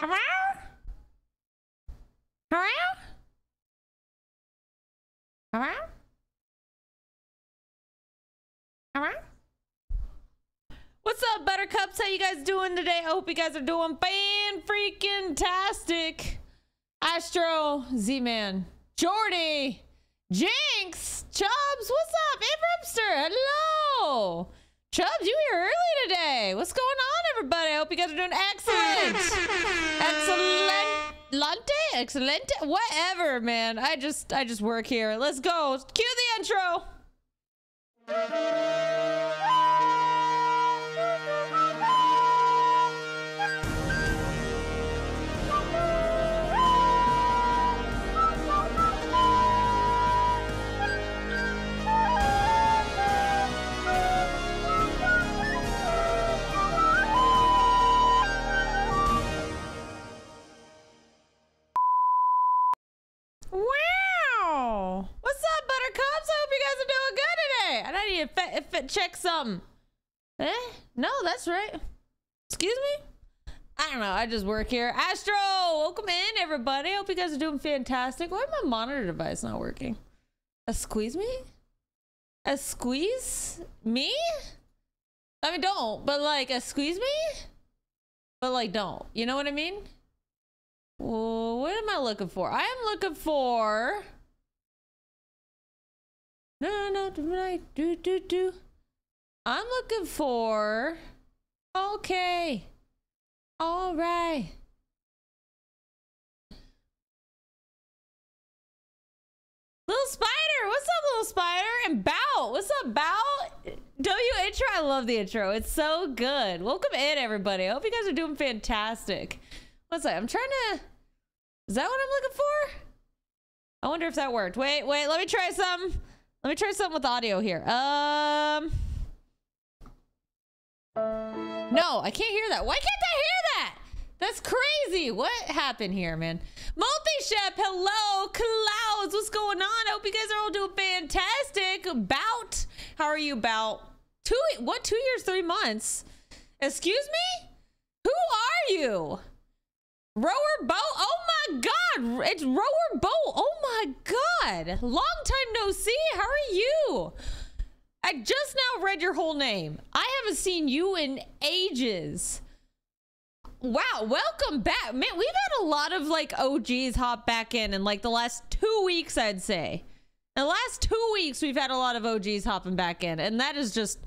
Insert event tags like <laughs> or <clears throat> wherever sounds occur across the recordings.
Hello? Hello? Hello? Hello? What's up, Buttercups? How you guys doing today? I hope you guys are doing fan freaking tastic. Astro, Z-Man, Jordy, Jinx, Chubs, what's up? And hello. Chubs, you here early today. What's going on? Everybody? I hope you guys are doing excellent. excellent. Lante? Excellent. Whatever, man. I just I just work here. Let's go. Cue the intro. And I need to check something. Eh? No, that's right. Excuse me? I don't know. I just work here. Astro, welcome in, everybody. Hope you guys are doing fantastic. Why my monitor device not working? A squeeze me? A squeeze me? I mean, don't, but like a squeeze me? But like, don't. You know what I mean? Well, what am I looking for? I am looking for. No, no, no, do, do, do. I'm looking for. Okay. All right. Little spider, what's up, little spider? And Bow, what's up, Bow? W intro, I love the intro. It's so good. Welcome in, everybody. I hope you guys are doing fantastic. What's that? I'm trying to. Is that what I'm looking for? I wonder if that worked. Wait, wait. Let me try some. Let me try something with audio here. Um. No, I can't hear that. Why can't I hear that? That's crazy. What happened here, man? Multi-Shep, hello. Clouds, what's going on? I hope you guys are all doing fantastic. Bout, how are you, Bout? Two, what, two years, three months? Excuse me? Who are you? Rower Boat? Oh my god! It's Rower Boat! Oh my god! Long time no see! How are you? I just now read your whole name. I haven't seen you in ages. Wow, welcome back. Man, we've had a lot of like OGs hop back in in like the last two weeks, I'd say. In the last two weeks, we've had a lot of OGs hopping back in, and that is just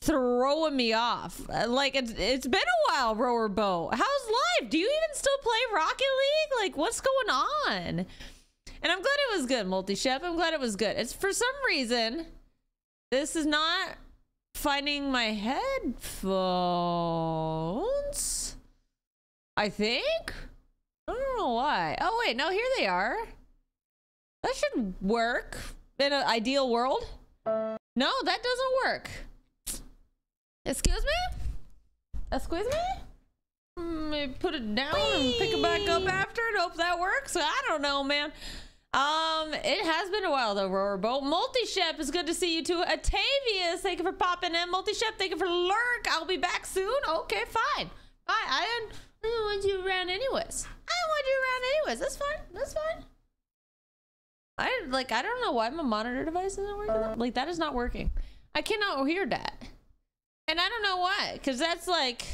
throwing me off. Uh, Like it's it's been a while, rower. How's life? Do you even still play Rocket League? Like what's going on? And I'm glad it was good, multi chef. I'm glad it was good. It's for some reason this is not finding my headphones. I think. I don't know why. Oh wait, no, here they are. That should work in an ideal world. No, that doesn't work. Excuse me? Excuse me? Mm, Maybe put it down and pick it back up after and hope that works. I don't know, man. Um, it has been a while though, Rower Boat. Multi-Shep, it's good to see you too. Atavius, thank you for popping in. Multi-Shep, thank you for lurk. I'll be back soon. Okay, fine. Fine. I didn't, I didn't want you around anyways. I didn't want you around anyways. That's fine. That's fine. I like I don't know why my monitor device isn't working. Like that is not working. I cannot hear that. And I don't know why, because that's like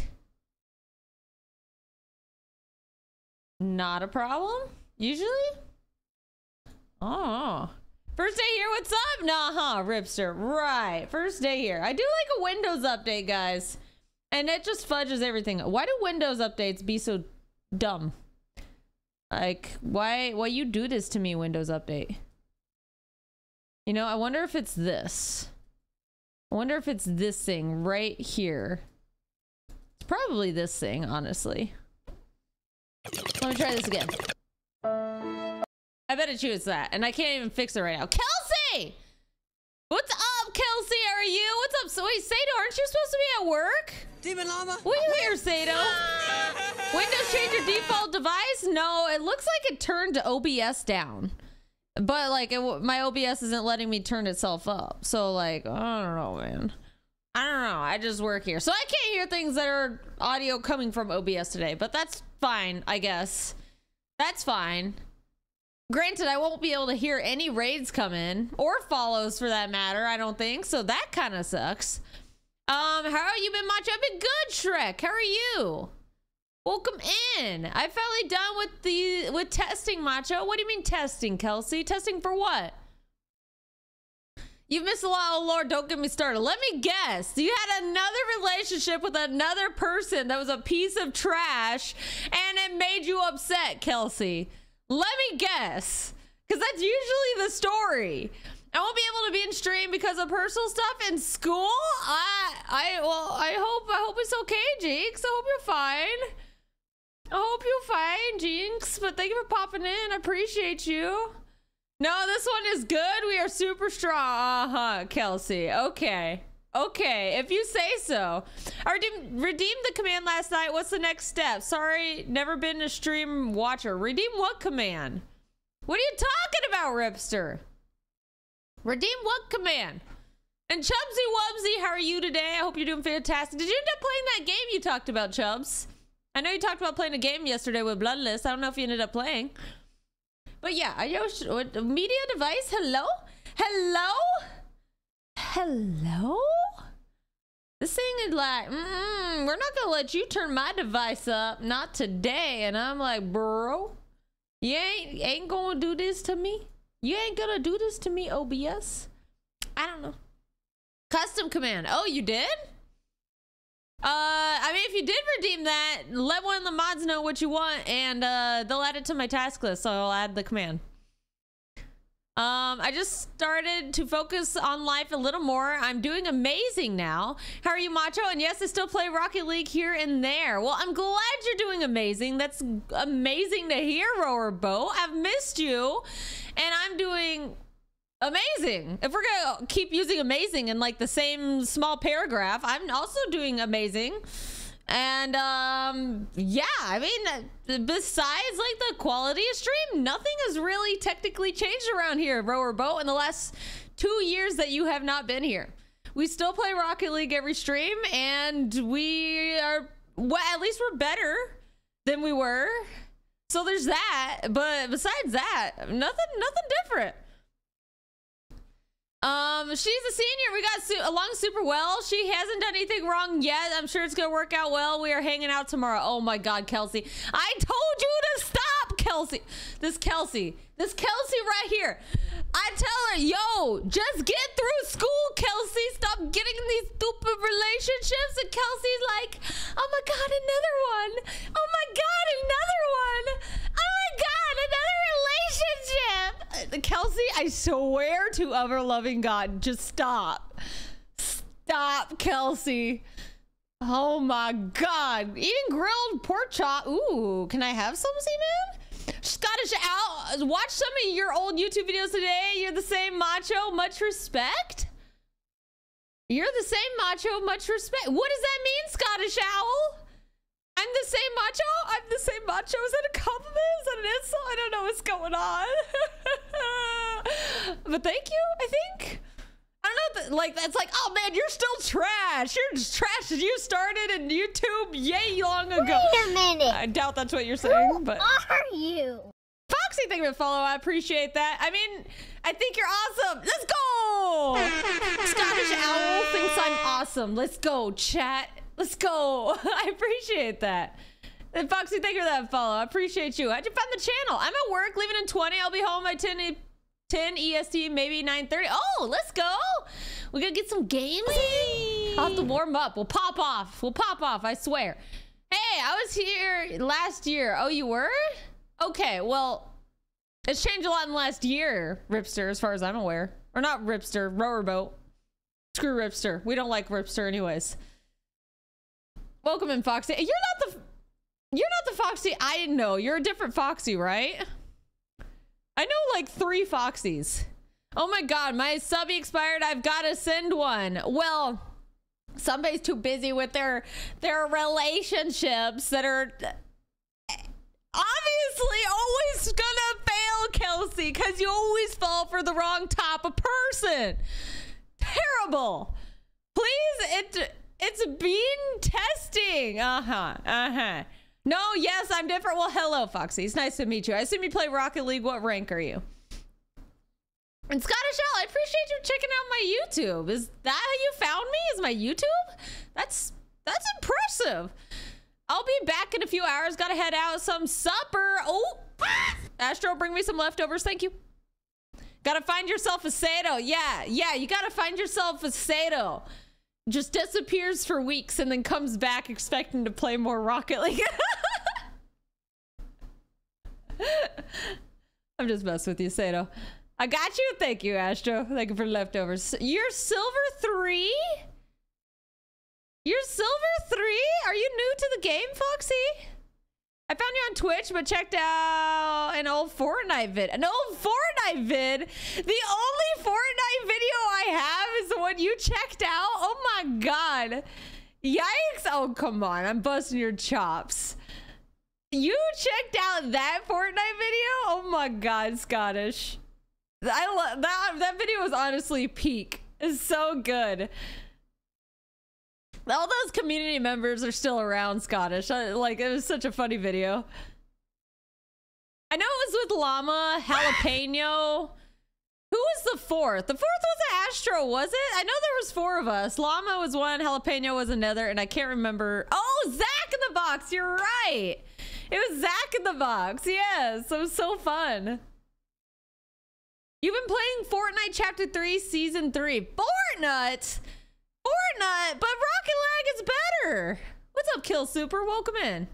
not a problem, usually. Oh. First day here, what's up? Nah, huh, Ripster. Right. First day here. I do like a Windows update, guys. And it just fudges everything. Why do Windows updates be so dumb? Like, why why you do this to me, Windows update? You know, I wonder if it's this. I wonder if it's this thing right here. It's probably this thing, honestly. Let me try this again. I bet it's you, it's that. And I can't even fix it right now. Kelsey! What's up, Kelsey? Are you? What's up? So, wait, Sato, aren't you supposed to be at work? Demon Llama. What are you here, Sato? Windows change your default device? No, it looks like it turned OBS down. But like it, my OBS isn't letting me turn itself up. So like, I don't know, man. I don't know. I just work here. So I can't hear things that are audio coming from OBS today, but that's fine, I guess. That's fine. Granted, I won't be able to hear any raids come in or follows for that matter. I don't think so. That kind of sucks. Um, how are you been, Macho? I've been good, Shrek. How are you? Welcome in. I finally done with the with testing, Macho. What do you mean testing, Kelsey? Testing for what? You've missed a lot. Oh Lord, don't get me started. Let me guess. You had another relationship with another person that was a piece of trash, and it made you upset, Kelsey. Let me guess, because that's usually the story. I won't be able to be in stream because of personal stuff in school. I, I, well, I hope, I hope it's okay, Jinx. I hope you're fine. I hope you're fine, Jinx. But thank you for popping in. I appreciate you. No, this one is good. We are super strong. Uh-huh, Kelsey. Okay. Okay, if you say so. I redeemed, the command last night. What's the next step? Sorry, never been a stream watcher. Redeem what command? What are you talking about, Ripster? Redeem what command? And Chubsy Wubsy, how are you today? I hope you're doing fantastic. Did you end up playing that game you talked about, Chubs? I know you talked about playing a game yesterday with Bloodless. I don't know if you ended up playing. But yeah, I know media device. Hello? Hello? Hello? This thing is like, mm, we're not gonna let you turn my device up. Not today. And I'm like, bro, you ain't ain't gonna do this to me. You ain't gonna do this to me, OBS. I don't know. Custom command. Oh, you did? Uh, I mean, if you did redeem that, let one of the mods know what you want, and uh, they'll add it to my task list, so I'll add the command. Um, I just started to focus on life a little more. I'm doing amazing now. How are you, Macho? And yes, I still play Rocket League here and there. Well, I'm glad you're doing amazing. That's amazing to hear, Rower Boat. I've missed you, and I'm doing amazing. If we're gonna keep using amazing in like the same small paragraph, I'm also doing amazing. And um, yeah, I mean, besides like the quality of stream, nothing has really technically changed around here, Rower Boat, in the last two years that you have not been here. We still play Rocket League every stream, and we are well, at least we're better than we were. So there's that. But besides that, nothing, nothing different. Um, she's a senior. We got su- along super well. She hasn't done anything wrong yet. I'm sure it's gonna work out well. We are hanging out tomorrow. Oh my God, Kelsey! I told you to stop, Kelsey. This Kelsey, this Kelsey right here. I tell her, yo, just get through school, Kelsey. Stop getting in these stupid relationships. And Kelsey's like, oh my God, another one. Oh my God, another one. Oh my God, another relationship. Uh, Kelsey, I swear to ever loving God, just stop. Stop, Kelsey. Oh my God. Eating grilled pork chop. Ooh, can I have some, man? Scottish Owl, watch some of your old YouTube videos today. You're the same macho, much respect. You're the same macho, much respect. What does that mean, Scottish Owl? I'm the same macho? I'm the same macho? Is that a compliment? Is that an insult? I don't know what's going on. <laughs> but thank you, I think. I don't know, like, that's like, oh man, you're still trash. You're just trash you started in YouTube yay long ago. Wait a minute. I doubt that's what you're saying, Who but. are you? Foxy, thank you for the follow. I appreciate that. I mean, I think you're awesome. Let's go. Scottish Owl thinks I'm awesome. Let's go, chat. Let's go. <laughs> I appreciate that. And Foxy, thank you for that follow. I appreciate you. How'd you find the channel? I'm at work, leaving in 20. I'll be home by 10 10 EST, maybe 9.30. Oh, let's go. We're going to get some games. I'll have to warm up. We'll pop off. We'll pop off, I swear. Hey, I was here last year. Oh, you were? Okay, well, it's changed a lot in the last year, Ripster, as far as I'm aware. Or not Ripster, Rower Boat. Screw Ripster. We don't like Ripster anyways. Welcome in, Foxy. You're not the... You're not the Foxy I didn't know. You're a different Foxy, right? I know like three Foxies. Oh my god, my subby expired. I've got to send one. Well, somebody's too busy with their their relationships that are obviously always gonna fail, Kelsey, because you always fall for the wrong type of person. Terrible. Please, it it's bean testing. Uh huh. Uh huh. No, yes, I'm different. Well, hello, Foxy. It's nice to meet you. I assume you play Rocket League. What rank are you? And Scottish Owl, I appreciate you checking out my YouTube. Is that how you found me? Is my YouTube? That's that's impressive. I'll be back in a few hours. Gotta head out some supper. Oh, ah! Astro, bring me some leftovers. Thank you. Gotta find yourself a Sato. Yeah, yeah, you gotta find yourself a Sato. Just disappears for weeks and then comes back expecting to play more Rocket League. <laughs> I'm just messing with you, Sato. I got you. Thank you, Astro. Thank you for leftovers. You're silver three? You're silver three? Are you new to the game, Foxy? I found you on Twitch, but checked out an old Fortnite vid. An old Fortnite vid? The only Fortnite video I have is the one you checked out? Oh my god. Yikes. Oh, come on. I'm busting your chops. You checked out that Fortnite video? Oh my god, Scottish. I love that that video was honestly peak. It's so good. All those community members are still around, Scottish. I, like it was such a funny video. I know it was with Llama, Jalapeno. Who was the fourth? The fourth was Astro, was it? I know there was four of us. Llama was one, Jalapeno was another, and I can't remember. Oh, Zach in the box. You're right. It was Zach in the box. Yes, it was so fun. You've been playing Fortnite Chapter 3, Season 3. Fortnite? Fortnite? But Rocket Lag is better. What's up, Kill Super? Welcome in.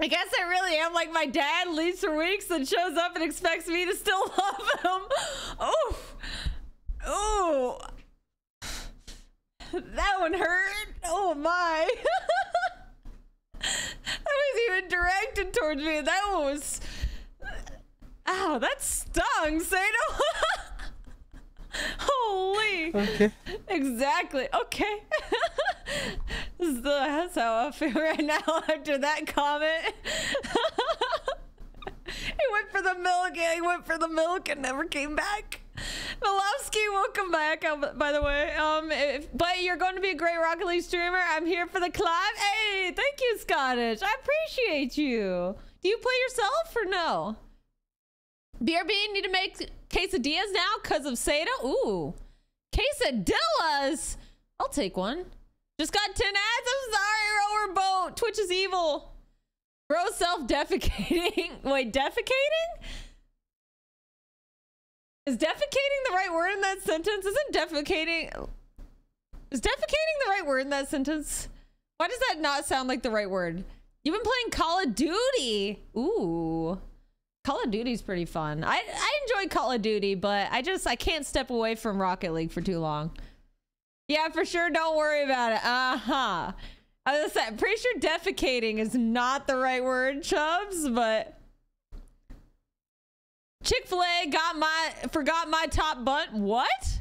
I guess I really am like my dad leaves for weeks and shows up and expects me to still <laughs> love him. Oof. oh, that one hurt. Oh my. <laughs> that was even directed towards me. That one was. Ow, that stung, Sato. <laughs> <laughs> Holy. Okay. Exactly. Okay. <laughs> That's how I feel <laughs> right now after that comment. he went for the milk. Yeah, he went for the milk and never came back. Milovsky, welcome back. Um, by the way, um, if, but you're going to be a great Rocket League streamer. I'm here for the climb. Hey, thank you, Scottish. I appreciate you. Do you play yourself or no? BRB need to make quesadillas now because of Sato. Ooh, quesadillas. I'll take one. Just got 10 ads. I'm sorry, rower boat. Twitch is evil. Bro, self defecating. <laughs> Wait, defecating? Is defecating the right word in that sentence? Isn't defecating. Is defecating the right word in that sentence? Why does that not sound like the right word? You've been playing Call of Duty. Ooh. Call of Duty's pretty fun. I, I enjoy Call of Duty, but I just I can't step away from Rocket League for too long. Yeah, for sure. Don't worry about it. Uh-huh. I was saying, pretty sure defecating is not the right word, Chubs, but Chick-fil-A got my forgot my top bun. What?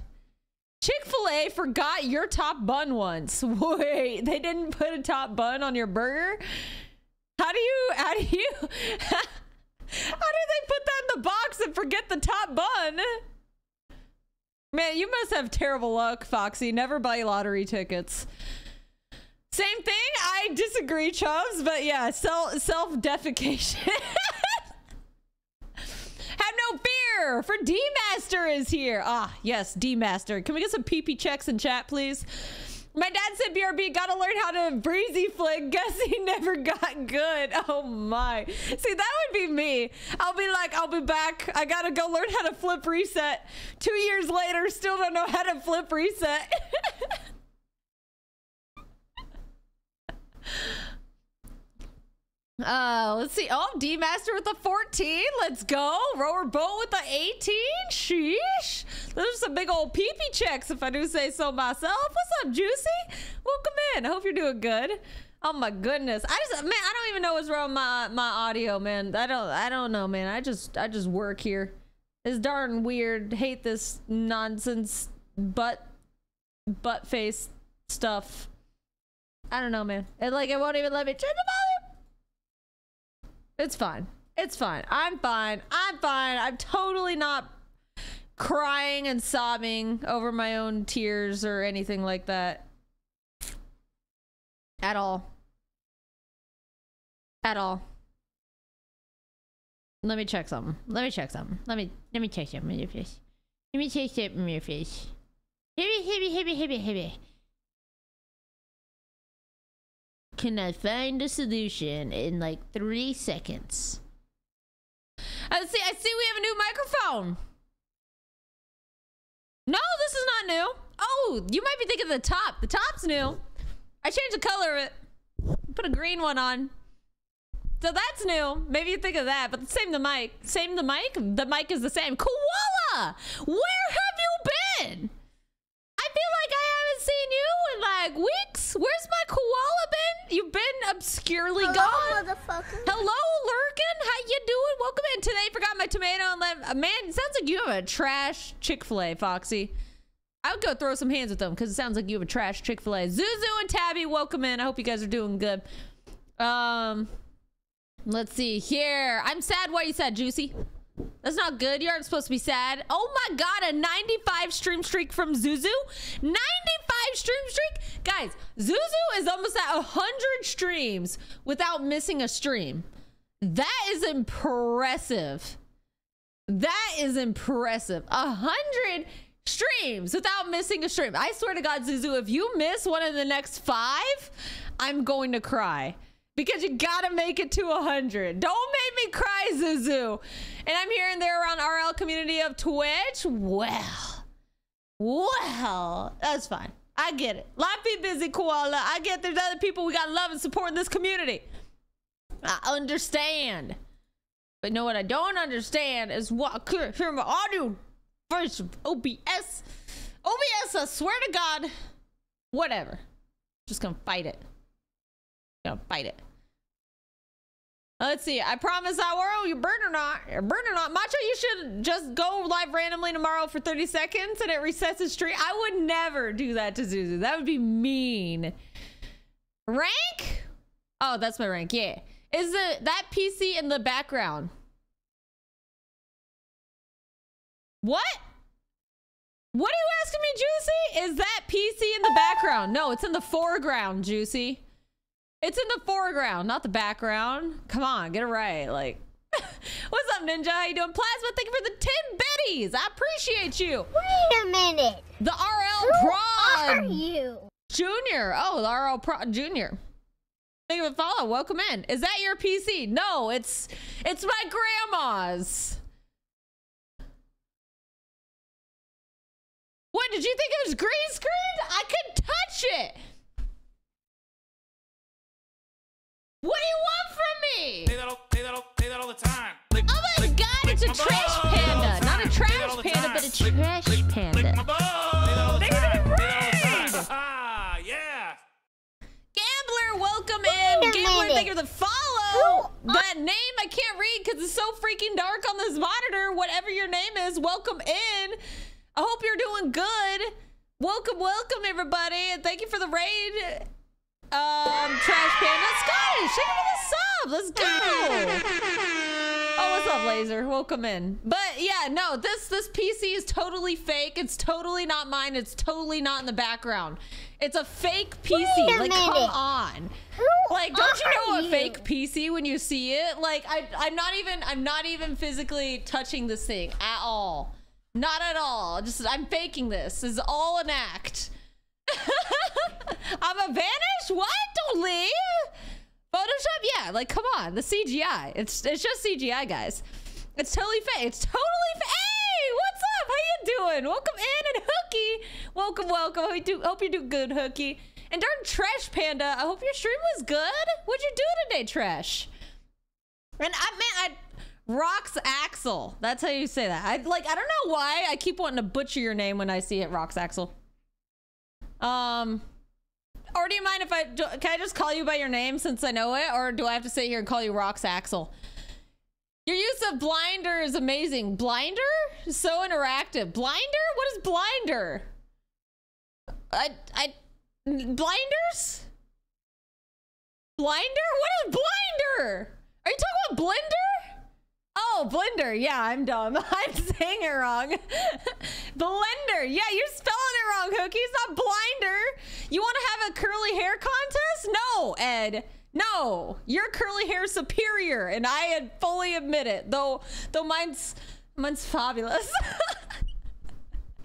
Chick-fil-A forgot your top bun once. <laughs> Wait, they didn't put a top bun on your burger? How do you how do you <laughs> how do they put that in the box and forget the top bun? Man, you must have terrible luck, Foxy. Never buy lottery tickets. Same thing. I disagree, Chubbs, but yeah, self self defecation. <laughs> Have no fear, for D Master is here. Ah, yes, D Master. Can we get some PP checks in chat, please? My dad said BRB gotta learn how to breezi flick. <laughs> Guess he never got good. Oh my. See, that would be me. I'll be like, I'll be back. I gotta go learn how to flip reset. Two years later, still don't know how to flip reset. <laughs> Uh, let's see. Oh, D Master with the 14. Let's go. Rower Boat with the 18. Sheesh. Those are some big old peepee checks, if I do say so myself. What's up, Juicy? Welcome in. I hope you're doing good. Oh my goodness. I just man, I don't even know what's wrong with my my audio, man. I don't I don't know, man. I just I just work here. It's darn weird. Hate this nonsense butt butt face stuff. I don't know, man. It like it won't even let me turn the volume. It's fine. It's fine. I'm fine. I'm fine. I'm totally not crying and sobbing over my own tears or anything like that. At all. At all. Let me check something. Let me check something. Let me let me check something in your face. Let me check something in your face. Hibby hibby hibby hibby hibby. Can I find a solution in like three seconds? I see I see we have a new microphone. No, this is not new. Oh, you might be thinking the top. The top's new. I changed the color of it. Put a green one on. So that's new. Maybe you think of that, but the same the mic. Same the mic. The mic is the same. Koala! Where have you been? I feel like I haven't seen you in like weeks. Where's my koala been? You've been obscurely Hello, gone. motherfucker. Hello, Lurkin. How you doing? Welcome in. Today, forgot my tomato and lemon. Uh, man, it sounds like you have a trash Chick Fil A, Foxy. I would go throw some hands with them because it sounds like you have a trash Chick Fil A. Zuzu and Tabby, welcome in. I hope you guys are doing good. Um, let's see here. I'm sad. Why you said Juicy? That's not good. You aren't supposed to be sad. Oh my god, a 95 stream streak from Zuzu. 95 stream streak? Guys, Zuzu is almost at 100 streams without missing a stream. That is impressive. That is impressive. Hundred streams without missing a stream. I swear to God, Zuzu, if you miss one of the next five, I'm going to cry. Because you gotta make it to a hundred. Don't make me cry, Zuzu. And I'm here and there around RL community of Twitch. Well, well, that's fine. I get it. Life be busy, koala. I get there's other people we gotta love and support in this community. I understand. But know what I don't understand is what could hear my audio of OBS. OBS, I swear to God, whatever. Just gonna fight it. Gonna fight it. Let's see. I promise I will. You burn or not? Burn or not? Macho, you should just go live randomly tomorrow for 30 seconds and it resets the stream. I would never do that to Zuzu. That would be mean. Rank? Oh, that's my rank. Yeah. Is the that PC in the background? What? What are you asking me, Juicy? Is that PC in the background? No, it's in the foreground, Juicy. It's in the foreground, not the background. Come on, get it right. Like, <laughs> what's up, Ninja? How you doing? Plasma, thank you for the 10 betties. I appreciate you. Wait a minute. The RL Who Prod are you? Junior. Oh, the RL Prod Junior. Thank you for the follow. Welcome in. Is that your PC? No, it's it's my grandma's. What did you think it was green screen? I could touch it. What do you want from me? Say that all, say that all, say that all the time. Lick, Oh my lick, god, lick it's a trash balls. panda. Not a trash panda, but a trash lick, panda. Lick my balls. Say that all the Thank you for the Say that all raid. <laughs> Ah, yeah. Gambler, welcome Wait in. Gambler, thank you for the follow. That name I can't read because it's so freaking dark on this monitor. Whatever your name is, welcome in. I hope you're doing good. Welcome, welcome, everybody, and thank you for the raid. Um, Trash Panda Scottish, thank you for the sub. Let's go. Oh, what's up, Laser? Welcome in. But yeah, no, this this PC is totally fake. It's totally not mine. It's totally not in the background. It's a fake PC. A like, come on. Who Like, don't you know are a fake PC when you see it? Like, I I'm not even I'm not even physically touching this thing at all. Not at all. Just I'm faking this. This is all an act. I'm a vanish? What? Don't leave. Photoshop? Yeah, like come on. The CGI. It's it's just CGI, guys. It's totally fake. It's totally fake. Hey, what's up? How you doing? Welcome in and Hooky. Welcome, welcome. Hope you do hope you do good, Hooky. And darn Trash Panda, I hope your stream was good. What'd you do today, Trash? And I meant I Rox Axel. That's how you say that. I like I don't know why I keep wanting to butcher your name when I see it, Rox Axel. Um or do you mind if I do, can I just call you by your name since I know it or do I have to sit here and call you Rox Axel? Your use of blinder is amazing. Blinder? So interactive. Blinder? What is blinder? I I blinders? Blinder? What is blinder? Are you talking about blender? Oh, blender. Yeah, I'm dumb. <laughs> I'm saying it wrong. <laughs> blender. Yeah, you're spelling it wrong, Hookie. It's not blinder. You want to have a curly hair contest? No, Ed. No, your curly hair is superior, and I had fully admit it. Though, though mine's mine's fabulous. <laughs> What's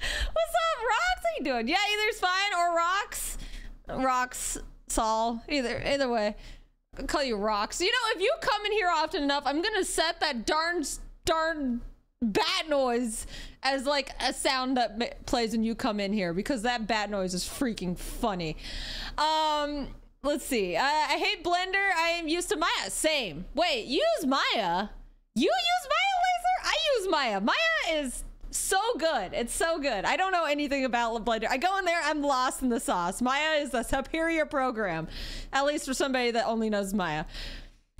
up, Rocks? How you doing? Yeah, either's fine or Rocks. Rocks, Saul. Either either way. I'll call you Rocks. You know, if you come in here often enough, I'm gonna set that darn darn bat noise as like a sound that plays when you come in here because that bat noise is freaking funny. Um, let's see. I, I hate Blender. I am used to Maya. Same. Wait, use Maya? You use Maya Laser? I use Maya. Maya is so good. It's so good. I don't know anything about Blender. I go in there, I'm lost in the sauce. Maya is a superior program, at least for somebody that only knows Maya.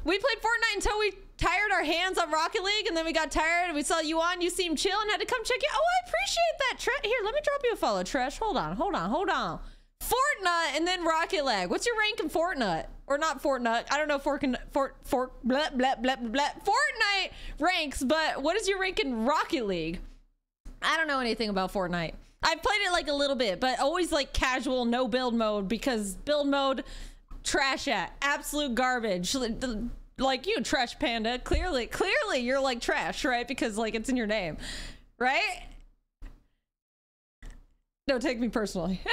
We played Fortnite until we tired our hands on Rocket League, and then we got tired and we saw you on. You seemed chill and had to come check you. Oh, I appreciate that. Here, let me drop you a follow, Tresh. Hold on, hold on, hold on. Fortnite and then Rocket League. What's your rank in Fortnite? Or not Fortnite? I don't know. And Fort Fort. Fortnite ranks, but what is your rank in Rocket League? I don't know anything about Fortnite. I've played it like a little bit, but always like casual, no build mode because build mode, trash at, absolute garbage. Like you, trash panda. Clearly, clearly you're like trash, right? Because like it's in your name, right? Don't take me personally. <laughs>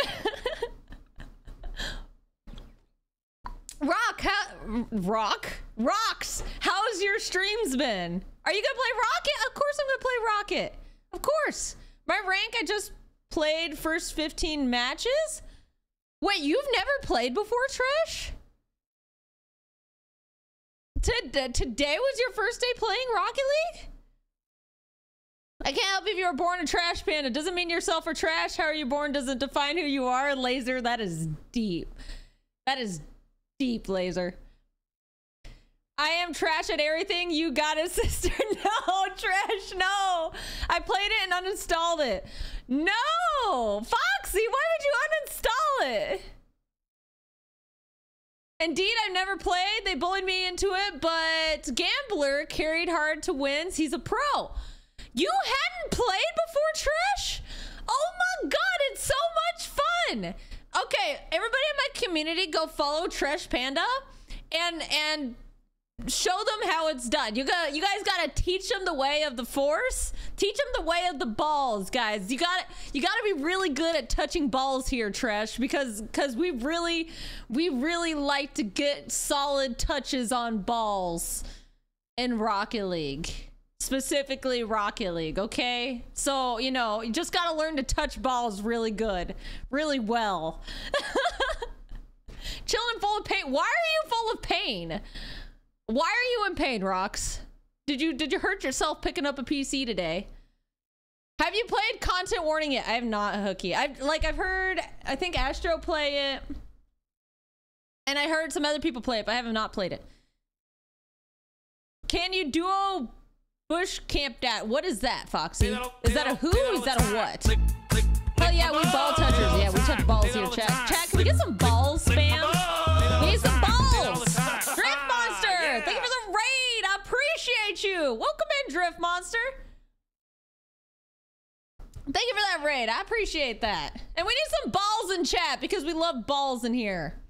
Rock, how, Rock, Rocks. How's your streams been? Are you gonna play Rocket? Of course I'm gonna play Rocket. Of course. My rank, I just played first 15 matches. Wait, you've never played before, Trish? Today, was your first day playing Rocket League? I can't help if you were born a trash panda. It doesn't mean yourself are trash. How are you born doesn't define who you are. Laser, that is deep. That is deep, Laser. I am trash at everything. You got it, <laughs> sister. No, trash, no. I played it and uninstalled it. No, Foxy, why would you uninstall it? Indeed, I've never played. They bullied me into it, but Gambler carried hard to wins. He's a pro. You hadn't played before, Trish? Oh my god, it's so much fun. Okay, everybody in my community go follow Trish Panda and and show them how it's done. You got you guys got to teach them the way of the force. Teach them the way of the balls, guys. You got you got to be really good at touching balls here, Trash, because cuz we really we really like to get solid touches on balls in Rocket League. Specifically Rocket League, okay? So, you know, you just got to learn to touch balls really good, really well. <laughs> Chilling full of pain. Why are you full of pain? Why are you in pain, Rox? Did you did you hurt yourself picking up a PC today? Have you played content warning yet? I have not, Hookie. I've like I've heard I think Astro play it. And I heard some other people play it, but I have not played it. Can you duo bush camp dat? What is that, Foxy? Is that a who? Is that a what? Hell yeah, we ball touchers. Yeah, we touch balls here, chat. Chat, can we get some Click my appreciate you. Welcome in, Drift Monster. Thank you for that raid. I appreciate that. And we need some balls in chat because we love balls in here.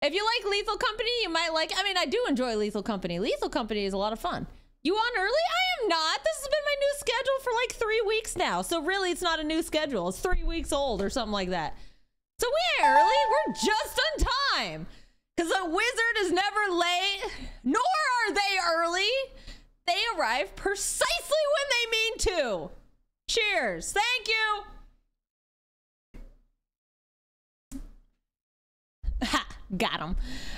If you like Lethal Company, you might like. I mean, I do enjoy Lethal Company. Lethal Company is a lot of fun. You on early? I am not. This has been my new schedule for like three weeks now. So really, it's not a new schedule. It's three weeks old or something like that. So we ain't early. We're just on time. Because a wizard is never late, nor are they early. They arrive precisely when they mean to. Cheers. Thank you. Ha, got him.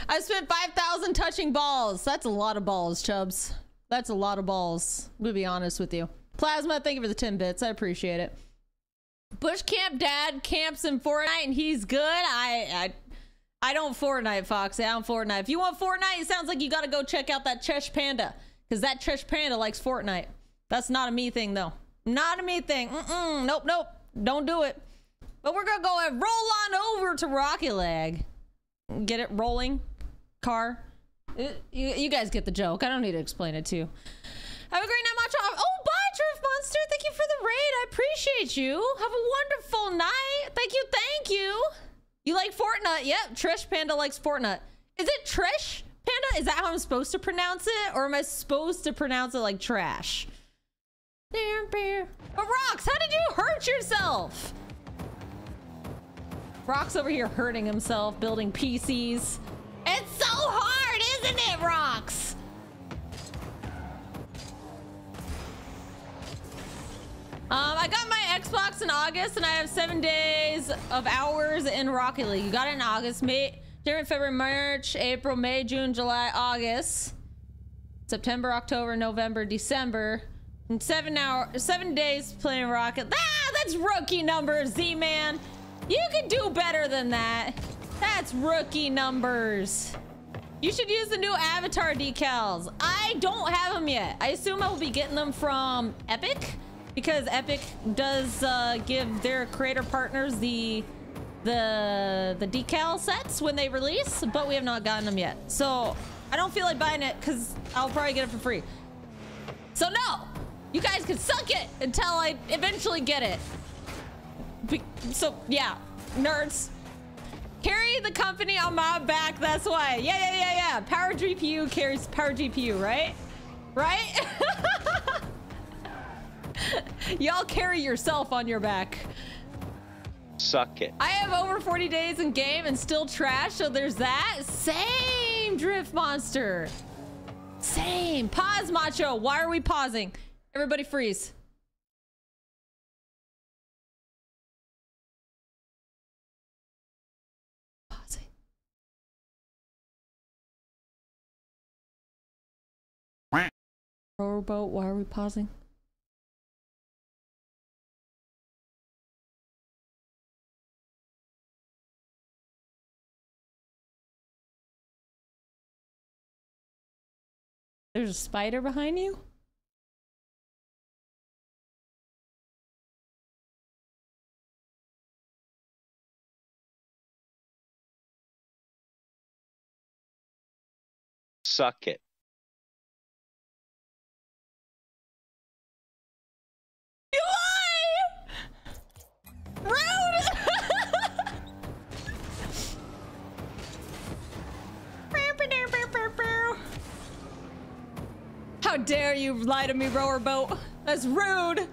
I spent 5,000 touching balls. That's a lot of balls, Chubs. That's a lot of balls. To be honest with you. Plasma, thank you for the 10 bits. I appreciate it. Bush Camp Dad camps in Fortnite and he's good. I, I I don't Fortnite, Foxy. I don't Fortnite. If you want Fortnite, it sounds like you gotta go check out that Chesh Panda. Because that Chesh Panda likes Fortnite. That's not a me thing, though. Not a me thing. Mm-mm. Nope, nope. Don't do it. But we're gonna go and roll on over to Rocky Leg. Get it rolling? Car? Uh, You, you guys get the joke. I don't need to explain it to you. Have a great night, Macho. Oh, bye, Drift Monster. Thank you for the raid. I appreciate you. Have a wonderful night. Thank you, thank you. You like Fortnite? Yep, Trish Panda likes Fortnite. Is it Trish Panda? Is that how I'm supposed to pronounce it? Or am I supposed to pronounce it like trash? But Rocks, how did you hurt yourself? Rock's over here hurting himself, building PCs. It's so hard, isn't it, Rocks? Um, I got my Xbox in August, and I have seven days of hours in Rocket League. You got it in August, May, January, February, March, April, May, June, July, August, September, October, November, December, and seven hour, seven days playing Rocket. Ah, that's rookie numbers, Z-Man. You could do better than that. That's rookie numbers. You should use the new avatar decals. I don't have them yet. I assume I will be getting them from Epic because Epic does uh, give their creator partners the the the decal sets when they release, but we have not gotten them yet. So I don't feel like buying it because I'll probably get it for free. So no, you guys can suck it until I eventually get it. So yeah, nerds. Carry the company on my back, that's why. Yeah, yeah, yeah, yeah. Power GPU carries power GPU, right? Right? <laughs> <laughs> Y'all carry yourself on your back. Suck it. I have over 40 days in game and still trash, so there's that. Same, Drift Monster. Same. Pause, Macho. Why are we pausing? Everybody freeze. Pausing. Rowboat, why are we pausing? There's a spider behind you? Suck it. You lie! Rude! <laughs> How dare you lie to me, rower boat? That's rude.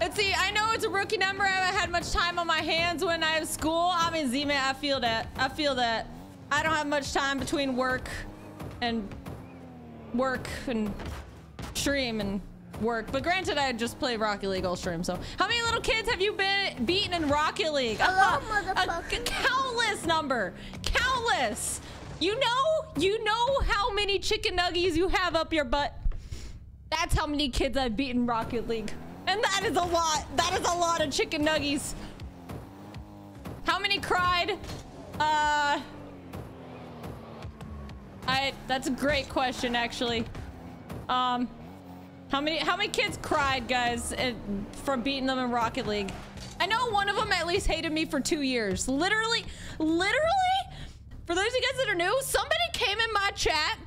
Let's see, I know it's a rookie number. I haven't had much time on my hands when I have school. I mean, Z-Man, I feel that. I feel that. I don't have much time between work and work and stream and work. But granted, I just play Rocket League all stream. So, how many little kids have you been beaten in Rocket League? Hello, a, motherfucker. a countless number, countless. You know, you know how many chicken nuggies you have up your butt. That's how many kids I've beaten Rocket League, and that is a lot. That is a lot of chicken nuggies. How many cried? Uh. I that's a great question actually. Um how many how many kids cried guys uh, from beating them in Rocket League? I know one of them at least hated me for 2 years. Literally literally for those of you guys that are new, somebody came in my chat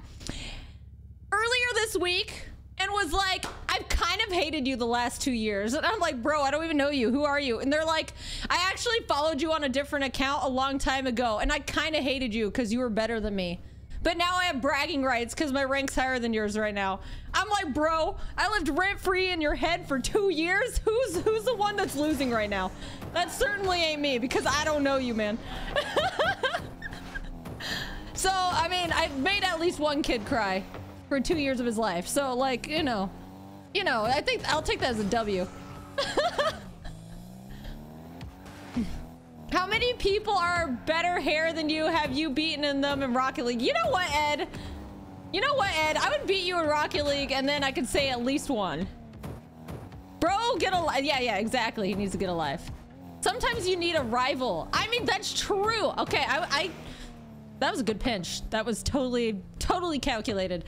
earlier this week and was like, I've kind of hated you the last two years. And I'm like, bro, I don't even know you. Who are you? And they're like, I actually followed you on a different account a long time ago. And I kind of hated you because you were better than me. But now I have bragging rights because my rank's higher than yours right now. I'm like, bro, I lived rent free in your head for two years. Who's who's the one that's losing right now? That certainly ain't me because I don't know you, man. <laughs> so, I mean, I've made at least one kid cry for two years of his life. So, like, you know, you know, I think I'll take that as a W. <laughs> How many people are better hair than you have you beaten in them in Rocket League? You know what, Ed? You know what, Ed? I would beat you in Rocket League and then I could say at least one. Bro, get alive. Yeah, yeah, exactly. He needs to get alive. Sometimes you need a rival. I mean, that's true. Okay, I, I that was a good pinch. That was totally, totally calculated.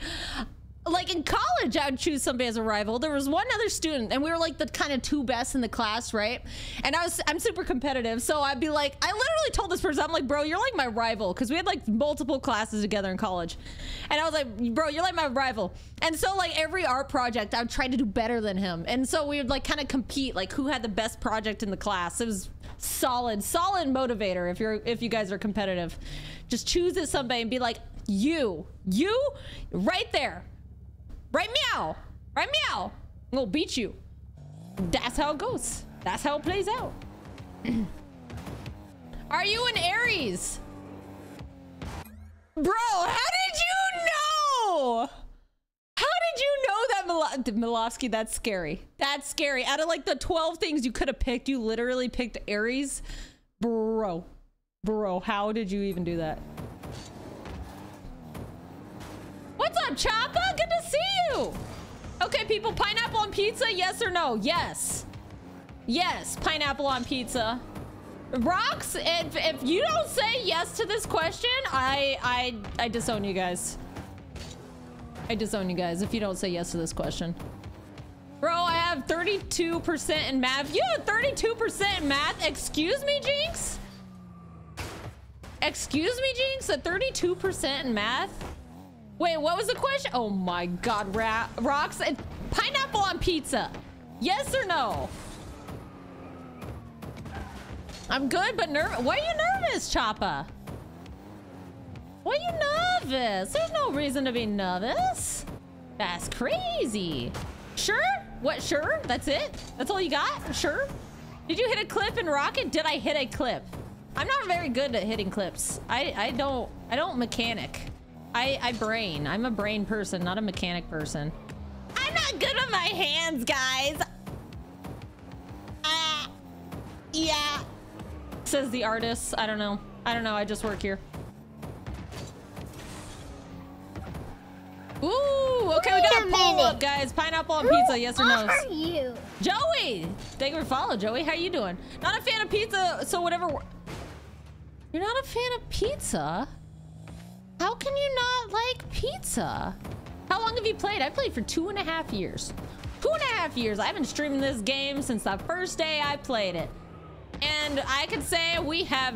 like in college, I would choose somebody as a rival. There was one other student, and we were like the kind of two best in the class, right? And I was I'm super competitive, so I'd be like, I literally told this person, I'm like, bro, you're like my rival, because we had like multiple classes together in college, and I was like, bro, you're like my rival. And so like every art project, I would try to do better than him, and so we would like kind of compete, like who had the best project in the class. It was solid, solid motivator if you're if you guys are competitive. Just choose it somebody and be like, you, you, right there. Right meow. Right meow. I'm gonna beat you. That's how it goes. That's how it plays out. <clears throat> Are you an Aries? Bro, how did you know? How did you know that Milovsky? That's scary. That's scary. Out of like the 12 things you could have picked, you literally picked Aries. Bro. Bro, how did you even do that? What's up, Choppa? Good to see you. Okay, people, pineapple on pizza, yes or no? Yes. Yes, pineapple on pizza. Rocks, if, if you don't say yes to this question, I, I, I disown you guys. I disown you guys if you don't say yes to this question. Bro, I have 32% in math. You have 32% in math? Excuse me, Jinx? Excuse me, Jinx? A 32% in math? Wait, what was the question? Oh my god, Ra rocks and pineapple on pizza. Yes or no? I'm good, but nervous. Why are you nervous, Choppa? Why are you nervous? There's no reason to be nervous. That's crazy. Sure? What, sure? That's it? That's all you got? Sure? Did you hit a clip in Rocket? Did I hit a clip? I'm not very good at hitting clips. I, I don't, I don't mechanic. I, I brain. I'm a brain person, not a mechanic person. I'm not good with my hands, guys. Ah, yeah. Says the artist. I don't know. I don't know. I just work here. Ooh, okay, we got a a poll minute. up, guys. Pineapple on pizza, yes or no? are you? Joey! Thank you for following, Joey. How you doing? Not a fan of pizza, so whatever. You're not a fan of pizza? How can you not like pizza? How long have you played? I played for two and a half years. Two and a half years. I've been streaming this game since the first day I played it. And I could say we have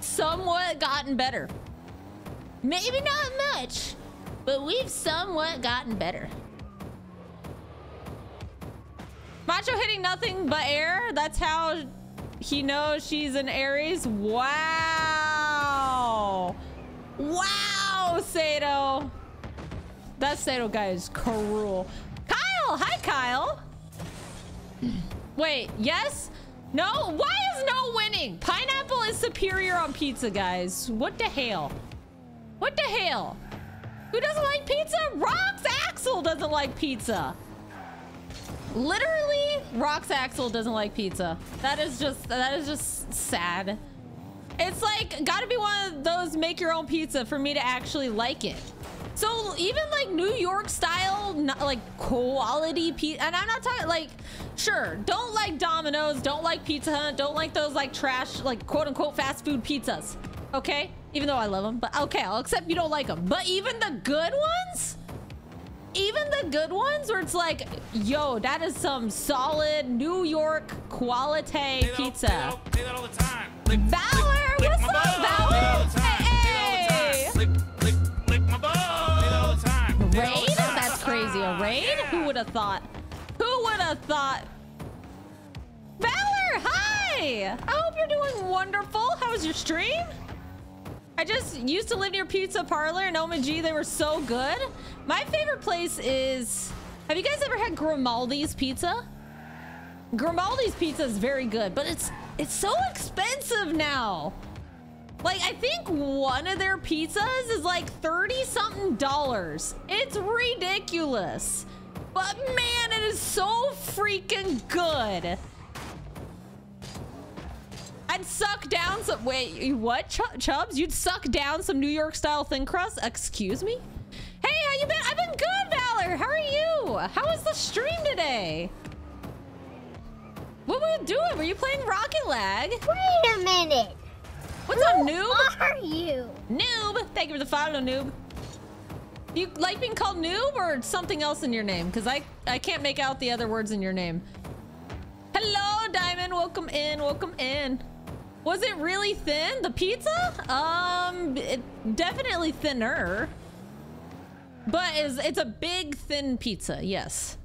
somewhat gotten better. Maybe not much, but we've somewhat gotten better. Macho hitting nothing but air. That's how he knows she's an Aries. Wow. Wow, Sato. That Sato guy is cruel. Kyle. Hi, Kyle. <clears throat> Wait, yes? No? Why is no winning? Pineapple is superior on pizza, guys. What the hell? What the hell? Who doesn't like pizza? Rox Axel doesn't like pizza. Literally, Rox Axel doesn't like pizza. That is just that is just sad. It's like gotta be one of those make your own pizza for me to actually like it. So even like New York style, not like quality pizza, and I'm not talking like, sure, don't like Domino's, don't like Pizza Hut, don't like those like trash, like quote unquote fast food pizzas. Okay, even though I love them, but okay, I'll accept you don't like them. But even the good ones, even the good ones where it's like, yo, that is some solid New York quality that pizza. Say that, say that all the time. Lick, Valor, lick, lick what's my up. Valor? All the time. Hey. That all the time. Lick, lick, lick my butt. All the time. Say that all the Raid? That's crazy. A raid? Yeah. Who would have thought? Who would have thought? Valor, hi! I hope you're doing wonderful. How was your stream? I just used to live near Pizza Parlor in OMG. They were so good. My favorite place is... Have you guys ever had Grimaldi's Pizza? Grimaldi's Pizza is very good, but it's it's so expensive now. Like, I think one of their pizzas is like 30 something dollars. It's ridiculous. But man, it is so freaking good. I'd suck down some. Wait, what, Ch- Chubbs? You'd suck down some New York style thin crust? Excuse me? Hey, how you been? I've been good, Valor. How are you? How was the stream today? What were you doing? Were you playing Rocket Lag? Wait a minute. What's up, noob? Who are you? Noob! Thank you for the follow, noob. You like being called noob or something else in your name? Because I, I can't make out the other words in your name. Hello, Diamond. Welcome in. Welcome in. Was it really thin, the pizza? Um, it, definitely thinner. But it's, it's a big, thin pizza, yes.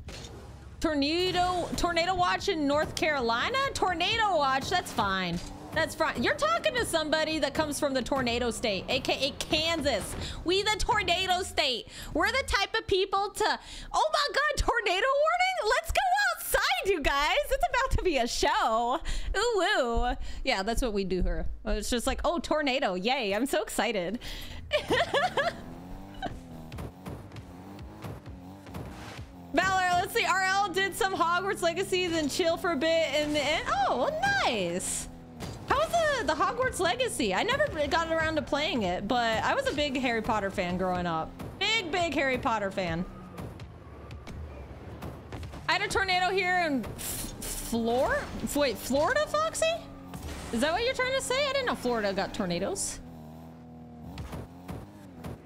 Tornado, tornado watch in North Carolina? Tornado watch, that's fine. That's fine. You're talking to somebody that comes from the tornado state, aka Kansas. We the tornado state. We're the type of people to, oh my God, tornado warning? Let's go outside, you guys. It's about to be a show. Ooh, ooh. Yeah, that's what we do here. It's just like, oh, tornado. Yay. I'm so excited. <laughs> Valor, let's see. RL did some Hogwarts Legacy, then chill for a bit, and then oh, nice. How was the the Hogwarts Legacy? I never got around to playing it, but I was a big Harry Potter fan growing up. Big, big Harry Potter fan. I had a tornado here in Florida. Wait, Florida, Foxy? Is that what you're trying to say? I didn't know Florida got tornadoes.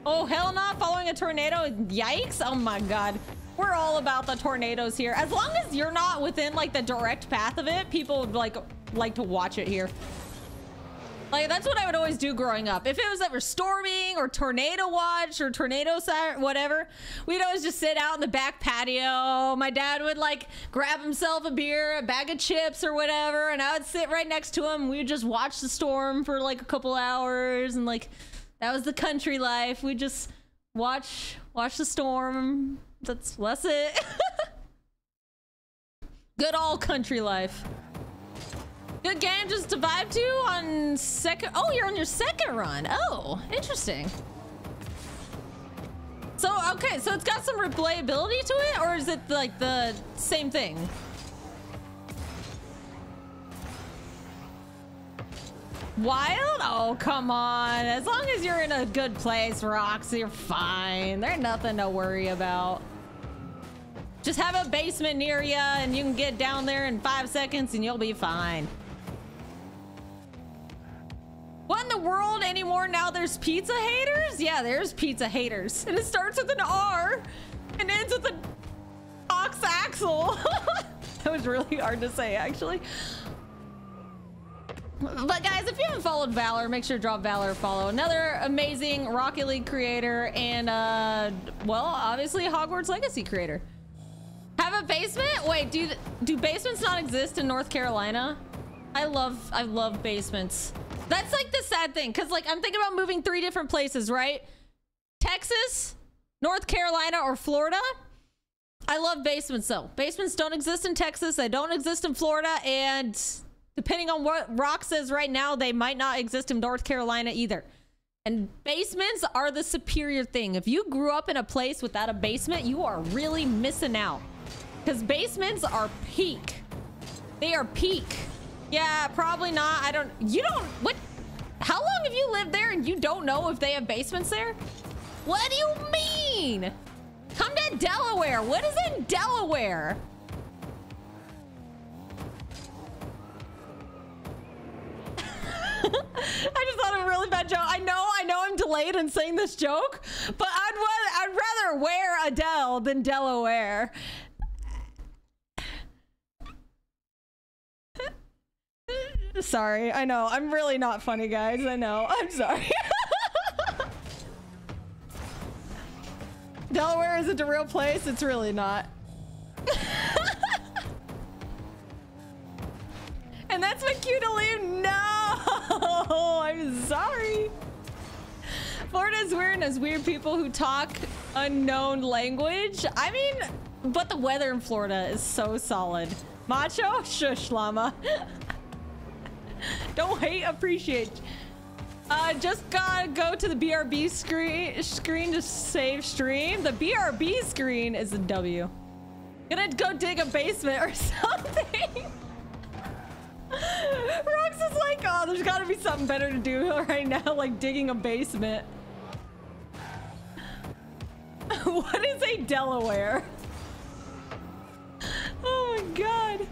Oh, hell not following a tornado. Yikes. Oh my God. We're all about the tornadoes here. As long as you're not within like the direct path of it, people like like to watch it here. Like that's what I would always do growing up. If it was ever storming or tornado watch or tornado siren, whatever, we'd always just sit out in the back patio. My dad would like grab himself a beer, a bag of chips or whatever, and I would sit right next to him. We'd just watch the storm for like a couple hours and like that was the country life. We'd just watch watch the storm. That's that's it. <laughs> Good old country life. Good game just to vibe to on second. Oh, you're on your second run. Oh, interesting. So, okay, so it's got some replayability to it, or is it like the same thing? Wild? Oh, come on. As long as you're in a good place, Rox, you're fine. There's nothing to worry about. Just have a basement near you and you can get down there in five seconds and you'll be fine. What in the world anymore? Now there's pizza haters? Yeah, there's pizza haters. And it starts with an R and ends with an ox axle. <laughs> that was really hard to say, actually. But guys, if you haven't followed Valor, make sure to drop Valor follow. Another amazing Rocket League creator and, uh, well, obviously Hogwarts Legacy creator. Have a basement? Wait, do do basements not exist in North Carolina? I love I love basements. That's like the sad thing cuz like I'm thinking about moving three different places, right? Texas, North Carolina or Florida. I love basements though. Basements don't exist in Texas, they don't exist in Florida and depending on what Rock says right now, they might not exist in North Carolina either. And basements are the superior thing. If you grew up in a place without a basement, you are really missing out. Because basements are peak. They are peak. Yeah, probably not. I don't... You don't... What? How long have you lived there and you don't know if they have basements there? What do you mean? Come to Delaware. What is in Delaware? <laughs> I just thought of a really bad joke. I know, I know I'm delayed in saying this joke, but I'd, I'd rather wear Adele than Delaware. Sorry. I know. I'm really not funny, guys. I know. I'm sorry. <laughs> Delaware isn't a real place. It's really not. <laughs> and that's my cue to leave. No, <laughs> I'm sorry. Florida's weird and has weird people who talk unknown language. I mean, but the weather in Florida is so solid. Macho? Shush, llama. <laughs> Don't hate, appreciate. Uh, just gotta go to the BRB screen screen to save stream. The BRB screen is a W. Gonna go dig a basement or <laughs> something. <laughs> Rox is like, oh, there's gotta be something better to do right now, like digging a basement. what is a Delaware? Oh my god.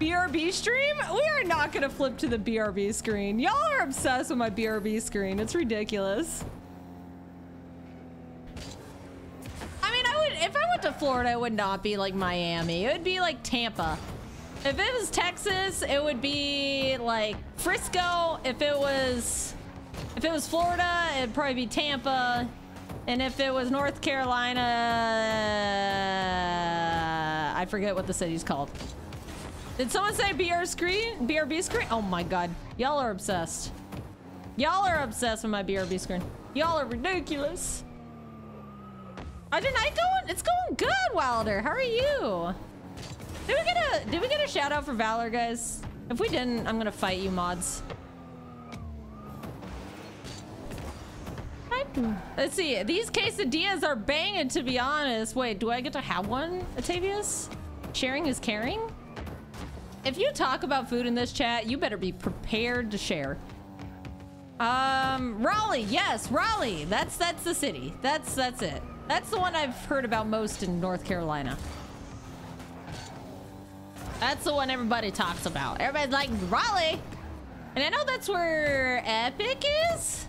BRB stream? We are not gonna flip to the BRB screen. Y'all are obsessed with my BRB screen. It's ridiculous. I mean, I would if I went to Florida, it would not be like Miami. It would be like Tampa. If it was Texas, it would be like Frisco. If it was if it was Florida, it'd probably be Tampa. And if it was North Carolina, I forget what the city's called. Did someone say BR screen? BRB screen? Oh my god. Y'all are obsessed. Y'all are obsessed with my BRB screen. Y'all are ridiculous. Are the night going? It's going good, Wilder. How are you? Did we get a did we get a shout out for Valor, guys? If we didn't, I'm gonna fight you mods. Let's see. These quesadillas are banging, to be honest. Wait, do I get to have one, Atavius? Sharing is caring? If you talk about food in this chat, you better be prepared to share. Um, Raleigh. Yes, Raleigh. That's that's the city. That's that's it. That's the one I've heard about most in North Carolina. That's the one everybody talks about. Everybody's like Raleigh. And I know that's where Epic is.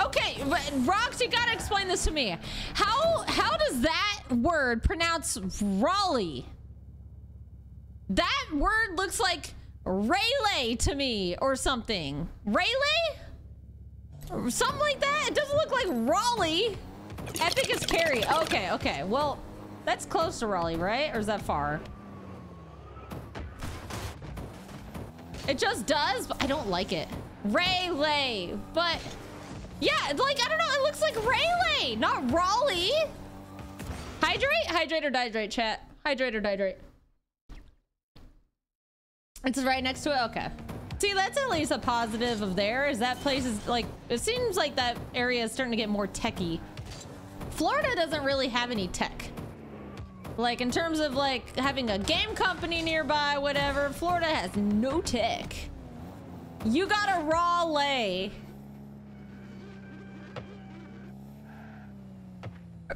Okay, Rox, you gotta explain this to me. How how does that word pronounce Raleigh? That word looks like Rayleigh to me or something. Rayleigh? Something like that? It doesn't look like Raleigh. Epic is Cary. Okay, okay. Well, that's close to Raleigh, right? Or is that far? It just does, but I don't like it. Rayleigh. But, yeah, like, I don't know. It looks like Rayleigh, not Raleigh. Hydrate? Hydrate or dihydrate, chat. Hydrate or dihydrate. It's right next to it? Okay. See, that's at least a positive of there, is that place is, like, it seems like that area is starting to get more techy. Florida doesn't really have any tech. Like, in terms of, like, having a game company nearby, whatever, Florida has no tech. You got a raw lay.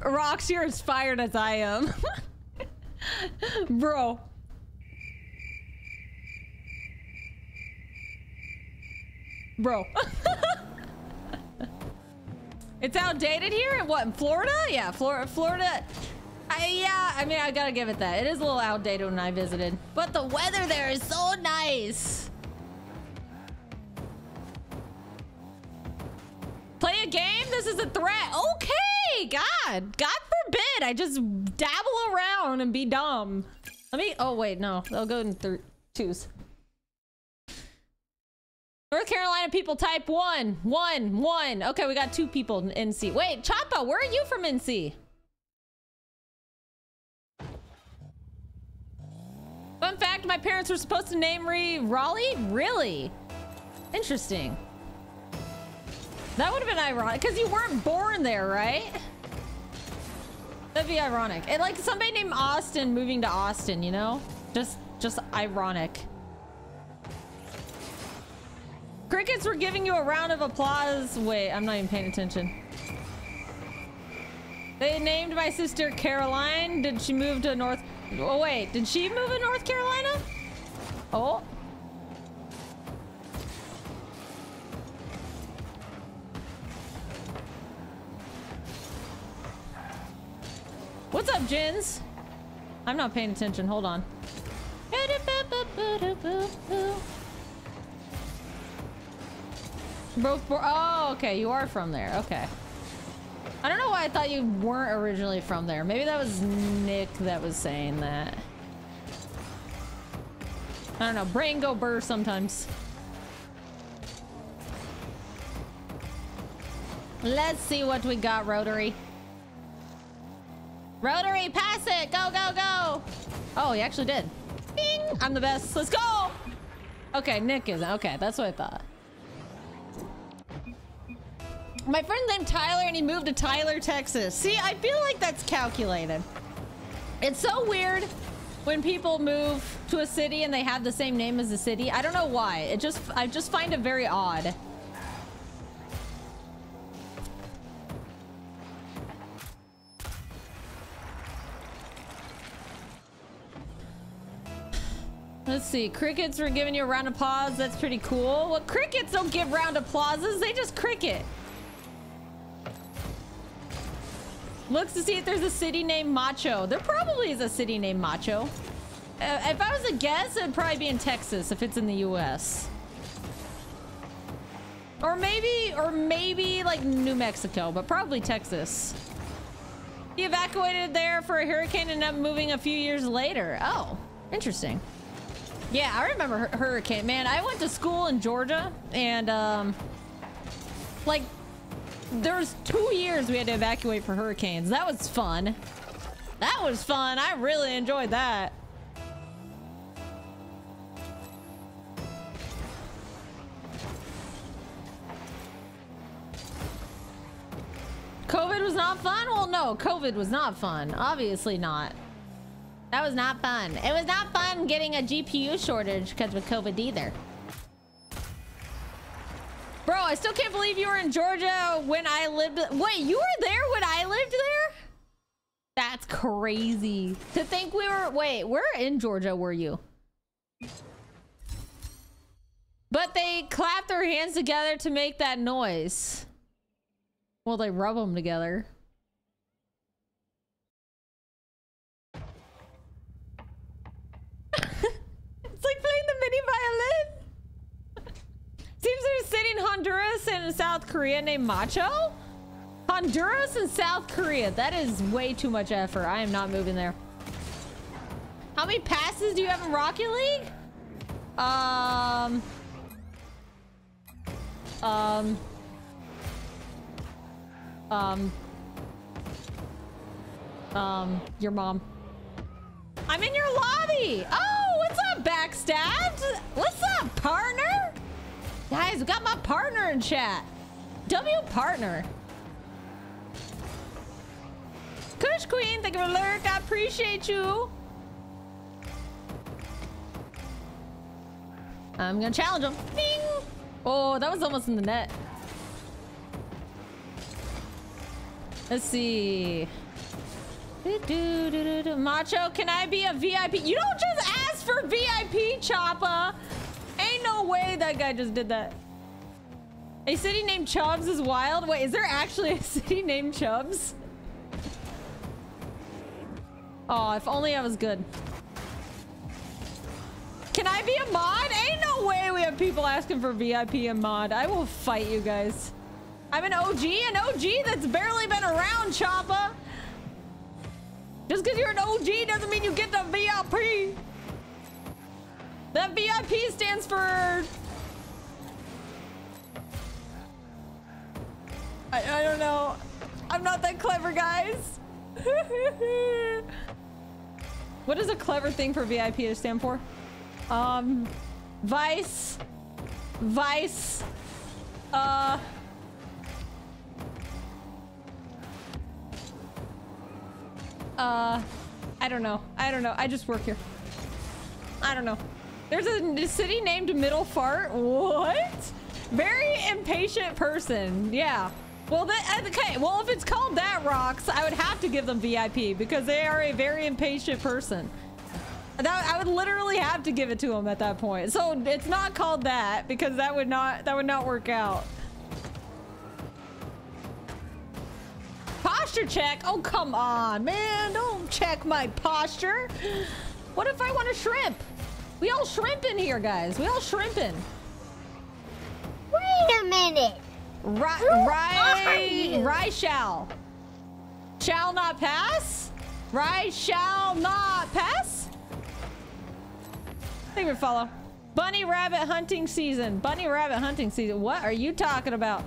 Rox, you're as fired as I am. <laughs> Bro. Bro. it's outdated here? In What, in Florida? Yeah, Florida. Florida. I, yeah, I mean, I gotta give it that. It is a little outdated when I visited. But the weather there is so nice. Play a game? This is a threat. Okay, God. God forbid I just dabble around and be dumb. Let me, oh wait, no. They'll go in th twos. North Carolina people type one, one, one. Okay, we got two people in NC. Wait, Chapa, where are you from NC? Fun fact, my parents were supposed to name me Raleigh? Really? Interesting. That would have been ironic, because you weren't born there, right? That'd be ironic. And like somebody named Austin moving to Austin, you know? Just, just ironic. Crickets were giving you a round of applause. Wait, I'm not even paying attention. They named my sister Caroline. Did she move to North... Oh, wait. Did she move to North Carolina? Oh. What's up, Jins? I'm not paying attention. Hold on. Both Oh, okay. You are from there. Okay. I don't know why I thought you weren't originally from there. Maybe that was Nick that was saying that. I don't know. Brain go burr sometimes. Let's see what we got, Rotary. Rotary, pass it! Go, go, go! Oh, he actually did. Bing! I'm the best. Let's go! Okay, Nick isn't. Okay, that's what I thought. My friend named Tyler and he moved to Tyler, Texas. See, I feel like that's calculated. It's so weird when people move to a city and they have the same name as the city. I don't know why. It just, I just find it very odd. Let's see. Crickets were giving you a round of applause. That's pretty cool. Well, crickets don't give round applauses. They just cricket. Looks to see if there's a city named Macho. There probably is a city named Macho. Uh, if I was a guess, it'd probably be in Texas if it's in the U.S. Or maybe, or maybe like New Mexico, but probably Texas. He evacuated there for a hurricane and ended up moving a few years later. Oh, interesting. Yeah, I remember hurricane. Man, I went to school in Georgia and um, like there was two years we had to evacuate for hurricanes. That was fun. That was fun. I really enjoyed that. COVID was not fun? Well, no, COVID was not fun. Obviously not. That was not fun. It was not fun getting a GPU shortage because of COVID either. Bro, I still can't believe you were in Georgia when I lived. Wait, you were there when I lived there? That's crazy. To think we were. Wait, where in Georgia were you? But they clap their hands together to make that noise. Well, they rub them together. <laughs> it's like playing the mini violin. Seems there's a city in Honduras and South Korea named Macho. Honduras and South Korea. That is way too much effort. I am not moving there. How many passes do you have in Rocket League? Um. Um. Um. Um, your mom. I'm in your lobby. Oh, what's up, Backstabbed? What's up, partner? Guys, we got my partner in chat. W partner. Kush Queen, thank you for lurk. I appreciate you. I'm gonna challenge him. Oh, that was almost in the net. Let's see. Do, do, do, do, do. Macho, can I be a VIP? You don't just ask for VIP, Choppa. Ain't no way that guy just did that. A city named Chubbs is wild. Wait, is there actually a <laughs> city named Chubbs? Oh, if only I was good. Can I be a mod? Ain't no way we have people asking for VIP and mod. I will fight you guys. I'm an OG, an OG that's barely been around, Choppa. Just because you're an OG doesn't mean you get the VIP. That VIP stands for... I, I don't know. I'm not that clever, guys. <laughs> what is a clever thing for VIP to stand for? Um, Vice. Vice. Uh... Uh, I don't know. I don't know. I just work here. I don't know. There's a city named Middle Fart. What? Very impatient person. Yeah. Well, that, uh, okay. Well, if it's called that, Rocks, I would have to give them VIP because they are a very impatient person. That, I would literally have to give it to them at that point. So it's not called that because that would not that would not work out. Posture check? Oh, come on, man. Don't check my posture. What if I want a shrimp? We all shrimping here, guys. We all shrimping. Wait a minute. Right, right, right shall. Shall not pass? Right shall not pass? Favorite follow. Bunny rabbit hunting season. Bunny rabbit hunting season. What are you talking about?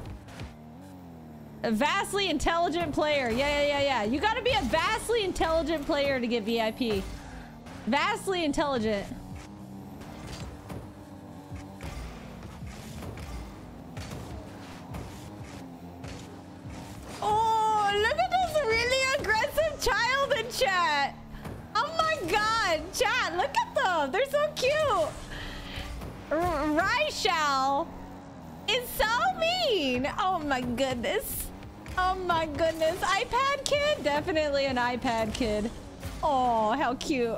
A vastly intelligent player. Yeah, yeah, yeah, yeah. You gotta be a vastly intelligent player to get VIP. Vastly intelligent. Look at this really aggressive child in chat. Oh my god, chat, look at them. They're so cute. Raishal is so mean. Oh my goodness. Oh my goodness. iPad kid? Definitely an iPad kid. Oh, how cute.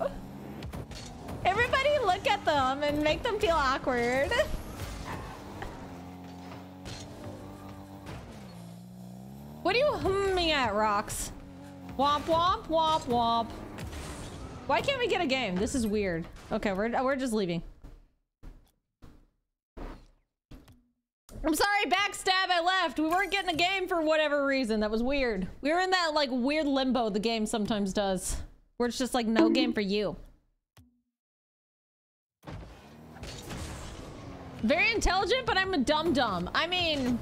Everybody look at them and make them feel awkward. <laughs> What are you humming at, Rocks? Womp womp womp womp. Why can't we get a game? This is weird. Okay, we're we're just leaving. I'm sorry, backstab, I left. We weren't getting a game for whatever reason. That was weird. We were in that like weird limbo the game sometimes does. Where it's just like no game for you. Very intelligent, but I'm a dum-dum. I mean,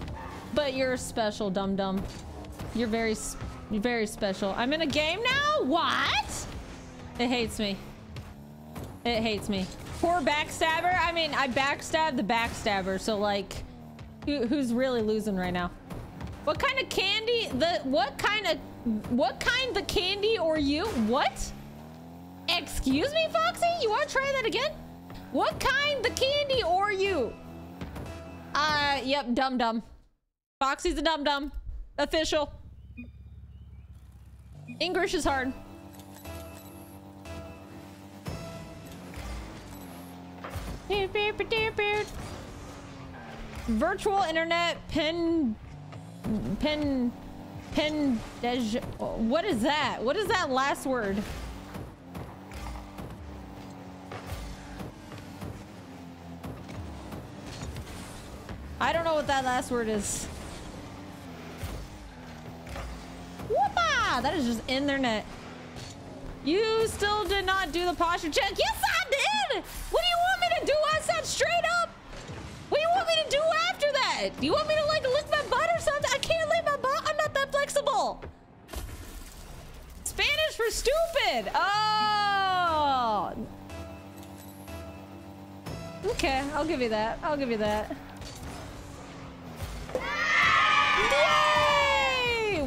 but you're special, dum-dum. You're very, you're very special. I'm in a game now? What? It hates me. It hates me. Poor backstabber. I mean, I backstabbed the backstabber, so like, who, who's really losing right now? What kind of candy? The what kind of what kind the candy or you? What? Excuse me, Foxy? You want to try that again? What kind the candy or you? Uh, yep, dum dum. Foxy's a dum dum. Official. English is hard. Virtual internet pen pen pen what is that? What is that last word? I don't know what that last word is. Whoopa! That is just in their net. You still did not do the posture check. Yes, I did! What do you want me to do? I said straight up. What do you want me to do after that? Do you want me to like lick my butt or something? I can't lick my butt. I'm not that flexible. Spanish for stupid. Oh. Okay, I'll give you that. I'll give you that.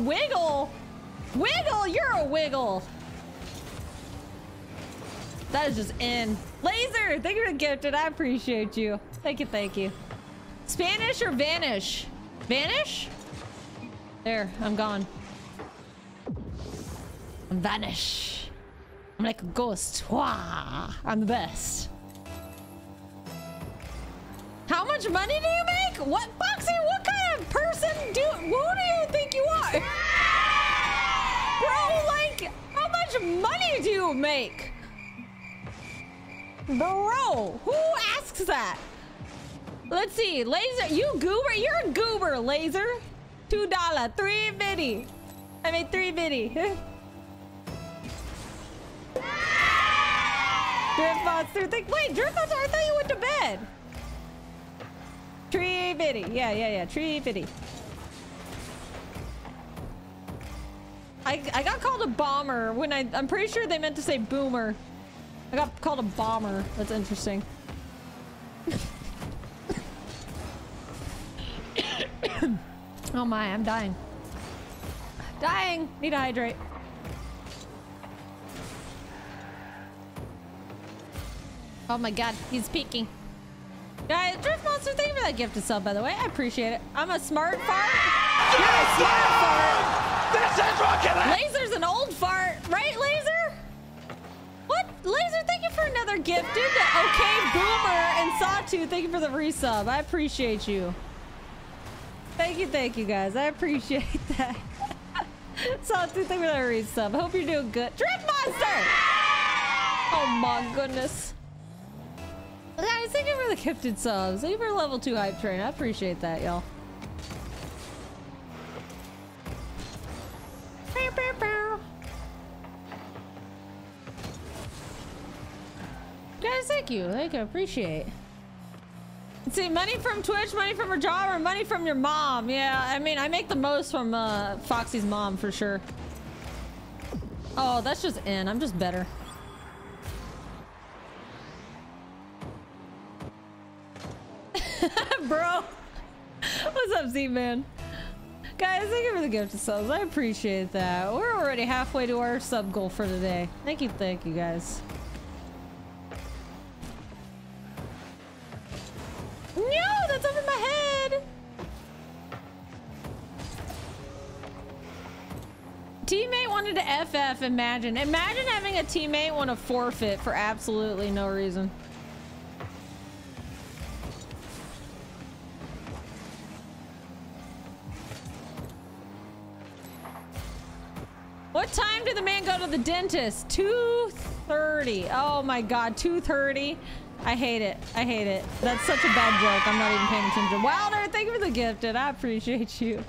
Wiggle! Wiggle! You're a wiggle! That is just in. Laser! Thank you for the gifted. I appreciate you. Thank you, thank you. Spanish or vanish? Vanish? There, I'm gone. I'm vanish. I'm like a ghost. Wah! I'm the best. How much money do you make? What, Boxy? What kind of person do? Who do you think you are, bro? Like, how much money do you make, bro? Who asks that? Let's see, laser. You goober? You're a goober, laser. Two dollar, three bitty. I made three bitty. <laughs> Drift monster. Think. Wait, drift monster. I thought you went to bed. Tree bitty. Yeah, yeah, yeah. Tree bitty. I, I got called a bomber when I... I'm pretty sure they meant to say boomer. I got called a bomber. That's interesting. <coughs> oh my, I'm dying. Dying! Need to hydrate. Oh my god, he's peeking. Guys, Drift Monster, thank you for that gifted sub, by the way. I appreciate it. I'm a smart fart. You're a smart fart. This is Rocket League! Laser's an old fart, right, Laser? What? Laser, thank you for another gift. Dude, the okay boomer and Sawtooth, thank you for the resub. I appreciate you. Thank you, thank you, guys. I appreciate <laughs> that. Sawtooth, thank you for that resub. I hope you're doing good. Drift Monster! Oh my goodness. Guys, thank you for the gifted subs. Thank you for level 2 hype train. I appreciate that, y'all. Guys, thank you. Thank you. Appreciate. See, money from Twitch, money from her job, or money from your mom. Yeah, I mean, I make the most from uh, Foxy's mom for sure. Oh, that's just in. I'm just better. Bro. What's up, Z-Man? Guys, thank you for the gift of subs. I appreciate that. We're already halfway to our sub goal for today. Thank you, thank you, guys. No, that's over my head. Teammate wanted to FF, imagine. Imagine having a teammate want to forfeit for absolutely no reason. What time did the man go to the dentist? 2.30. Oh my god, 2.30. I hate it. I hate it. That's such a bad joke. I'm not even paying attention. Wilder, thank you for the gifted. I appreciate you.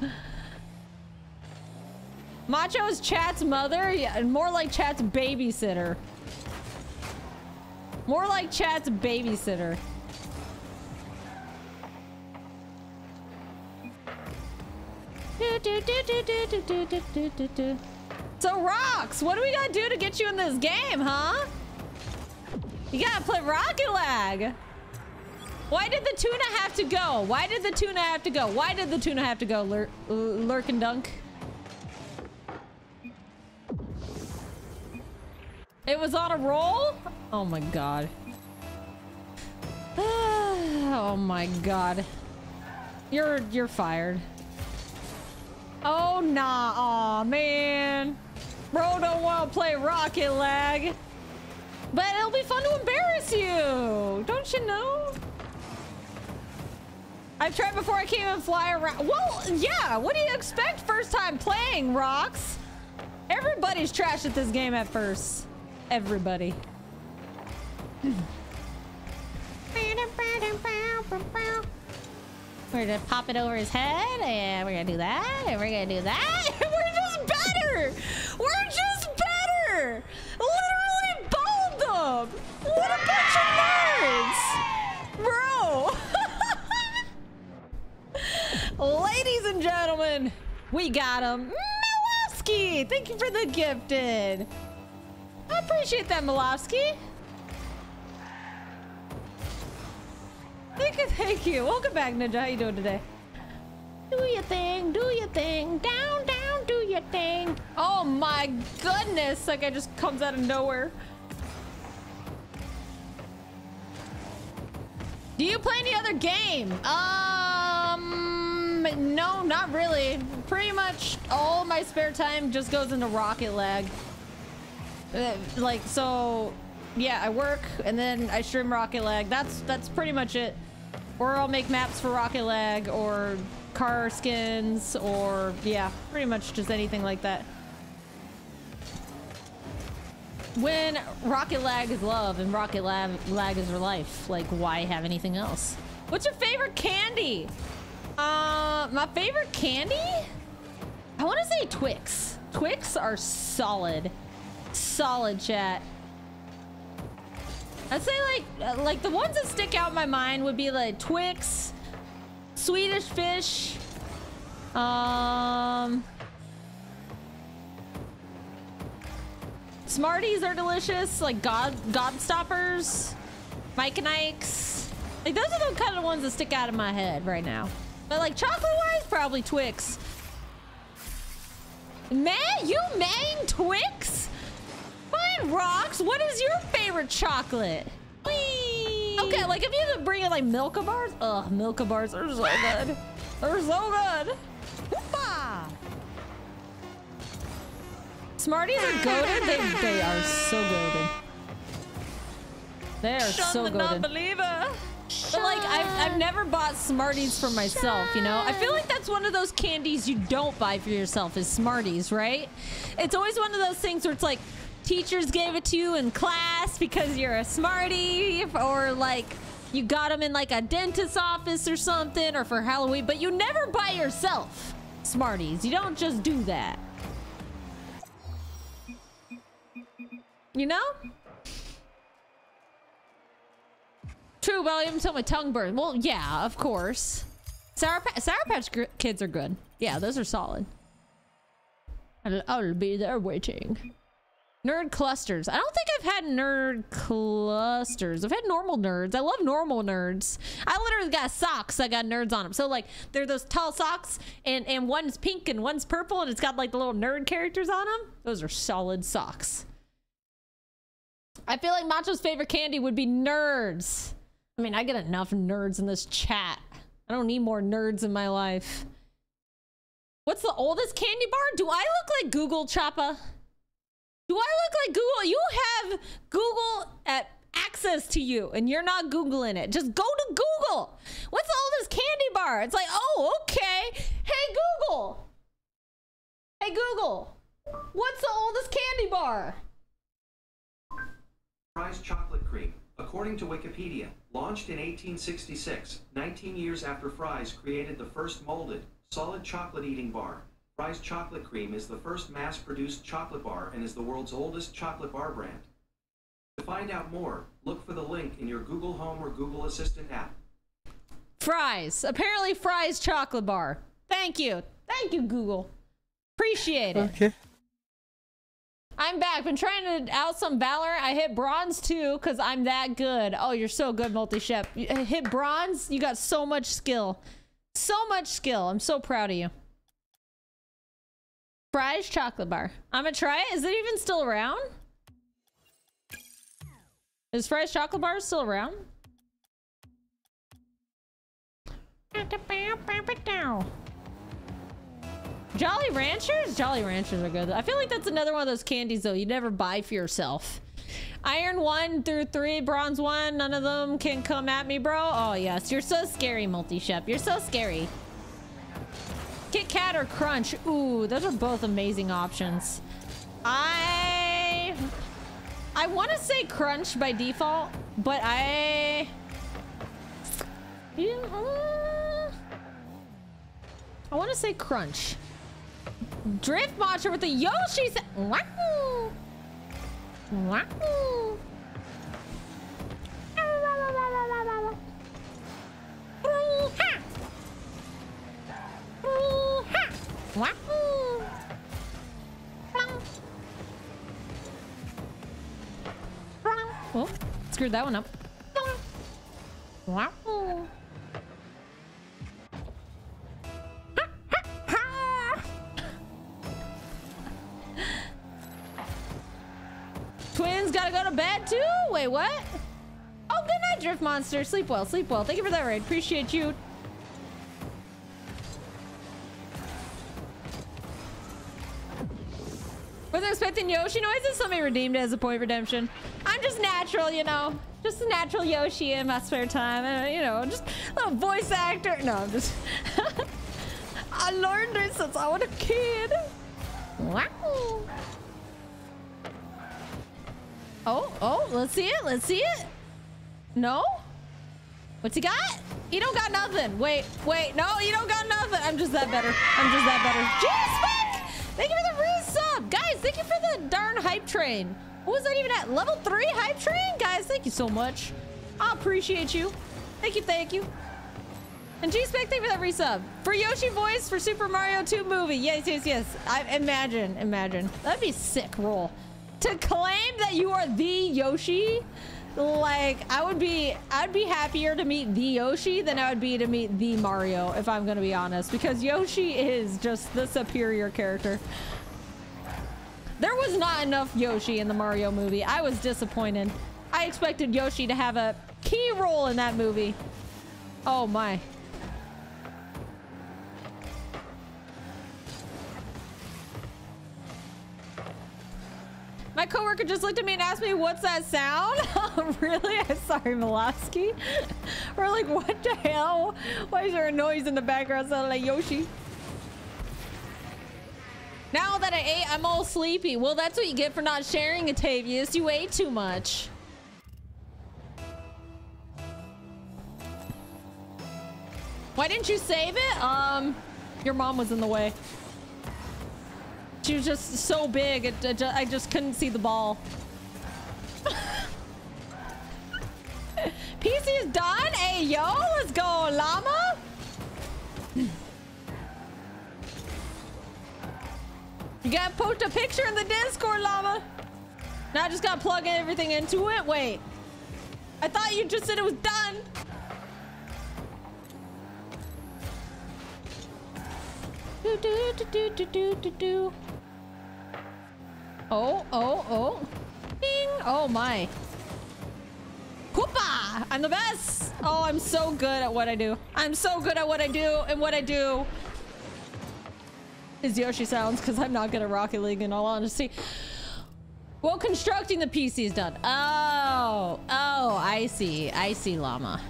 Macho is Chat's mother? Yeah, more like Chat's babysitter. More like Chat's babysitter. Do, do, do, So, Rocks, what do we gotta do to get you in this game, huh? You gotta play Rocket Lag. Why did the tuna have to go? Why did the tuna have to go? Why did the tuna have to go, Lur Lurk and Dunk? It was on a roll? Oh my god. <sighs> oh my god. You're you're fired. Oh nah, aw man. Bro don't wanna play Rocket Lag. But it'll be fun to embarrass you. Don't you know? I've tried before I can't even fly around. Well, yeah, what do you expect first time playing, Rocks? Everybody's trash at this game at first. Everybody. <laughs> We're gonna pop it over his head, and we're gonna do that, and we're gonna do that. <laughs> we're just better! We're just better! Literally balled them! What a bunch of nerds! Bro! <laughs> Ladies and gentlemen, we got him. Malowski! Thank you for the gifted. I appreciate that, Malowski. Thank you, thank you. Welcome back, Ninja. How you doing today? Do your thing, do your thing. Down, down, do your thing. Oh my goodness. Like it just comes out of nowhere. Do you play any other game? Um, no, not really. Pretty much all my spare time just goes into Rocket Lag. Uh, like, so, yeah, I work and then I stream Rocket Lag. That's, that's pretty much it. Or I'll make maps for Rocket Lag or car skins or, yeah, pretty much just anything like that. When Rocket Lag is love and Rocket Lag, lag is your life, like, why have anything else? What's your favorite candy? Uh, my favorite candy? I want to say Twix. Twix are solid. Solid chat. I'd say like uh, like the ones that stick out in my mind would be like Twix, Swedish Fish, um, Smarties are delicious. Like God Gobstoppers, Mike and Ike's. Like those are the kind of ones that stick out in my head right now. But like chocolate wise, probably Twix. Man, you main Twix? Fine rocks. What is your favorite chocolate? Whee! Okay, like if you have to bring in like Milka bars, ugh, Milka bars are so good. They're so good. Whoopah! Smarties are goaded. They they are so goaded. They are so the goaded. non-believer. But like I've, I've never bought Smarties for myself, you know? I feel like that's one of those candies you don't buy for yourself is Smarties, right? It's always one of those things where it's like teachers gave it to you in class because you're a Smartie or like you got them in like a dentist's office or something or for Halloween, but you never buy yourself Smarties. You don't just do that. You know? True, but until my tongue burns. Well, yeah, of course. Sour, pa Sour Patch Kids are good. Yeah, those are solid. I'll, I'll be there waiting. Nerd clusters. I don't think I've had nerd clusters. I've had normal nerds. I love normal nerds. I literally got socks that got nerds on them. So like, they're those tall socks, and and one's pink and one's purple, and it's got like the little nerd characters on them. Those are solid socks. I feel like Macho's favorite candy would be nerds. I mean, I get enough nerds in this chat. I don't need more nerds in my life. What's the oldest candy bar? Do I look like Google Choppa? Do I look like Google? You have Google at access to you and you're not Googling it. Just go to Google. What's the oldest candy bar? It's like, oh, okay. Hey, Google. Hey, Google. What's the oldest candy bar? Fry's chocolate cream. According to Wikipedia, launched in 1866, 19 years after Fry's created the first molded, solid chocolate eating bar. Fry's chocolate cream is the first mass produced chocolate bar and is the world's oldest chocolate bar brand. To find out more, look for the link in your Google Home or Google Assistant app. Fry's. Apparently, Fry's chocolate bar. Thank you. Thank you, Google. Appreciate it. Okay. I'm back. Been trying to out some Valor. I hit bronze too because I'm that good. Oh, you're so good, multi chef. You uh, hit bronze. You got so much skill. So much skill. I'm so proud of you. Fry's chocolate bar. I'm gonna try it. Is it even still around? Is Fry's chocolate bar still around? Jolly Ranchers? Jolly Ranchers are good. I feel like that's another one of those candies though you never buy for yourself. Iron 1 through 3, Bronze 1, none of them can come at me, bro. Oh, yes. You're so scary, Multi-Chef. You're so scary. Kit Kat or Crunch? Ooh, those are both amazing options. I... I want to say Crunch by default, but I... Yeah, uh, I want to say Crunch. Drift Monster with the Yoshi's. Wahoo! Wahoo! Wahoo! Oh, screwed that one up. Wahoo! Ha, ha, ha! Twins gotta go to bed too? Wait, what? Oh, good night, Drift Monster. Sleep well, sleep well. Thank you for that raid. Appreciate you. Wasn't expecting Yoshi noises. Somebody redeemed as a point redemption. I'm just natural, you know. Just a natural Yoshi in my spare time. And, you know, just a little voice actor. No, I'm just... <laughs> I learned it since I was a kid. Wow. Oh, oh, let's see it. Let's see it. No? What's he got? He don't got nothing. Wait, wait. No, he don't got nothing. I'm just that better. I'm just that better. Jeez, Thank you for the resub. Guys, thank you for the darn hype train. What was that even at? Level 3 hype train? Guys, thank you so much. I appreciate you. Thank you, thank you. And G-Spec, thank you for that resub. For Yoshi voice for Super Mario 2 movie. Yes, yes, yes. I imagine, imagine. That'd be sick roll. To claim that you are the Yoshi, like I would be I'd be happier to meet the Yoshi than I would be to meet the Mario, if I'm gonna be honest. Because Yoshi is just the superior character. There was not enough Yoshi in the Mario movie. I was disappointed. I expected Yoshi to have a key role in that movie. Oh my. My coworker just looked at me and asked me, what's that sound? <laughs> really? I'm sorry, Milovsky. We're like, what the hell? Why is there a noise in the background sounding like Yoshi? Now that I ate, I'm all sleepy. Well, that's what you get for not sharing, Atavius. You ate too much. Why didn't you save it? Um, your mom was in the way. She was just so big, it, it I just couldn't see the ball. <laughs> PC is done? Hey, yo, let's go, llama. You gotta post a picture in the Discord, llama. Now I just gotta plug everything into it. Wait. I thought you just said it was done. Do do do do do do do do. Oh, oh, oh. Ding! Oh my. Whoopa! I'm the best! Oh, I'm so good at what I do. I'm so good at what I do, and what I do is Yoshi sounds, because I'm not good at Rocket League in all honesty. Well, constructing the PC is done. Oh, oh, I see. I see, Llama.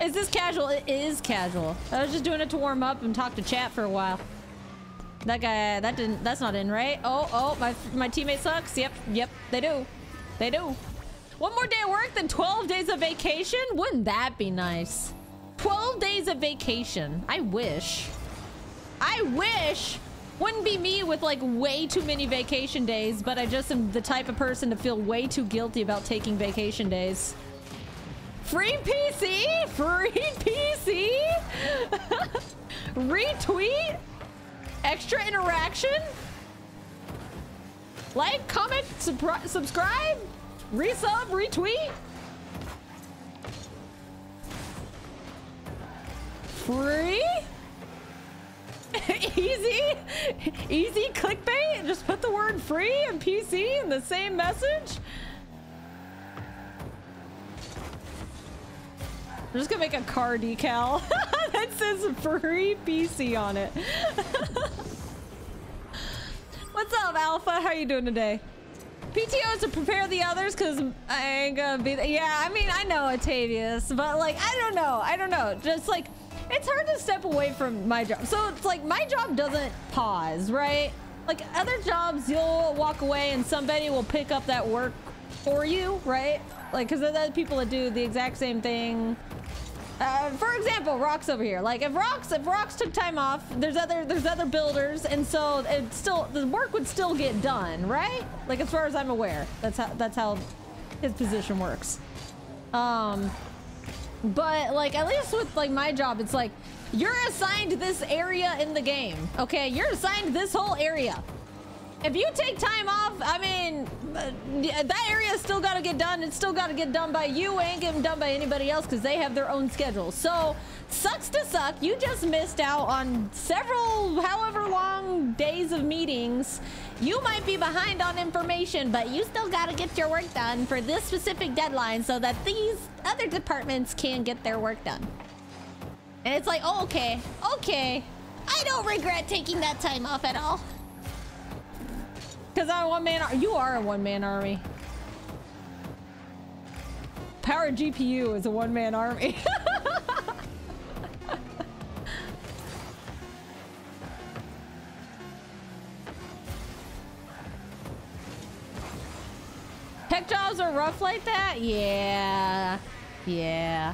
Is this casual? It is casual. I was just doing it to warm up and talk to chat for a while. That guy, that didn't, that's not in, right? Oh, oh, my, my teammate sucks. Yep, yep, they do. They do. One more day of work than 12 days of vacation? Wouldn't that be nice? 12 days of vacation. I wish. I wish. Wouldn't be me with like way too many vacation days, but I just am the type of person to feel way too guilty about taking vacation days. Free PC? Free PC? <laughs> Retweet? Extra interaction? Like, comment, subscribe, resub, retweet? Free? <laughs> Easy? Easy clickbait? Just put the word free and PC in the same message? I'm just gonna make a car decal <laughs> that says free PC on it. <laughs> What's up, Alpha? How you doing today? PTO is to prepare the others because I ain't gonna be there. Yeah, I mean, I know Atavius, but like, I don't know. I don't know. Just like, it's hard to step away from my job. So it's like, my job doesn't pause, right? Like, other jobs, you'll walk away and somebody will pick up that work for you, right? Like, because there's other people that do the exact same thing uh, for example, Rocks over here. Like if Rocks, if Rocks took time off, there's other there's other builders, and so it still the work would still get done, right? Like as far as I'm aware, that's how that's how his position works. Um, but like at least with like my job, it's like you're assigned this area in the game. Okay, you're assigned this whole area. If you take time off, I mean, uh, that area still got to get done. It's still got to get done by you. Ain't getting done by anybody else because they have their own schedule. So, sucks to suck. You just missed out on several, however long days of meetings. You might be behind on information, but you still got to get your work done for this specific deadline so that these other departments can get their work done. And it's like, oh, okay, okay. I don't regret taking that time off at all. Because I'm a one-man... You are a one-man army. Power GPU is a one-man army. <laughs> Tech jobs are rough like that? Yeah. Yeah.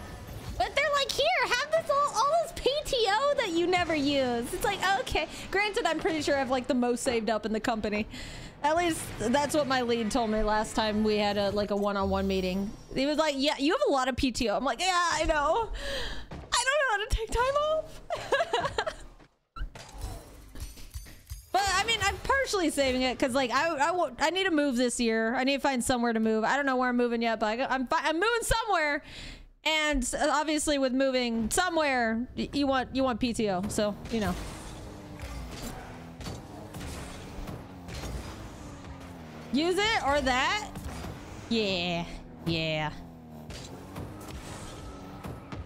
But they're like, here, have this all, all this PTO that you never use. It's like, okay. Granted, I'm pretty sure I have like the most saved up in the company. At least that's what my lead told me last time we had a like a one-on-one meeting. He was like, yeah, you have a lot of PTO. I'm like, yeah, I know. I don't know how to take time off. <laughs> But I mean, I'm partially saving it because like I I, I need to move this year. I need to find somewhere to move. I don't know where I'm moving yet, but I, I'm I'm moving somewhere. And obviously, with moving somewhere, you want you want PTO. So you know. Use it or that? Yeah. Yeah.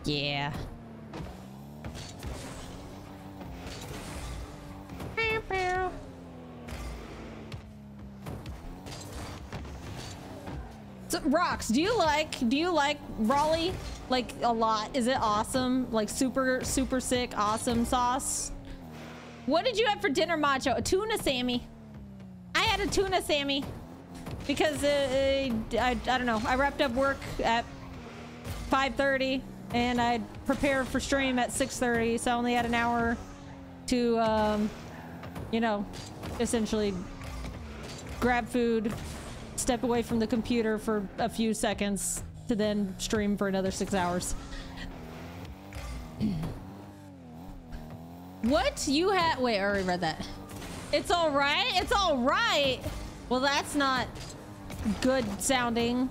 Yeah. So, Rocks, do you like do you like Raleigh like a lot? Is it awesome? Like super super sick awesome sauce? What did you have for dinner, Macho? A tuna Sammy. I had a tuna Sammy because uh, uh, I I don't know. I wrapped up work at 5:30 and I prepared for stream at 6:30, so I only had an hour to um you know, essentially grab food, step away from the computer for a few seconds to then stream for another six hours. what you had? Wait, I already read that. It's all right. It's all right. Well, that's not good sounding.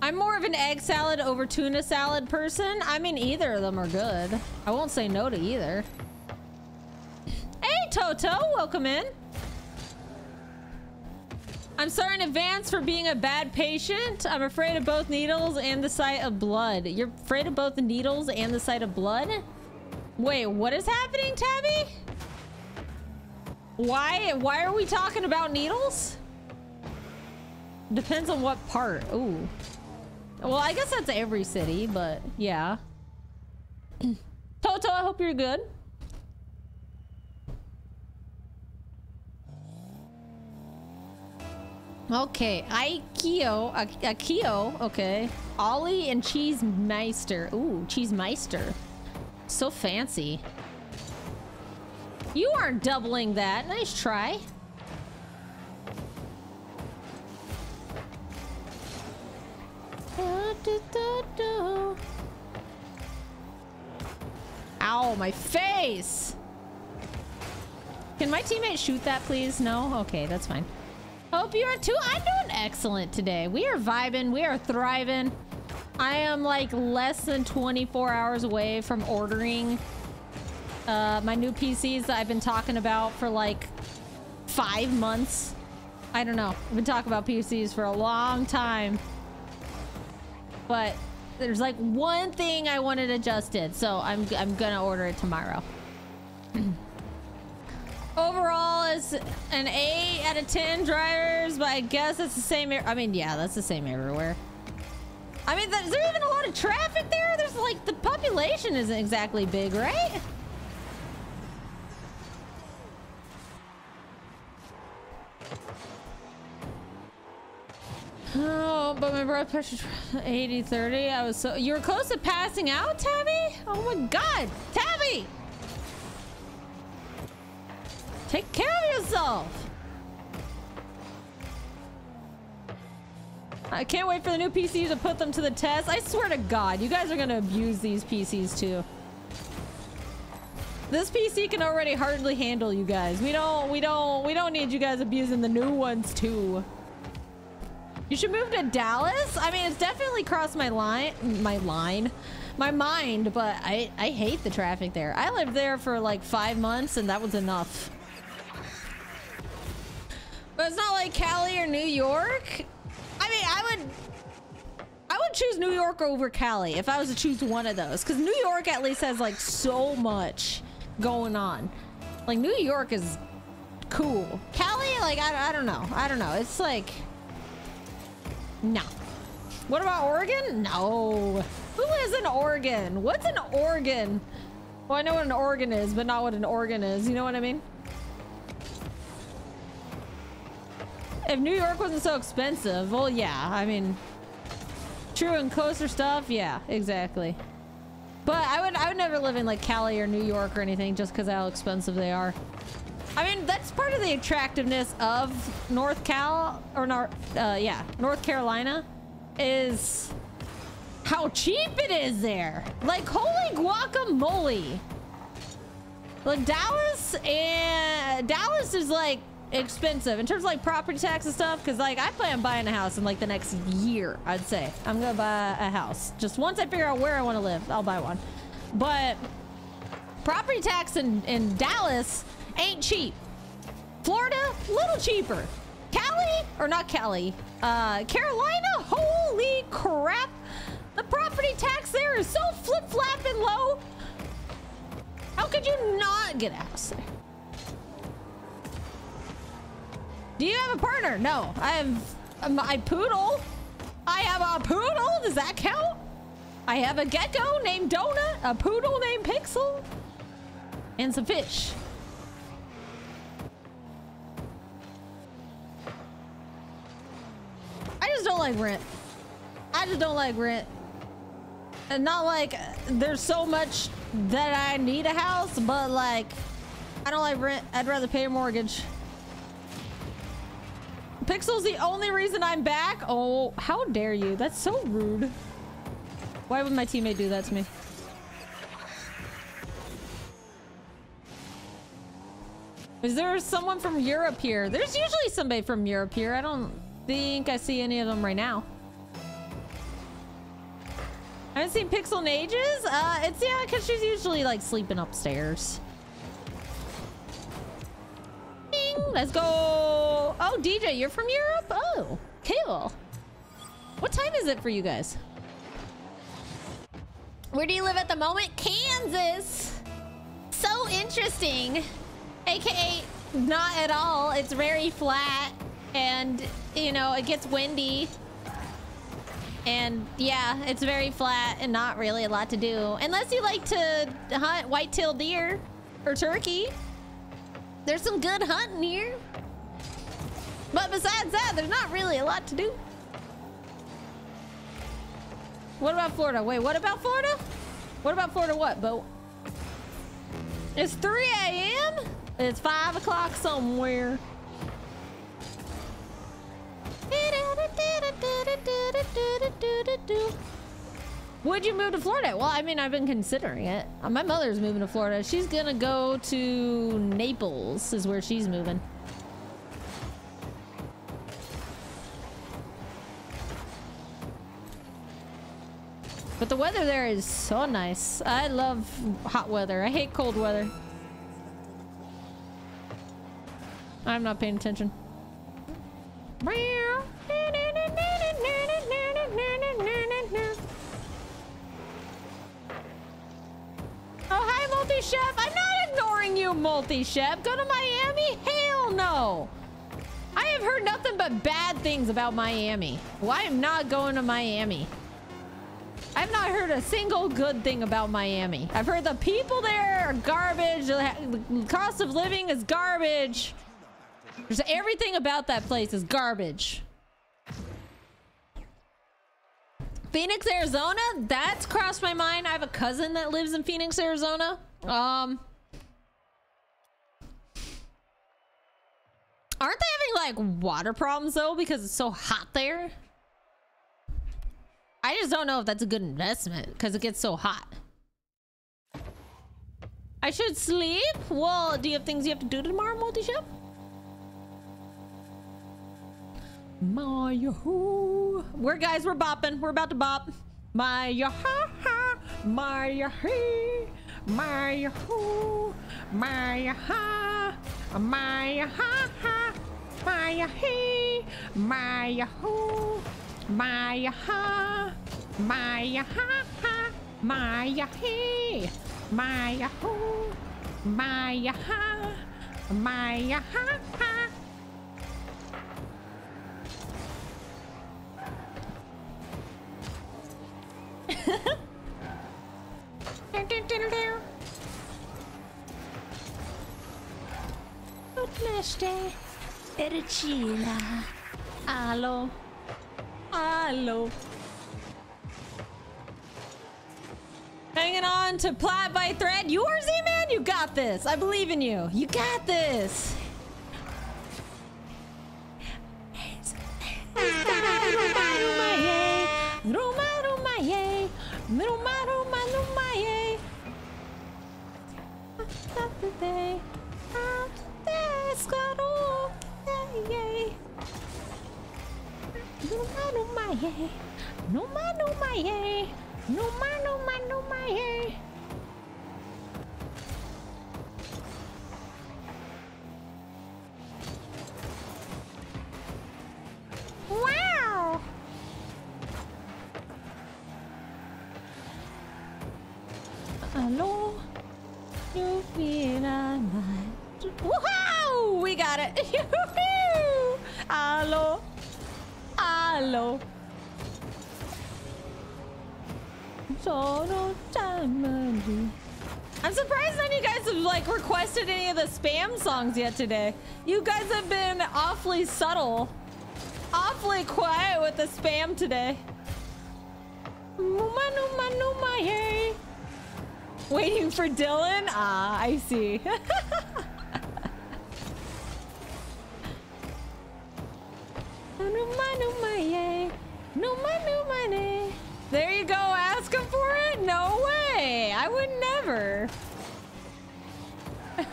I'm more of an egg salad over tuna salad person. I mean, either of them are good. I won't say no to either. Hey, Toto, welcome in. I'm sorry in advance for being a bad patient. I'm afraid of both needles and the sight of blood. You're afraid of both the needles and the sight of blood? Wait, what is happening, Tabby? Why? Why are we talking about needles? Depends on what part. Ooh. Well, I guess that's every city, but yeah. <clears throat> Toto, I hope you're good. Okay, Aikio, Akio, okay. Ollie and Cheese Meister. Ooh, Cheese Meister. So fancy. You aren't doubling that. Nice try. Ow, my face! Can my teammate shoot that, please? No? Okay, that's fine. Hope you are too. I'm doing excellent today. We are vibing. We are thriving. I am like less than 24 hours away from ordering uh, my new PCs that I've been talking about for like five months. I don't know. I've been talking about PCs for a long time. But there's like one thing I wanted adjusted, so I'm I'm gonna order it tomorrow. <clears throat> Overall, it's an 8 out of 10 drivers, but I guess it's the same. I mean, yeah, that's the same everywhere. I mean, is there even a lot of traffic there? There's like the population isn't exactly big, right? Oh, but my blood pressure <laughs> 80 30. I was so you were close to passing out, Tabby? Oh my god, Tabby! Take care of yourself. I can't wait for the new PCs to put them to the test. I swear to God, you guys are gonna abuse these PCs too. This PC can already hardly handle you guys. We don't, we don't, we don't need you guys abusing the new ones too. You should move to Dallas. I mean, it's definitely crossed my line, my line, my mind, but I, I hate the traffic there. I lived there for like five months and that was enough. But it's not like Cali or New York. I mean, I would I would choose New York over Cali if I was to choose one of those. Because New York at least has like so much going on. Like New York is cool. Cali, like I, I don't know. I don't know. It's like no. What about Oregon? No. Who is an in Oregon? What's an organ? Well, I know what an organ is, but not what an organ is. You know what I mean? If New York wasn't so expensive, well, yeah. I mean, true and coaster stuff, yeah, exactly. But I would, I would never live in like Cali or New York or anything just because how expensive they are. I mean, that's part of the attractiveness of North Cal or North, uh, yeah, North Carolina is how cheap it is there. Like, holy guacamole. Like Dallas and Dallas is like expensive in terms of like property tax and stuff because like i plan on buying a house in like the next year i'd say i'm gonna buy a house just once i figure out where i want to live i'll buy one but property tax in in dallas ain't cheap florida little cheaper cali or not cali uh carolina holy crap the property tax there is so flip-flapping low how could you not get a house there Do you have a partner? No. I have my poodle. I have a poodle. Does that count? I have a gecko named Donut, a poodle named Pixel, and some fish. I just don't like rent. I just don't like rent. And not like there's so much that I need a house, but like I don't like rent. I'd rather pay a mortgage. Pixel's the only reason I'm back? Oh, how dare you? That's so rude. Why would my teammate do that to me? Is there someone from Europe here? There's usually somebody from Europe here. I don't think I see any of them right now. I haven't seen Pixel in ages. Uh, it's yeah, because she's usually like sleeping upstairs. Ding, let's go. Oh, DJ, you're from Europe? Oh, cool. What time is it for you guys? Where do you live at the moment? Kansas. So interesting. AKA not at all. It's very flat and, you know, it gets windy. And yeah, it's very flat and not really a lot to do. Unless you like to hunt white-tailed deer or turkey. There's some good hunting here. But besides that, there's not really a lot to do. What about Florida? Wait, what about Florida? What about Florida what, Bo? It's 3 a.m.? It's 5 o'clock somewhere. Would you move to Florida? Well, I mean, I've been considering it. Uh, My mother's moving to Florida. She's gonna go to Naples, is where she's moving. But the weather there is so nice. I love hot weather. I hate cold weather. I'm not paying attention. Oh, multi-chef. I'm not ignoring you, multi-chef. Go to Miami? Hell no. I have heard nothing but bad things about Miami. Well, I am not going to Miami. I've not heard a single good thing about Miami. I've heard the people there are garbage. The cost of living is garbage. Just everything about that place is garbage. Phoenix, Arizona? That's crossed my mind. I have a cousin that lives in Phoenix, Arizona. Um, aren't they having like water problems though because it's so hot there? I just don't know if that's a good investment because it gets so hot. I should sleep? Well, do you have things you have to do tomorrow, multi-ship? My yahoo. We're guys, we're bopping. We're about to bop. My yaha ha. My yahee. My yahoo. My yaha. My yaha ha. My yahee. My yahoo. My yaha. My yaha ha. My yahee. My yahoo. My yaha. My yaha ha. Utmeste Ericina. Allo. Allo. Hanging on to plat by thread. You are Z-Man. You got this. I believe in you. You got this. Roma, Roma, yay. Roma, Roma, Roma, yay. Saturday, Saturday, Scaro, yay. Roma, Roma, yay. Roma, Roma, yay. Roma, Roma, Roma, yay. Wow! Hello? You alive. Woohoo! We got it. <laughs> Hello? Hello? I'm surprised none of you guys have like requested any of the spam songs yet today. You guys have been awfully subtle. Awfully quiet with the spam today. Numa, numa, numa, yay. <laughs> Waiting for Dylan? Ah, I see. There you go. Ask him for it? No way. I would never. <laughs>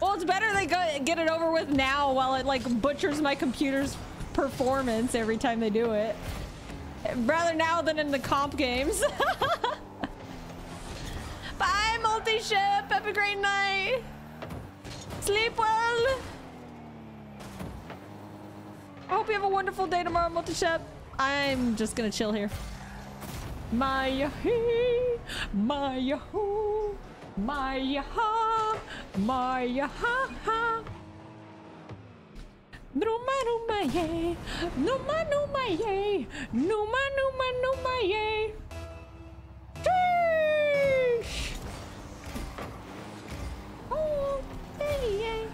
well, it's better they go get it over with now while it like butchers my computer's performance every time they do it. Rather now than in the comp games. <laughs> Bye, multi-ship. Have a great night. Sleep well. I hope you have a wonderful day tomorrow, multi-ship. I'm just gonna chill here. My yahoo, my yahoo, my yaha, my yaha ha. Numa numa yay, numa numa yay, numa numa numa yay. Sheesh. Oh, yay.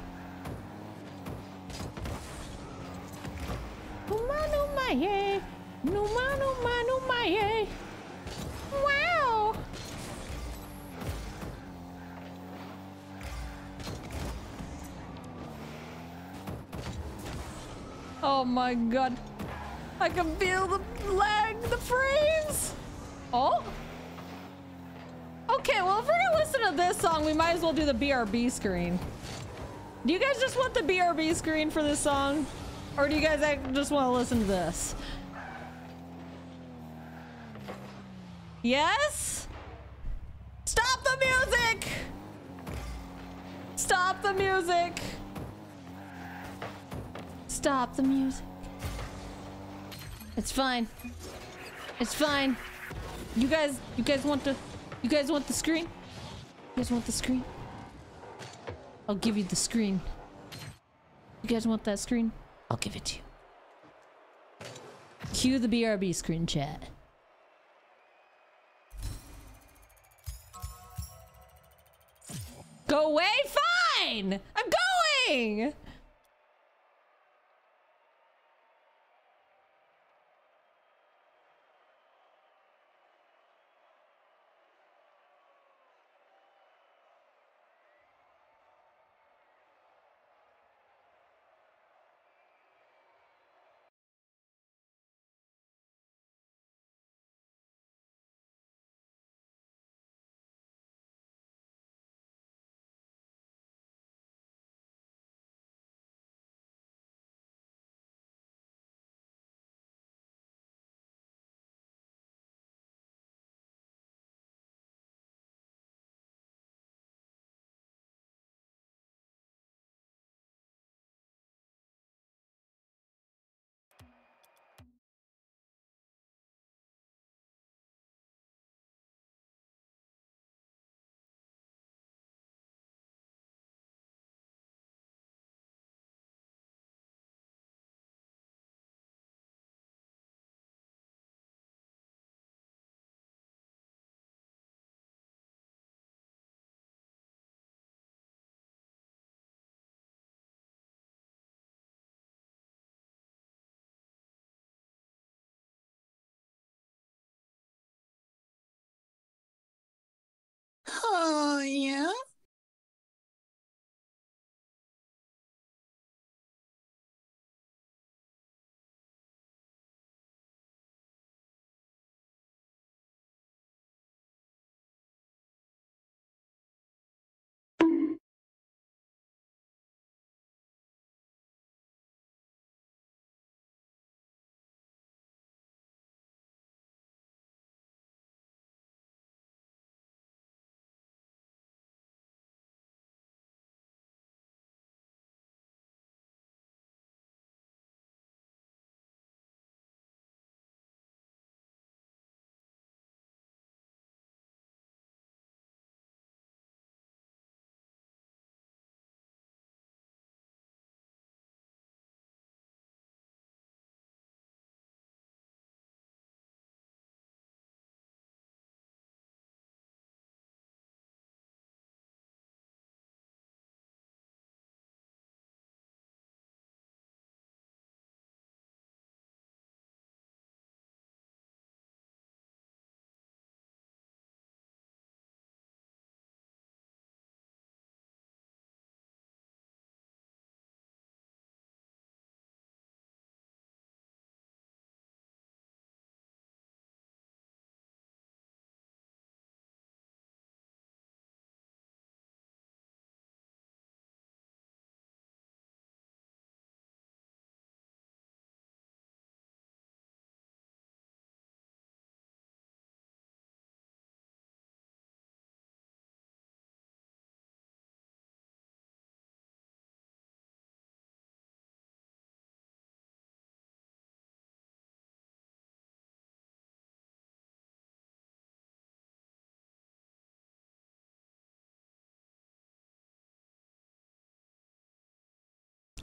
my yeah. No ma no ma no my yeah. Wow. Oh my god. I can feel the lag, the frames. Oh. Okay, well, if we're gonna listen to this song, we might as well do the BRB screen. Do you guys just want the BRB screen for this song? Or do you guys just want to listen to this? Yes? Stop the music! Stop the music! Stop the music. It's fine. It's fine. You guys, you guys want the, you guys want the screen? You guys want the screen? I'll give you the screen. You guys want that screen? I'll give it to you. Cue the BRB screen chat. Go away? Fine! I'm going!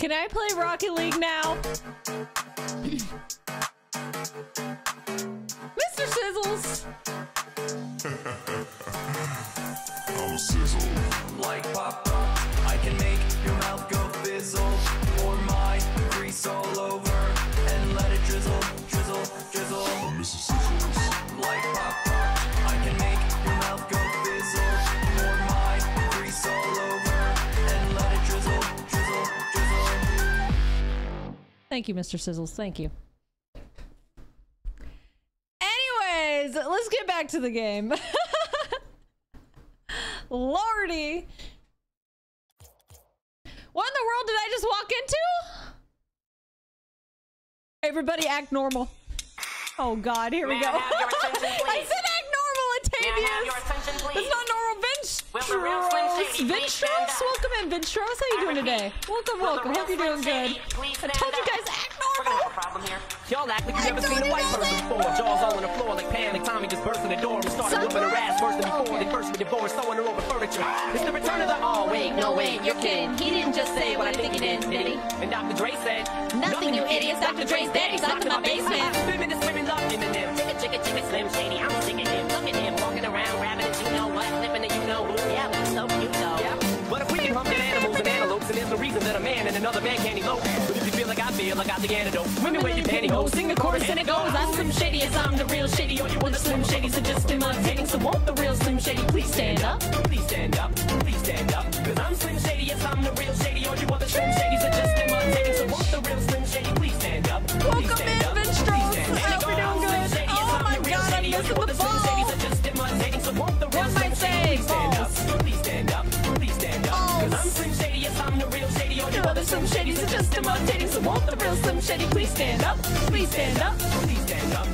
Can I play Rocket League now? <laughs> Thank you, Mr. Sizzles. Thank you. Anyways, let's get back to the game. <laughs> Lordy. What in the world did I just walk into? Everybody act normal. Oh god, here we go. I have your attention, <laughs> I said act normal, May I have your Octavius. attention, please? That's not normal. Vince Will the real Slim Strauss. Shady Vince please stand Strauss, up? welcome in. Vince Strauss, how you doing today? Welcome, welcome. Hope you're doing good. I told you guys act normal. have a problem here. Y'all act like you've never seen a white person before. Jaws all on the floor like Pam, like Tommy just burst in the door and started whooping her ass worse than before. They first were divorced, throwing her over furniture. It's the return of the oh wait, no wait, you're kidding. He didn't just say what I think he did, did he? And Dr. Dre said, Nothing, you idiots. Dr. Dre's dead. He's locked in my basement. I got the antidote. Women wear your pantyhose. Sing the chorus and it goes. I'm Slim Shady, yes I'm the real Shady. All you other Slim Shadys are just imitating. So won't the real Slim Shady please stand up? Please stand up. Please stand up. Cause I'm Slim Shady, yes I'm the real Shady. All you other Slim Shadys are just imitating. So won't the real Slim Shady please stand up? Please Welcome stand in. Vince Please Strauss. stand I up. hope you're doing good. Shady, Oh my the God, I'm missing the ball. Slim Shady, yes I'm the real Shady. All you other Slim Shadys are just imitating. So won't the real Slim Shady please stand up? Please stand up. Please stand up.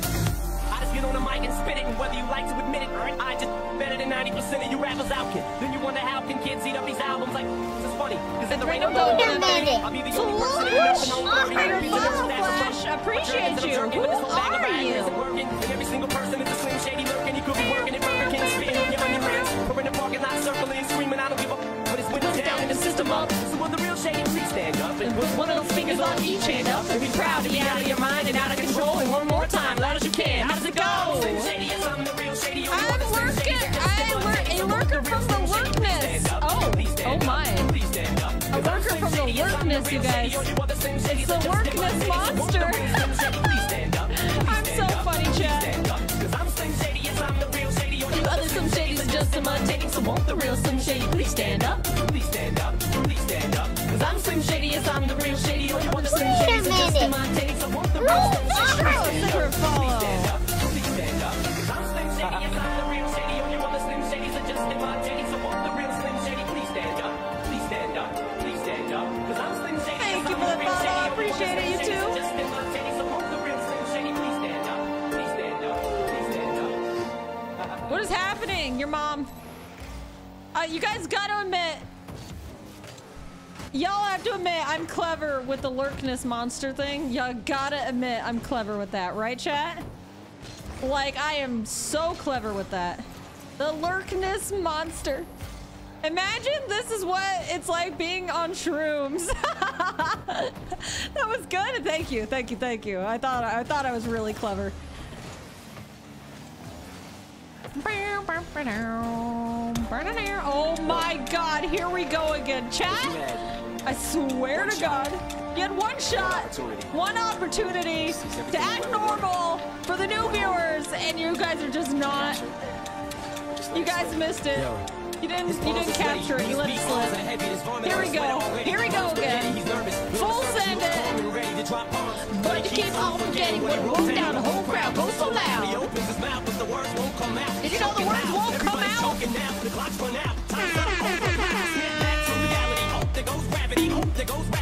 I just get on the mic and spit it, and whether you like to admit it, I just better than 90% of you rappers out, kid. Then you wonder how can kids eat up these albums like, this is funny. Cause in the rain a gold, minute. I'll be the only person in enough to know Flash, where your every single follow, stack of Flash. Appreciate you. jerking, but this Who whole bag of are you? isn't working. And every single person is a slim shady fingers each hand up and be proud to be out of your mind and out of control. And one more time, loud as you can. How does it go? I'm. I'm up, lur- take a the from the up. Oh, oh my. Up. A Slim from the lurkness, you guys. It's the the monster. Imitating. So won't the real Slim Shady please stand up? Please stand up. Please stand up. Cause I'm Slim Shady, yes, I'm the real shady. Other Slim Shadys are just minute. imitating. So won't the real Slim Shady please stand up? Please stand up. Please stand up. Cause I'm Slim Shady, yes, I'm the real shady. All you other Slim Shadys are just imitating. So won't the real Slim Shady please stand up? Please stand up. Please stand up. Cause I'm Slim Shady, Thank yes, you I'm for the the real follow. shady. I All you other appreciate Slim it, Your mom. Uh, you guys gotta admit. Y'all have to admit I'm clever with the lurkness monster thing. Y'all gotta admit I'm clever with that, right, chat? Like, I am so clever with that. The lurkness monster. Imagine this is what it's like being on shrooms. <laughs> that was good. Thank you. Thank you. Thank you. I thought I thought I was really clever. Oh my god, here we go again. Chat? I swear to god. You had one shot, one opportunity to act normal for the new viewers, and you guys are just not. You guys missed it. You didn't you didn't capture it, you let it slip. Here we go. Here we go again. Full send it. But you keep on forgetting what wrote down the whole crowd goes so loud. You know the words? Won't come out?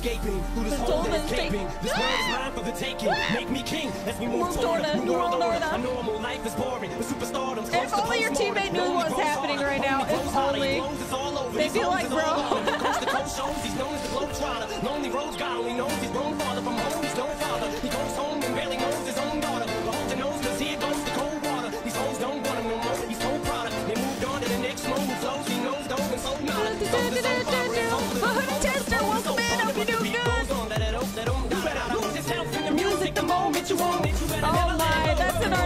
escaping. This world is mine for the taking. Make me king as we move toward a new world order. A normal life is boring, but superstardom's close If only your teammate knew what was happening right now. If only. It's all over. They'd He's be known like, bro. all over. Coast to coast shows, he's known as the Globetrotter. Lonely roads, God only knows he's grown farther from home. He's no father. He goes home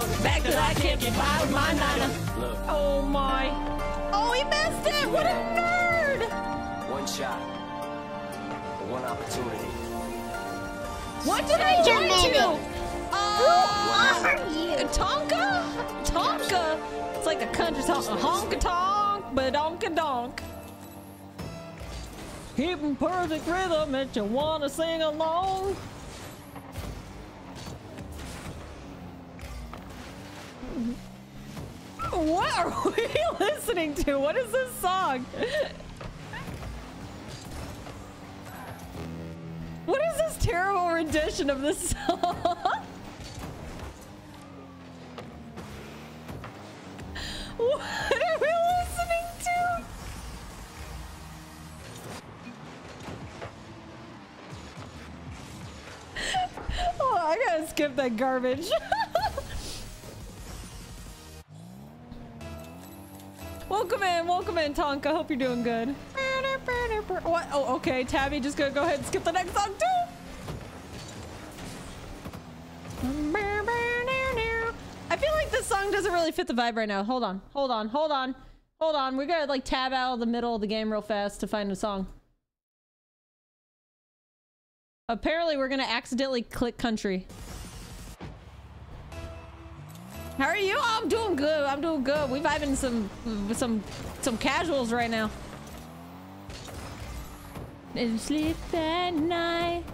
by the Fact that I can't get by with my niner. Oh my. Oh, he missed it. What a nerd. one shot, one opportunity. What did I do to? minute. Uh, are you? Tonka? Tonka? It's like a country song. A honka tonk, but donka donk. Keeping perfect rhythm that you want to sing along. What are <laughs> we listening to? What is this song? What is this terrible rendition of this song? <laughs> What are we listening to? <laughs> Oh, I gotta skip that garbage. Welcome in, welcome in, Tonka. Hope you're doing good. What? Oh, okay. Tabby, just gonna go ahead and skip the next song too. I feel like this song doesn't really fit the vibe right now. Hold on, hold on, hold on, hold on. We gotta like tab out of the middle of the game real fast to find a song. Apparently, we're gonna accidentally click country. How are you? Oh, I'm doing good. I'm doing good. We vibing some some some casuals right now. Didn't sleep that night.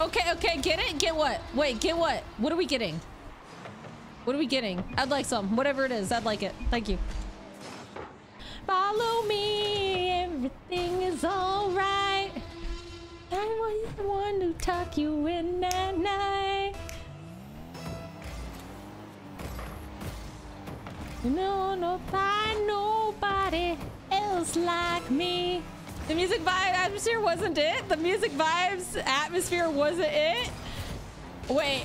Okay, okay, get it? Get what? Wait, get what? What are we getting? What are we getting? I'd like some. Whatever it is, I'd like it. Thank you. Follow me, everything is alright. I was the one to tuck you in at night. No find nobody else like me. The music vibe atmosphere wasn't it. The music vibes atmosphere wasn't it. Wait,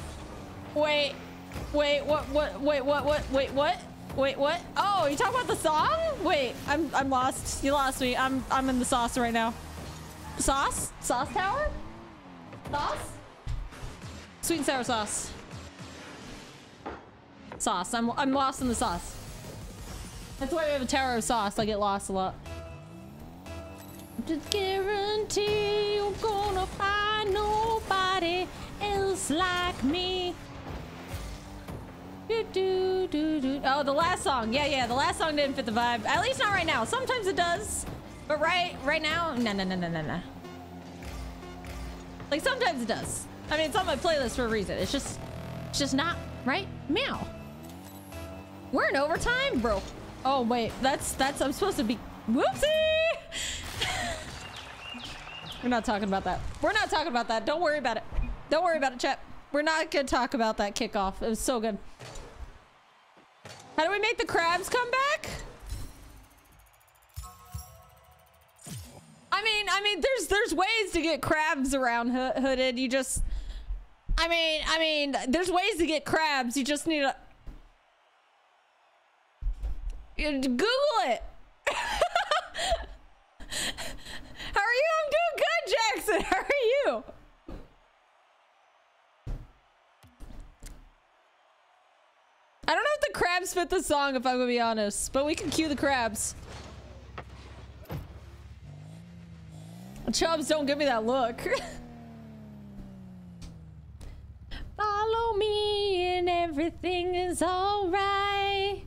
wait, wait, what, what, wait, what, what, wait, what? Wait, what? Oh, you talking about the song? Wait, I'm, I'm lost. You lost me. I'm, I'm in the sauce right now. Sauce? Sauce tower? Sauce? Sweet and sour sauce. Sauce. I'm, I'm lost in the sauce. That's why we have a tower of sauce. I get lost a lot. Just guarantee you're gonna find nobody else like me. Do, do, do, do. Oh, the last song. Yeah, yeah, the last song didn't fit the vibe. At least not right now. Sometimes it does. But right right now, no, no, no, no, no, no. Like sometimes it does. I mean, it's on my playlist for a reason. It's just, it's just not right. Meow. We're in overtime, bro. Oh wait, that's that's. I'm supposed to be. Whoopsie. We're not talking about that. We're not talking about that. Don't worry about it. Don't worry about it, chat. We're not gonna talk about that kickoff. It was so good. How do we make the crabs come back? I mean, I mean, there's there's ways to get crabs around Ho- hooded. You just, I mean, I mean, there's ways to get crabs. You just need to Google it. How <laughs> are you? I'm doing good, Jackson. <laughs> How are you? I don't know if the crabs fit the song, if I'm gonna be honest, but we can cue the crabs. Chubs, don't give me that look. <laughs> Follow me and everything is alright.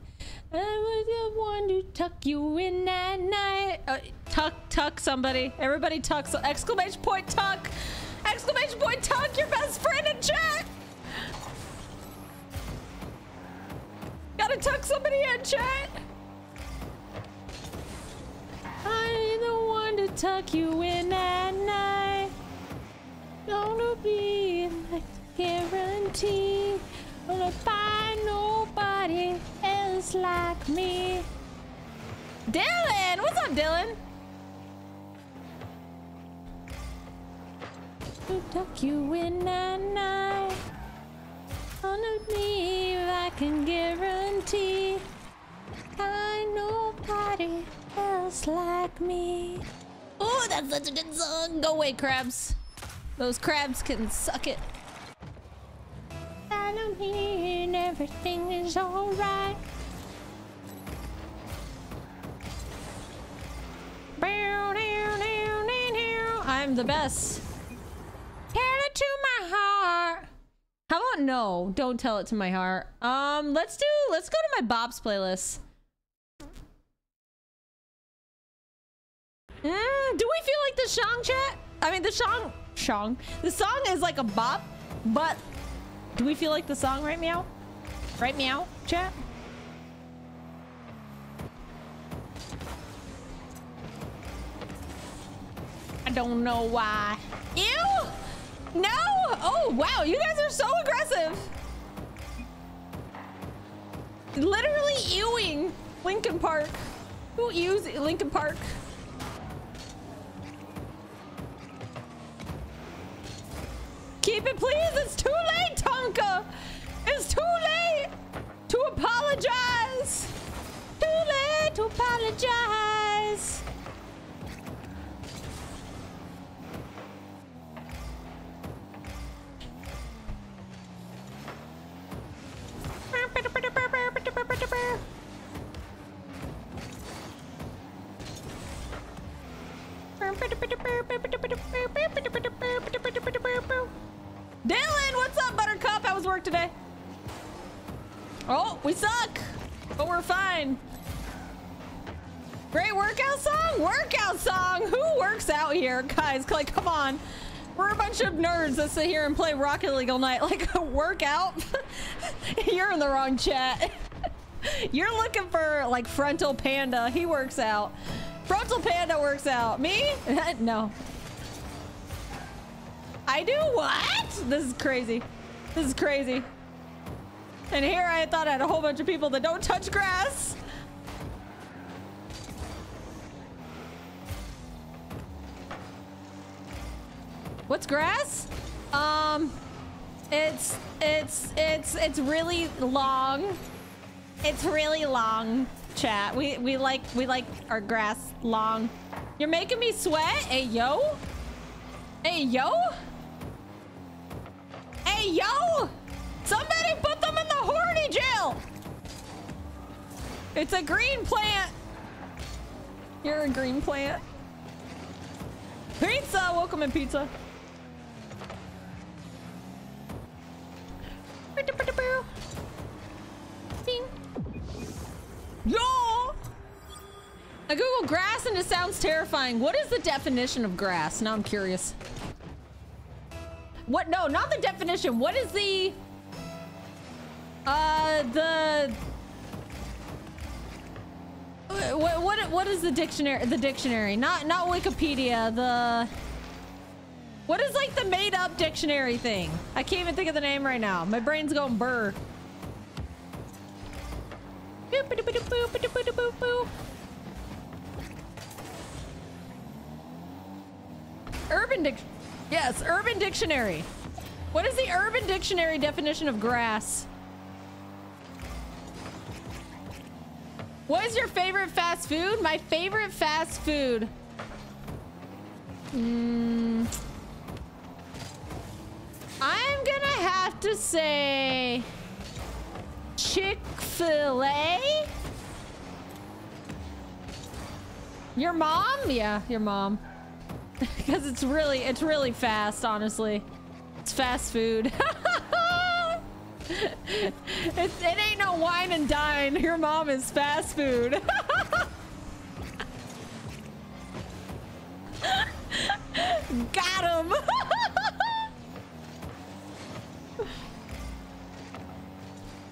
I was the one to tuck you in at night. Uh, tuck, tuck somebody. Everybody tuck. So exclamation point tuck. Exclamation point tuck your best friend in chat. Gotta tuck somebody in chat. I'm the one to tuck you in at night. Gonna be like guarantee. Gonna find nobody else like me. Dylan, what's up, Dylan? Who tuck you in at night? Underneath, I can guarantee I nobody else like me. Oh, that's such a good song. Go away, crabs. Those crabs can suck it. I don't mean everything is alright. I'm the best. Tell it to my heart. How about no? Don't tell it to my heart. Um, let's do. Let's go to my Bob's playlist. Mm, do we feel like the song chat? I mean, the song, song. The song is like a bop, but do we feel like the song right meow? Right meow, chat? I don't know why. Ew! No! Oh, wow, you guys are so aggressive. Literally ewing Linkin Park. Who ews Linkin Park? Keep it, please. It's too late, Tonka. It's too late to apologize. Too late to apologize. Dylan, what's up, Buttercup? How was work today? Oh, we suck, but we're fine. Great workout song? Workout song? Who works out here? Guys, like, come on. We're a bunch of nerds that sit here and play Rocket League all night. <laughs> Like, a workout? <laughs> You're in the wrong chat. <laughs> You're looking for, like, Frontal Panda. He works out. Frontal Panda works out. Me? no. I do what? This is crazy. This is crazy. And here I thought I had a whole bunch of people that don't touch grass. What's grass? Um, it's, it's, it's, it's really long. It's really long, chat. We, we like, we like our grass long. You're making me sweat? Hey, yo? Hey, yo? Hey, yo! Somebody put them in the horny jail! It's a green plant. You're a green plant. Pizza! Welcome in pizza. And it sounds terrifying. What is the definition of grass? Now I'm curious. What? No, not the definition. What is the... Uh, the... What, what, what is the dictionary? The dictionary, not, not Wikipedia, the... What is like the made up dictionary thing? I can't even think of the name right now. My brain's going burr. Urban Dic... Yes, Urban Dictionary. What is the Urban Dictionary definition of grass? What is your favorite fast food? My favorite fast food. Hmm. I'm gonna have to say Chick-fil-A. Your mom? Yeah, your mom. <laughs> Because it's really, it's really fast, honestly. It's fast food. <laughs> it, it ain't no wine and dine. Your mom is fast food. <laughs> Got him.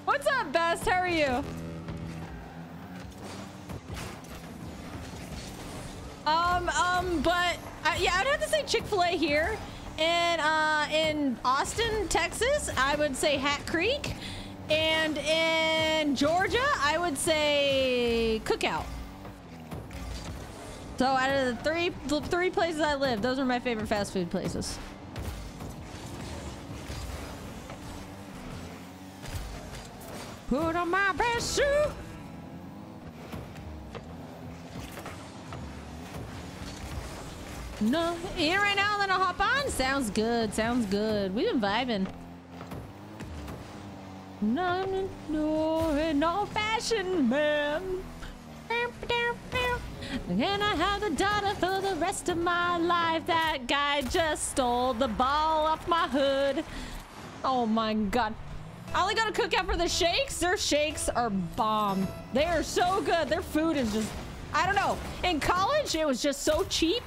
What's up, Best? How are you? Um, um, but uh, yeah, I'd have to say Chick-fil-A here. And uh, in Austin, Texas, I would say Hat Creek. And in Georgia, I would say Cookout. So out of the three the three places I live, those are my favorite fast food places. Put on my best suit. No, in right now, then I'll hop on. Sounds good. Sounds good. We've been vibing. No, no, no, fashion man. Can I have the daughter for the rest of my life? That guy just stole the ball off my hood. Oh my god. I only got to cook out for the shakes. Their shakes are bomb. They are so good. Their food is just, I don't know. In college, it was just so cheap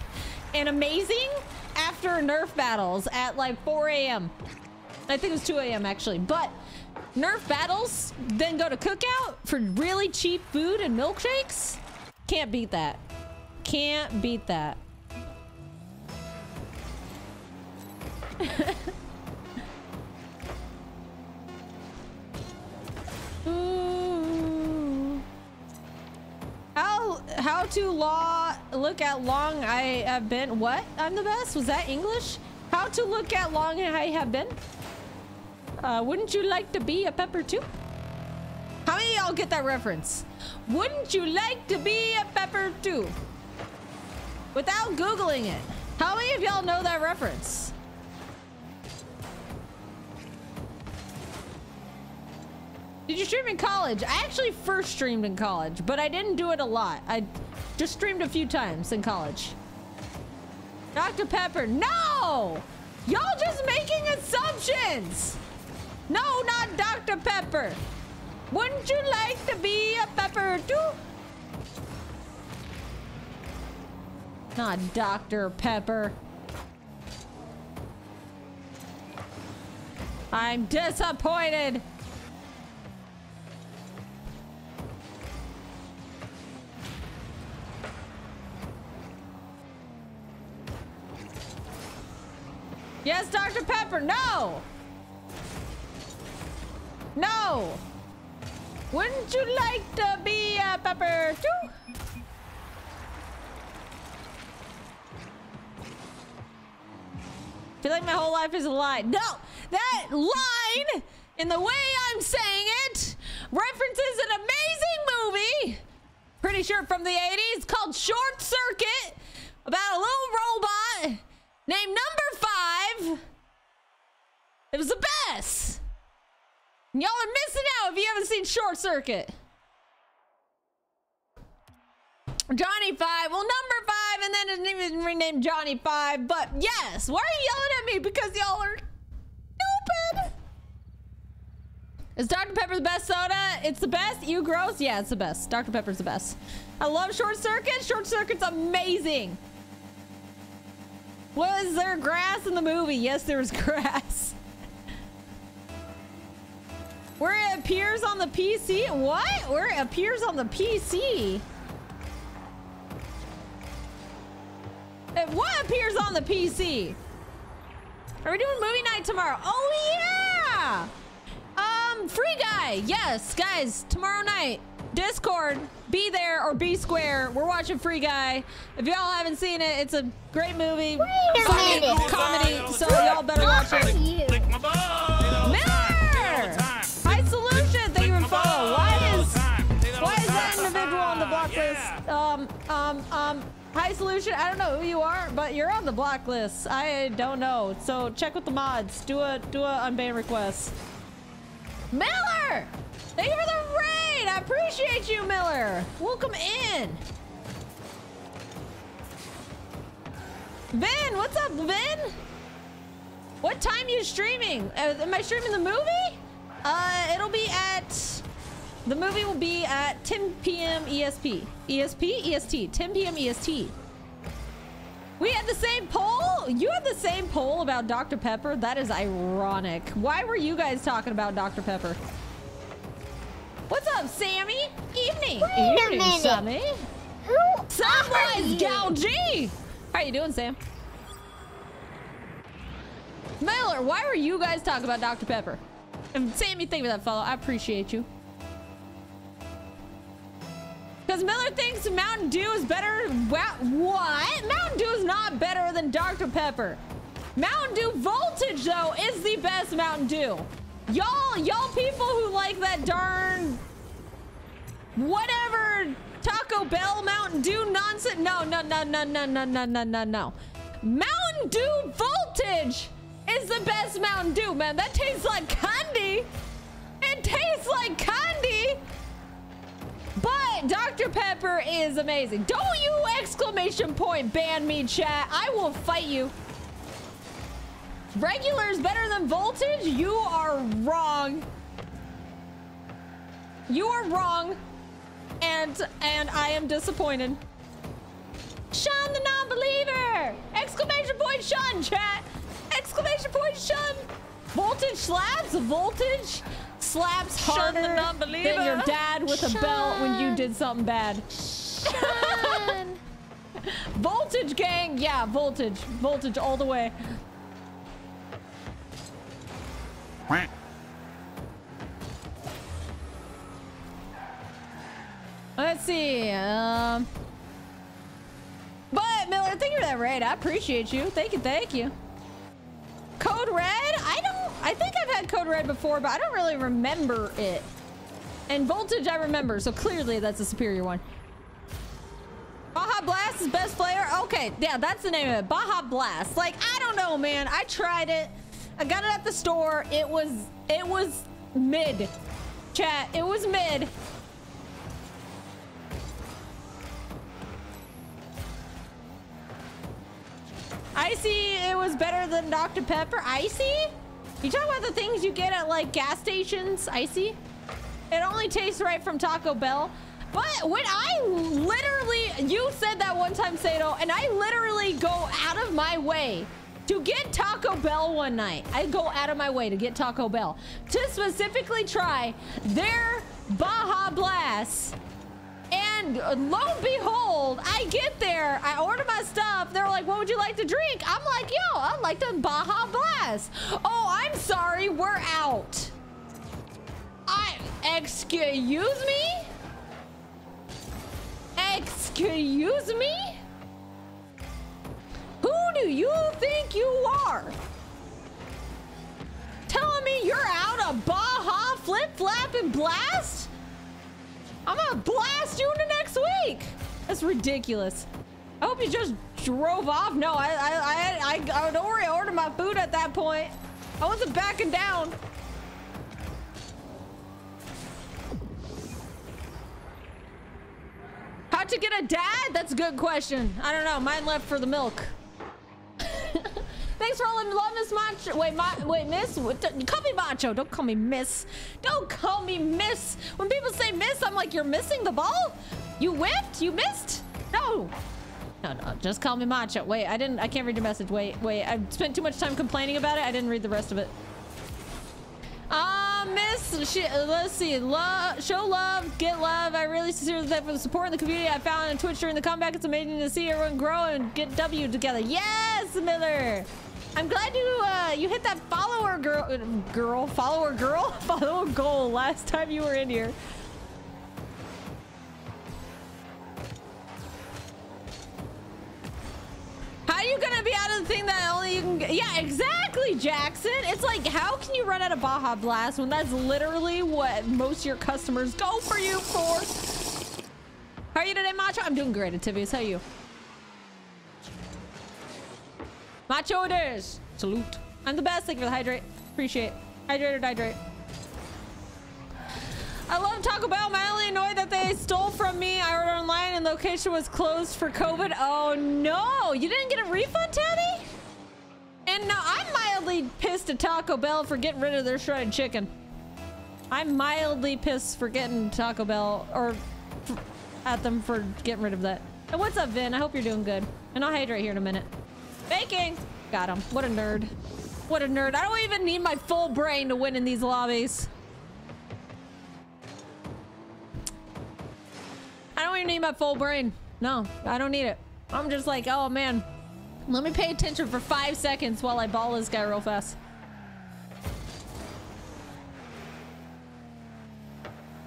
and amazing after Nerf battles at like 4 a.m. I think it was 2 a.m. actually. But Nerf battles, then go to cookout for really cheap food and milkshakes. Can't beat that. Can't beat that. <laughs> Ooh. How how to law look at long I have been what? I'm the best? Was that English? How to look at long I have been? Uh, wouldn't you like to be a pepper too? How many of y'all get that reference? Wouldn't you like to be a pepper too? Without Googling it. How many of y'all know that reference? Did you stream in college? I actually first streamed in college, but I didn't do it a lot. I just streamed a few times in college. Dr. Pepper, no! Y'all just making assumptions! No, not Dr. Pepper. Wouldn't you like to be a pepper too? Not Dr. Pepper. I'm disappointed. Yes, Dr. Pepper, no! No! Wouldn't you like to be a pepper too? feel like my whole life is a lie. No! That line, in the way I'm saying it, references an amazing movie, pretty sure from the 80s, called Short Circuit, about a little robot named Number Five. It was the best. Y'all are missing out if you haven't seen Short Circuit. Johnny Five. Well, number five, and then it's even renamed Johnny Five. But yes, why are you yelling at me? Because y'all are stupid. Is Dr. Pepper the best soda? It's the best. You gross? Yeah, it's the best. Dr. Pepper's the best. I love Short Circuit. Short Circuit's amazing. Was there grass in the movie? Yes, there was <laughs> grass. Where it appears on the PC? What? Where it appears on the PC? What appears on the PC? Are we doing movie night tomorrow? Oh yeah! Um, free guy. Yes, guys, tomorrow night. Discord. Be there or be square. We're watching Free Guy. If y'all haven't seen it, it's a great movie. Wait a Funny minute. comedy. So y'all better watch it. You. Lick my balls. Miller! High Solution, thank you for follow. Why is why is that individual individual on the block list? Um, um, um, High Solution, I don't know who you are, but you're on the block list. I don't know. So check with the mods. Do a do a unban request. Miller! Thank you for the raid! I appreciate you, Miller! Welcome in! Ben, what's up, Ben? What time you streaming? Uh, am I streaming the movie? Uh, it'll be at... The movie will be at 10 p.m. ESP. ESP? EST. 10 p.m. EST. We had the same poll? You had the same poll about Dr. Pepper? That is ironic. Why were you guys talking about Dr. Pepper? What's up, Sammy? Evening. Wait a Evening, minute. Sammy. Who Samwise you? Gal G. How you doing, Sam? Miller, why were you guys talking about Dr. Pepper? And Sammy, thank you for that follow. I appreciate you. Because Miller thinks Mountain Dew is better. What? Mountain Dew is not better than Dr. Pepper. Mountain Dew Voltage, though, is the best Mountain Dew. Y'all, y'all people who like that darn whatever Taco Bell Mountain Dew nonsense. No, no, no, no, no, no, no, no, no, no. Mountain Dew Voltage is the best Mountain Dew, man. That tastes like candy. It tastes like candy. But Dr. Pepper is amazing. Don't you exclamation point ban me, chat. I will fight you. Regular is better than voltage? You are wrong. You are wrong. And and I am disappointed. Sean the non-believer! Exclamation point Sean, chat! Exclamation point Sean! Voltage slaps? Voltage slaps Sean the harder than your dad with a belt when you did something bad. <laughs> voltage gang! Yeah, voltage. Voltage all the way. Let's see. Um, but Miller, thank you for that raid. I appreciate you. Thank you, thank you. Code Red? I don't. I think I've had Code Red before, but I don't really remember it. And Voltage, I remember, so clearly that's a superior one. Baja Blast is best player. Okay, yeah, that's the name of it. Baja Blast. Like I don't know, man. I tried it. I got it at the store. It was it was mid. Chat. It was mid. Icy, it was better than Dr. Pepper. Icy? You talking about the things you get at like gas stations? Icy? It only tastes right from Taco Bell. But when I literally, you said that one time, Sato, and I literally go out of my way to get Taco Bell one night. I go out of my way to get Taco Bell to specifically try their Baja Blast. And lo and behold, I get there, I order my stuff. They're like, what would you like to drink? I'm like, yo, I'd like the Baja Blast. Oh, I'm sorry, we're out. I, excuse me? Excuse me? Who do you think you are? Telling me you're out of Baja Flip Flap and Blast? I'm gonna blast you into next week. That's ridiculous. I hope you just drove off. No, I, I, I, I, I don't worry. I ordered my food at that point. I wasn't backing down. How to get a dad? That's a good question. I don't know. Mine left for the milk. Thanks for all the love, Miss Macho. Wait, ma wait, Miss. Call me Macho. Don't call me Miss. Don't call me Miss. When people say Miss, I'm like, you're missing the ball. You whipped. You missed. No. No, no. Just call me Macho. Wait, I didn't. I can't read your message. Wait, wait. I spent too much time complaining about it. I didn't read the rest of it. Uh, Miss, let's see. Love, show love, get love. I really sincerely thank for the support in the community I found on Twitch during the comeback. It's amazing to see everyone grow and get W together. Yes, Miller. I'm glad you uh you hit that follower girl uh, girl follower girl <laughs> follower goal last time you were in here. How are you gonna be out of the thing that only you can get? Yeah, exactly, Jackson. It's like, how can you run out of Baja Blast when that's literally what most of your customers go for you for? How are you today, Macho? I'm doing great, Antivius. How are you? Macho it is. Salute. I'm the best. Thank you for the hydrate. Appreciate. Hydrate or hydrate. I love Taco Bell. Only annoyed that they stole from me. I ordered online and location was closed for COVID. Oh no, you didn't get a refund, Tabby? And no, I'm mildly pissed at Taco Bell for getting rid of their shredded chicken. I'm mildly pissed for getting Taco Bell or at them for getting rid of that. And what's up, Vin? I hope you're doing good. And I'll hydrate here in a minute. Baking! Got him. What a nerd. What a nerd. I don't even need my full brain to win in these lobbies. I don't even need my full brain. No, I don't need it. I'm just like, oh man, let me pay attention for five seconds while I ball this guy real fast.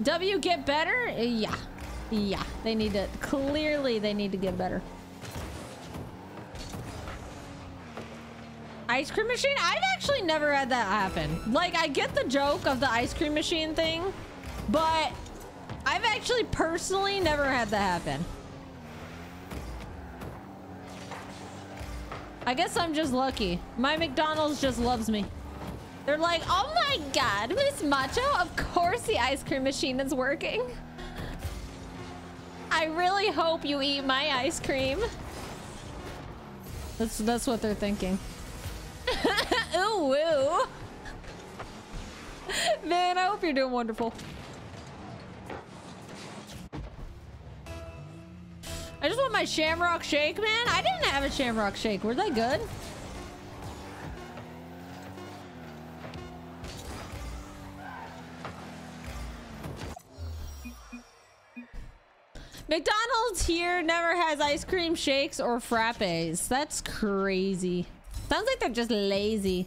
W get better? Yeah. Yeah, they need to, clearly they need to get better. Ice cream machine? I've actually never had that happen. Like, I get the joke of the ice cream machine thing, but I've actually personally never had that happen. I guess I'm just lucky. My McDonald's just loves me. They're like, oh my god, Miss Macho, of course the ice cream machine is working. I really hope you eat my ice cream. That's that's what they're thinking. <laughs> ooh, woo. Man, I hope you're doing wonderful. I just want my Shamrock Shake, man. I didn't have a Shamrock Shake. Were they good? McDonald's here never has ice cream shakes or frappes. That's crazy. Sounds like they're just lazy.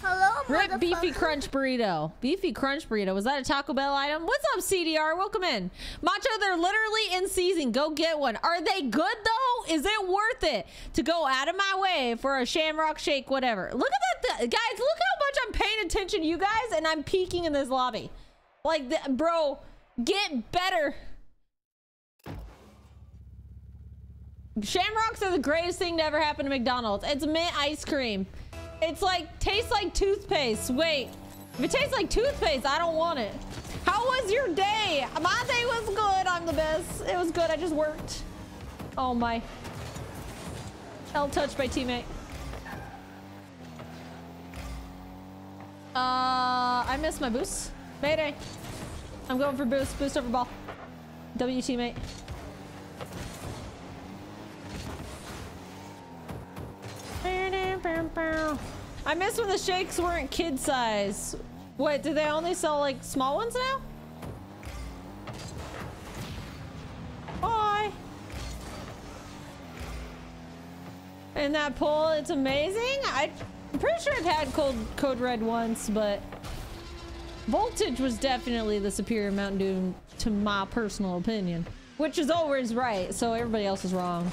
Hello, Rip Beefy. Crunch Burrito. Beefy Crunch Burrito. Was that a Taco Bell item? What's up, CDR? Welcome in. Macho, they're literally in season. Go get one. Are they good, though? Is it worth it to go out of my way for a Shamrock Shake, whatever? Look at that. th- guys, look how much I'm paying attention to you guys, and I'm peeking in this lobby. Like, bro, get better. Shamrocks are the greatest thing to ever happen to McDonald's. It's mint ice cream. It's like, tastes like toothpaste. Wait, if it tastes like toothpaste, I don't want it. How was your day? My day was good. I'm the best. It was good. I just worked. Oh my. L touched my teammate. Uh, I missed my boost. Mayday. I'm going for boost. Boost over ball. W teammate. I miss when the shakes weren't kid size. What, do they only sell like small ones now? Bye. And that pull, it's amazing. I, I'm pretty sure I've had cold Code Red once, but Voltage was definitely the superior Mountain Dew to my personal opinion. Which is always right, so everybody else is wrong.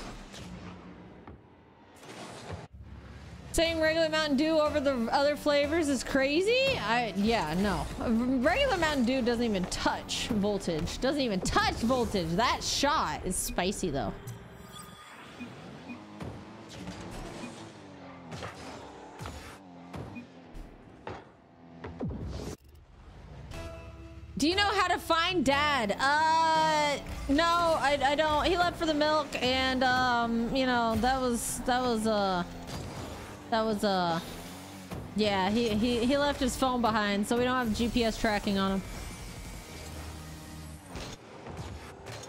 Saying regular Mountain Dew over the other flavors is crazy? I yeah, no. Regular Mountain Dew doesn't even touch voltage. Doesn't even touch voltage. That shot is spicy though. Do you know how to find dad? Uh, no, I, I don't. He left for the milk and, um, you know, that was, that was, uh, that was, uh, yeah, he, he, he left his phone behind, so we don't have GPS tracking on him.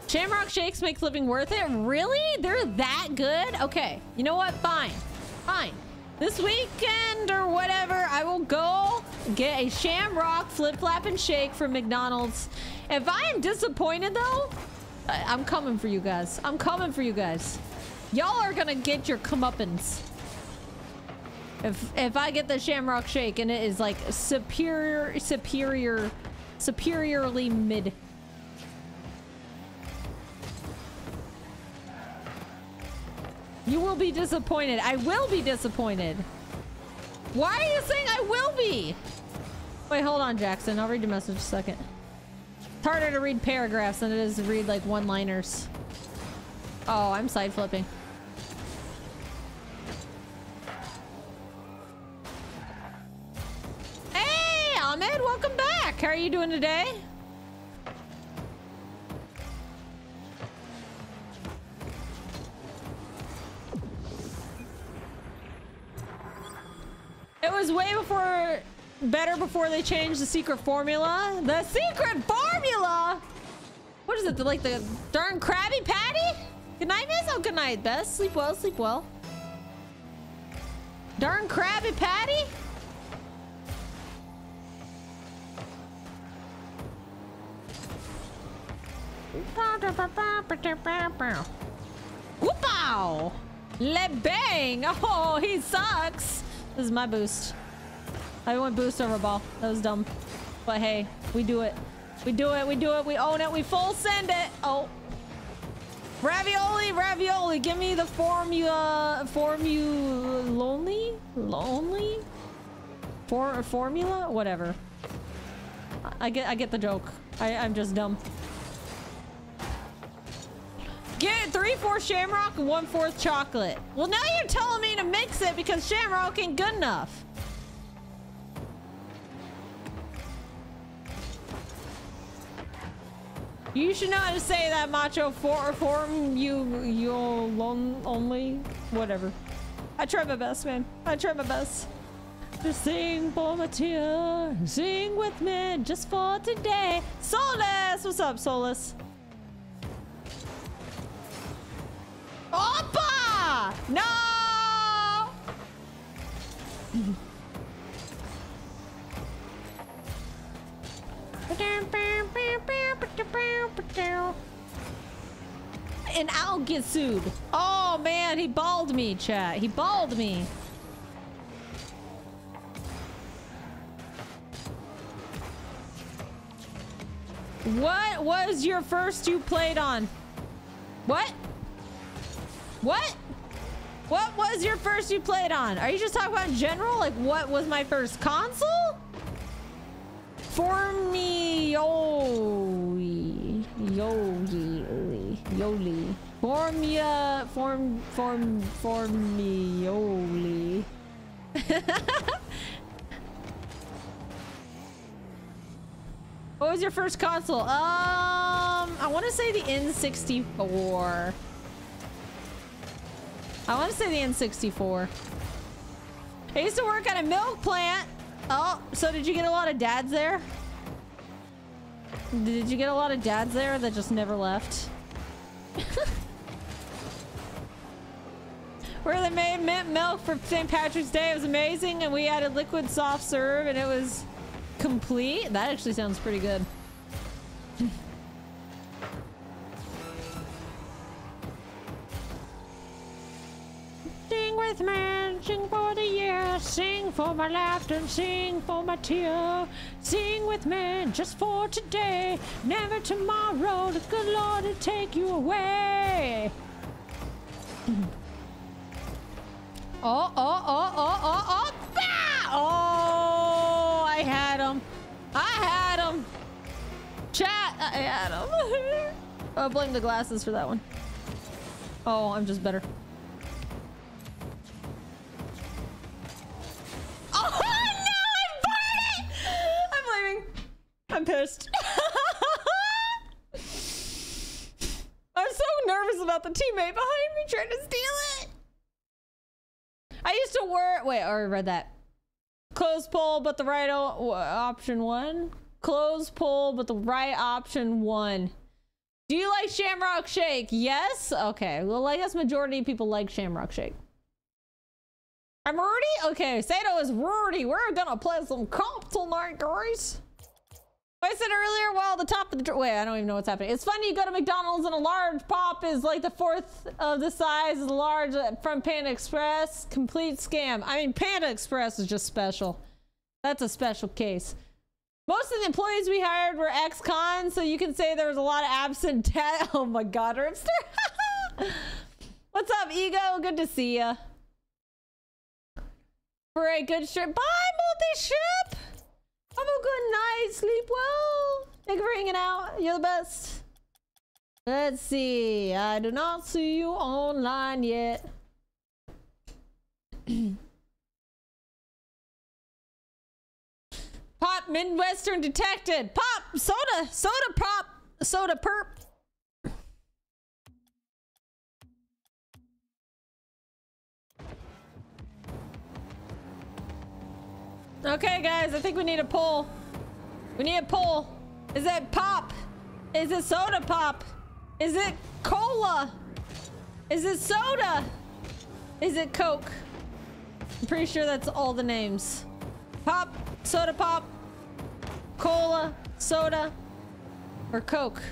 Shamrock Shakes makes living worth it? Really? They're that good? Okay, you know what? Fine. Fine. This weekend or whatever, I will go get a Shamrock Flip Flap and Shake from McDonald's. If I am disappointed though, I'm coming for you guys. I'm coming for you guys. Y'all are gonna get your comeuppance. If if I get the Shamrock Shake and it is like superior, superior, superiorly mid. You will be disappointed. I will be disappointed. Why are you saying I will be? Wait, hold on, Jackson. I'll read your message a second. It's harder to read paragraphs than it is to read like one-liners. Oh, I'm side flipping. Ahmed, welcome back. How are you doing today? It was way before, better before they changed the secret formula. The secret formula? What is it, the, like the darn Krabby Patty? Good night, miss? Oh, good night, Bess. Sleep well, sleep well. Darn Krabby Patty? Whoopow! Le bang! <laughs> Oh, he sucks! This is my boost. I went boost over ball. That was dumb. But hey, we do it. We do it. We do it. We own it. We full send it. Oh. Ravioli, ravioli. Give me the formula. Formu. Lonely? Lonely? For formula? Whatever. I- I get. I get the joke. I, I'm just dumb. Get three fourths shamrock and one fourth chocolate. Well, now you're telling me to mix it because shamrock ain't good enough. You should know how to say that, macho. For form you you only whatever. I try my best, man. I try my best. Just sing for my Mattia. Sing with me just for today. Solus! What's up, Solus? Oppa! No! And I'll get sued. Oh man, he balled me, chat. He balled me. What was your first you played on? What? What? What was your first you played on? Are you just talking about in general? Like, what was my first console? For me, Yoli. Yoli. Yoli. Formia. Form. Form. Formioli. <laughs> what was your first console? Um, I want to say the N64. I want to say the N64. I used to work at a milk plant. Oh, so did you get a lot of dads there? Did you get a lot of dads there that just never left? <laughs> Where they made mint milk for St. Patrick's Day. It was amazing. And we added liquid soft serve and it was complete. That actually sounds pretty good. Sing with me, sing for the year, sing for my laughter, and sing for my tear. Sing with me just for today, never tomorrow. The good Lord will take you away. <clears throat> Oh, oh, oh, oh, oh, oh, bah! Oh, I had him. I had him. Chat, I had him. <laughs> I'll blame the glasses for that one. Oh, I'm just better. Oh no! I bought it! I'm leaving. I'm pissed. <laughs> I'm so nervous about the teammate behind me trying to steal it. I used to work. Wait, I already read that. Close pull, but the right option one. Close pull, but the right option one. Do you like Shamrock Shake? Yes. Okay. Well, I guess majority of people like Shamrock Shake. I'm Rudy? Okay, Sato is Rudy. We're gonna play some comp tonight, guys. I said earlier, well, the top of the... Wait, I don't even know what's happening. It's funny you go to McDonald's and a large pop is like the fourth of the size of the large uh, from Panda Express. Complete scam. I mean, Panda Express is just special. That's a special case. Most of the employees we hired were ex-cons, so you can say there was a lot of absent... <laughs> oh my god, Ripster. <laughs> What's up, Ego? Good to see ya. For a good trip. Bye, multi-ship! Have a good night. Sleep well. Thank you for hanging out. You're the best. Let's see. I do not see you online yet. <clears throat> pop Midwestern detected. Pop soda. Soda pop. Soda perp. Okay, guys, I think we need a poll. We need a poll. Is it pop? Is it soda pop? Is it cola? Is it soda? Is it Coke? I'm pretty sure that's all the names. Pop, soda pop, cola, soda, or Coke.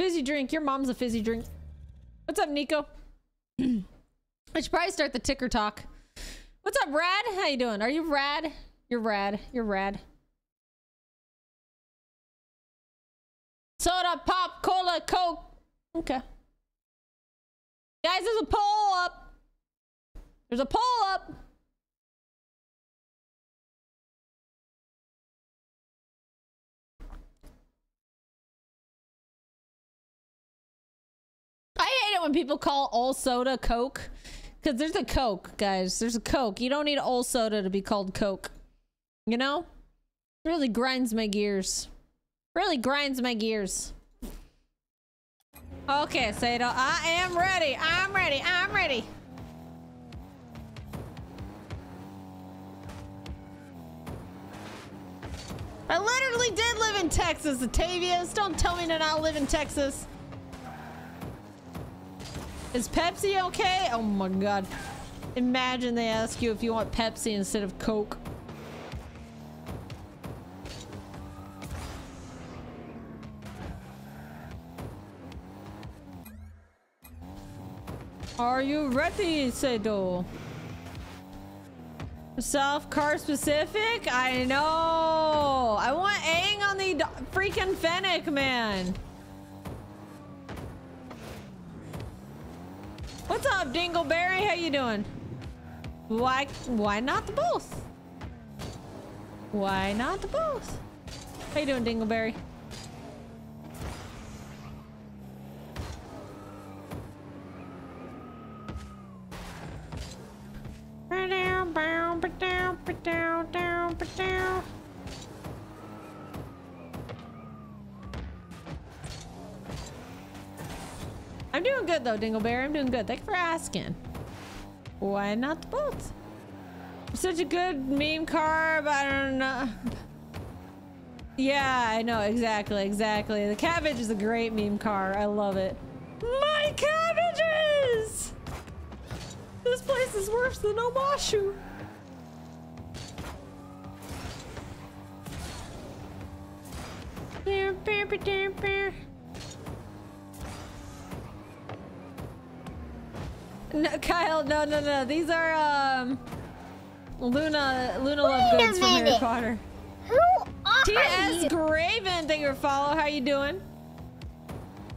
Fizzy drink. Your mom's a fizzy drink. What's up, Nico? <clears throat> I should probably start the ticker talk. What's up, Rad? How you doing? Are you rad? You're rad. You're rad. Soda, pop, cola, coke. Okay. Guys, there's a poll up. There's a poll up. It when people call all soda Coke. Because there's a Coke, guys. There's a Coke. You don't need all soda to be called Coke. You know? Really grinds my gears. Really grinds my gears. Okay, Sato. I am ready. I'm ready. I'm ready. I literally did live in Texas, Atavius. Don't tell me to not live in Texas. Is Pepsi okay? Oh my god. Imagine they ask you if you want Pepsi instead of Coke. Are you ready, Sato? Self car specific? I know. I want Aang on the freaking Fennec, man. What's up, Dingleberry? How you doing? Why why not the both? Why not the both? How you doing, Dingleberry? Ba-down, ba-down, ba-down, down, I'm doing good though, Dingleberry. I'm doing good. Thank you for asking. Why not the both? Such a good meme car, but I don't know. Yeah, I know. Exactly, exactly. The cabbage is a great meme car. I love it. My cabbages! This place is worse than Omashu. Bear, bear, bear, bear, No, Kyle, no, no, no. These are um Luna Luna Love Wait a Goods from Harry. Potter. Who are T.S. you? Graven, thank you for follow. How you doing?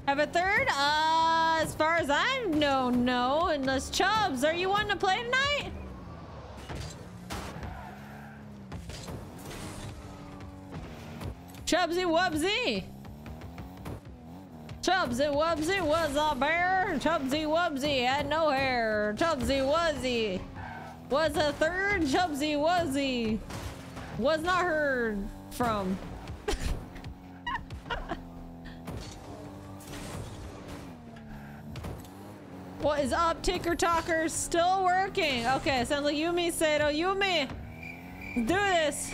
Have a third? Uh, as far as I know, no. Unless Chubbs, are you wanting to play tonight? Chubsy Wubsy. Chubsy Wubsy was a bear. Chubsy Wubsy had no hair. Chubsy Wuzzy was a third. Chubsy Wuzzy was not heard from. <laughs> what is up, Ticker Talker? Still working. Okay, sounds like Yumi Sato. Yumi, do this.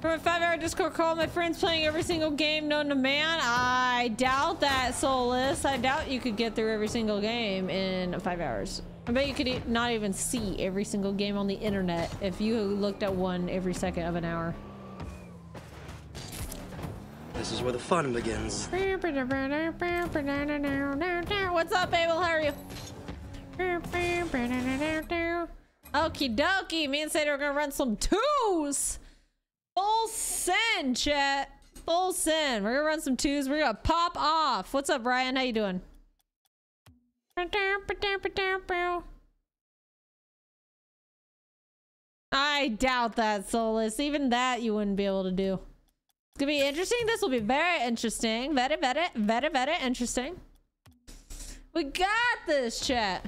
From a five-hour Discord call, my friends playing every single game known to man. I doubt that, Solus. I doubt you could get through every single game in five hours. I bet you could e- not even see every single game on the internet if you looked at one every second of an hour. This is where the fun begins. What's up, Abel? How are you? Okie dokie. Me and Sadie are gonna run some twos. Full send, chat. Full send. We're gonna run some twos. We're gonna pop off. What's up, Brian? How you doing? I doubt that, Solus. Even that you wouldn't be able to do. It's gonna be interesting. This will be very interesting. Very, very, very, very interesting. We got this, chat.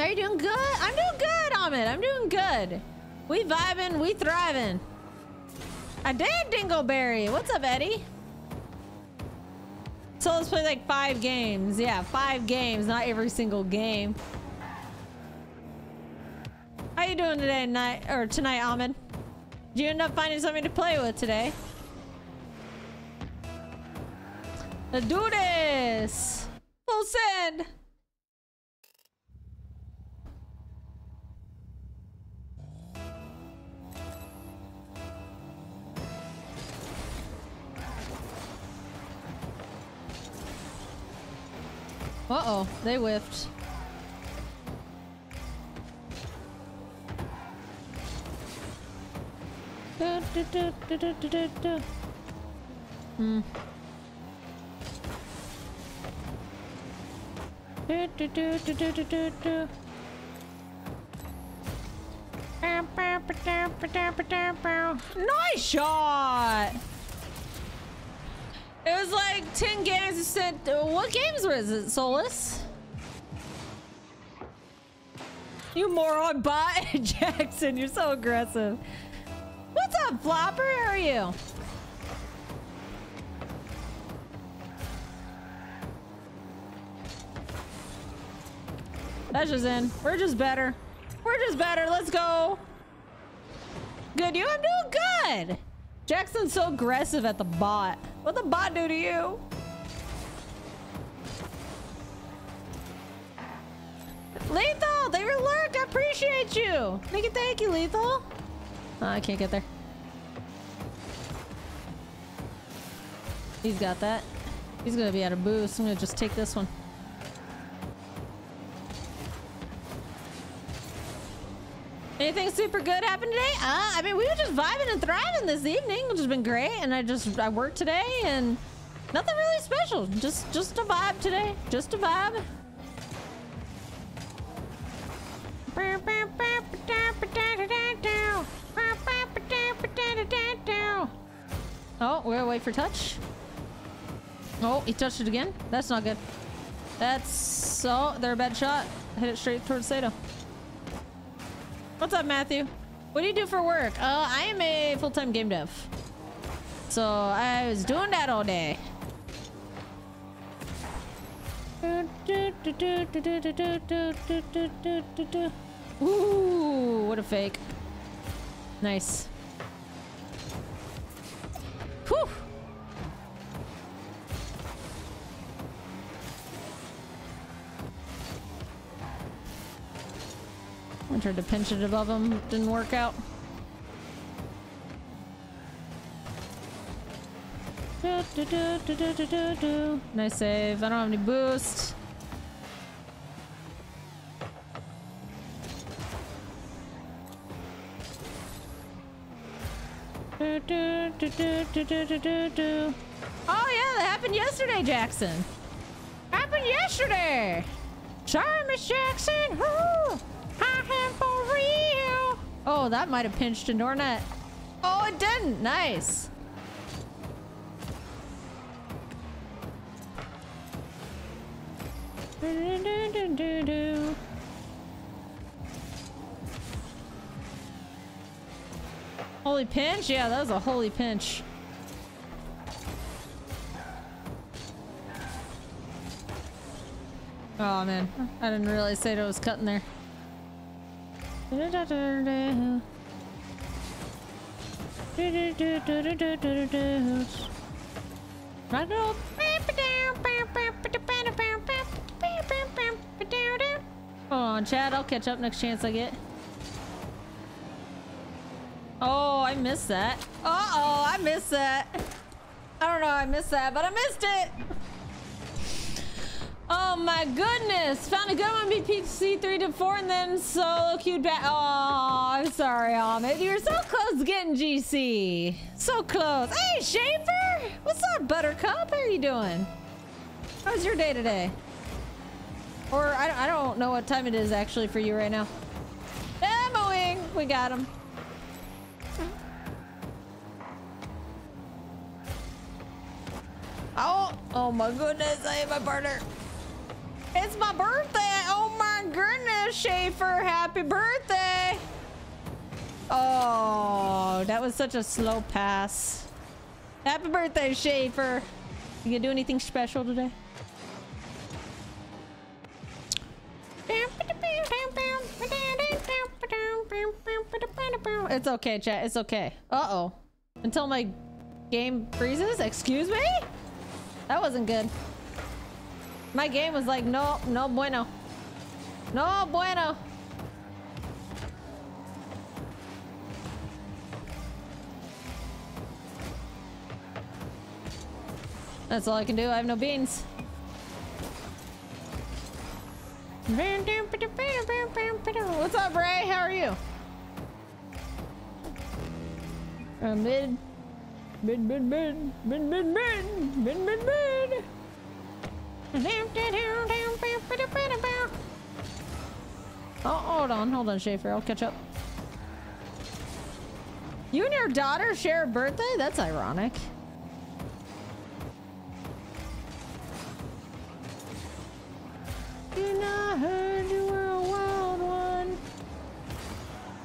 Are you doing good? I'm doing good, Ahmed. I'm doing good. We vibing, we thriving. I did Dingleberry. What's up, Eddie? So let's play like five games. Yeah, five games, not every single game. How you doing today, night or tonight, Ahmed? Did you end up finding something to play with today? Let's do this. Full send. Uh-oh, they whiffed. Hmm. hmm. Nice shot! It was like 10 games you What games was it, Solus? You moron bot <laughs> Jackson, you're so aggressive. What's up, Flopper? How are you? That's just in. We're just better. We're just better. Let's go. Good. You? I'm doing good. Jackson's so aggressive at the bot. What the bot do to you? Lethal, they were lurk. I appreciate you. Thank you, thank you, Lethal. Oh, I can't get there. He's got that. He's gonna be out of boost. I'm gonna just take this one. Anything super good happened today? Uh, I mean, we were just vibing and thriving this evening, which has been great. And I just, I worked today and nothing really special. Just, just a vibe today. Just a vibe. Oh, we're wait for touch. Oh, he touched it again. That's not good. That's oh, they're a bad shot. Hit it straight towards Sato. What's up, Matthew? What do you do for work? Uh, I am a full-time game dev. So I was doing that all day. Ooh, what a fake. Nice. Whew. I tried to pinch it above him. Didn't work out. Do, do, do, nice save. I don't have any boost. Oh yeah, that happened yesterday, Jackson. Happened yesterday. Sorry, Miss Jackson. Woo! Oh, that might have pinched a Nornet. Oh, it didn't. Nice. Holy pinch? Yeah, that was a holy pinch. Oh man, I didn't realize Sato was cutting there. Hold on, Chad. I'll catch up next chance I get. Oh, I missed that. Uh-oh, I missed that. I don't know I missed that, but I missed it. Oh my goodness. Found a good one BPC 3 to 4 and then solo queued back. Oh, I'm sorry, Ahmed. You were so close to getting GC. So close. Hey, Schaefer. What's up, Buttercup? How are you doing? How's your day today? Or I, I don't know what time it is actually for you right now. Demoing. We got him. Oh, oh my goodness, I have my partner. It's my birthday. Oh my goodness, Schaefer. Happy birthday. Oh, that was such a slow pass. Happy birthday, Schaefer. You gonna do anything special today? It's okay, chat. It's okay. Uh-oh. Until my game freezes? Excuse me? That wasn't good. My game was like, no, no bueno. No bueno. That's all I can do. I have no beans. What's up, Ray? How are you? Uh, mid. Mid, mid, mid. Mid, mid, mid. Mid, mid, mid. <laughs> Oh, hold on, hold on, Schaefer. I'll catch up. You and your daughter share a birthday? That's ironic. And I heard you were a wild one.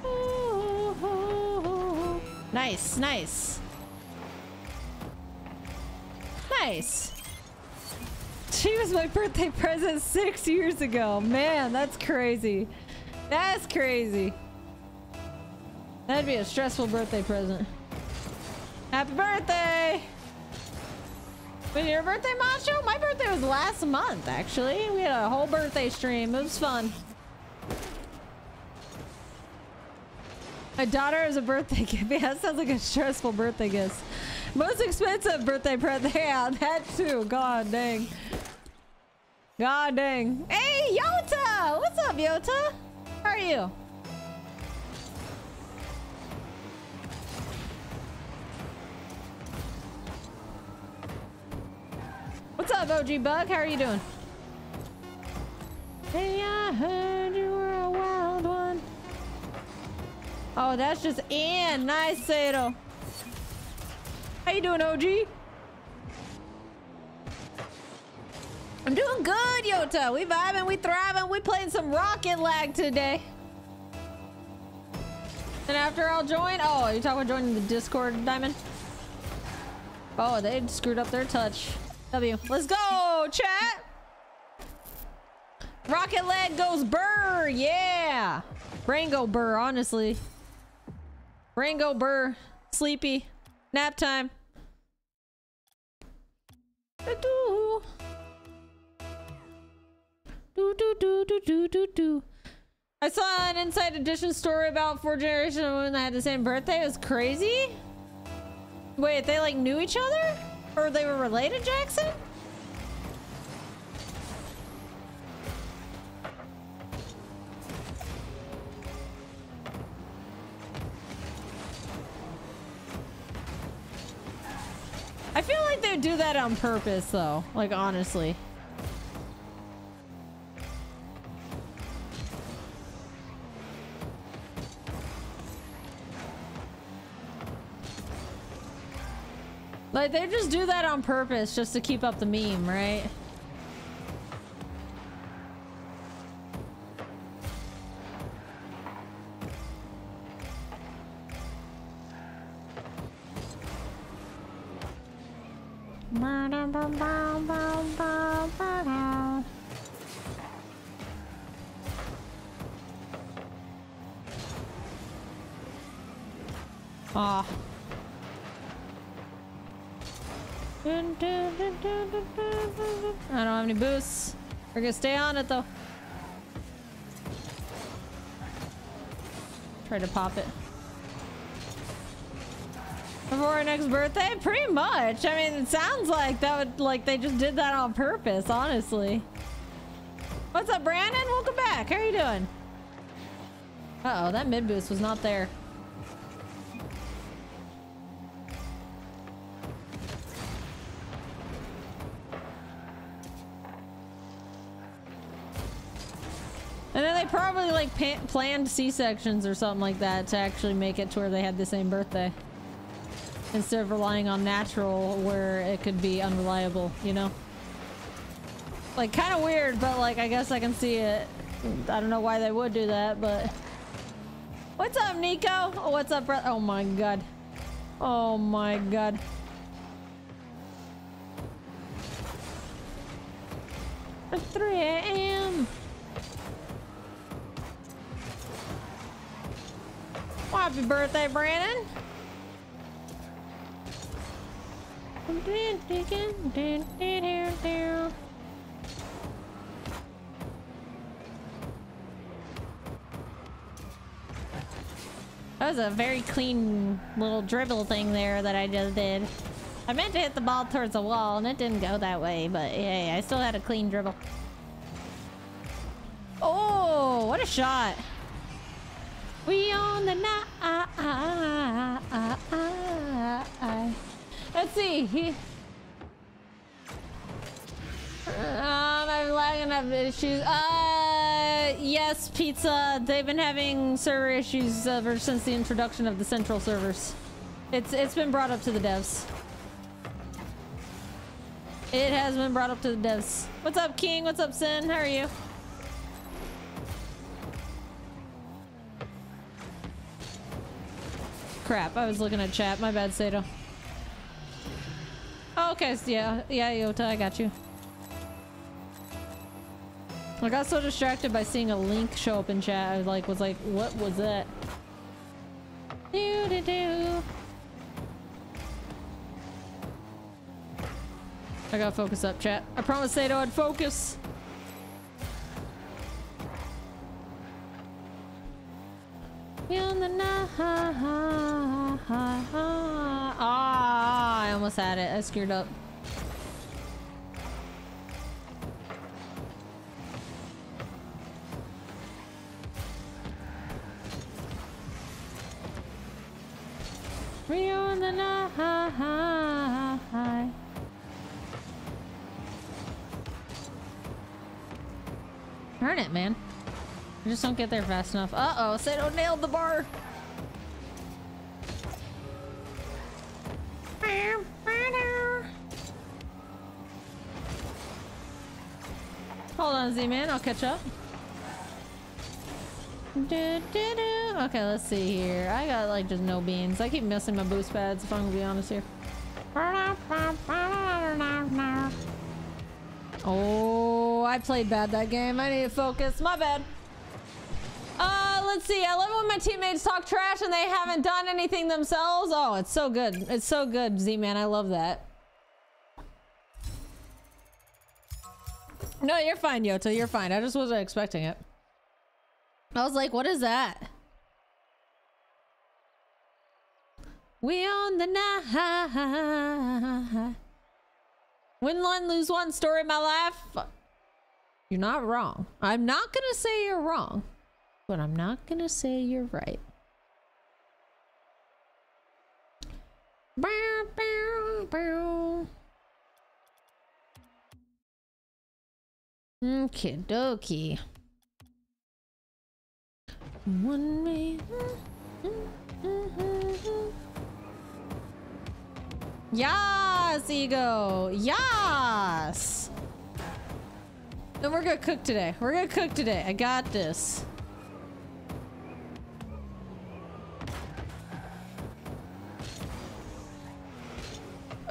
Ooh. Nice, nice. Nice. She was my birthday present six years ago. Man, that's crazy. That's crazy. That'd be a stressful birthday present. Happy birthday! When your birthday, Macho? My birthday was last month, actually. We had a whole birthday stream. It was fun. My daughter has a birthday <laughs> gift. Yeah, that sounds like a stressful birthday gift. Most expensive birthday present. <laughs> Yeah, that too. God dang. God dang. Hey, Yota! What's up, Yota? How are you? What's up, OG Bug? How are you doing? Hey, I heard you were a wild one. Oh, that's just Ann. Nice, Sato. How you doing, OG? I'm doing good, Yota. We vibing, we thriving, we playing some Rocket Lag today. And after I'll join, oh, you talking about joining the Discord, Diamond? Oh, they screwed up their touch. W. Let's go, chat. Rocket Leg goes burr. Yeah. Brain go burr, honestly. Brain go burr. Sleepy. Nap time. Do do do do do do do. I saw an Inside Edition story about four generations of women that had the same birthday. It was crazy. Wait, they like knew each other? Or they were related, Jackson? I feel like they do that on purpose, though. Like, honestly. Like, they just do that on purpose just to keep up the meme, right? Ah. I don't have any boosts. We're gonna stay on it though. Try to pop it. Before our next birthday? Pretty much. I mean, it sounds like that would, like, they just did that on purpose, honestly. What's up, Brandon? Welcome back. How are you doing? Uh-oh, that mid boost was not there. And then they probably like planned C-sections or something like that to actually make it to where they had the same birthday. Instead of relying on natural where it could be unreliable, you know? Like kind of weird, but like I guess I can see it. I don't know why they would do that, but... What's up, Nico? Oh, what's up, bro? Oh my god. Oh my god. It's 3 a.m. Happy birthday, Brandon. That was a very clean little dribble thing there that I just did. I meant to hit the ball towards the wall and it didn't go that way, but yeah, I still had a clean dribble. Oh, what a shot. We on the night. Let's see. He. Um, I'm lagging issues. Uh, yes, pizza. They've been having server issues ever since the introduction of the central servers. It's it's been brought up to the devs. It has been brought up to the devs. What's up, King? What's up, Sin? How are you? Crap, I was looking at chat. My bad, Sato. Oh, okay, yeah, yeah, Yota, I got you. I got so distracted by seeing a link show up in chat. I like was like, what was that? Do do do. I gotta focus up, chat. I promised Sato I'd focus. Beyond the night. Ah, I almost had it. I screwed up. Beyond the night. Earn it, man. I just don't get there fast enough. Uh-oh, Sato nailed the bar. Hold on, Z-Man. I'll catch up. Do, do, do. Okay, let's see here. I got like just no beans. I keep missing my boost pads if I'm gonna be honest here. Oh, I played bad that game. I need to focus. My bad. Uh, let's see. I love when my teammates talk trash and they haven't done anything themselves. Oh, it's so good. It's so good, Z-Man. I love that. No, you're fine, Yota. You're fine. I just wasn't expecting it. I was like, what is that? We on the night. Win one, lose one story of my life. You're not wrong. I'm not gonna say you're wrong, but I'm not gonna say you're right. Bow, bow, bow. Okay, dokie. One. Yes, Ego. Yes. And we're gonna cook today. We're gonna cook today. I got this.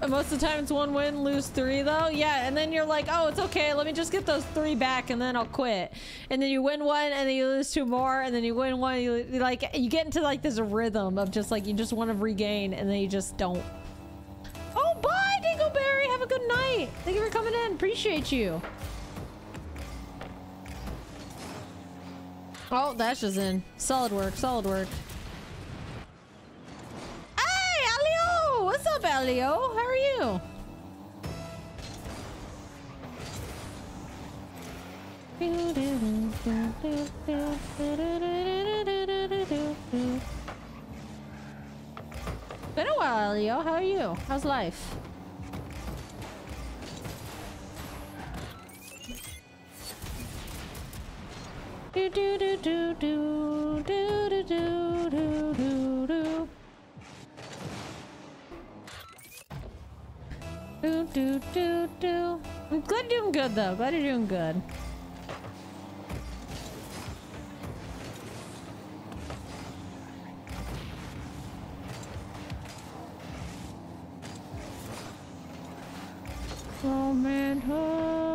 Uh, Most of the time it's one win, lose three though. Yeah, and then you're like, oh, it's okay. Let me just get those three back and then I'll quit. And then you win one and then you lose two more and then you win one. You like you get into like this rhythm of just like you just want to regain and then you just don't. Oh, bye, Dingleberry. Have a good night. Thank you for coming in. Appreciate you. Oh, Dash is in. Solid work. Solid work. Hey, Elio! What's up, Elio? How are you? Been a while, Elio. How are you? How's life? Do do do do do do do do do do do. Do do do. I'm glad you're doing good though. Glad you're doing good. Oh man, oh.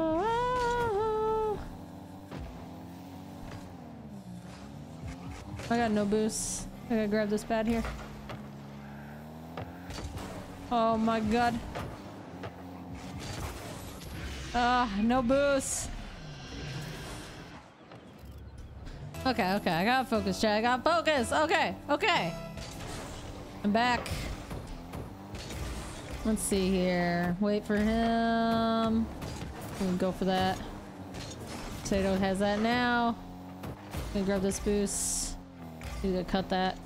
I got no boost. I gotta grab this pad here. Oh my god. Ah, no boost. Okay, okay, I got focus. I got focus. Okay, okay. I'm back. Let's see here. Wait for him. Go for that. Sato has that now. Gonna grab this boost. Need to cut that.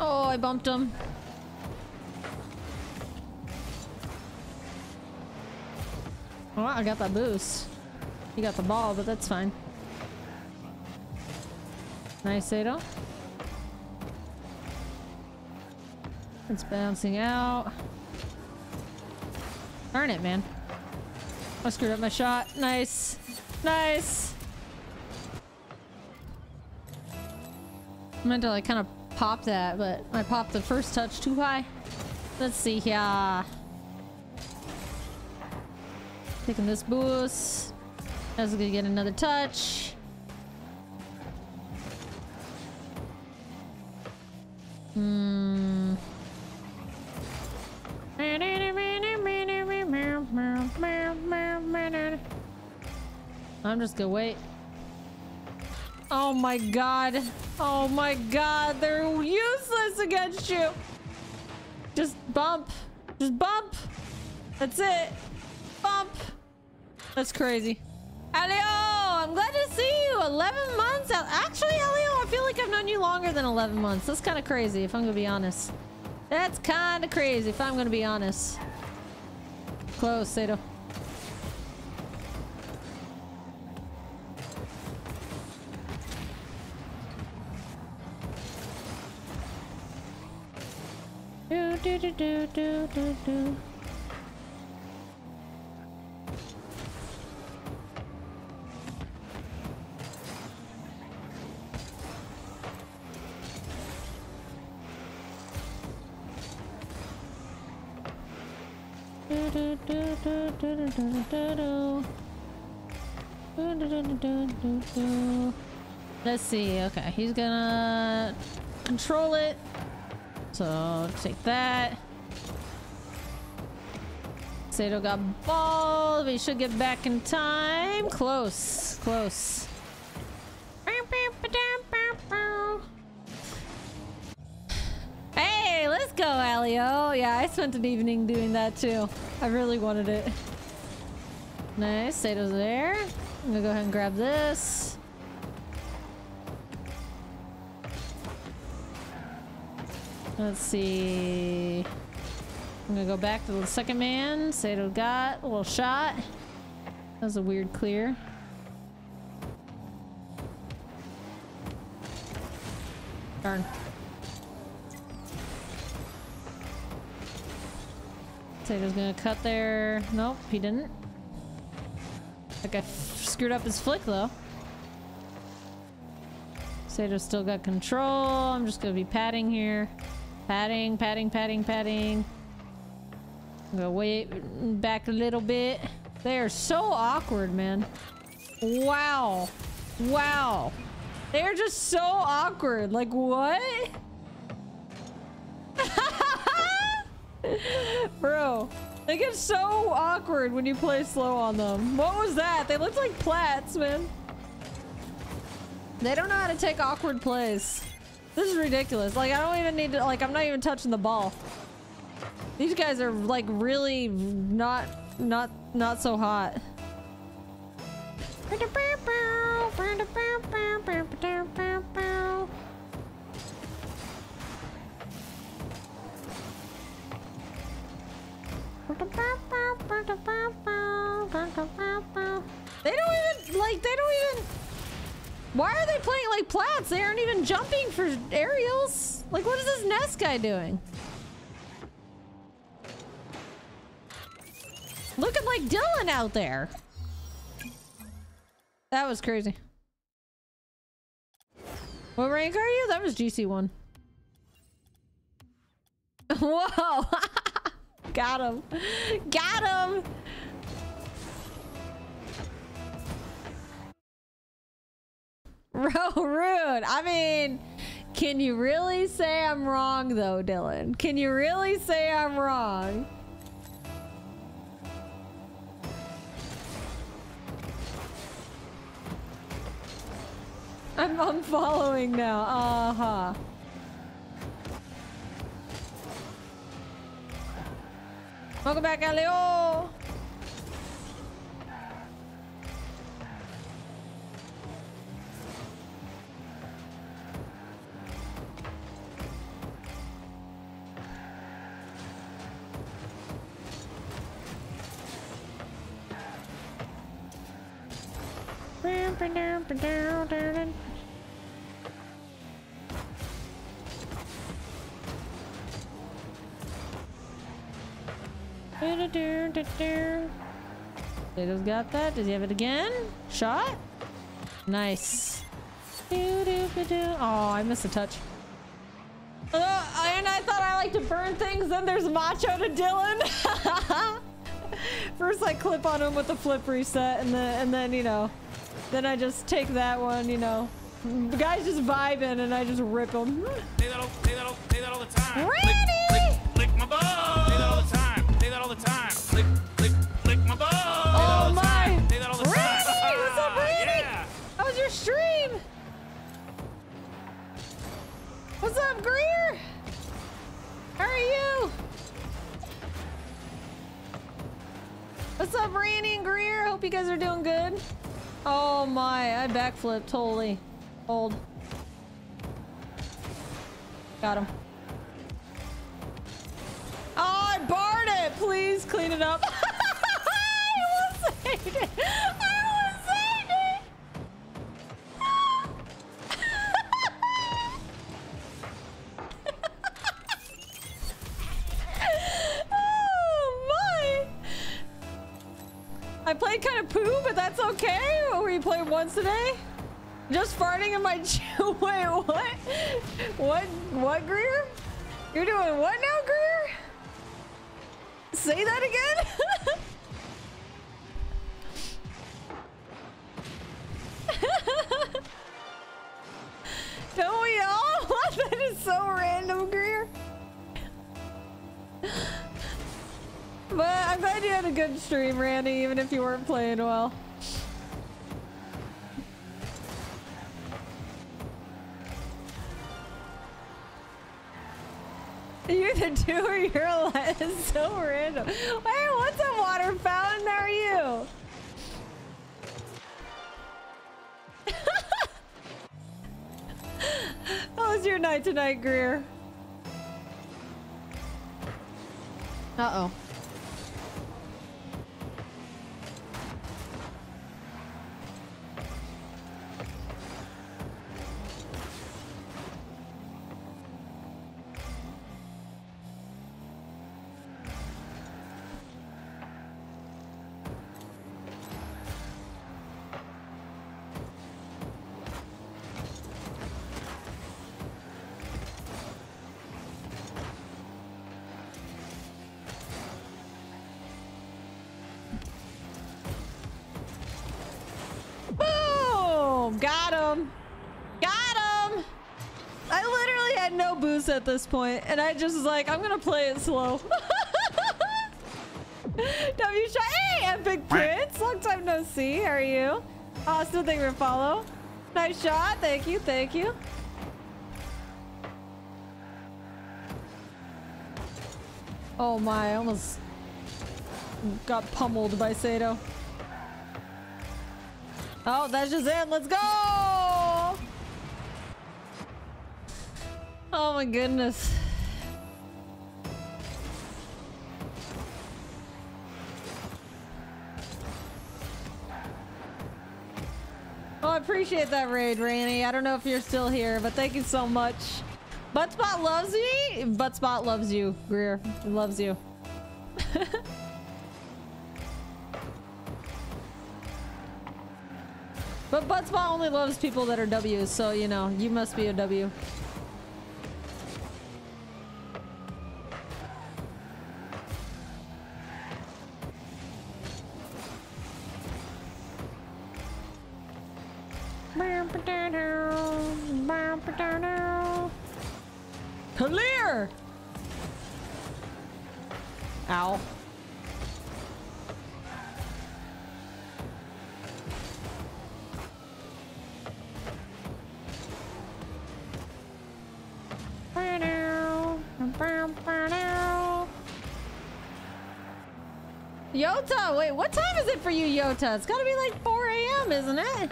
Oh, I bumped him. Oh, I got that boost. You got the ball, but that's fine. Nice, Sato. It's bouncing out. Darn it, man. I screwed up my shot. Nice. Nice. I meant to like kind of pop that, but I popped the first touch too high. Let's see here. Taking this boost. That's gonna get another touch. Hmm. I'm just gonna wait. Oh my god. Oh my god. They're useless against you. Just bump. Just bump. That's it. Bump. That's crazy. Elio, I'm glad to see you. 11 months out. Actually, Elio, I feel like I've known you longer than 11 months. That's kind of crazy, if I'm going to be honest. That's kind of crazy, if I'm going to be honest. Close, Sato. Do do do do do do do. Let's see. Okay, he's gonna control it. So take that. Sato got ball. We should get back in time. Close. Close. Hey, let's go, Alio. Oh, yeah, I spent an evening doing that too. I really wanted it. Nice. Sato's there. I'm gonna go ahead and grab this. Let's see. I'm gonna go back to the second man. Sato got a little shot. That was a weird clear. Darn. Sato's gonna cut there. Nope, he didn't. Like I screwed up his flick though. Sato still got control. I'm just gonna be padding here. Padding, padding, padding, padding. I'm gonna wait back a little bit. They are so awkward, man. Wow. Wow. They're just so awkward. Like, what? <laughs> Bro, they get so awkward when you play slow on them. What was that? They looked like plats, man. They don't know how to take awkward plays. This is ridiculous. Like, I don't even need to, like, I'm not even touching the ball. These guys are, like, really not, not, not so hot. They don't even, like, they don't even... Why are they playing like plats? They aren't even jumping for aerials. Like, what is this nest guy doing? Looking like Dylan out there. That was crazy. What rank are you? That was GC1. <laughs> Whoa! <laughs> Got him. Got him! <laughs> Bro, rude. I mean, can you really say I'm wrong though, Dylan? Can you really say I'm wrong? I'm unfollowing now. Uh-huh. Welcome back, Aleo. down, down, down, down. Potatoes got that. Does he have it again? Shot? Nice. Oh, I missed a touch. Uh, and I thought I like to burn things. Then there's Macho to Dylan. <laughs> First, I clip on him with the flip reset, and then and then you know, then I just take that one. You know, the guy's just vibing, and I just rip him. Say that all, say that all, say that all the time. Randy! What's up, Greer? How are you? What's up, Randy and Greer? Hope you guys are doing good. Oh my, I backflipped. Holy. Hold. Got him. Oh, I barred it. Please clean it up. <laughs> I almost saved it. Played kind of poo, but that's okay. You playing once today? Just farting in my <laughs> chew. Wait, what? What? What, Greer? You're doing what now, Greer? Say that again? <laughs> Don't we all? <laughs> that is so random, Greer. But I'm glad you had a good stream, Randy, even if you weren't playing well. You're the two or you're alive. <laughs> It's so random. Hey, what's a water fountain? How are you? <laughs> How was your night tonight, Greer? Uh-oh. At this point, and I just was like, I'm gonna play it slow. <laughs> W shot. Hey, Epic Prince! Long time no see. How are you? Uh, Austin, thank you for follow. Nice shot. Thank you. Thank you. Oh my, I almost got pummeled by Sato. Oh, that's just it. Let's go! Oh my goodness. Oh, I appreciate that raid, Randy. I don't know if you're still here, but thank you so much. Buttspot loves me. Buttspot loves you, Greer. Loves you. <laughs> But Buttspot only loves people that are W's, so you know, you must be a W. Yota, wait, what time is it for you, Yota? It's gotta be like 4 a.m., isn't it?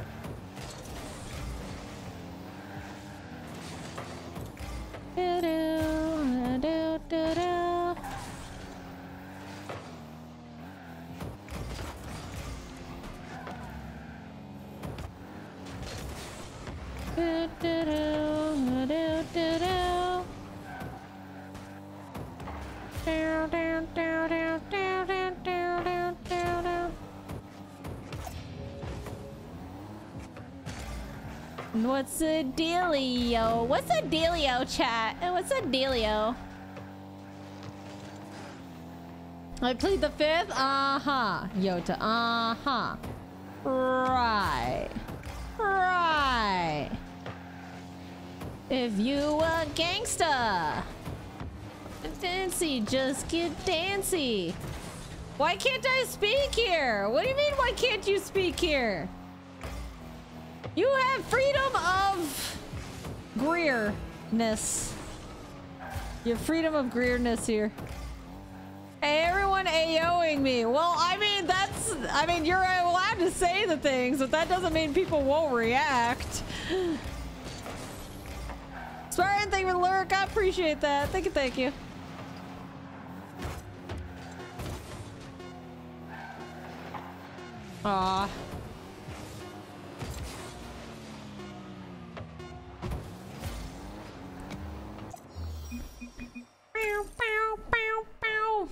What's a dealio? What's a dealio, chat? What's a dealio? I plead the fifth? Uh-huh. Yota, uh-huh. Right. Right. If you a gangsta. Fancy, just get dancy. Why can't I speak here? What do you mean, why can't you speak here? You have freedom of Greerness. You have freedom of Greerness here. Hey, everyone AOing me. Well, I mean, that's, I mean, you're allowed to say the things, but that doesn't mean people won't react. Spartan, thank you for the lurk. I appreciate that. Thank you, thank you. Aw. Bow, bow, bow, bow.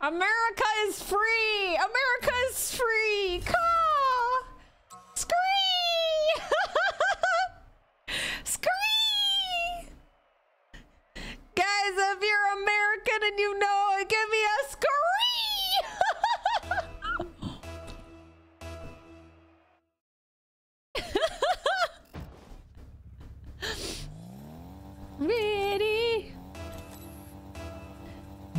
America is free! America is free! Caw! Scree! <laughs> Scree! Guys, if you're American and you know it, give me a scree! Ready? <laughs> <laughs>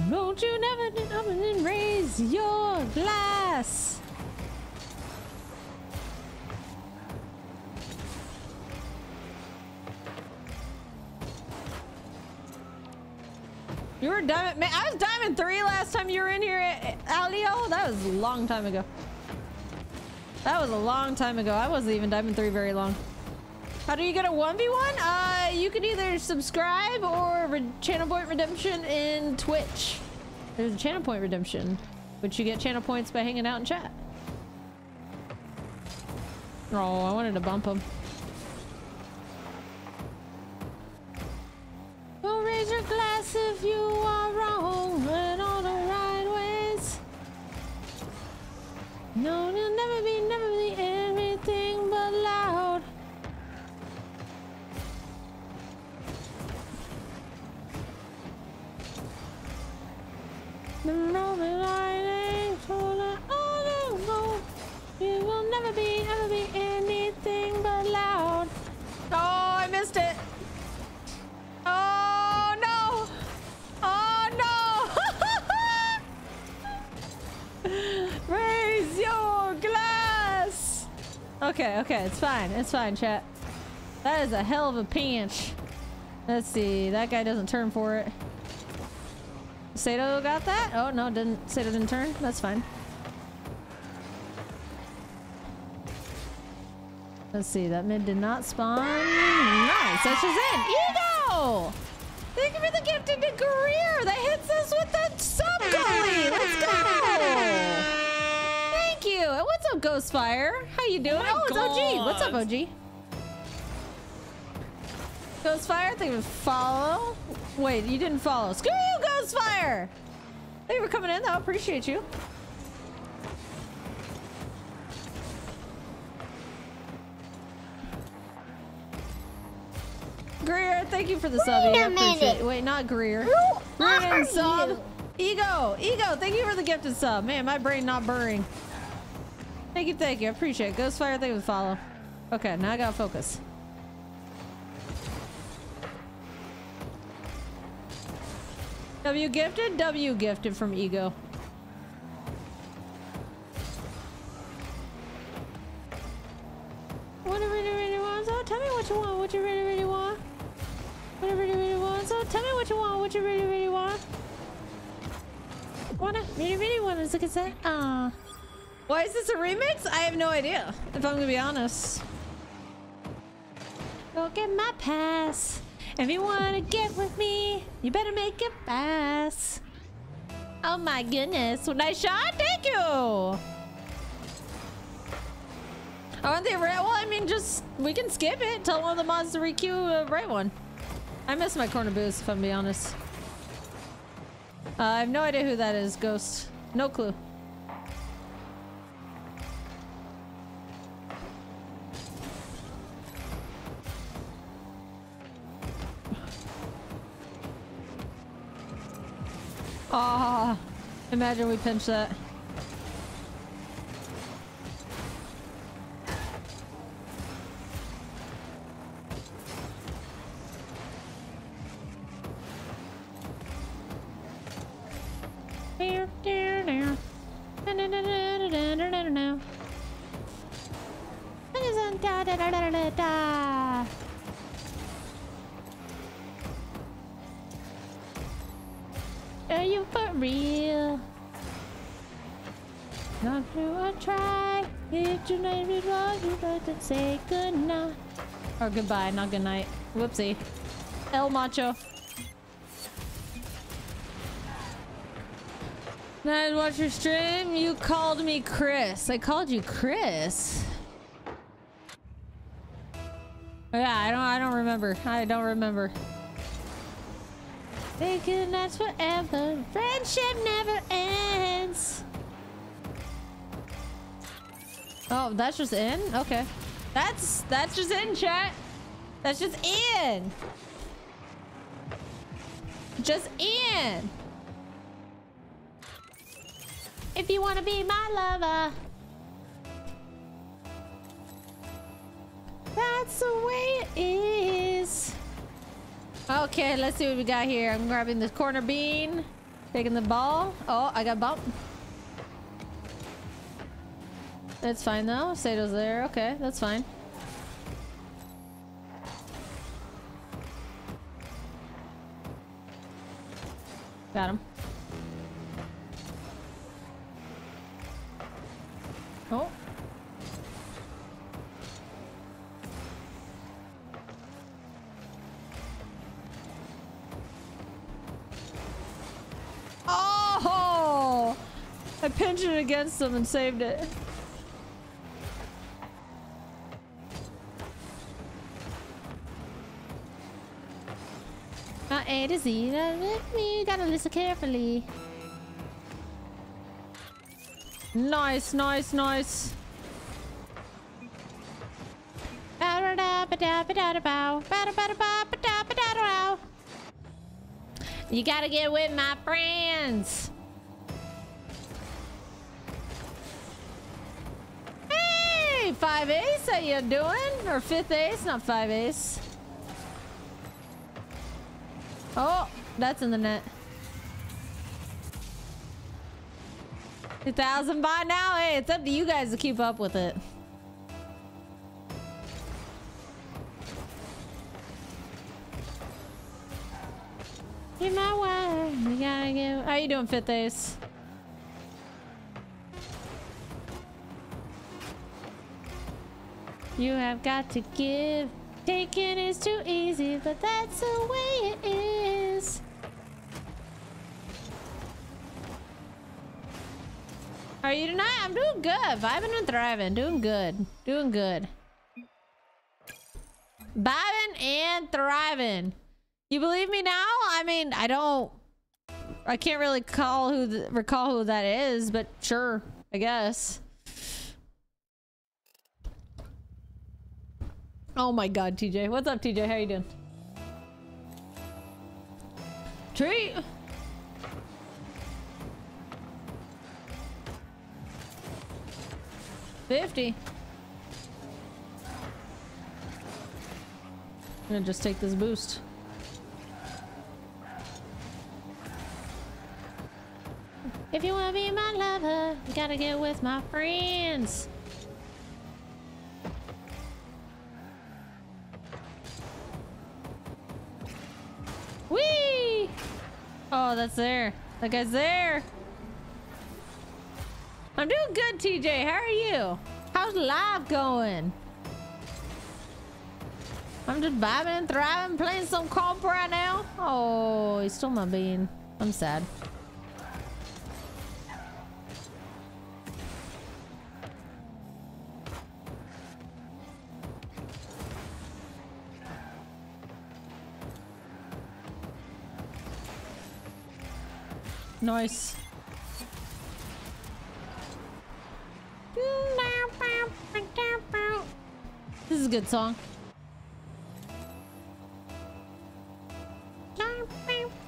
Don't you never up and raise your glass. You were diamond. Man, I was diamond three last time you were in here, Alio. That was a long time ago. That was a long time ago. I wasn't even diamond three very long. How do you get a 1v1? Uh, you can either subscribe or channel point redemption in Twitch. There's a channel point redemption, which you get channel points by hanging out in chat. Oh, I wanted to bump him. Raise your glass if you are wrong all the right ways. No, you'll never be, never be anything but loud. Okay, okay, it's fine. It's fine, chat. That is a hell of a pinch. Let's see. That guy doesn't turn for it. Sato got that? Oh, no, didn't. Sato didn't turn? That's fine. Let's see. That mid did not spawn. Nice. That's just in. Ego! Thank you for the gifted to career. That hits us with the sub goalie. Let's go. Thank you. And what's up, Ghostfire? How you doing? Oh my Oh, it's OG. What's up, OG? Ghostfire, thank you for follow. Wait, you didn't follow. Screw you, Ghostfire! Thank you for coming in, though. Appreciate you. Greer, thank you for the sub. I appreciate it. Wait, not Greer. Who Greer sub. you? Ego, Ego, thank you for the gifted sub. Man, my brain not burning. Thank you, thank you. I appreciate it. Ghostfire, thank you for the follow. Okay, now I gotta focus. W gifted? W gifted from Ego. What I really, really want? So tell me what you want. What you really, really want? What I really, really want? So tell me what you want. What you really, really want? What I really, really want is a cassette. Ah. Why is this a remix? I have no idea. If I'm gonna be honest. Go get my pass. If you wanna get with me, you better make it fast. Oh my goodness. Nice shot. Thank you. I want the red. Well, I mean, just we can skip it. Tell one of the mods to requeue a right one. I miss my corner boost, if I'm being honest. Uh, I have no idea who that is, Ghost. No clue. Ah, imagine we pinch that. Say good night. Or goodbye, not good night. Whoopsie. El Macho. I watch your stream. You called me Chris. I called you Chris. Oh, yeah, I don't. I don't remember. I don't remember. They can last forever. Friendship never ends. Oh, that's just in. Okay, that's that's just in chat. That's just in. Just in. If you want to be my lover. That's the way it is. Okay, let's see what we got here. I'm grabbing this corner bean. Taking the ball. Oh, I got bumped. That's fine though. Sato's there. Okay, that's fine. Got him. Oh. Oh! I pinched it against them and saved it. A to Z, uh, me gotta listen carefully. Nice, nice, nice. You gotta get with my friends. Hey, five ace, how you doing? Or fifth ace, not five ace. Oh, that's in the net. 2,000 by now. Hey, it's up to you guys to keep up with it. You're my wife. We gotta get. How you doing, fifth ace? You have got to give. Taking is too easy, but that's the way it is. How are you tonight? I'm doing good. Vibing and thriving. Doing good. Doing good. Vibing and thriving. You believe me now? I mean, I don't... I can't really call who the, recall who that is, but sure, I guess. Oh my god, TJ. What's up, TJ? How you doing? Treat! Fifty. I'm gonna just take this boost. If you wanna be my lover, you gotta get with my friends. Whee! Oh, that's there. That guy's there. I'm doing good, TJ. How are you? How's live going? I'm just vibing and thriving, playing some comp right now. Oh, he stole my bean. I'm sad. Nice. This is a good song.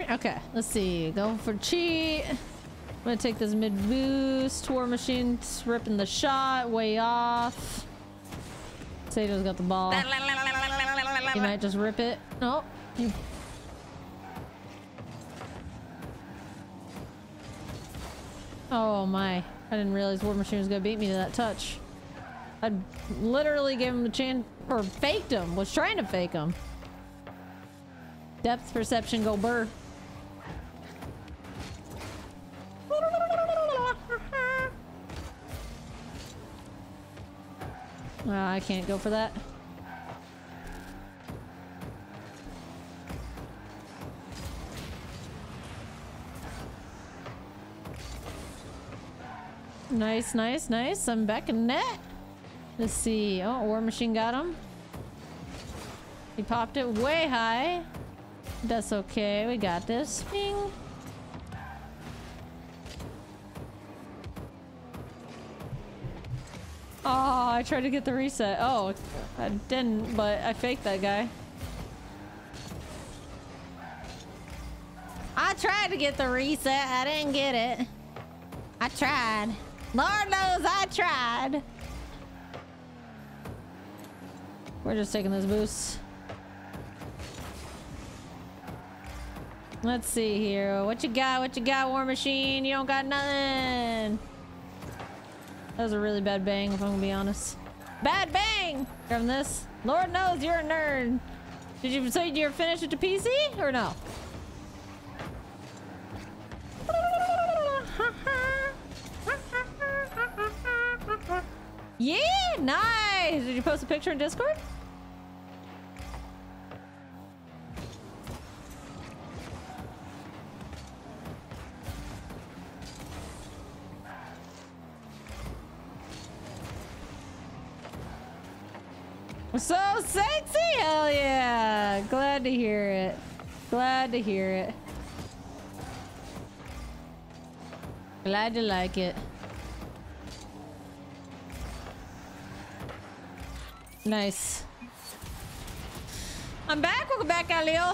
Okay, let's see. Go for cheat. I'm gonna take this mid boost. War Machine's ripping the shot way off. Sato's got the ball. You might just rip it. No. You Oh my. I didn't realize War Machine was gonna beat me to that touch. I literally gave him the chance, or faked him, was trying to fake him. Depth perception go burr. Ah, I can't go for that. Nice, nice, nice. I'm back in net. Let's see. Oh, War Machine got him. He popped it way high. That's okay. We got this. Bing. Oh, I tried to get the reset. Oh, I didn't, but I faked that guy. I tried to get the reset. I didn't get it. I tried. Lord knows I tried. We're just taking this boost. Let's see here. What you got? What you got, War Machine? You don't got nothing. That was a really bad bang, if I'm gonna be honest. Bad bang! From this. Lord knows you're a nerd. Did you so you're finished with the PC or no? Yeah, nice. Did you post a picture in Discord? So sexy! Hell yeah! Glad to hear it. Glad to hear it. Glad you like it. Nice. I'm back. Welcome back, Alio.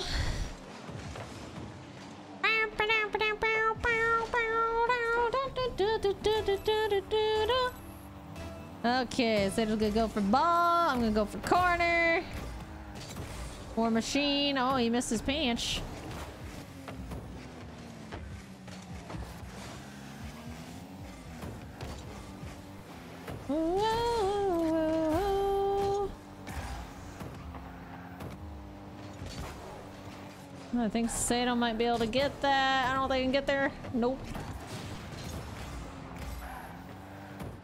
Okay, Sage's gonna go for ball. I'm gonna go for corner. War machine. Oh, he missed his pinch. Whoa. I think Sato might be able to get that. I don't think I can get there. Nope.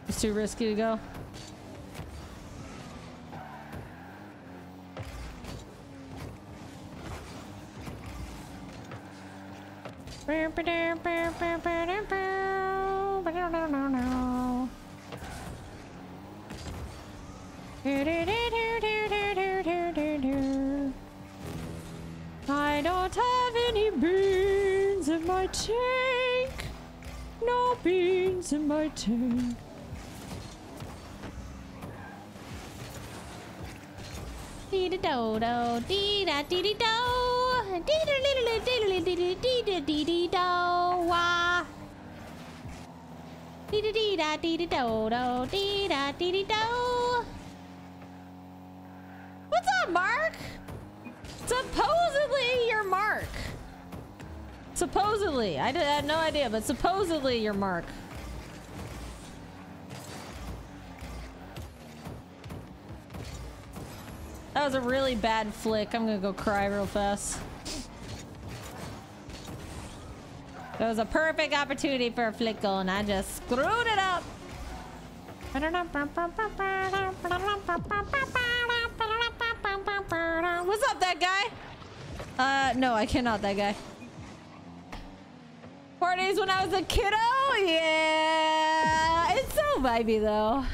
It's too risky to go. I don't have any beans in my tank. No beans in my tank. Dee da do do, dee da dee dee do, dee da dee da dee dee dee da dee dee do, wah. Dee da dee da dee da do do, dee da dee dee do. What's up, Mark? Supposedly you're Mark. Supposedly. I, did, I had no idea, but supposedly you're Mark. That was a really bad flick. I'm gonna go cry real fast. That was a perfect opportunity for a flick goal, and I just screwed it up. What's up, that guy? Uh, no, I cannot, that guy. Parties when I was a kiddo? Yeah. It's so vibey, though.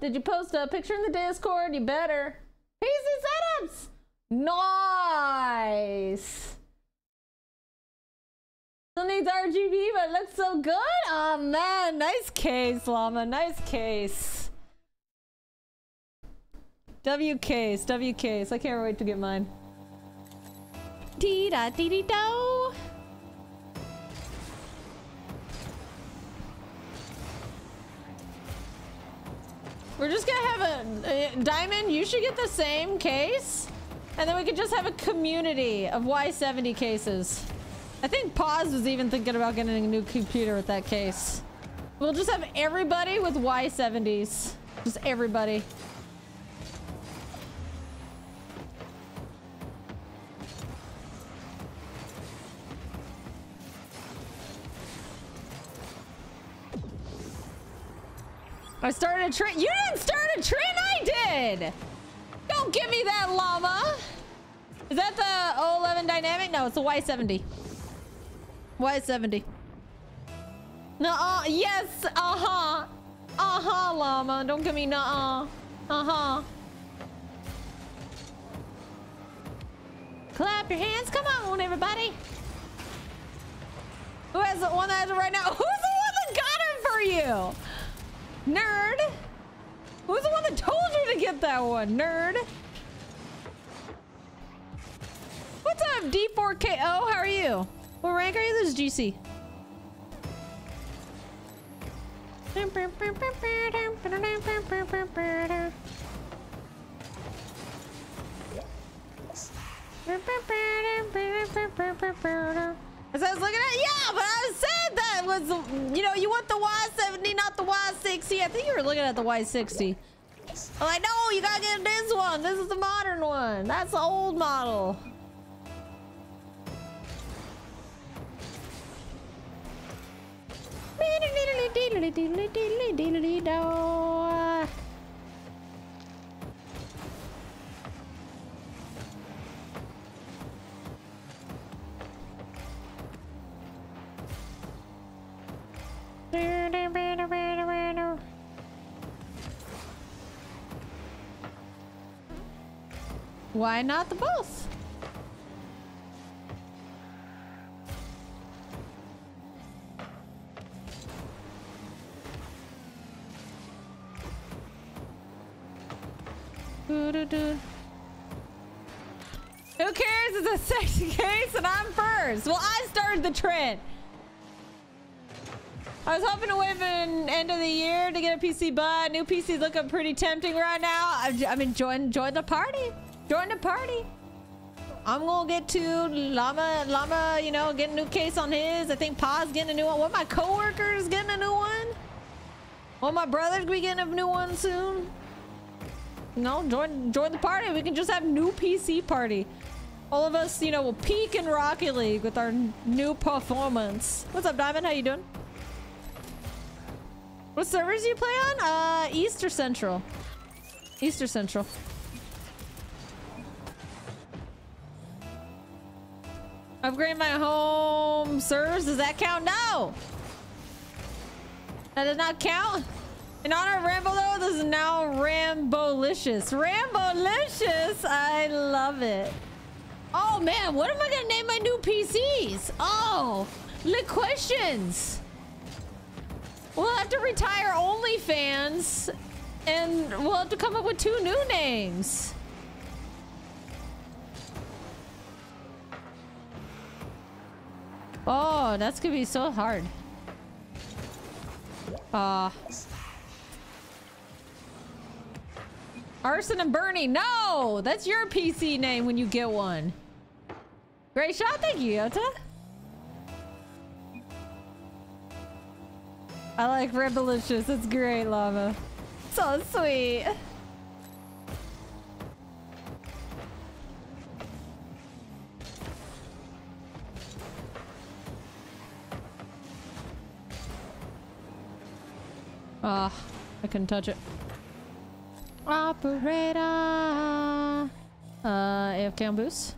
Did you post a picture in the Discord? You better. He's Nice. Needs RGB, but it looks so good. Oh man, nice case, Llama. Nice case. W case, W case. I can't wait to get mine. Dee da dee dee do. We're just gonna have a uh, diamond. You should get the same case, and then we could just have a community of Y70 cases. I think Paz was even thinking about getting a new computer with that case. We'll just have everybody with Y70s. Just everybody. I started a trend. You didn't start a trend. I did. Don't give me that llama. Is that the 011 dynamic? No, it's the Y70. Y70. No, uh, yes, uh-huh. Uh-huh, llama. Don't give me nuh-uh. Uh-huh. Clap your hands. Come on, everybody. Who has the one that has it right now? <laughs> Who's the one that got it for you? Nerd! Who's the one that told you to get that one? Nerd! What's up, D4KO? How are you? What rank are you? This is GC. As I was looking at, yeah, but I said that was, you know, you want the Y70, not the Y60. I think you were looking at the Y60. I'm like, no, you gotta get this one. This is the modern one. That's the old model. Why not the both? Who cares? It's a sexy <laughs> case and I'm first. Well, I started the trend. I was hoping to wait for an end of the year to get a PC, but new PC's looking pretty tempting right now. I'm, I'm enjoying join the party. Join the party. I'm gonna get to Llama, Llama, you know, get a new case on his. I think Pa's getting a new one. One of my coworkers getting a new one. Of my brothers gonna be getting a new one soon. No, join join the party. We can just have new PC party. All of us, you know, will peak in Rocket League with our new performance. What's up, Diamond? How you doing? What servers do you play on? Uh, East or Central? East or Central? Upgrade my home servers. Does that count? No! That does not count? In honor of Rambo, though, this is now Rambolicious. Rambolicious! I love it. Oh, man. What am I going to name my new PCs? Oh, the questions. We'll have to retire OnlyFans, and we'll have to come up with two new names. Oh, that's gonna be so hard. Uh Arson and Bernie. No! That's your PC name when you get one. Great shot. Thank you, Yota. I like Rebelicious. It's great, Lava. So sweet. Ah, I couldn't touch it. Operator. Uh, AFK on boost.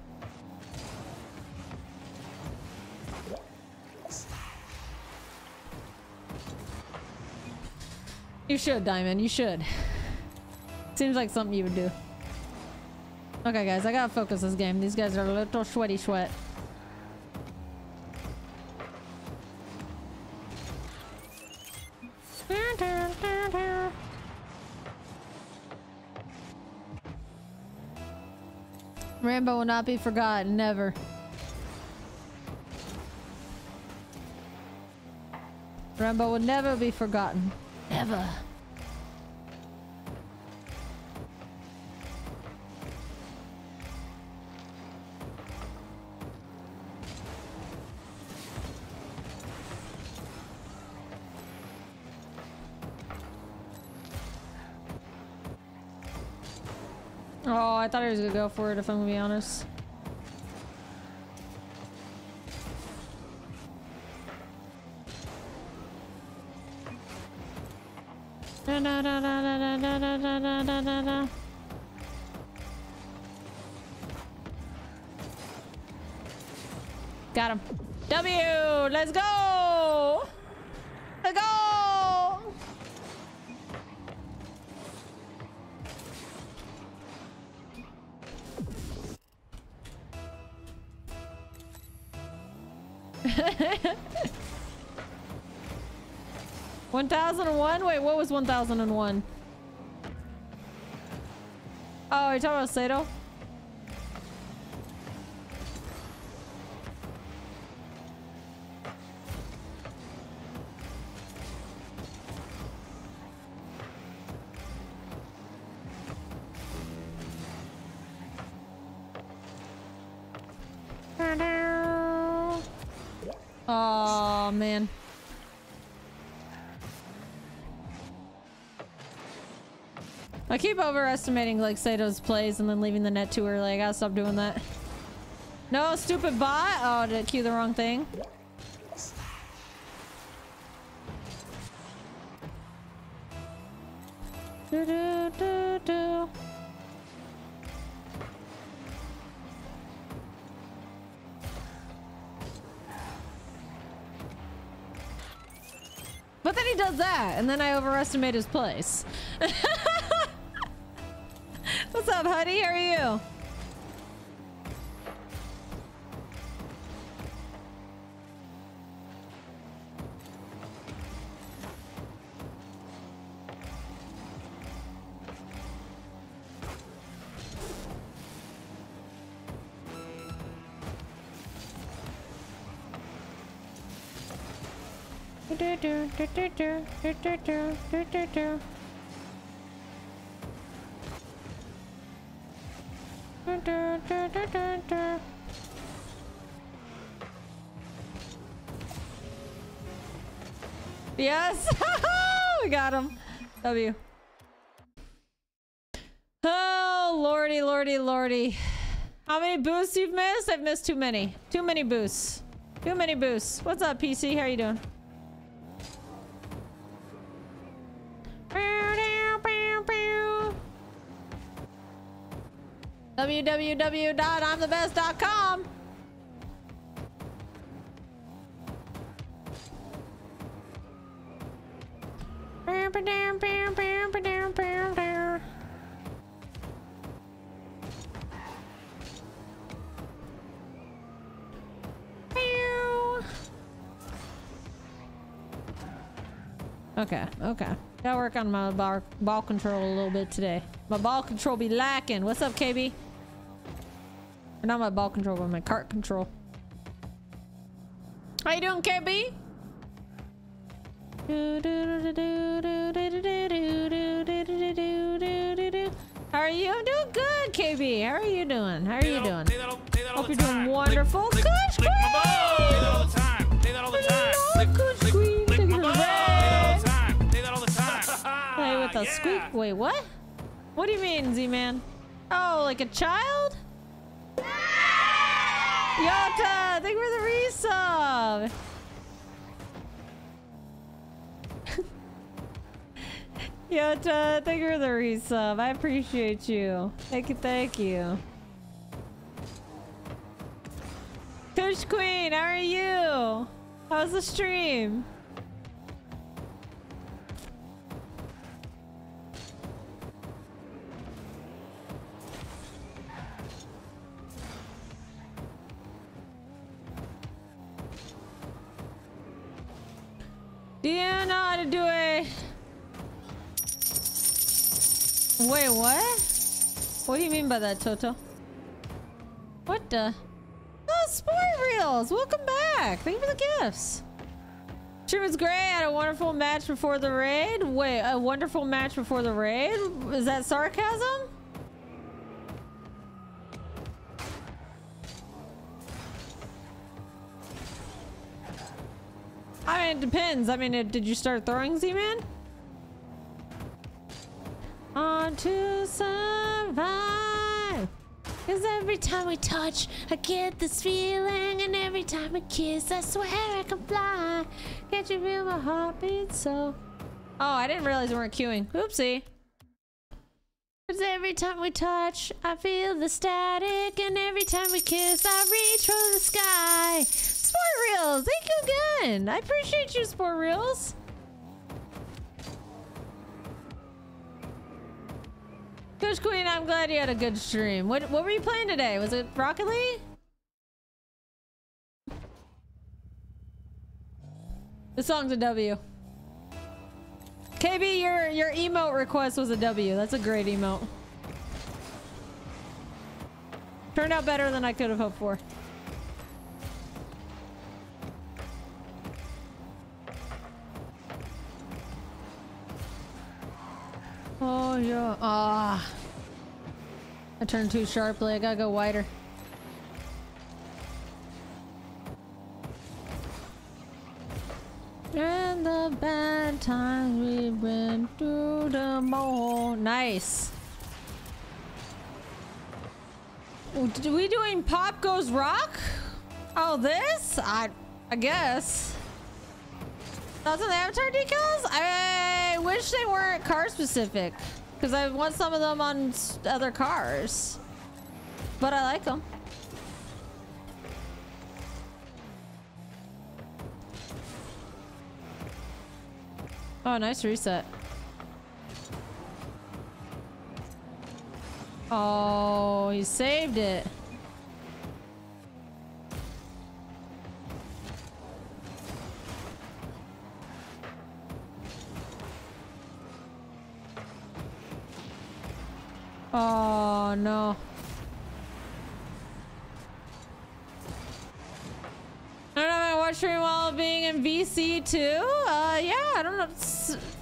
You should, Diamond. You should. Seems like something you would do. Okay, guys, I gotta focus this game. These guys are a little sweaty sweat. Rambo will not be forgotten, never. Rambo will never be forgotten. Never. Oh, I thought I was gonna go for it if I'm gonna be honest. Da, da, da, da, da, da, da, da, da, da, da, da. Got him. W! Let's go! Let's go! <laughs> 1001? Wait, what was 1001? Oh, are you talking about Sato? Oh man. I keep overestimating like Sato's plays and then leaving the net too early. I gotta stop doing that. No, stupid bot! Oh, did it cue the wrong thing? Do do do do. But then he does that, and then I overestimate his place. <laughs> What's up, Huddy? How are you? Do do do do do do do do do do do. Do, do, do, do, do. Yes! <laughs> we got him. W. Oh, lordy, lordy, lordy. How many boosts you've missed? I've missed too many. Too many boosts. Too many boosts. What's up, PC? How you doing? www.imthebest.com Okay, okay. Gotta work on my ball, ball control a little bit today. My ball control be lacking. What's up, KB? Or not my ball control, but my cart control. How you doing, KB? How are you? I'm doing good, KB. How are you doing? How are you doing? Hope you're doing wonderful. Kush Queen! Kush Queen, take it away. With a squeak. Wait, what? What do you mean, Z-Man? Oh, like a child? <laughs> Yota, thank you for the resub. <laughs> Yota, thank you for the resub. I appreciate you. Thank you, thank you. Kush Queen, how are you? How's the stream? Do you know how to do it? Wait, what? What do you mean by that, Toto? What the? Oh, Sport Reels! Welcome back! Thank you for the gifts. Stream was great. Had a wonderful match before the raid. Wait, a wonderful match before the raid? Is that sarcasm? I mean, it depends. I mean, it, did you start throwing Z-Man? On to survive. Cause every time we touch, I get this feeling. And every time we kiss, I swear I can fly. Can't you feel my heartbeat so? Oh, I didn't realize we weren't queuing. Oopsie. Cause every time we touch, I feel the static. And every time we kiss, I reach for the sky. Sport Reels, thank you again. I appreciate you, Sport Reels. Coach Queen, I'm glad you had a good stream. What what were you playing today? Was it Rocket League? The song's a W. KB, your your emote request was a W. That's a great emote. Turned out better than I could have hoped for. Oh yeah. Ah. I turned too sharply. I gotta go wider. The bad times we've been through the more. Nice. Did we doing Pop Goes Rock? Oh, this? I, I guess. On the Avatar decals? I wish they weren't car specific. Because I want some of them on other cars. But I like them. Oh, nice reset. Oh, he saved it. Oh, no. I don't know I watch stream while being in VC too. Uh, yeah, I don't know.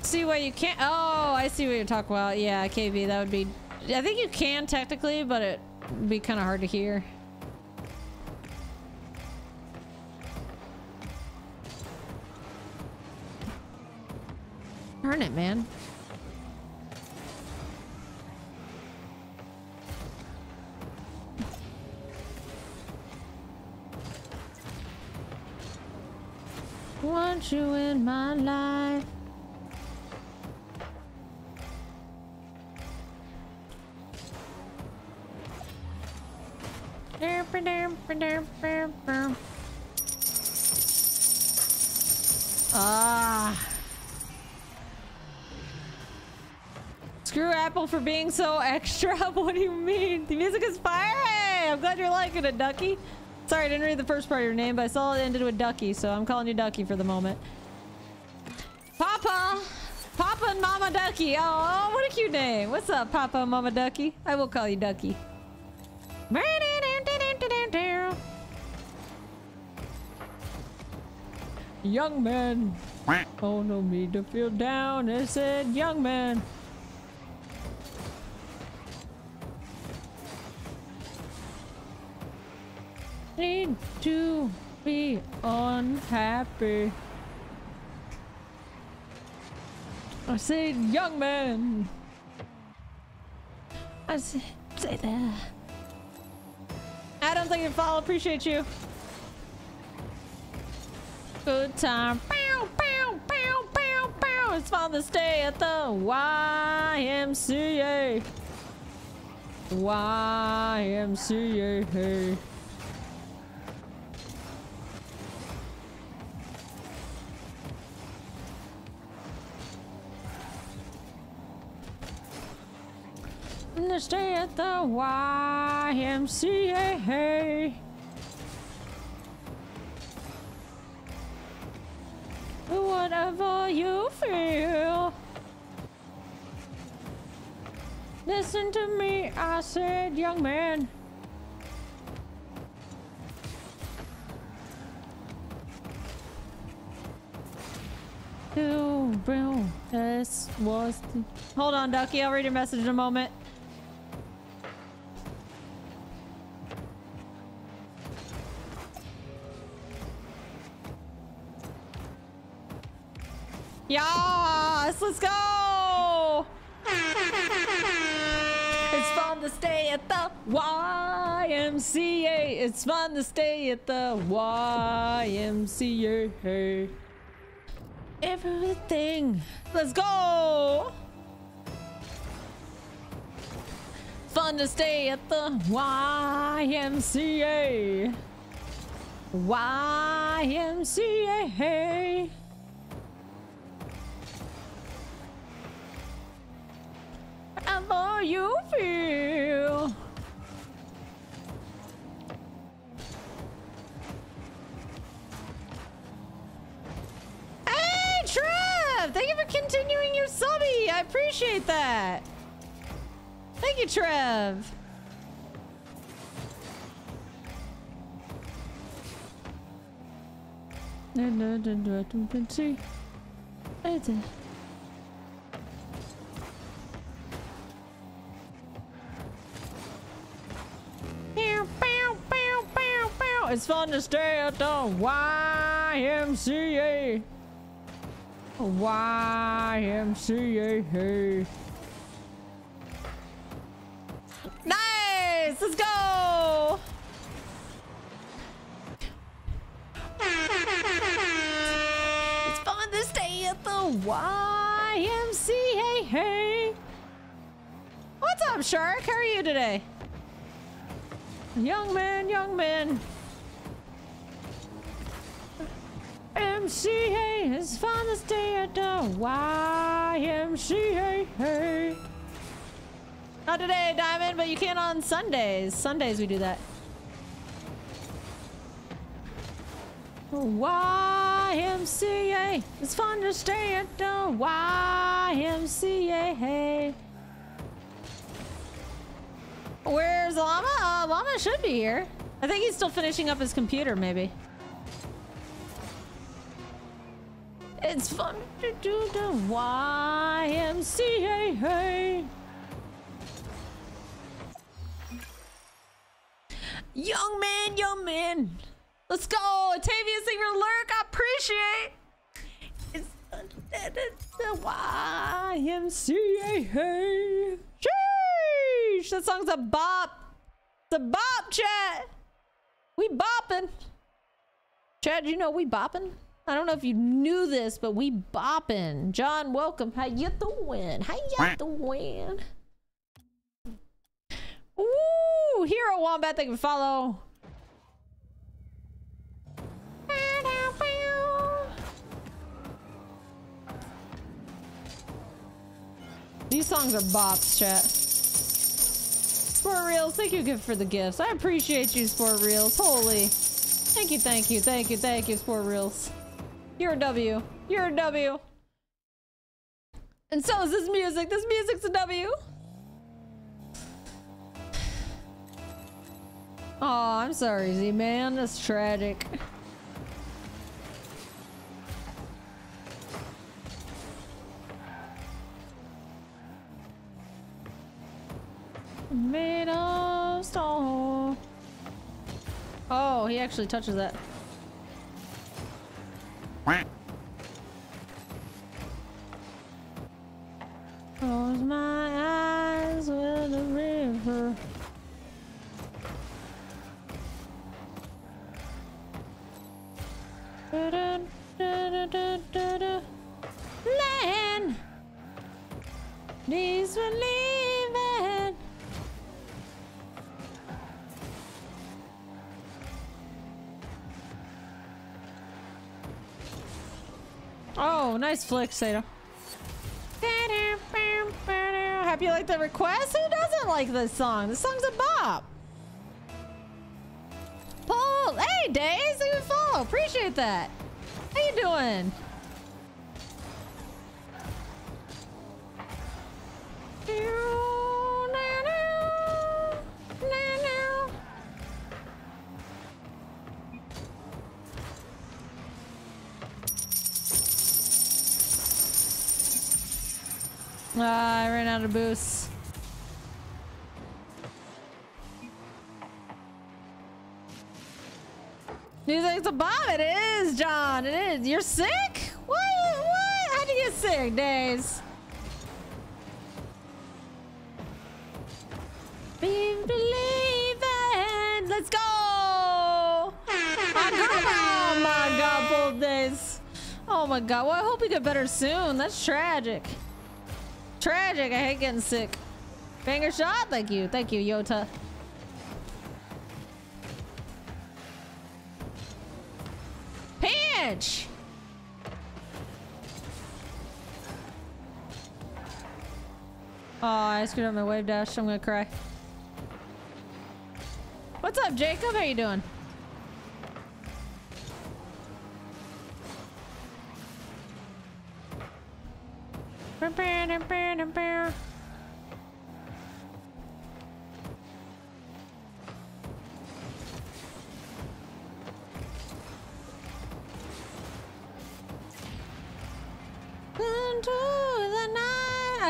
See why you can't. Oh, I see what you're talking about. Yeah, KB, that would be. I think you can technically, but it would be kind of hard to hear. Turn it, man. Want you in my life. Ah. Screw Apple for being so <laughs> extra. What do you mean? The music is fire. Hey, I'm glad you're liking it, Ducky. Sorry, I didn't read the first part of your name, but I saw it ended with Ducky, so I'm calling you Ducky for the moment. Papa! Papa and Mama Ducky. Oh, what a cute name. What's up, Papa and Mama Ducky? I will call you Ducky. Young man. Oh, no need to feel down. It said young man. Need to be unhappy. I said young man. I said, say that. Adam, thank you for follow. Appreciate you. Good time. Bow, bow, bow, bow, bow. It's to stay at the YMCA. YMCA. To stay at the YMCA. What Whatever you feel. Listen to me, I said, young man. Ooh, bro, this was. Hold on, Ducky. I'll read your message in a moment. Yes, let's go! It's fun to stay at the YMCA. It's fun to stay at the YMCA. Everything. Let's go! Fun to stay at the YMCA. YMCA. However you feel. Hey, Trev! Thank you for continuing your subby. I appreciate that. Thank you, Trev. No, no, no, no, no, no, see. It's a- Pew, pew, It's fun to stay at the YMCA. YMCA. Hey. Nice! Let's go! It's fun to stay at the YMCA. Hey. What's up, Shark? How are you today? Young man, young man. MCA, fun to stay at the YMCA. Hey. Not today, Diamond, but you can on Sundays. Sundays we do that. YMCA, it's fun to stay at the YMCA. Where's Llama? Uh, Llama should be here. I think he's still finishing up his computer, maybe. It's fun to do the YMCA. Young man, young man. Let's go. Octavia Secret Lurk. I appreciate. It's the YMCA. Hey. Sheesh. That song's a bop. It's a bop, chat. We bopping. Chad, you know we bopping? I don't know if you knew this, but we bopping. John, welcome. How you doing? How you doing? Ooh, Hero Wombat, thank can follow. These songs are bops, chat. Sport Reels, thank you for the gifts. I appreciate you, Sport Reels. Holy. Thank you, thank you, thank you, thank you, Sport Reels. You're a W. You're a W. And so is this music. This music's a W. Oh, I'm sorry, Z-Man. That's tragic. Made of stone. Oh, he actually touches that. Close my eyes with the river. Da -da -da Land needs relieving. Oh, nice flick, Sato. Happy you like the request? Who doesn't like this song? This song's a bop. Paul, hey, Days, you follow. Appreciate that. How you doing? Ew. Ah, I ran out of boosts. You think it's a bomb? It is, John. It is. You're sick? What? What? How'd you get sick, Days? Be believing. Let's go. Oh, my God, both days. Oh my God. Well, I hope you get better soon. That's tragic. Tragic. I hate getting sick. Finger shot. Thank you. Thank you, Yota. Pinch. Oh, I screwed up my wave dash. I'm gonna cry. What's up, Jacob? How you doing? Into the night. I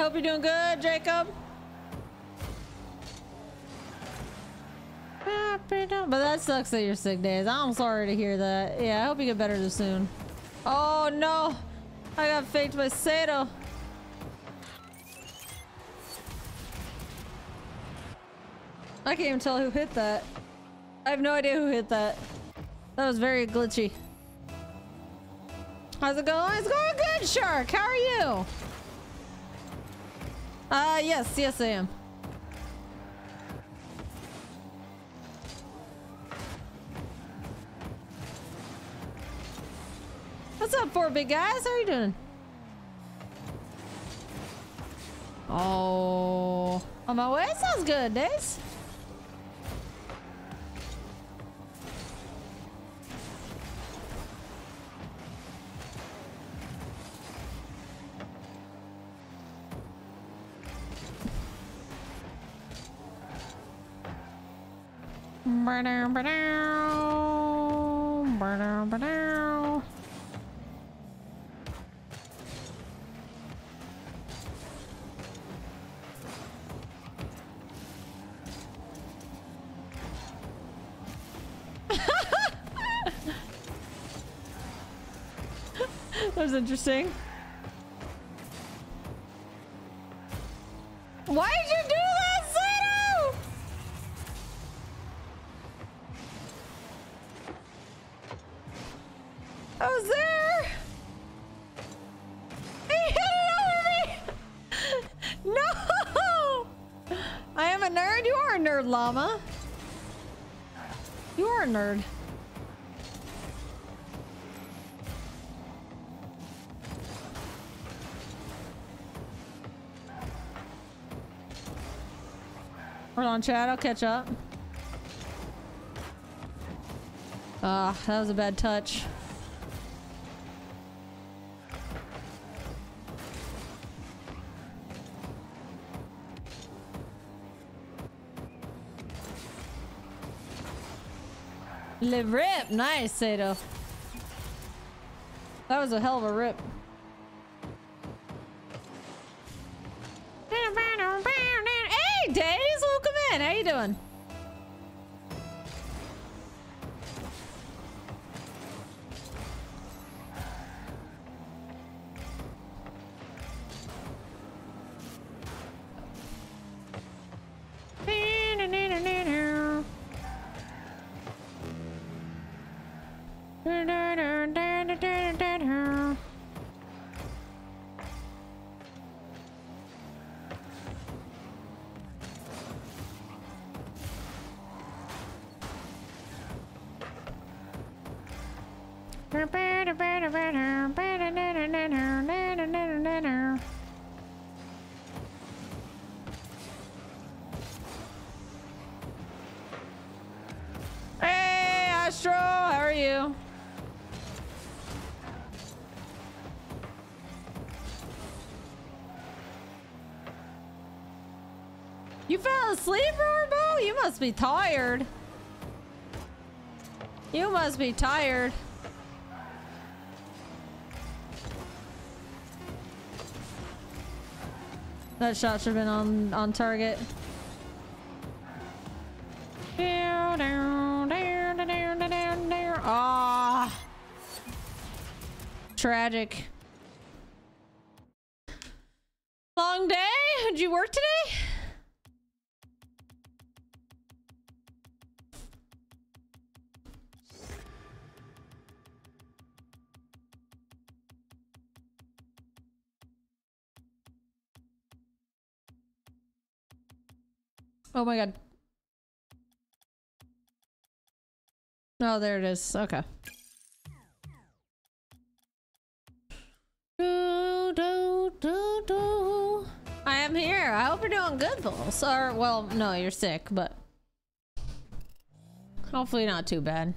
hope you're doing good, Jacob. But that sucks that you're sick, Days. I'm sorry to hear that. Yeah, I hope you get better soon. Oh no! I got faked by Sato. I can't even tell who hit that. I have no idea who hit that. That was very glitchy. How's it going? It's going good, Shark. How are you? Uh, yes, yes I am. What's up, four big guys? How are you doing? Oh, on my way? Sounds good, Days. That was interesting. Are. Hold on, Chad. I'll catch up. Ah, that was a bad touch. Rip. Nice, Sato. That was a hell of a rip. sleep, Rubber You must be tired. You must be tired. That shot should have been on, on target. Ah. Tragic. Oh my god. Oh, there it is. Okay. Do, do, do, do. I am here. I hope you're doing good, Bulls. Or, well, no, you're sick, but hopefully not too bad.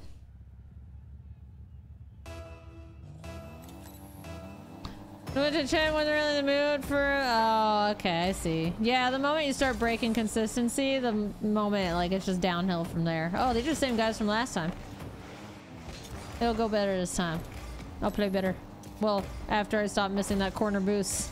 To check wasn't really in the mood for. Oh, okay, I see. Yeah, the moment you start breaking consistency, the moment like it's just downhill from there. Oh, they're just the same guys from last time. It'll go better this time. I'll play better. Well, after I stop missing that corner boost.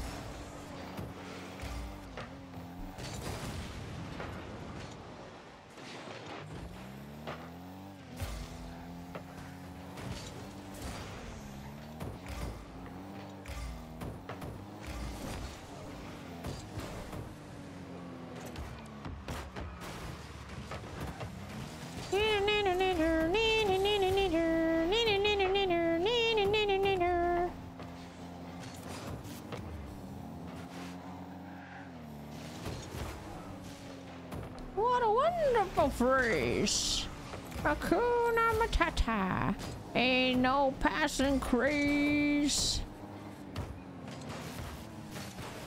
Passing craze.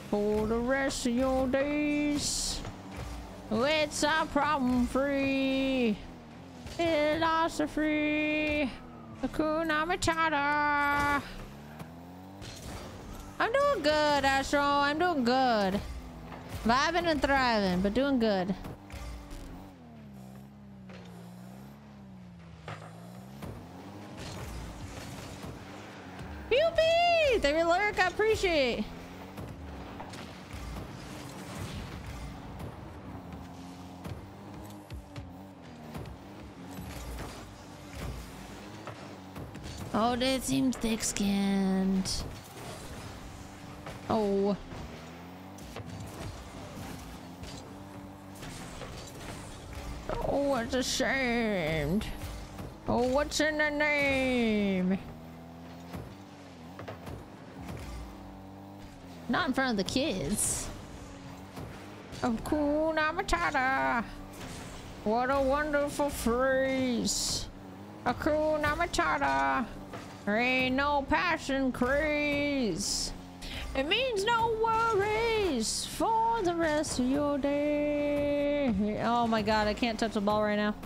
For the rest of your days. It's a problem free. Philosophy. Hakuna Matata. I'm doing good, Astro. I'm doing good. Vibing and thriving, but doing good. Thank you, Lurk. I appreciate. Oh, they seem thick-skinned. Oh. Oh, it's a shame. Oh, what's in the name? Not in front of the kids. Matata. What a wonderful phrase. Hakuna Matata. There ain't no passion craze. It means no worries for the rest of your day. Oh my god, I can't touch the ball right now.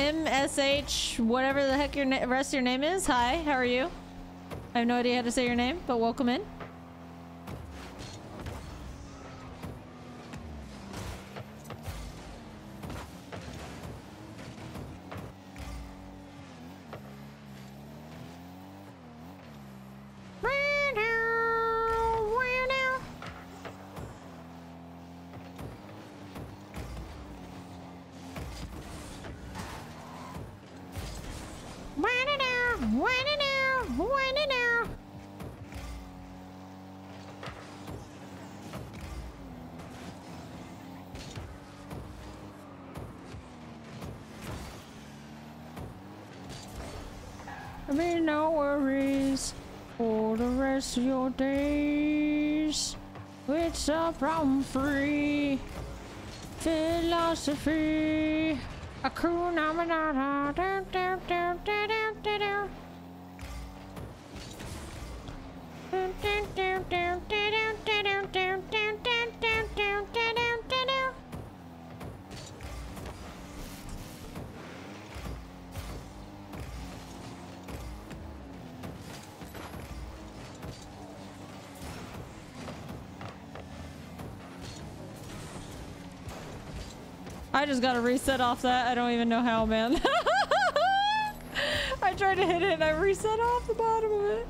MSH, whatever the heck your rest of your name is. Hi, how are you? I have no idea how to say your name, but welcome in. problem-free philosophy. Akuna Matata. Just gotta reset off that. I don't even know how, man. <laughs> I tried to hit it and I reset off the bottom of it.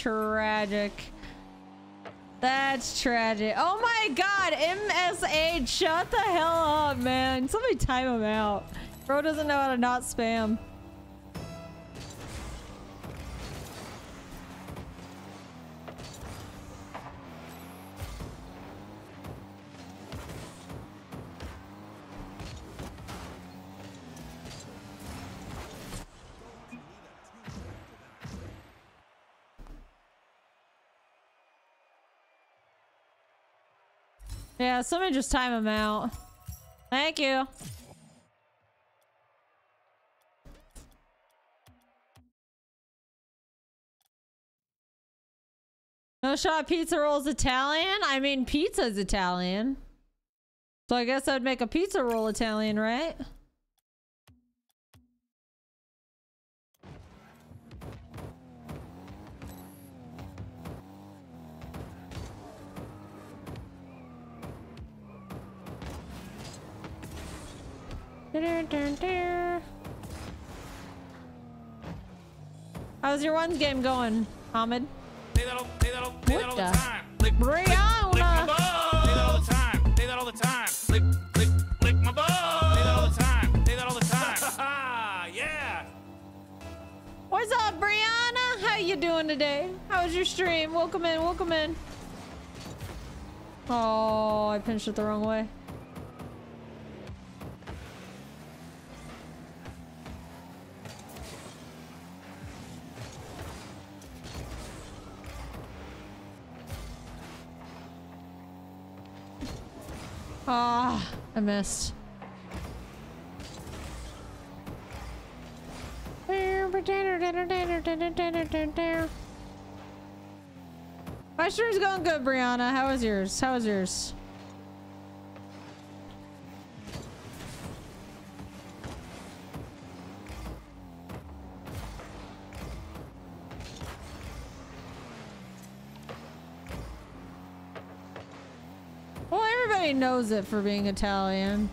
Tragic. That's tragic. Oh my god, MSH, shut the hell up, man. Somebody time him out. Bro doesn't know how to not spam. Somebody just time him out. Thank you. No shot pizza roll's Italian? I mean, pizza's Italian. So I guess I'd make a pizza roll Italian, right? Your ones game going, Ahmed? Say that all, say that all, say that all the the- time. Lick, lick, lick my Brianna! balls. Say that all the time. Say that all the time. Lick, lick, lick my balls. Say that all the time. Say that all the time. <laughs> yeah. What's up, Brianna? How you doing today? How was your stream? Welcome in, welcome in. Oh, I pinched it the wrong way. I missed. My stream's going good, Brianna. How was yours? How was yours? Knows it for being Italian.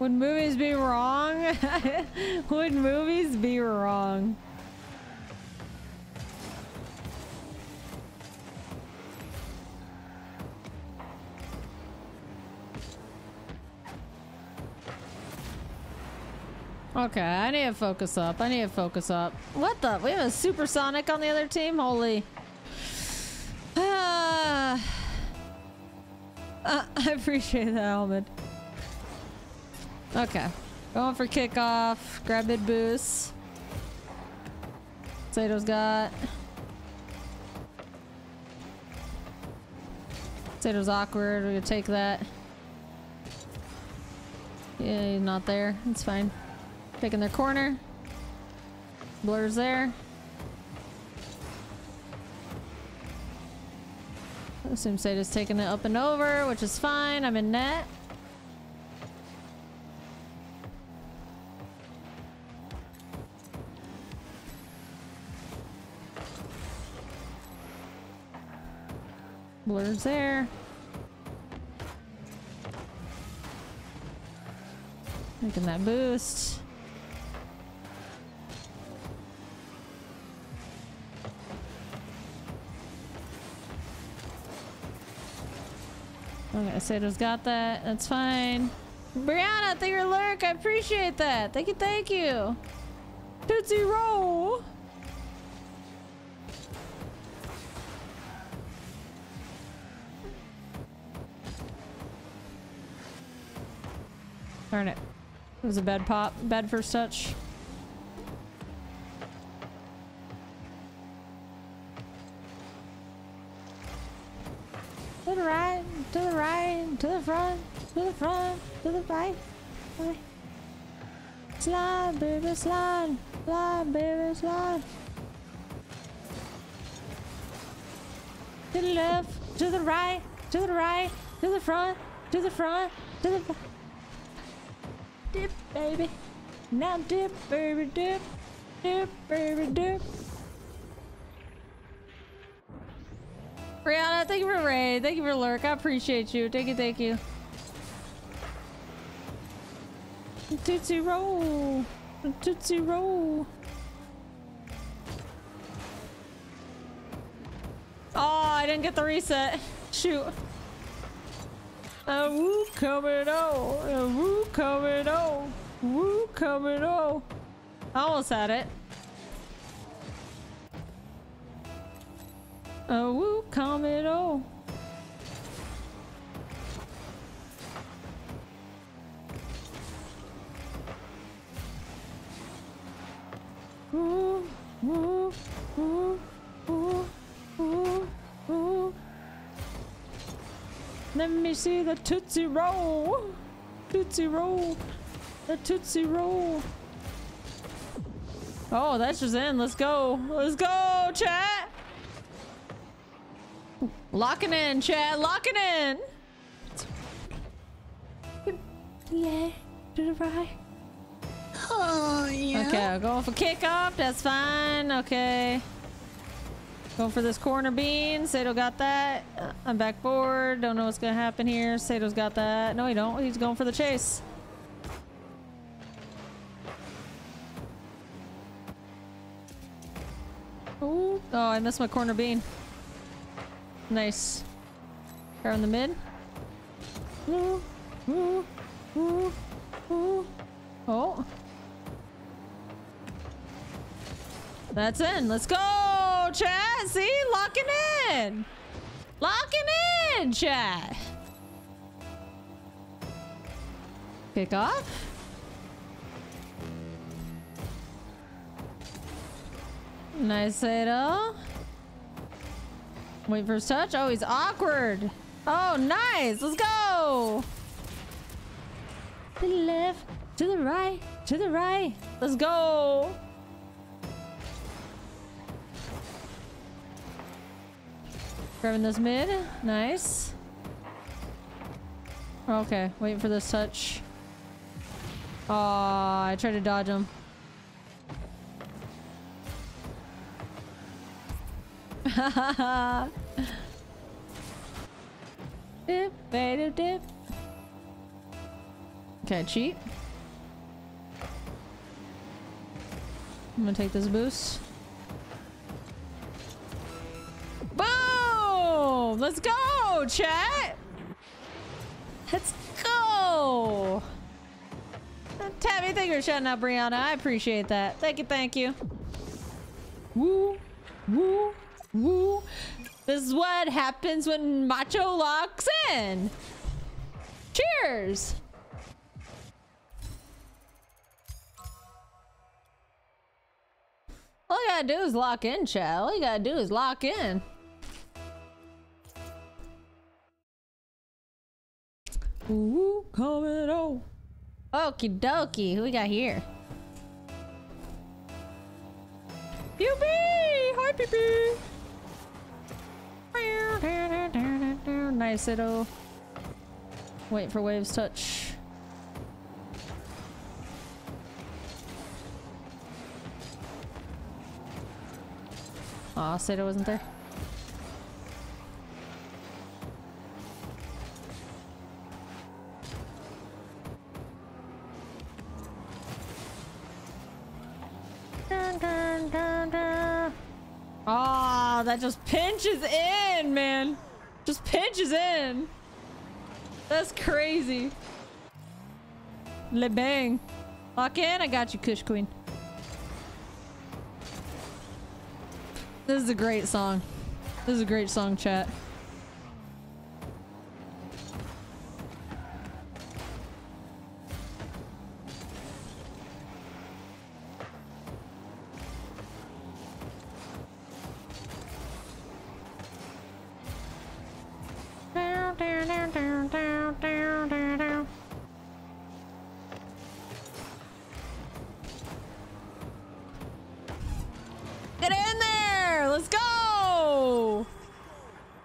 Would movies be wrong? <laughs> Would movies be wrong? Okay, I need to focus up. I need to focus up. What the? We have a supersonic on the other team? Holy. <sighs> Uh, I appreciate that, Almond. Okay. Going for kickoff. Grab mid boost. Sato's got. Sato's awkward. We're gonna take that. Yeah, he's not there. It's fine. Taking their corner. Blur's there. I assume Sato's taking it up and over, which is fine. I'm in net. Blur's there. Making that boost. Okay, Sato's got that. That's fine. Brianna, thank you lurk. I appreciate that. Thank you, thank you. Tootsie Roll. Darn it. It was a bad pop. Bad first touch. To the right. right. Slide, baby, slide. Slide, baby, slide. To the left, to the right, to the right, to the front, to the front, to the back. Dip, baby. Now dip, baby, dip. Dip, baby, dip. Brianna, thank you for raid. Thank you for lurk. I appreciate you. Thank you, thank you. Tootsie roll. Tootsie roll. Oh, I didn't get the reset. Shoot. A woo coming on. A woo coming on. Woo coming on. I almost had it. A woo coming on. Let me see the Tootsie Roll. Tootsie Roll. The Tootsie Roll. Oh, that's just in. Let's go. Let's go, chat. Locking in, chat. Locking in. Yeah, to the right. Oh, yeah. Okay, I'm going for kick up. That's fine. Okay. Going for this corner bean. Sato got that. Uh, I'm back forward. Don't know what's gonna happen here. Sato's got that. No, he don't. He's going for the chase. Ooh. Oh, I missed my corner bean. Nice. Here in the mid. Ooh. Ooh. Ooh. Ooh. Oh. That's in. Let's go, chat. See? Locking in. Locking in, chat. Kick off. Nice Sato. Wait for his touch. Oh, he's awkward. Oh, nice. Let's go. To the left, to the right, to the right. Let's go. Grabbing this mid. Nice. Okay, waiting for this touch. Oh, I tried to dodge him. <laughs> dip, beta, dip. Okay, cheat. I'm gonna take this boost. Let's go, chat! Let's go! Tabby, thank you for shutting up, Brianna. I appreciate that. Thank you, thank you. Woo, woo, woo. This is what happens when Macho locks in. Cheers! All you gotta do is lock in, chat. All you gotta do is lock in. Ooh, coming on. Oh. Okie dokie. Who we got here? Pew Hi, Pew Nice little. Wait for waves touch. Aw, Sato wasn't there. Dun, dun, dun, dun. Ah, that just pinches in, man. Just pinches in. That's crazy. Le bang. Lock in. I got you, Kush Queen. This is a great song. This is a great song, chat. Get in there! Let's go!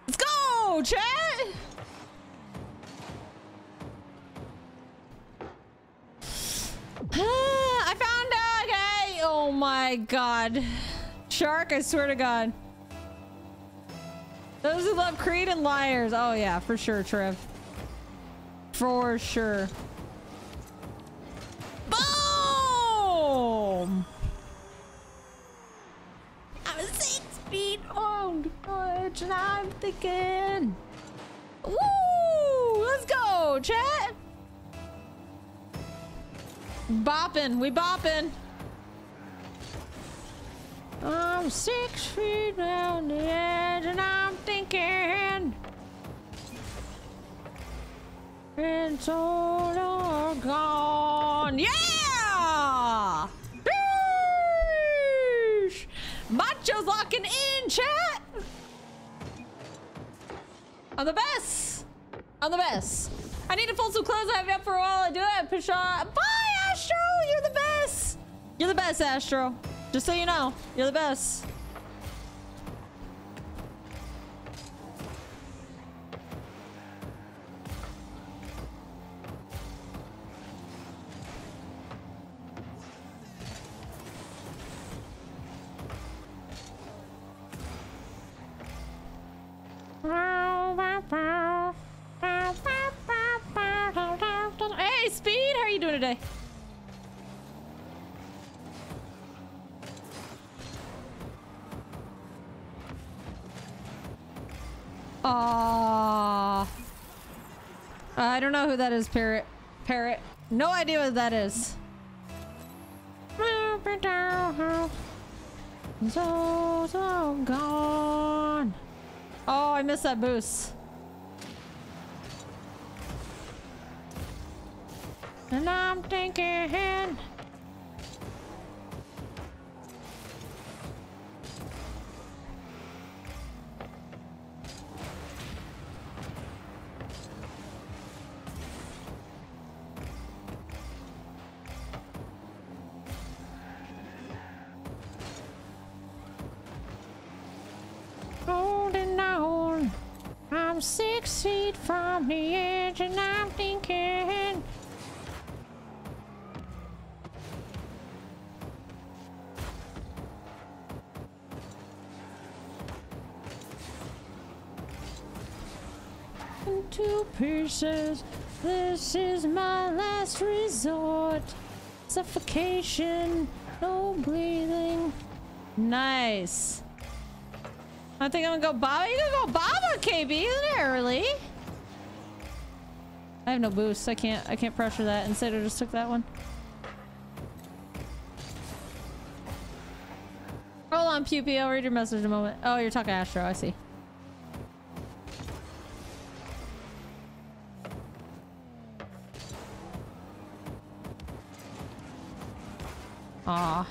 Let's go, chat! <sighs> I found a guy! Oh my god. Shark, I swear to god. Those who love Creed and liars. Oh yeah, for sure, Trev. For sure. Boom! I'm six feet edge and I'm thinking. Woo! Let's go, chat! Bopping, we bopping. I'm six feet down the edge and I'm thinking it's all gone. Yeah! Sheesh! Macho's locking in, chat! I'm the best! I'm the best. I need to fold some clothes. I have up for a while. I do it. Push on. Bye, Astro! You're the best! You're the best, Astro. Just so you know, you're the best. Hey, Speed, how are you doing today? Aww. I don't know who that is, Parrot. Parrot. No idea what that is. So, so gone. Oh, I missed that boost. And I'm thinking. Holding on. I'm six feet from the edge and I'm thinking. In two pieces. This is my last resort. Suffocation, no breathing. Nice. I think I'm gonna go Baba. You gonna go Baba, KB? Isn't it early? I have no boost. I can't. I can't pressure that. Instead, I just took that one. Hold on, Pupi. I'll read your message in a moment. Oh, you're talking Astro. I see. Aw.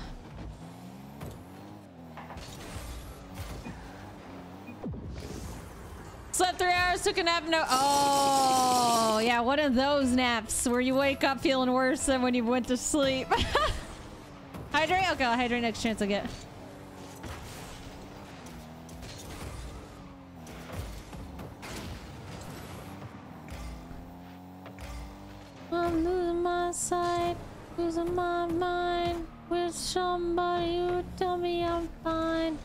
Slept three hours, took a nap, no- Oh, yeah, one of those naps where you wake up feeling worse than when you went to sleep. <laughs> hydrate? Okay, I'll hydrate next chance I get. I'm losing my sight, losing my mind with somebody who tell me I'm fine.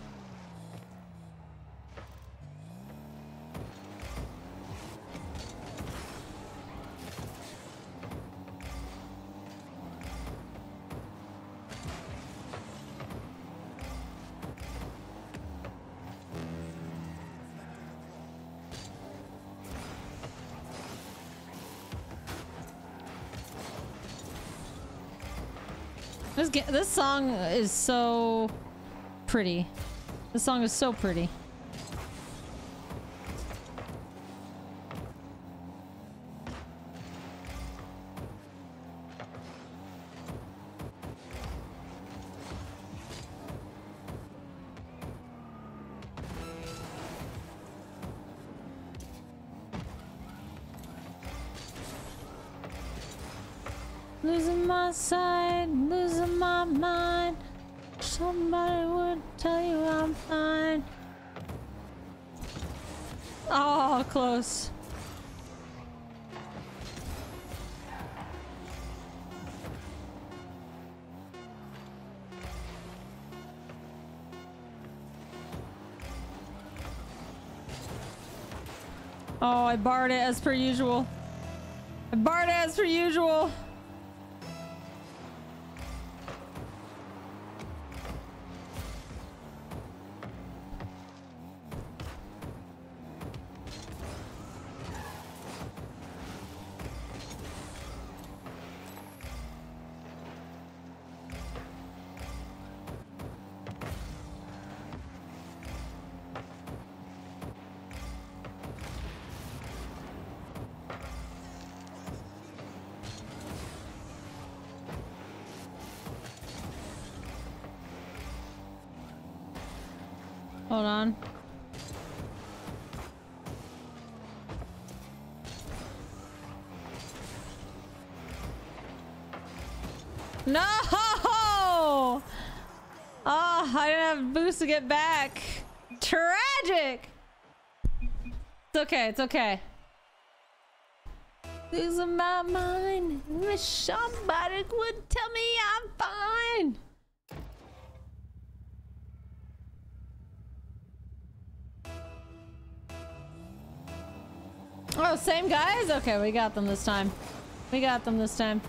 This this song is so pretty. This song is so pretty. I barred it as per usual. I barred it as per usual. Boost to get back. Tragic! It's okay, it's okay. Losing my mind. Wish somebody would tell me I'm fine. Oh, same guys? Okay, we got them this time. We got them this time.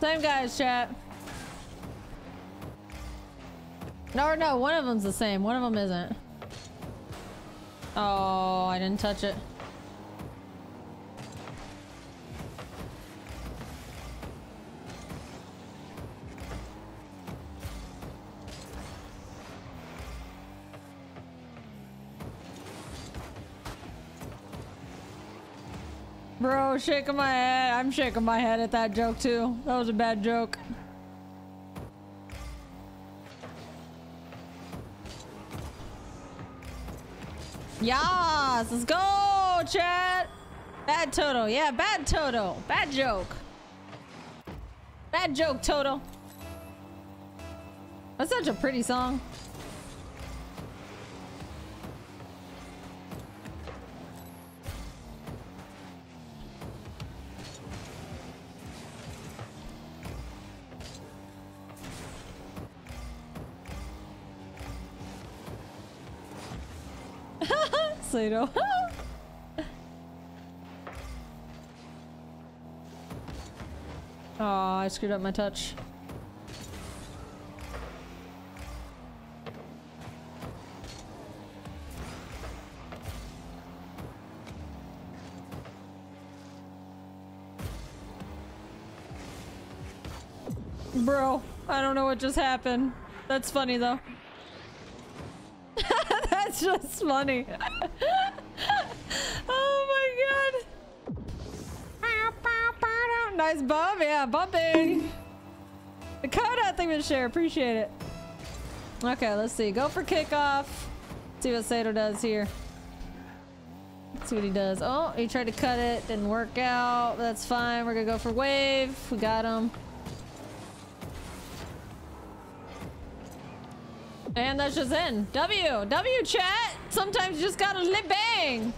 Same guys, chat. No, no, one of them's the same. One of them isn't. Oh, I didn't touch it. Bro, shaking my head. I'm shaking my head at that joke too. That was a bad joke. Let's go, chat. Bad Toto. Yeah, bad Toto. Bad joke. Bad joke, Toto. That's such a pretty song. Sato. oh, <laughs> I screwed up my touch. Bro, I don't know what just happened. That's funny though. <laughs> Just funny. <laughs> oh my god. Nice bump. Yeah, bumping. The coda thing to share. Appreciate it. Okay, let's see. Go for kickoff. See what Sato does here. See what he does. Oh, he tried to cut it. Didn't work out. That's fine. We're gonna go for wave. We got him. That's just in. W. W chat. Sometimes you just gotta lip bang.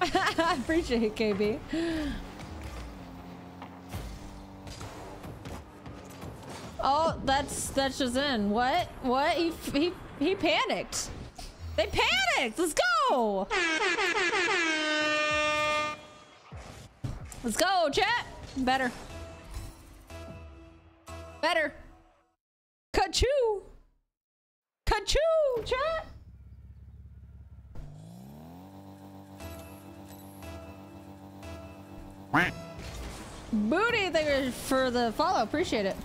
I <laughs> appreciate it, KB. Oh, that's that's just in. What? What? He he he panicked. They panicked. Let's go. Let's go, chat. Better. Better. The follow. Appreciate it.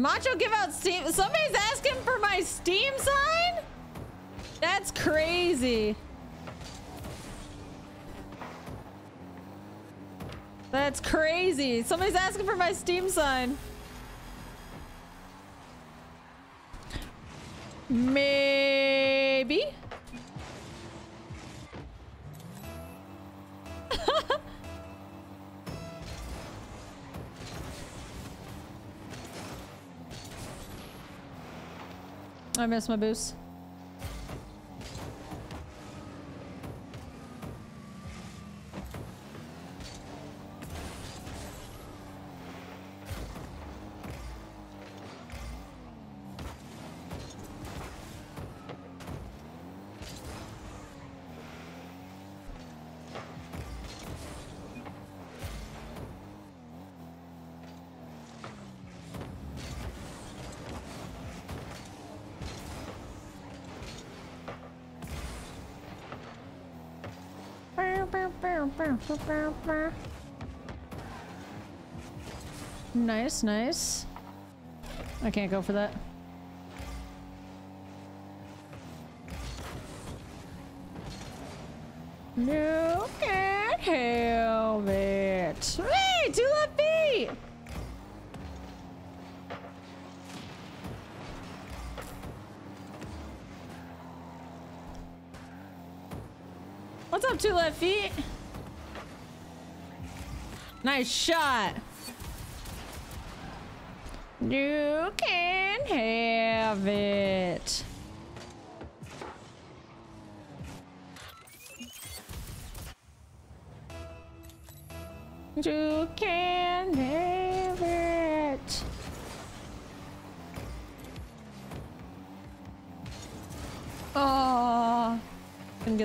Macho give out Steam. Somebody's asking for my Steam sign? That's crazy. That's crazy. Somebody's asking for my Steam sign. I missed my boost. Nice, nice. I can't go for that.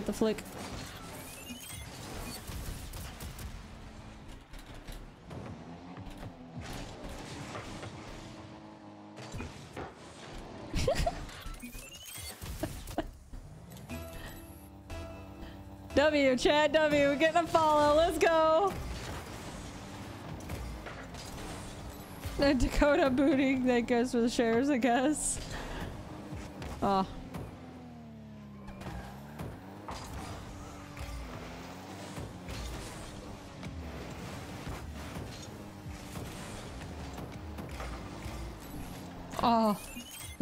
Get the flick. <laughs> W, Chad W, we're getting a follow. Let's go. The Dakota booting that goes for the shares, I guess. Oh,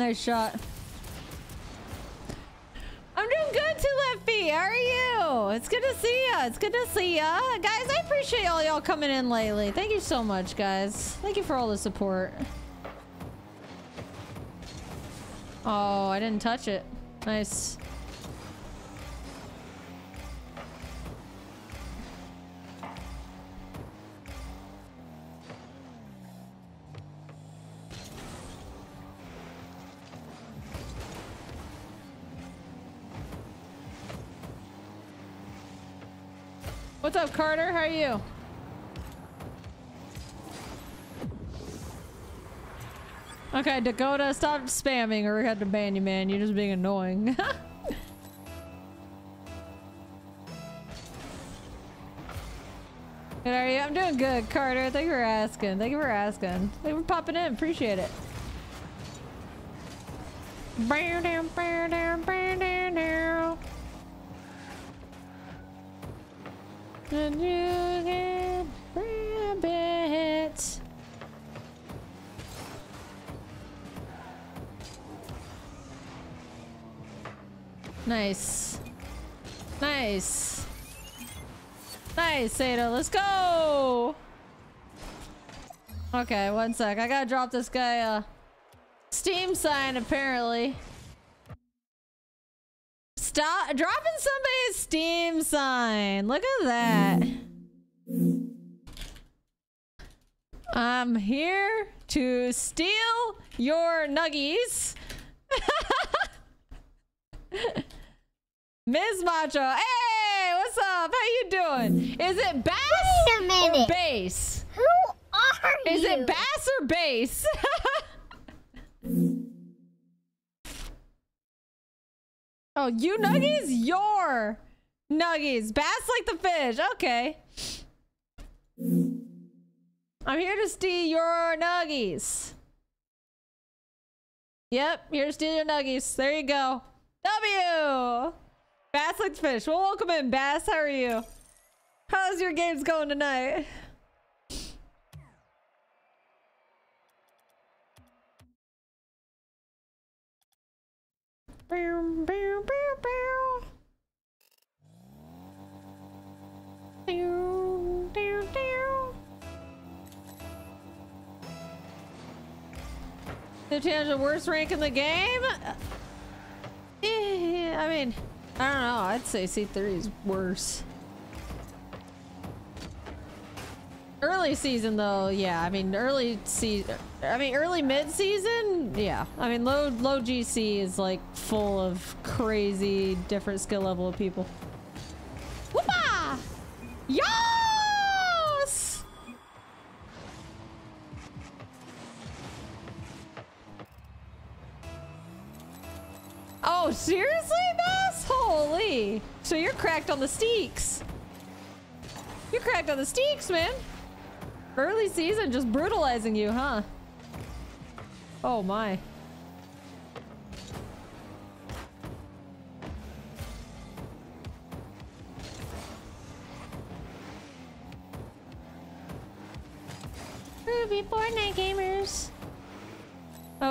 nice shot. I'm doing good, Two Left. How are you? It's good to see ya. It's good to see ya. Guys, I appreciate all y'all coming in lately. Thank you so much, guys. Thank you for all the support. Oh, I didn't touch it. Nice. Carter? How are you? Okay, Dakota, stop spamming or we had to ban you, man. You're just being annoying. <laughs> Good, are you? I'm doing good, Carter. Thank you for asking. Thank you for asking. Thank you for popping in. Appreciate it. And you can grab it. Nice. Nice. Nice, Sato. Let's go. Okay, one sec. I gotta drop this guy a Steam sign, apparently. Stop somebody's Steam sign. Look at that. I'm here to steal your nuggies. <laughs> Ms. Macho. Hey, what's up? How you doing? Is it bass Wait a or minute. bass? Who are Is you? it bass or bass? <laughs> oh, you nuggies? Your nuggies. Bass like the fish. Okay. I'm here to steal your nuggies. Yep, here to steal your nuggies. There you go. W! Bass like the fish. Well, welcome in, Bass. How are you? How's your games going tonight? Bow, bow, bow, Fifteen is the worst rank in the game? Eh, I mean, I don't know. I'd say C3 is worse. Early season though, yeah. I mean, early season. I mean, early mid season, yeah. I mean, low low GC is like full of crazy different skill level of people. Whoopah! Yes! Seriously, Bass? Holy! So you're cracked on the steaks. You're cracked on the steaks, man. Early season just brutalizing you, huh? Oh my.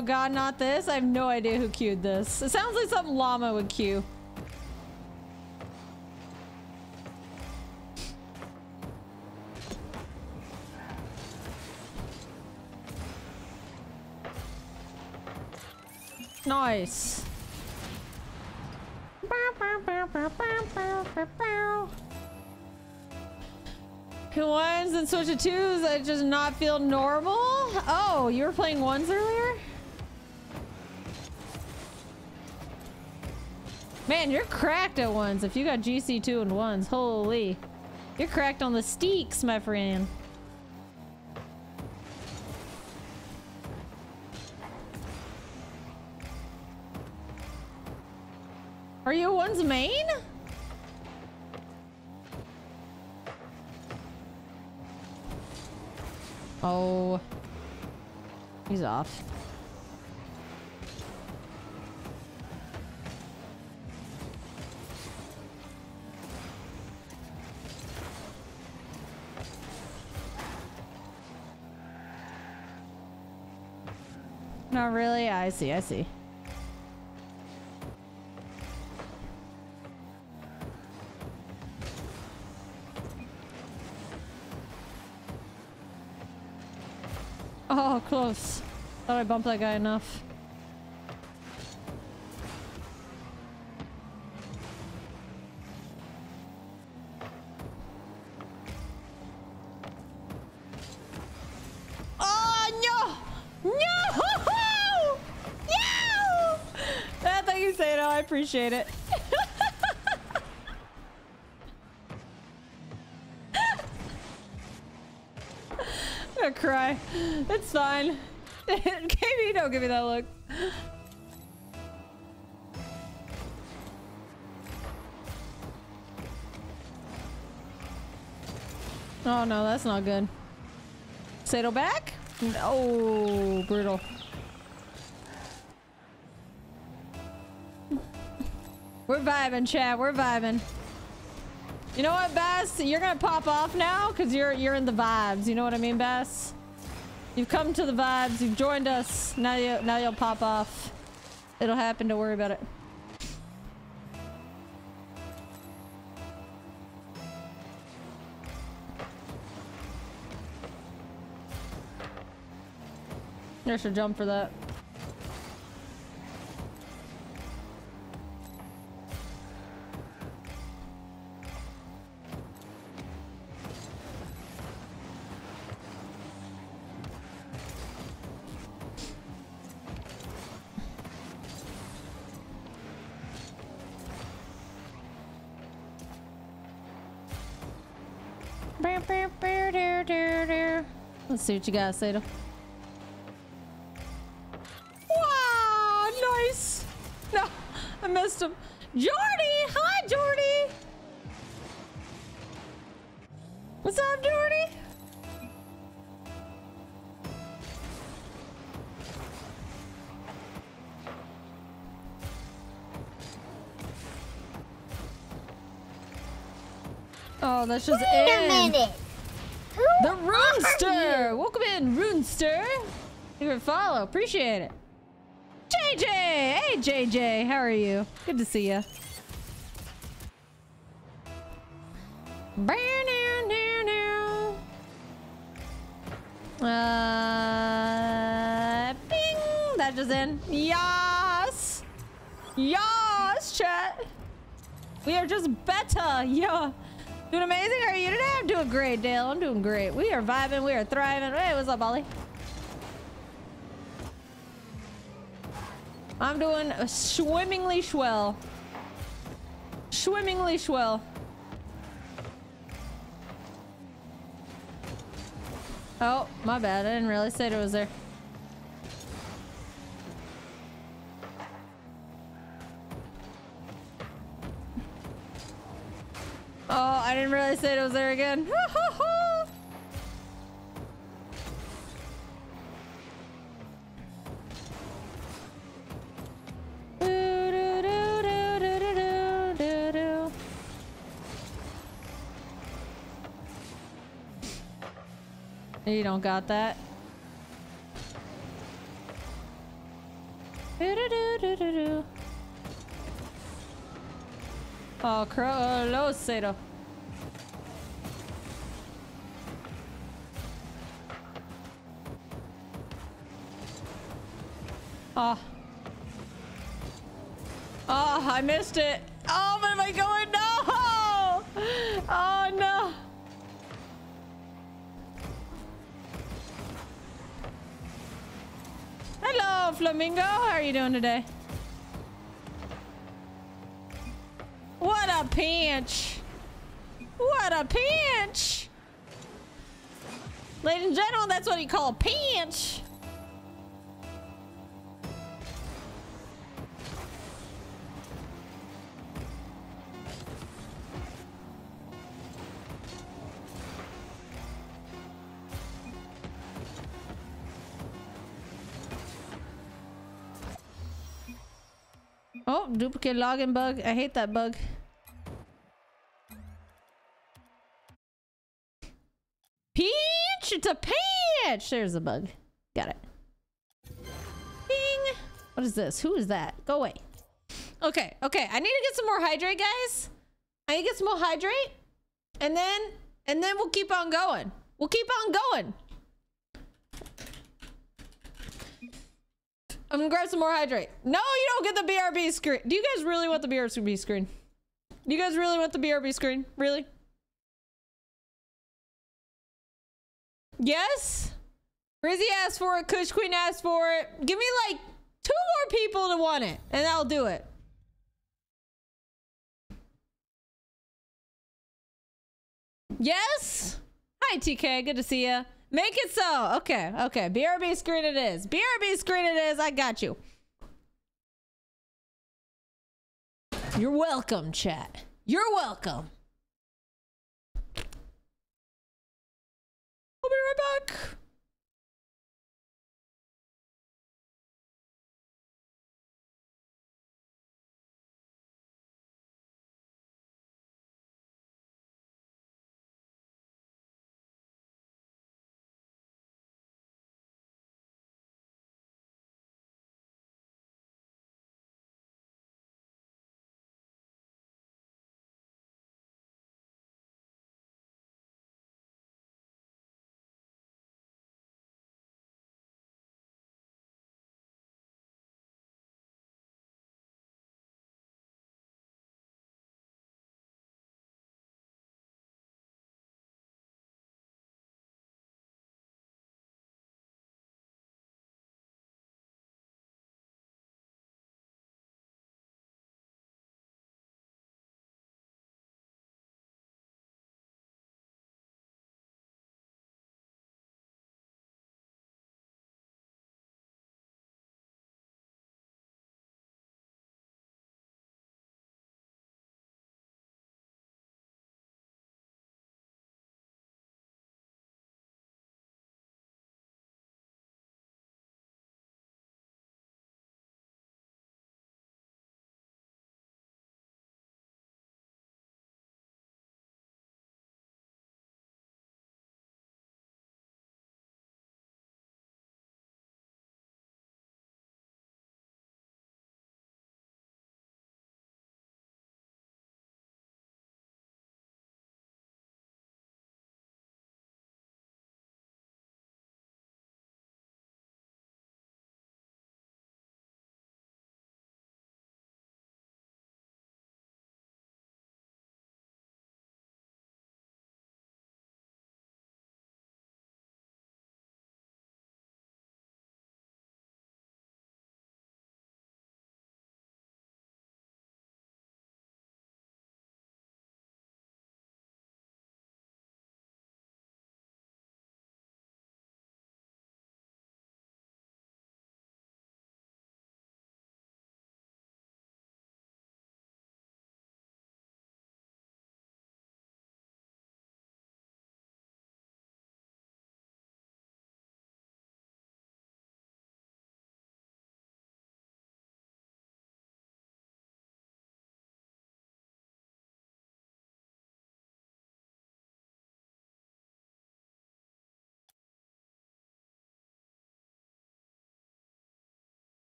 Oh god, not this? I have no idea who queued this. It sounds like something llama would queue. Nice. Ones and Switch to twos, I just not feel normal. Oh, you were playing ones earlier? Man, you're cracked at ones if you got GC2 and ones. Holy. You're cracked on the steaks, my friend. Are you one's main? Oh. He's off. Really? I see, I see. Oh, close. Thought I bumped that guy enough. Appreciate it. <laughs> I'm gonna cry. It's fine. <laughs> KB, don't give me that look. Oh no, that's not good. Sato back? No, brutal. We're vibing, chat. We're vibing. You know what, Bess? You're gonna pop off now because you're you're in the vibes. You know what I mean, Bess? You've come to the vibes. You've joined us. Now you now you'll pop off. It'll happen. Don't worry about it. there's should jump for that. Let's see what you got, Sato. Wow, nice. No, I missed him. Jordy, hi, Jordy. What's up, Jordy? Oh, that's just Wait Thank you for follow. Appreciate it. JJ! Hey, JJ. How are you? Good to see you. Uh, bing! That just in. Yes! Yes, chat! We are just better. Yeah. Doing amazing. How are you today? I'm doing great, Dale. I'm doing great. We are vibing. We are thriving. Hey, what's up, Ollie? I'm doing a swimmingly swell. Swimmingly swell. Oh, my bad. I didn't realize it was there. Oh, I didn't realize it was there again. <laughs> You don't got that. Oh, uh, no, Sato. Oh. Oh, I missed it. Flamingo. How are you doing today? What a pinch! What a pinch! Ladies and gentlemen, that's what you call a pinch! Duplicate login bug. I hate that bug. Peach! It's a peach! There's a bug. Got it. What is this? Who is that? Go away. Okay, okay. I need to get some more hydrate, guys. I need to get some more hydrate. And then, and then we'll keep on going. We'll keep on going. I'm gonna grab some more hydrate. No, you don't get the BRB screen. Do you guys really want the BRB screen? Do you guys really want the BRB screen? Really? Yes? Rizzy asked for it. Kush Queen asked for it. Give me like two more people to want it, and I'll do it. Yes? Hi, TK. Good to see you. Make it so. Okay, okay. BRB screen it is. BRB screen it is. I got you. You're welcome, chat. You're welcome. I'll be right back.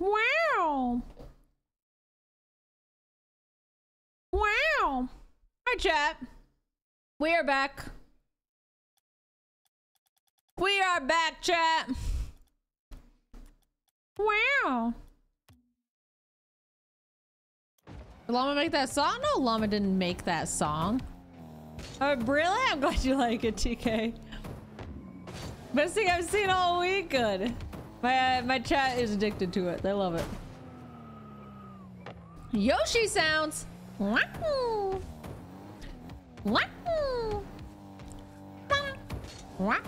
Wow. Wow. Hi, chat. We are back. We are back, chat. Wow. Did Llama make that song? No, Llama didn't make that song. Oh, really? I'm glad you like it, TK. Best thing I've seen all week. Good. My uh, my chat is addicted to it. They love it. Yoshi sounds. Wow. Wow. Wow.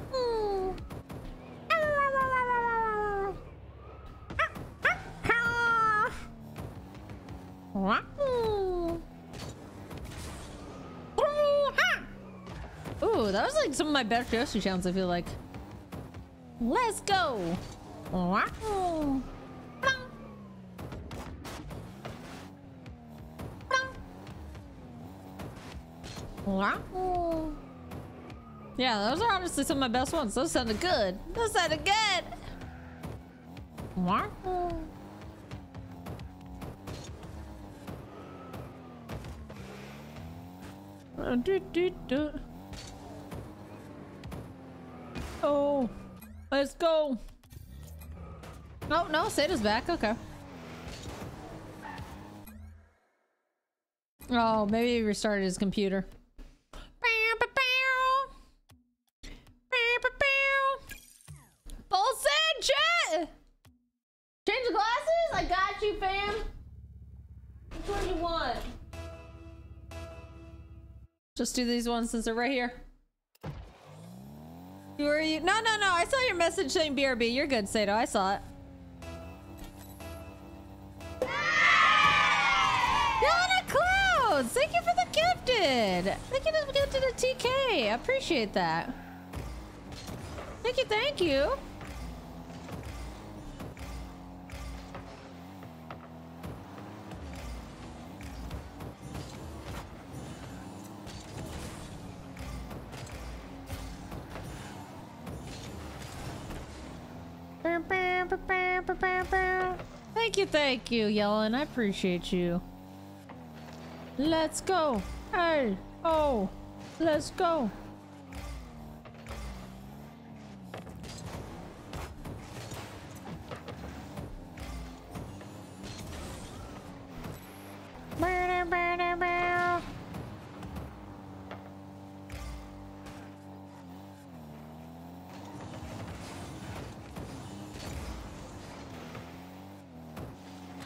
Ooh, that was like some of my best Yoshi sounds, I feel like. Let's go. Yeah, those are honestly some of my best ones. Those sounded good. Those sounded good. Do. Oh, let's go. Oh, no, Sato's back. Okay. Oh, maybe he restarted his computer. Bolson, chat! Change the glasses? I got you, fam. Which one you want? Just do these ones since they're right here. You were you? No, no, no. I saw your message saying BRB. You're good, Sato. I saw it. Thank you for the gifted! Thank you for the gifted a TK. I appreciate that. Thank you, thank you. Thank you, thank you, Yellen. I appreciate you. Let's go. Hey, oh, let's go.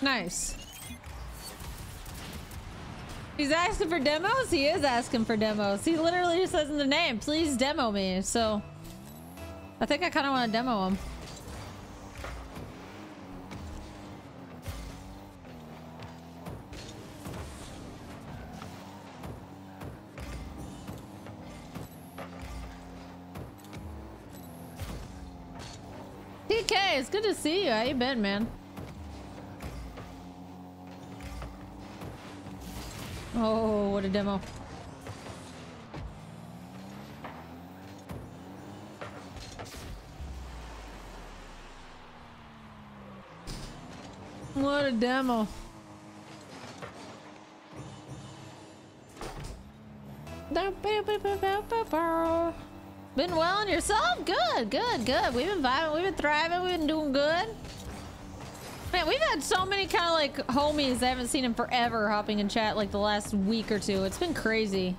Nice. He's asking for demos? He is asking for demos. He literally just says in the name, please demo me. So I think I kind of want to demo him. DK, it's good to see you. How you been, man? Oh, what a demo. What a demo. Been well on yourself? Good, good, good. We've been vibing, we've been thriving, we've been doing good. Man, we've had so many kind of like homies I haven't seen him forever hopping in chat like the last week or two. It's been crazy.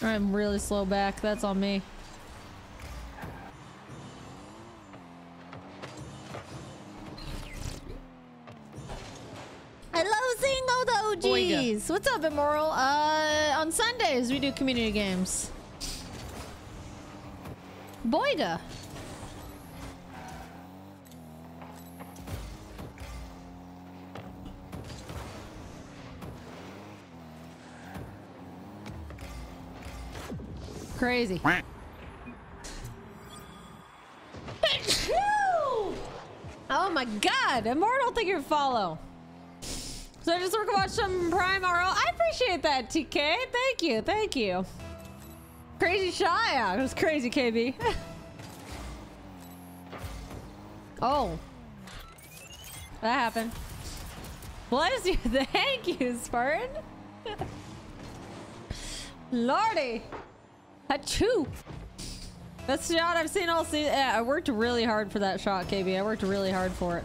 I'm really slow back. That's on me. Hello, single the OGs. What's up, Immoral? Uh, on Sundays we do community games. Boyga. Crazy. <laughs> oh my god! Immortal, thank you follow. So I just work watch some Prime RL. I appreciate that, TK. Thank you, thank you. Crazy out. It was crazy, KB. <laughs> oh. that happened. Bless you. <laughs> Thank you, Spartan. Lordy. Achoo. That's the shot I've seen all season. Yeah, I worked really hard for that shot, KB. I worked really hard for it.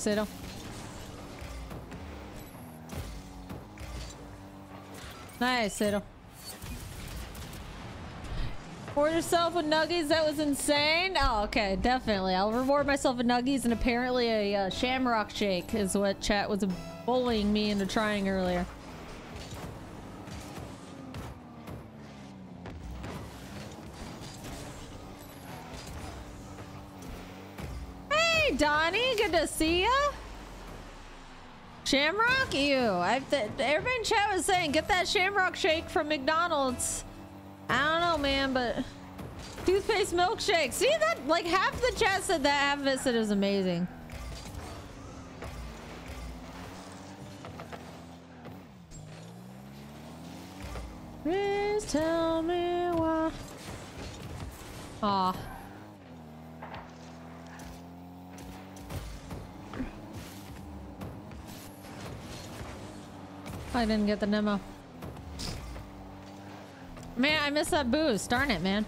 Sato. Nice, Sato. Reward yourself with nuggies. That was insane. Oh, okay. Definitely. I'll reward myself with nuggies and apparently a uh, shamrock shake is what chat was bullying me into trying earlier. Donnie. Good to see ya. Shamrock? you. I, th everybody in chat was saying, get that shamrock shake from McDonald's. I don't know, man, but toothpaste milkshake. See that? Like half the chat said that, half of it said it was amazing. Please tell me why. Aw. I didn't get the memo. Man, I missed that boost. Darn it, man.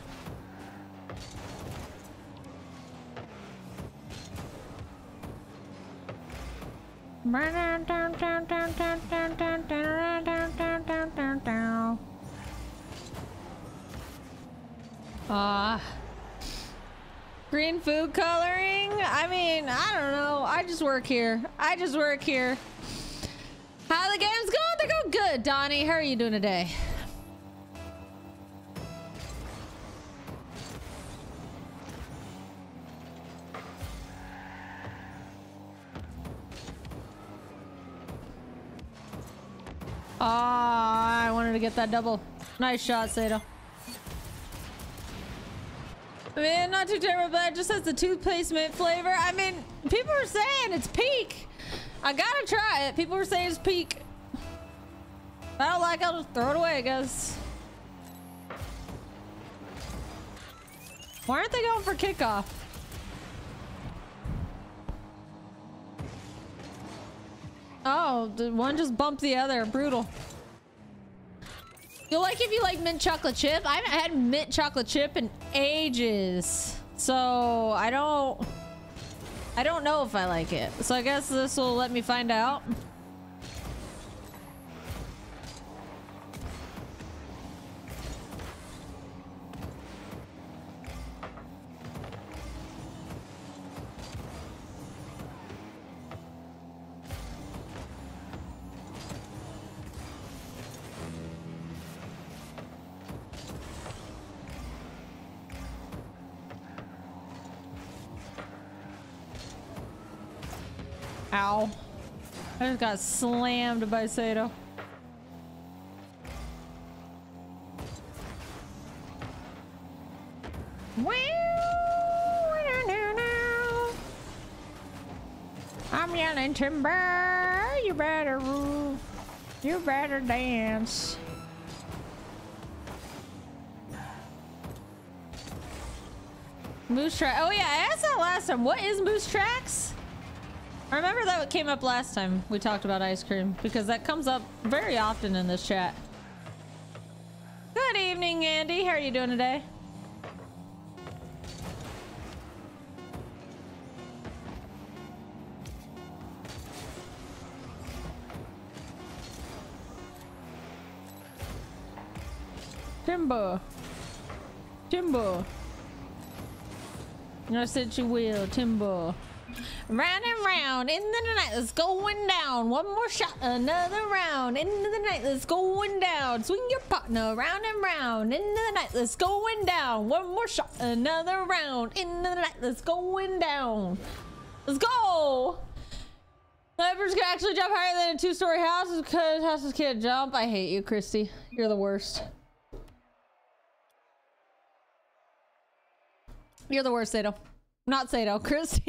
Ah. Green food coloring? I mean, I don't know. I just work here. I just work here. How the game's going? They go good, Donnie. How are you doing today? Ah, I wanted to get that double. Nice shot, Sato. Man, not too terrible, but it just has the toothpaste mint flavor. I mean, people are saying it's peak. I gotta try it. People were saying it's peak. If I don't like I'll just throw it away, I guess. Why aren't they going for kickoff? Oh, did one just bump the other. Brutal. You'll like if you like mint chocolate chip? I haven't had mint chocolate chip in ages. So I don't... I don't know if I like it. So I guess this will let me find out. Ow. I just got slammed by Sato. I'm yelling timber. You better move. You better dance. Moose track. Oh yeah, I asked that last time. What is moose tracks? I remember that came up last time we talked about ice cream because that comes up very often in this chat. Good evening, Andy. How are you doing today? Timber. Timber. I said you will, Timber. Round and round into the night, let's going down. One more shot, another round into the night, let's going down. Swing your partner round and round into the night, let's going down. One more shot, another round into the night, let's going down. Let's go. Snipers can actually jump higher than a two-story house because houses can't jump. I hate you, Christy. You're the worst. You're the worst, Sato. Not Sato, <laughs> Christy.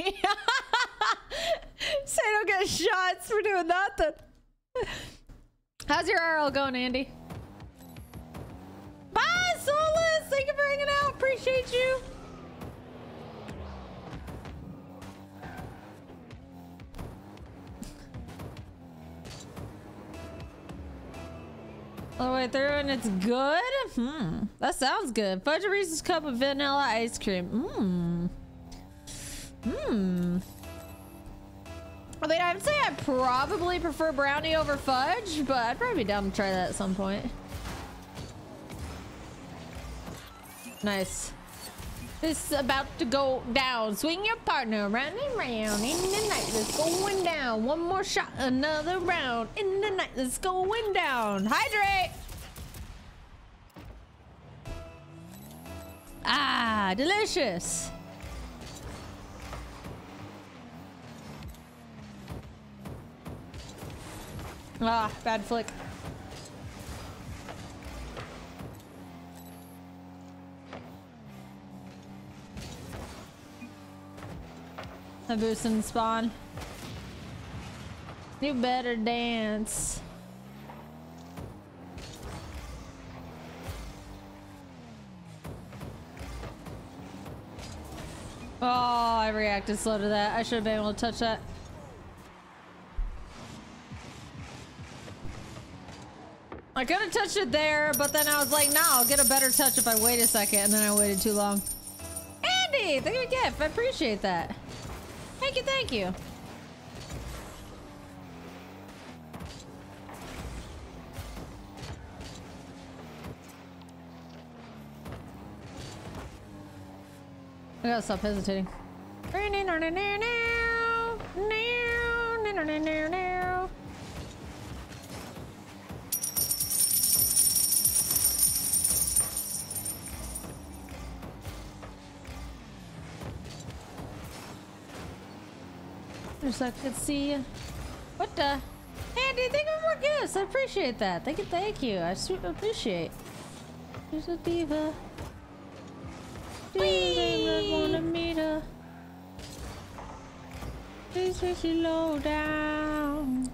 Sato gets shots for doing nothing. How's your RL going, Andy? Bye, Solus! Thank you for hanging out. Appreciate you. All the way through and it's good? Hmm. That sounds good. Fudge Reese's cup of vanilla ice cream. Mmm. Mmm. I mean, I'd say I probably prefer brownie over fudge, but I'd probably be down to try that at some point. Nice. This is about to go down. Swing your partner round and round in the night. It's going down. One more shot, another round in the night. It's going down. Hydrate. Ah, delicious. Ah, bad flick. A boost in spawn. You better dance. Oh, I reacted slow to that. I should have been able to touch that. I could have touched it there, but then I was like, nah, I'll get a better touch if I wait a second, and then I waited too long. Andy, thank you gift. I appreciate that. Thank you, thank you. I gotta stop hesitating. Wish I could see you. What the? Andy, thank you for gifts. I appreciate that. Thank you, thank you. I super appreciate. She's a diva. Diva wanna meet her. Please she low down.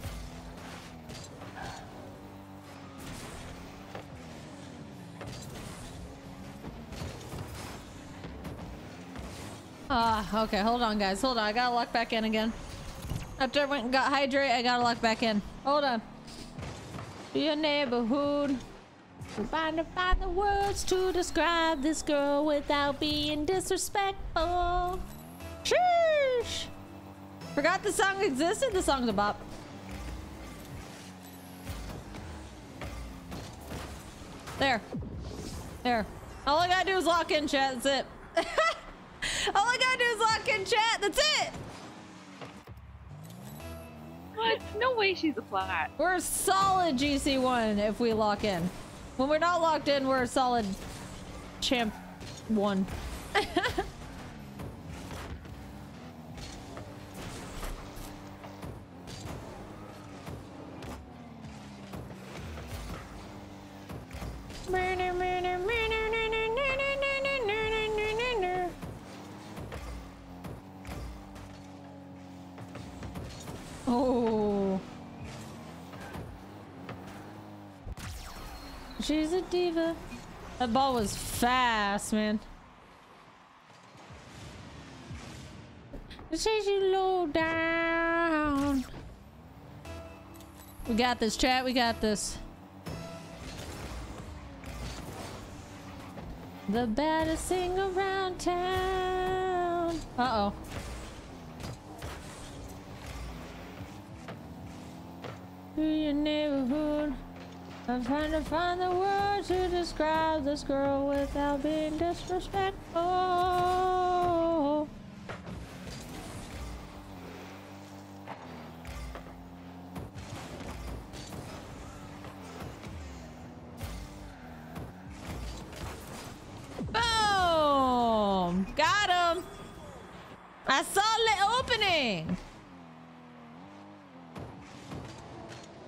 Ah, okay, hold on guys, hold on. I gotta lock back in again. After I went and got hydrate, I gotta lock back in. Hold on. Your neighborhood. I'm Trying to find the words to describe this girl without being disrespectful. Sheesh! Forgot the song existed? The song's a bop. There. There. All I gotta do is lock in chat, that's it. <laughs> All I gotta do is lock in chat, that's it! What? No way she's a flat. We're a solid GC1 if we lock in. When we're not locked in, we're a solid champ one. <laughs> Oh. She's a diva. That ball was fast, man. It says you low down. We got this, chat. We got this. The baddest thing around town. Uh-oh. through your neighborhood. I'm trying to find the words to describe this girl without being disrespectful. Boom! Got him! I saw the opening!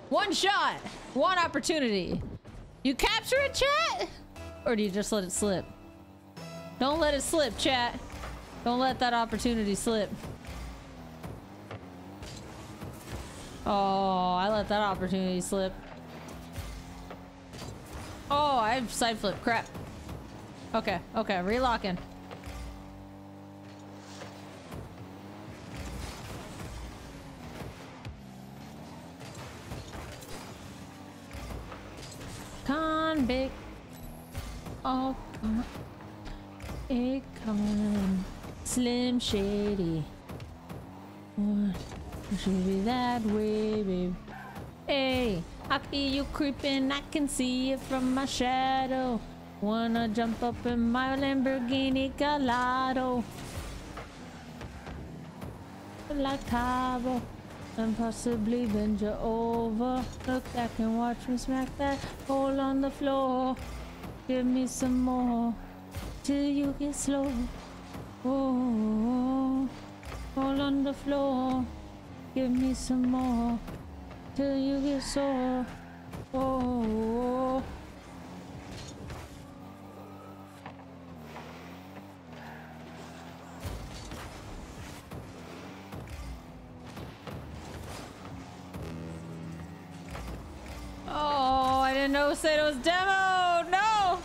One shot, one opportunity. You capture it, chat? Or do you just let it slip? Don't let it slip, chat. Don't let that opportunity slip. Oh, I let that opportunity slip. Oh, I have side flip. Crap. Okay, okay, relocking. Convict. Oh, con. A con. Slim Shady. What? Should be that way, babe. Hey, I feel you creeping. I can see it from my shadow. Wanna jump up in my Lamborghini Gallardo. Like. And possibly bend you over. Look back and watch me smack that hole on the floor. Give me some more till you get slow. Oh, hole on the floor. Give me some more till you get sore. Oh. Oh, I didn't know it was demo. No.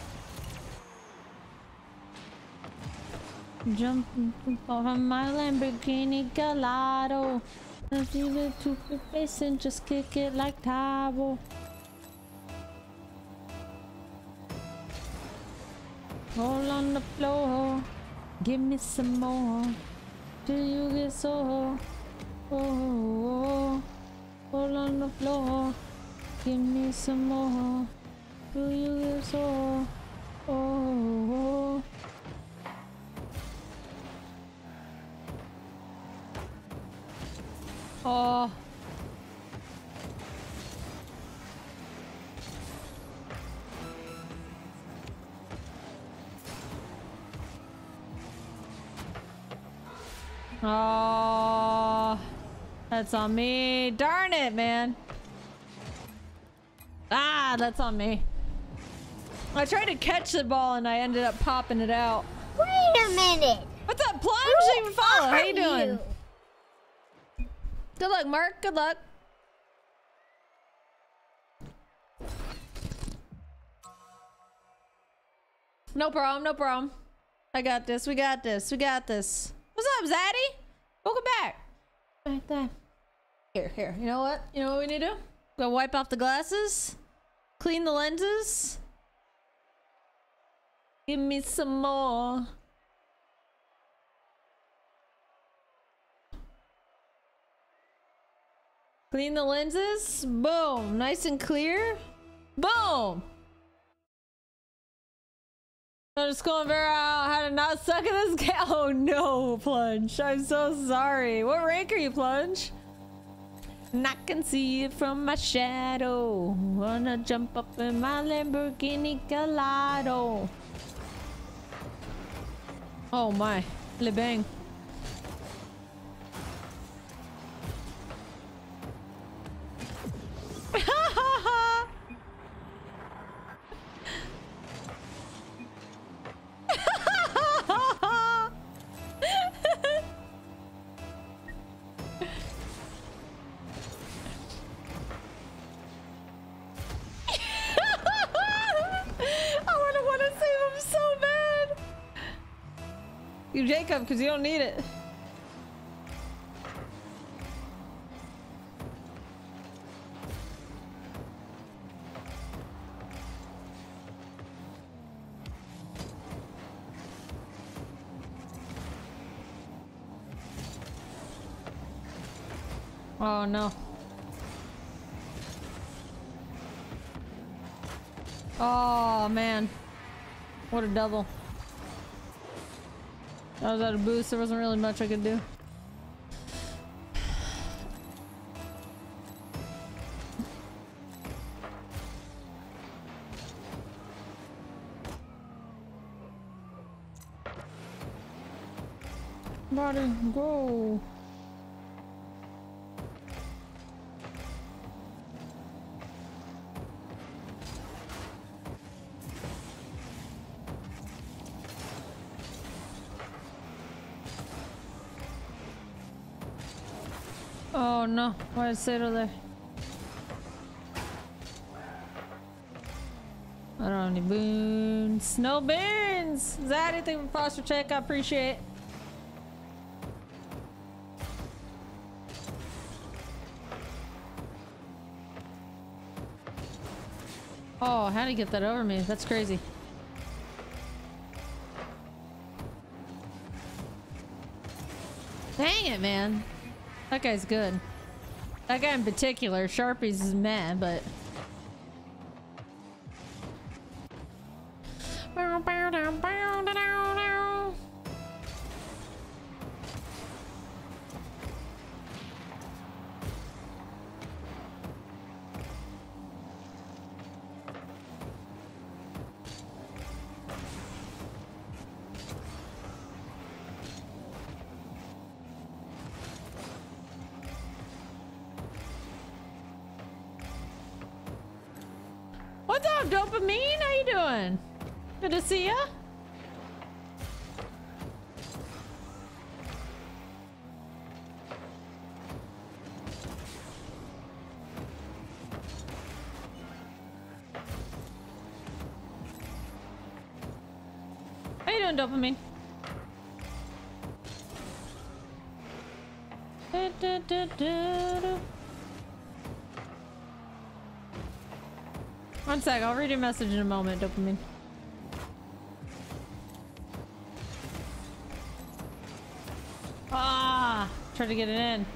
Jump from my Lamborghini Gallardo. Let's leave it to the face and just kick it like Tae Bo. Roll on the floor. Give me some more. Till you get sore. Oh, oh, oh. roll on the floor. Give me some more. Till you get sore. Oh. Oh. Oh. That's on me. Darn it, man. Ah, that's on me. I tried to catch the ball and I ended up popping it out. Wait a minute. What's up, Plunge? Who Even follow. How are you doing? you? Good luck, Mark. Good luck. No problem, no problem. I got this, we got this, we got this. What's up, Zaddy? Welcome back. Back there. Here, here. You know what? You know what we need to do? Go wipe off the glasses. Clean the lenses. Give me some more. Clean the lenses. Boom. Nice and clear. Boom. I'm just going to figure out how to not suck at this game. <laughs> Oh no, Plunge. I'm so sorry. What rank are you, Plunge? And I can see it from my shadow. Wanna jump up in my Lamborghini Gallardo. Oh my. Lebang. <laughs> Jacob, because you don't need it. Oh no. Oh man. What a double. I was out of boost, there wasn't really much I could do. Body, go. No, why is Sato there? I don't have any boons. No boons! Is that anything from Foster Check? I appreciate it. Oh, how did he get that over me? That's crazy. Dang it, man. That guy's good. That guy in particular, Sharpie's is mad, but... dopamine? Da, da, da. One sec, I'll read your message in a moment, dopamine. Ah, try to get it in.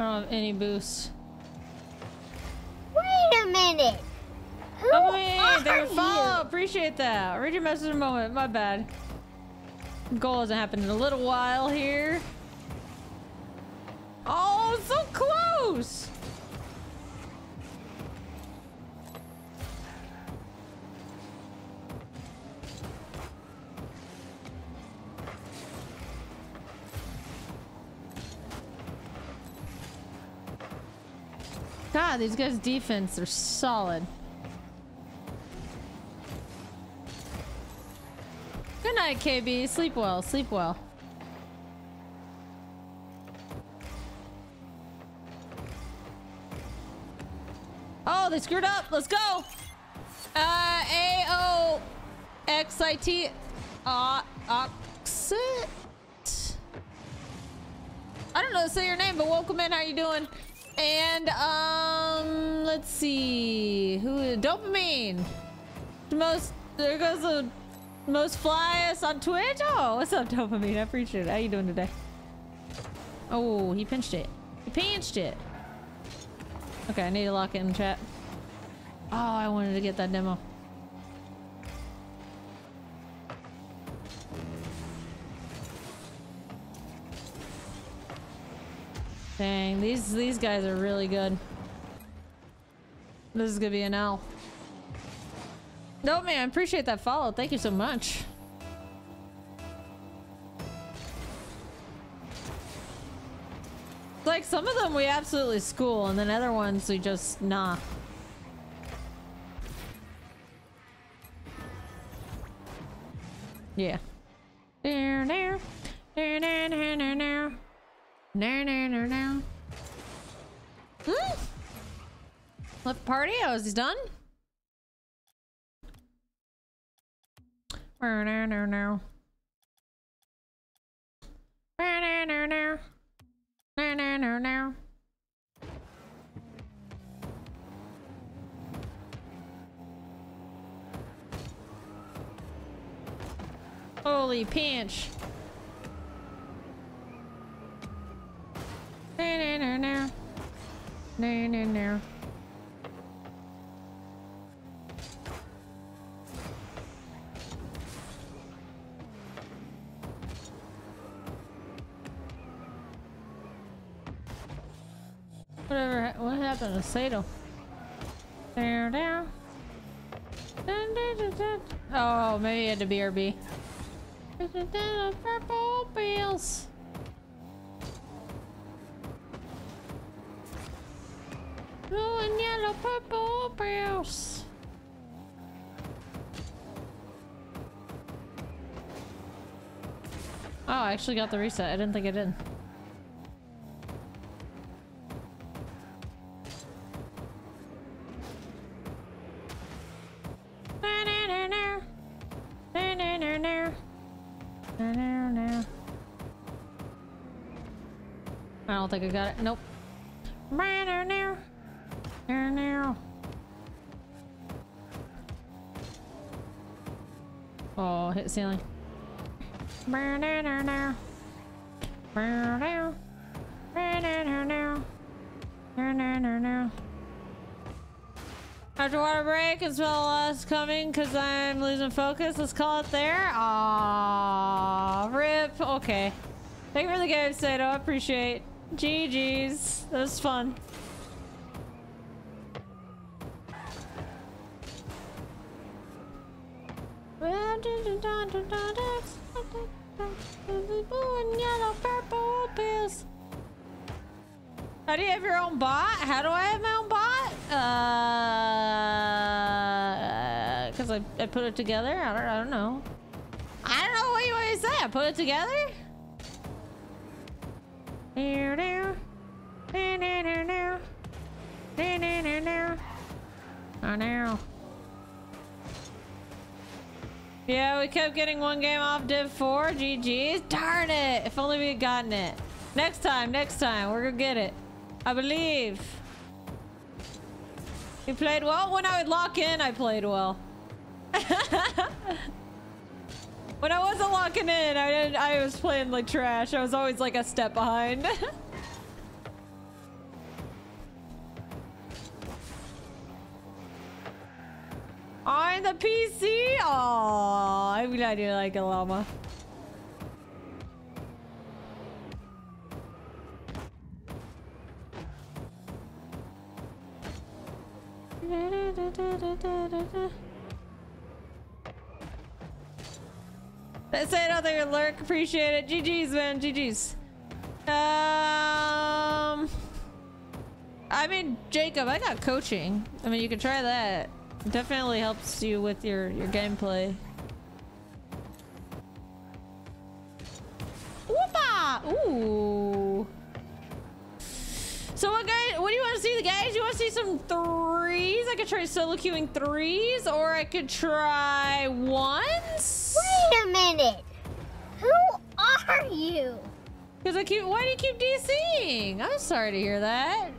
I don't have any boosts. Wait a minute. Who oh, Dopamine, are thank you follow. Appreciate that. Read your message in a moment. My bad. Goal hasn't happened in a little while here. These guys' defense are solid. Good night, KB. Sleep well. Sleep well. Oh, they screwed up. Let's go. Uh, A O X I T. Uh, Oxit. I don't know say your name, but welcome in. How you doing? And um, let's see. Who? Dopamine. The most. There goes the most flyest on Twitch. Oh, what's up, Dopamine? I appreciate it. How you doing today? Oh, he pinched it. He pinched it. Okay, I need to lock it in chat. Oh, I wanted to get that demo. Dang, these these guys are really good. This is gonna be an L. No man, I appreciate that follow. Thank you so much. Like some of them we absolutely school, and then other ones we just nah. Yeah. There, there, there, there, there, there, there. No, no, no, no. Hmm? Left party? Is he done? No, no. No, no, no, no. No, no, no, no. Holy pinch. No, no, no, no. No, no, no. Whatever, what happened to Sato? There, there. Oh, maybe it had to BRB. Purple bills. Blue and yellow, purple bills. Oh, I actually got the reset. I didn't think I did. Don't think I got it. Nope. Oh, hit ceiling. After water break as well as coming because I'm losing focus. Let's call it there. Aww, rip. Okay. Thank you for the game, Sato. I appreciate. GG's. That was fun. Blue and yellow, purple pills. How do you have your own bot? How do I have my own bot? Uh, because I, I put it together? I don't, I don't know. I don't know what you want to say. I put it together? Oh, no. Yeah, we kept getting one game off Div 4. GG's. Darn it. If only we had gotten it. Next time, next time. We're gonna get it. I believe. You played well? When I would lock in, I played well. <laughs> when I wasn't locking in, I didn't, I was playing like trash. I was always like a step behind. <laughs> On the PC? Oh, I'm glad you like it, llama. <laughs> Let's say another lurk. Appreciate it. GG's, man. GG's. Um, I mean, Jacob, I got coaching. I mean, you can try that. Definitely helps you with your your gameplay. Ooh. So what guys? What do you want to see, the guys? You want to see some threes? I could try solo queuing threes, or I could try ones. Wait a minute. Who are you? Because I keep. Why do you keep DCing? I'm sorry to hear that.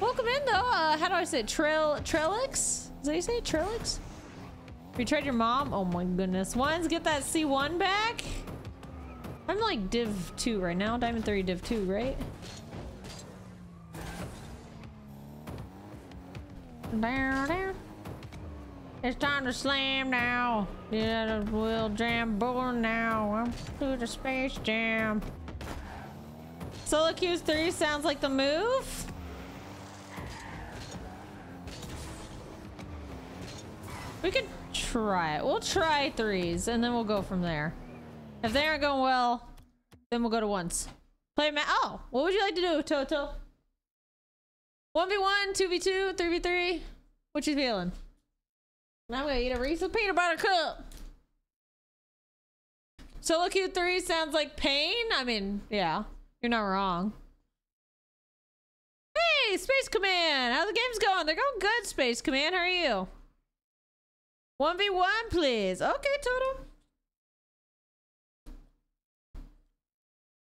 Welcome in though. Uh, how do I say it? Trail Trellix? Is that you say it? Trellix? You tried your mom? Oh my goodness. Ones get that C1 back? I'm like Div 2 right now. Diamond 3 Div 2, right? Down, down. It's time to slam now. Yeah, the wheel jam born now. I'm through the space jam. Solo Q's 3 sounds like the move. We could try it. We'll try threes and then we'll go from there. If they aren't going well, then we'll go to ones. Play ma- Oh, what would you like to do, Toto? 1v1, 2v2, 3v3? What you feeling? I'm gonna eat a Reese's peanut butter cup. Solo Q3 sounds like pain? I mean, yeah, you're not wrong. Hey, Space Command! How the game's going? They're going good, Space Command. How are you? 1v1, please. Okay, Toto.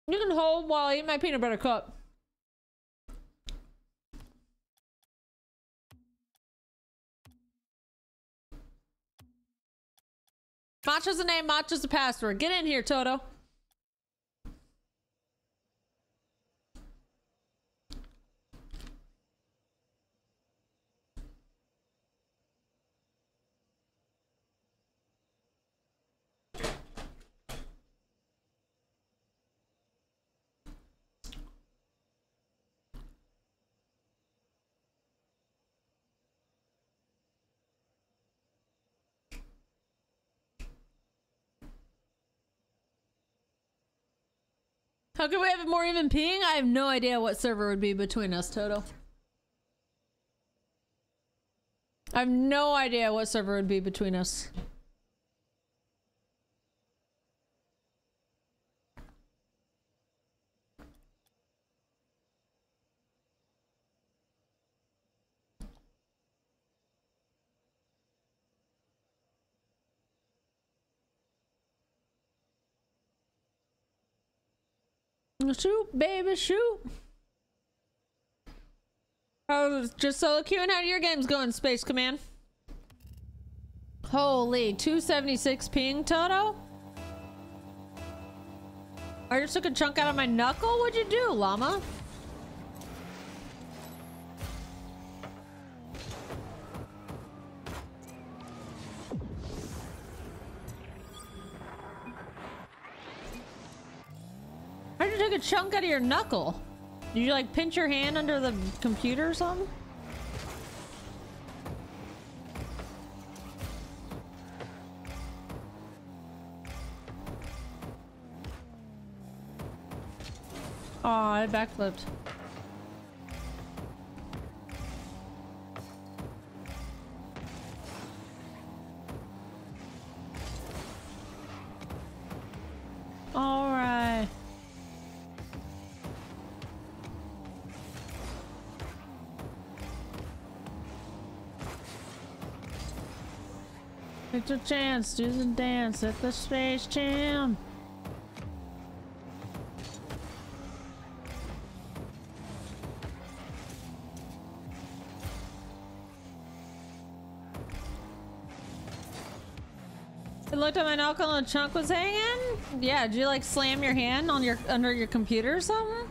You can hold while I eat my peanut butter cup. Macho's the name, Macho's the password. Get in here, Toto. How could we have a more even ping? I have no idea what server would be between us, Toto. I have no idea what server would be between us. Shoot, baby, shoot. Oh, just solo queuing. How are your games going, Space Command? Holy, 276 ping, Toto? I just took a chunk out of my knuckle? What'd you do, llama? Take a chunk out of your knuckle? Did you like pinch your hand under the computer or something? Oh, I backflipped. All right. It's a chance, do the dance at the Space Jam. I looked at my knuckle and a chunk was hanging. Yeah, did you like slam your hand on your under your computer or something?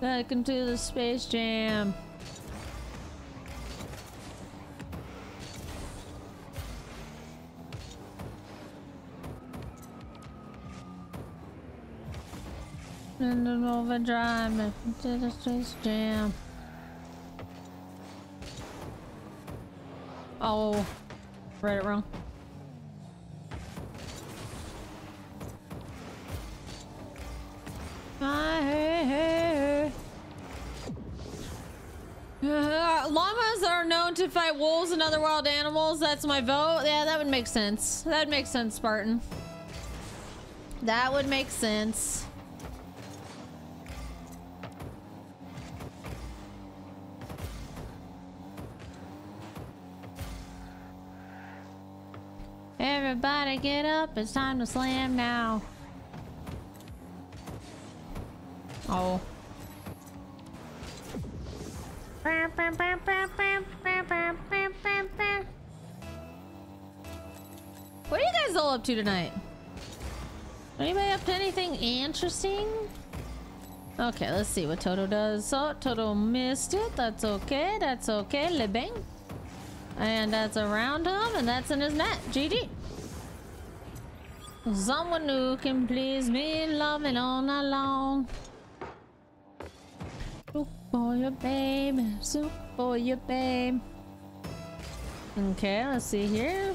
Welcome to the Space Jam. And an overdrive to the Space Jam. Oh, read it wrong. My hair. Uh, llamas are known to fight wolves and other wild animals. That's my vote. Yeah, that would make sense. That would make sense, Spartan. That would make sense. Get up. It's time to slam now. Oh. What are you guys all up to tonight? Anybody up to anything interesting? Okay, let's see what Toto does. Oh, Toto missed it. That's okay. That's okay. Le bang. And that's around him, and that's in his net. GG. Someone who can please me, love it all night long. Soup for your babe, soup for your babe. Okay, let's see here.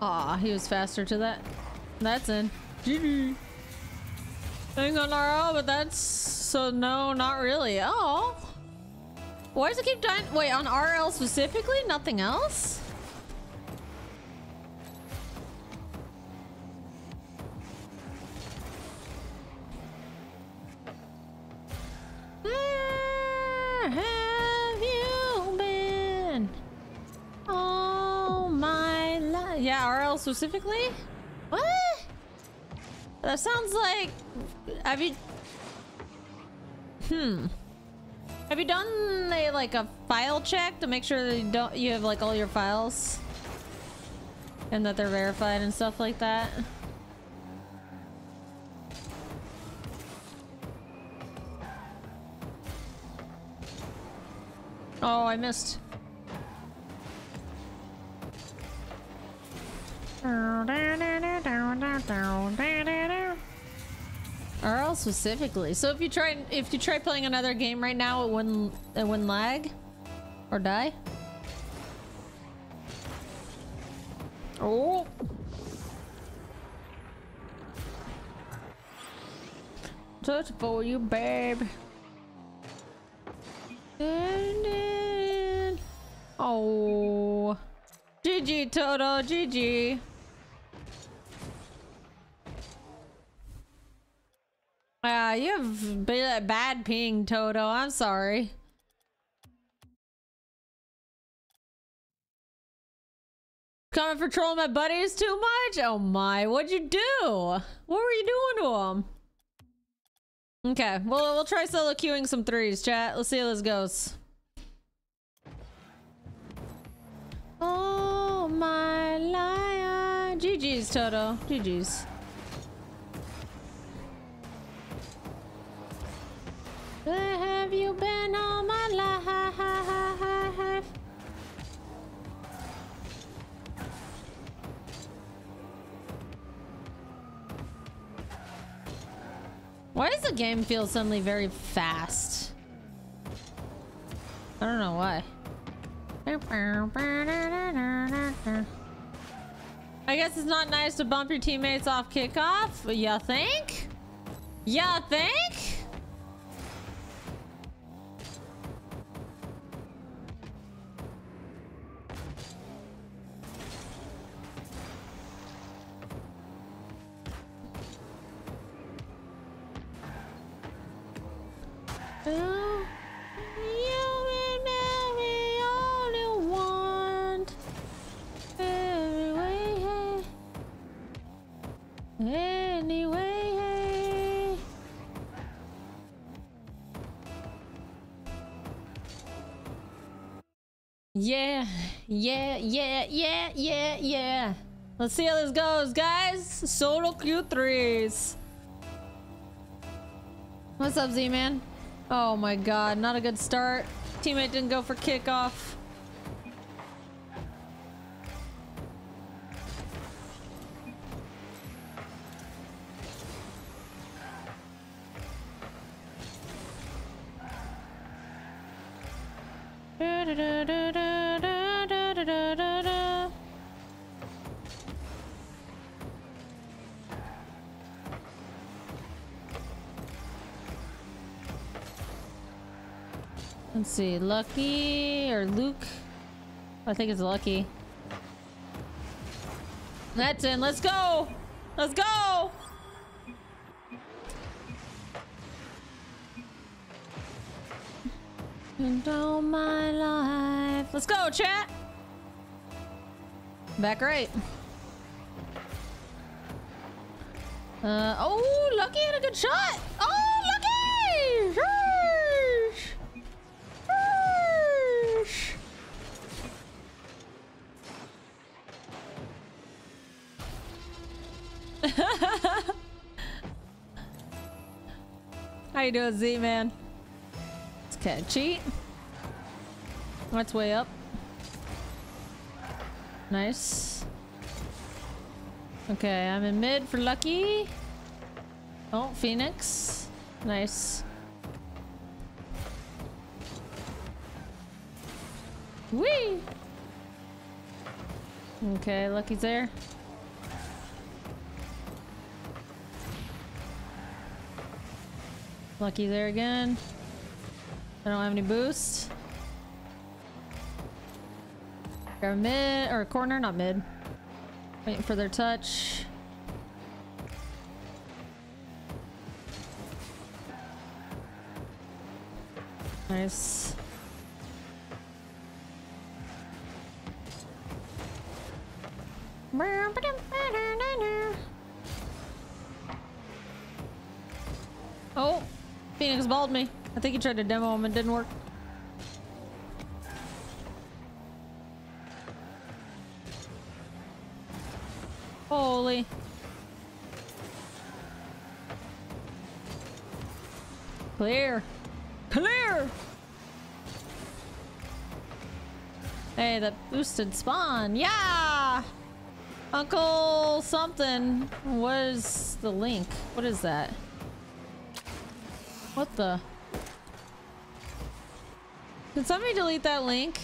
Aw, he was faster to that. That's in. GG. Hang on RL, but that's so no, not really. Oh. Why does it keep dying? Wait, on RL specifically? Nothing else? Where have you been? My. Yeah, RL specifically? What? That sounds like. Have you? Hmm. Have you done a like a file check to make sure that you don't you have like all your files and that they're verified and stuff like that? Oh, I missed. RL specifically. So if you try if you try playing another game right now, it wouldn't it wouldn't lag. Or die? Oh. Touch for you, babe. Oh. GG, Toto. GG. Ah, you have been a bad ping, Toto. I'm sorry. Coming for trolling my buddies too much? Oh my, what'd you do? What were you doing to them? Okay, well, we'll try solo queuing some threes, chat. Let's see how this goes. Oh my lion. GG's, Toto. GG's. Where have you been all my life? Why does the game feel suddenly very fast? I don't know why. I guess it's not nice to bump your teammates off kickoff. You think? You think? Yeah, yeah, yeah, yeah, yeah, yeah. Let's see how this goes, guys. Solo Q3s. What's up, Z-Man? Oh my god, not a good start. Teammate didn't go for kickoff. Da, da, da, Let's see, Lucky or Luke? I think it's Lucky. That's in. Let's go. Let's go. And all my life. Let's go, chat. Back right. Uh, oh, Lucky had a good shot. Oh, Lucky! Sheesh. <laughs> How you doing, Z man? It's cheat. That's way up. Nice. Okay, I'm in mid for Lucky. Oh, Phoenix. Nice. Whee! Okay, Lucky's there. Lucky there again. I don't have any boost. Grab mid or corner, not mid. Waiting for their touch. Nice. Oh, Phoenix balled me. I think he tried to demo him and didn't work. Holy. Clear. Clear! Hey, that boosted spawn. Yeah! Uncle something. What is the link? What is that? What the? Did somebody delete that link?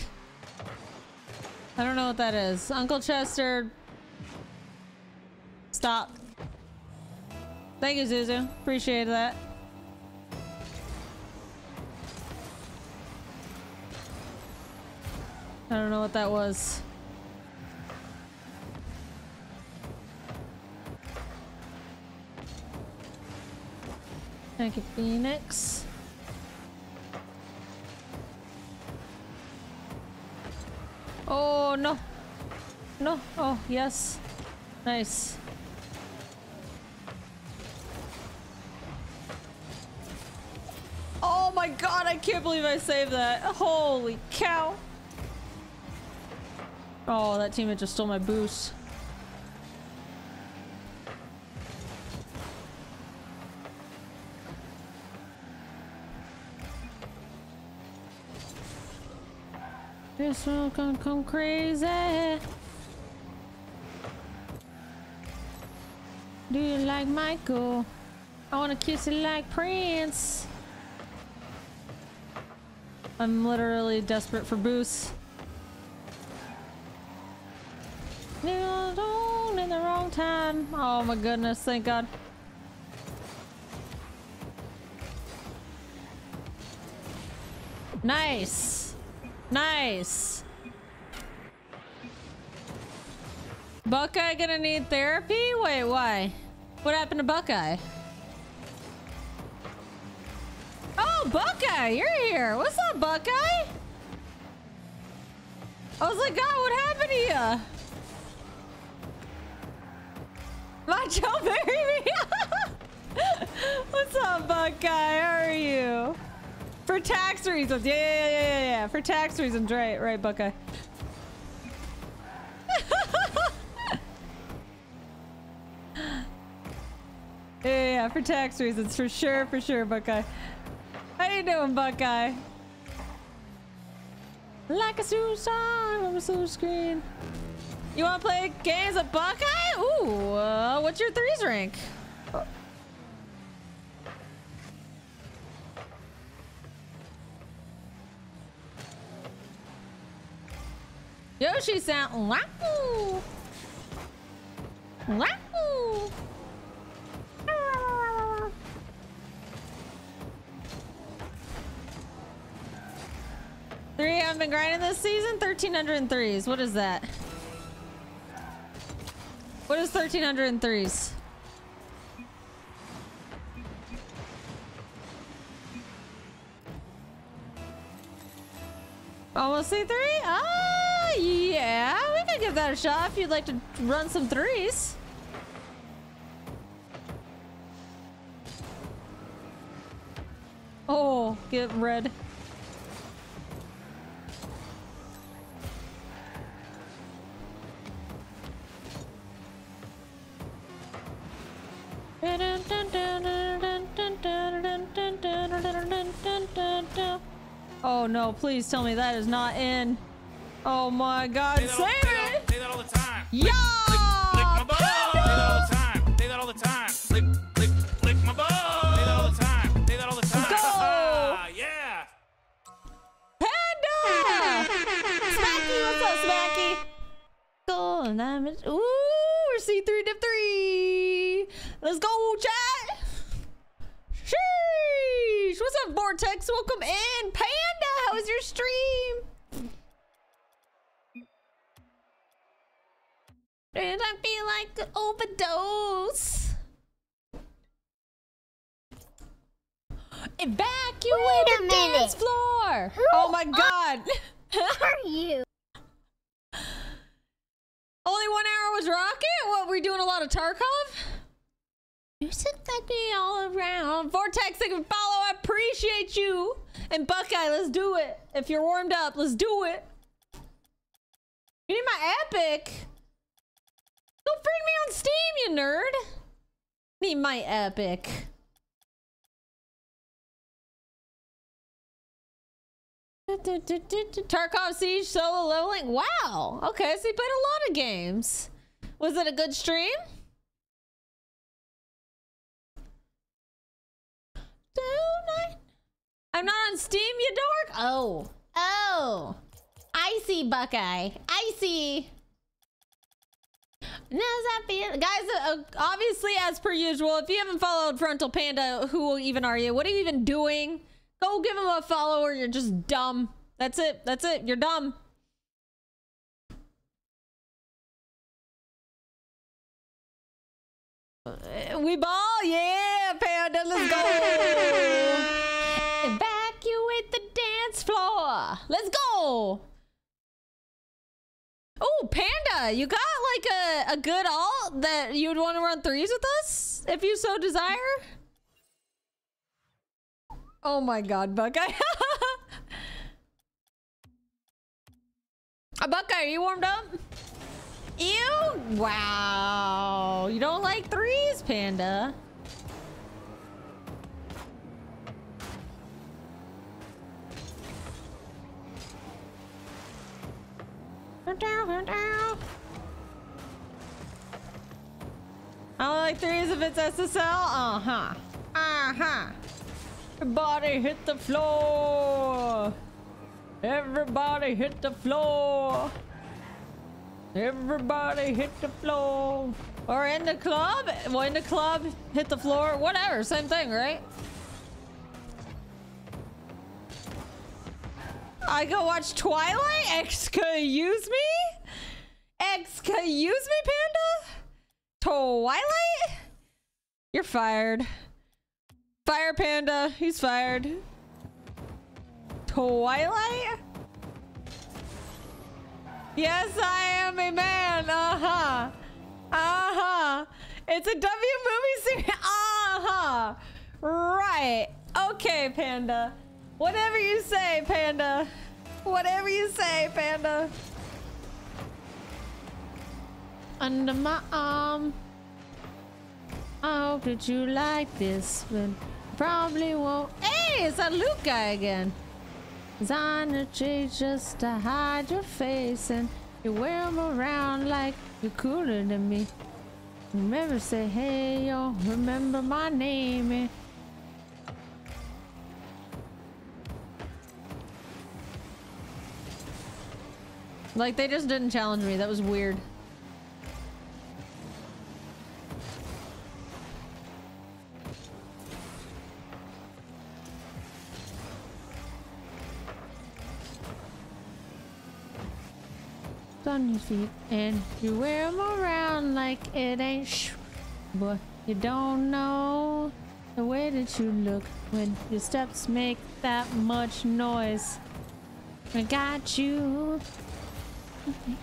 I don't know what that is. Uncle Chester. Stop. Thank you, Zuzu. Appreciate that. I don't know what that was. Thank you, Phoenix. Oh, no. No. Oh, yes. Nice. Oh my god, I can't believe I saved that. Holy cow. Oh, that teammate just stole my boost. This world gonna come crazy. Do you like Michael? I wanna kiss you like Prince. I'm literally desperate for boosts. Down in the wrong time. Oh my goodness, thank God. Nice. Nice. Buckeye gonna need therapy? Wait, why? What happened to Buckeye? Oh, Buckeye, you're here. What's up, Buckeye? I was like, God, what happened to you? Macho <laughs> baby. What's up, Buckeye? How are you? For tax reasons. Yeah, yeah, yeah, yeah, yeah. For tax reasons. Right, right, Buckeye. <laughs> yeah, yeah, for tax reasons. For sure, for sure, Buckeye. How you doing, Buckeye? Like a suicide on a silver screen. You want to play games at Buckeye? Ooh, uh, what's your threes rank? Yoshi sound wahoo! Wahoo! Three haven't been grinding this season? 1303s. What is that? What is 1303s? Almost C3? Ah, yeah, we can give that a shot if you'd like to run some threes. Oh, get red. Oh no, please tell me that is not in. Oh my god, Say that all- save all- it! Say that all the time. Yeah! Lick my butt. Say that all the time. Say that all the time. Lick, lick, lick my butt. Say that all the time. Say that all the time. go. Ah, yeah. Panda! Smacky, what's up, Smacky? Go, Ooh, we're C3 to 3. Let's go, chat. Sheesh. What's up, Vortex? Welcome in. Panda, how was your stream? And I feel like an overdose. Evacuate Wait a the dance floor. Who oh my god. are you? <laughs> Only one hour was Rocket? What, we're doing a lot of Tarkov? You sit like me all around. Vortex, you for follow. I appreciate you. And Buckeye, let's do it. If you're warmed up, let's do it. You need my epic. Don't bring me on Steam, you nerd. Need my epic. Tarkov Siege solo leveling. Wow. Okay, so you played a lot of games. Was it a good stream? I'm not on Steam, you dork. Oh. Oh, I see Buckeye. I see. No, that be guys? Uh, obviously, as per usual, if you haven't followed Frontal Panda, who even are you? What are you even doing? Go give him a follow, or you're just dumb. That's it. That's it. You're dumb. Uh, We ball, yeah, Panda. Let's go. <laughs> Evacuate the dance floor. Let's go. Oh, Panda, you got like a, a good alt that you'd want to run threes with us if you so desire? Oh my god, Buckeye. <laughs> Uh, Buckeye, are you warmed up? Ew! Wow. You don't like threes, Panda? I don't like threes if it's SSL. Uh huh. Uh huh. Everybody hit the floor. Everybody hit the floor. Everybody hit the floor. Or in the club. Well, in the club, hit the floor. Whatever. Same thing, right? I go watch Twilight? Excuse me? Excuse me, Panda? Twilight? You're fired. Fire Panda. He's fired. Twilight? Yes, I am a man. Uh-huh. Uh-huh. It's a W movie series. <laughs> Uh-huh. Right. Okay, Panda. Whatever you say, Panda. Whatever you say, Panda. Under my arm. Hope that you like this, but probably won't. Hey, it's that Luke guy again. Designer shades just to hide your face, and you wear them around like you're cooler than me. Remember, say, hey, yo, remember my name. Like, they just didn't challenge me. That was weird. on your feet and you wear them around like it ain't sh but you don't know the way that you look when your steps make that much noise I got you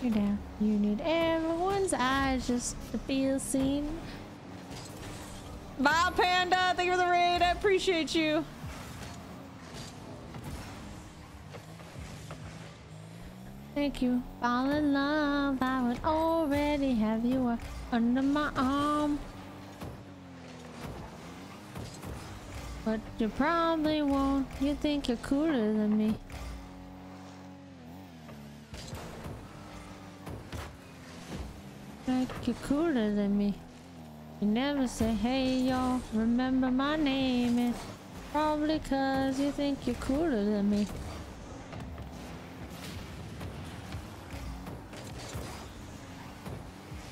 you're down you need everyone's eyes just to feel seen Bye Panda thank you for the raid I appreciate you Thank you. Fall in love. I would already have you under my arm. But you probably won't. You think you're cooler than me. Like you're cooler than me. You never say, hey y'all, remember my name. And probably cause you think you're cooler than me.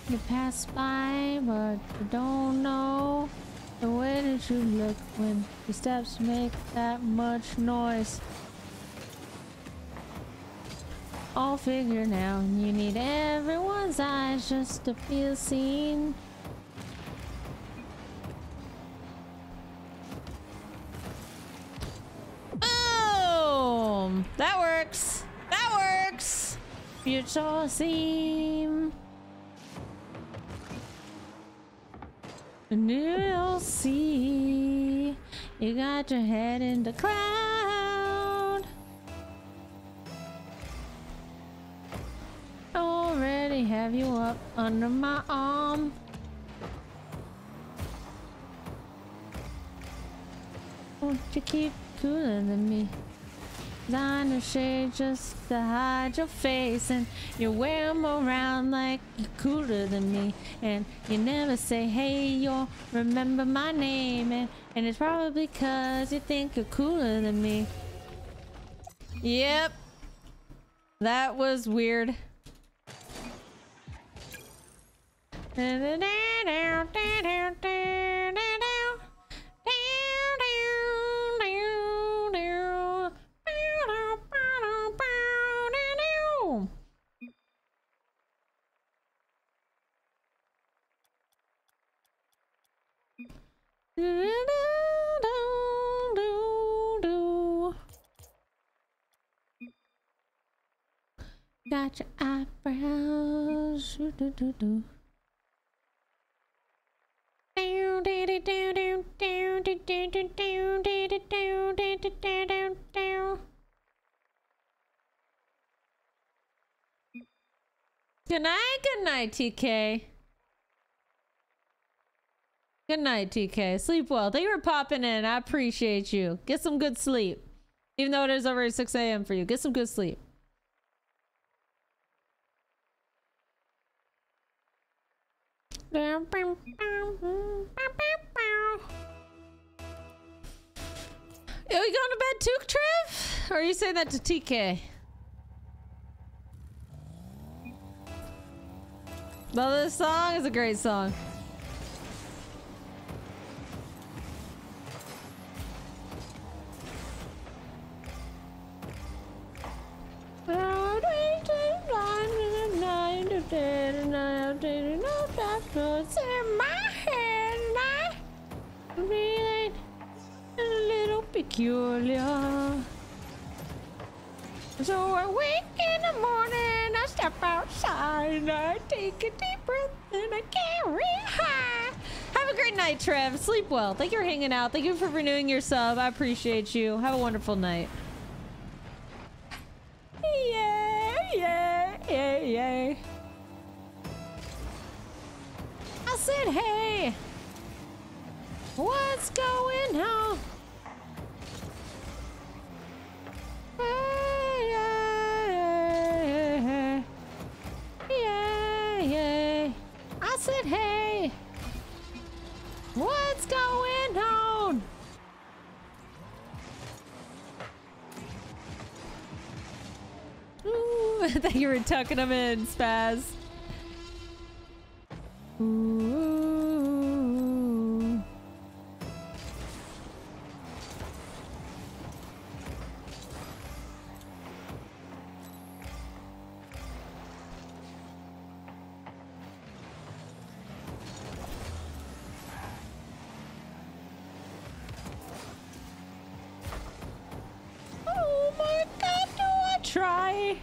You pass by, but you don't know the way that you look when your steps make that much noise. All figured out, you need everyone's eyes just to feel seen. Boom! That works. That works. Future seam. And you'll see you got your head in the cloud. Already have you up under my arm. Won't you keep cooler than me? Designer shade just to hide your face and you wear them around like you're cooler than me and you never say hey yo remember my name and, and it's probably because you think you're cooler than me yep That was weird. Got your eyebrows. Do, do, do, do. Good night, good night, TK. Good night, TK. Sleep well. Thank you for popping in. I appreciate you. Get some good sleep. Even though it is already 6 a.m. for you. Get some good sleep. Are we going to bed too, Trev? Or are you saying that to TK? Well, this song is a great song. It's in my head and I feeling a little peculiar. So I wake in the morning, I step outside, and I take a deep breath, and I real high. Have a great night, Trev. Sleep well. Thank you for hanging out. Thank you for renewing your sub. I appreciate you. Have a wonderful night. Yeah, yeah, yeah, yeah. I said, hey, what's going on? Yeah, yeah. I said, hey, what's going on? Ooh, <laughs> I thought you were tucking them in, Spaz. Ooh. Try?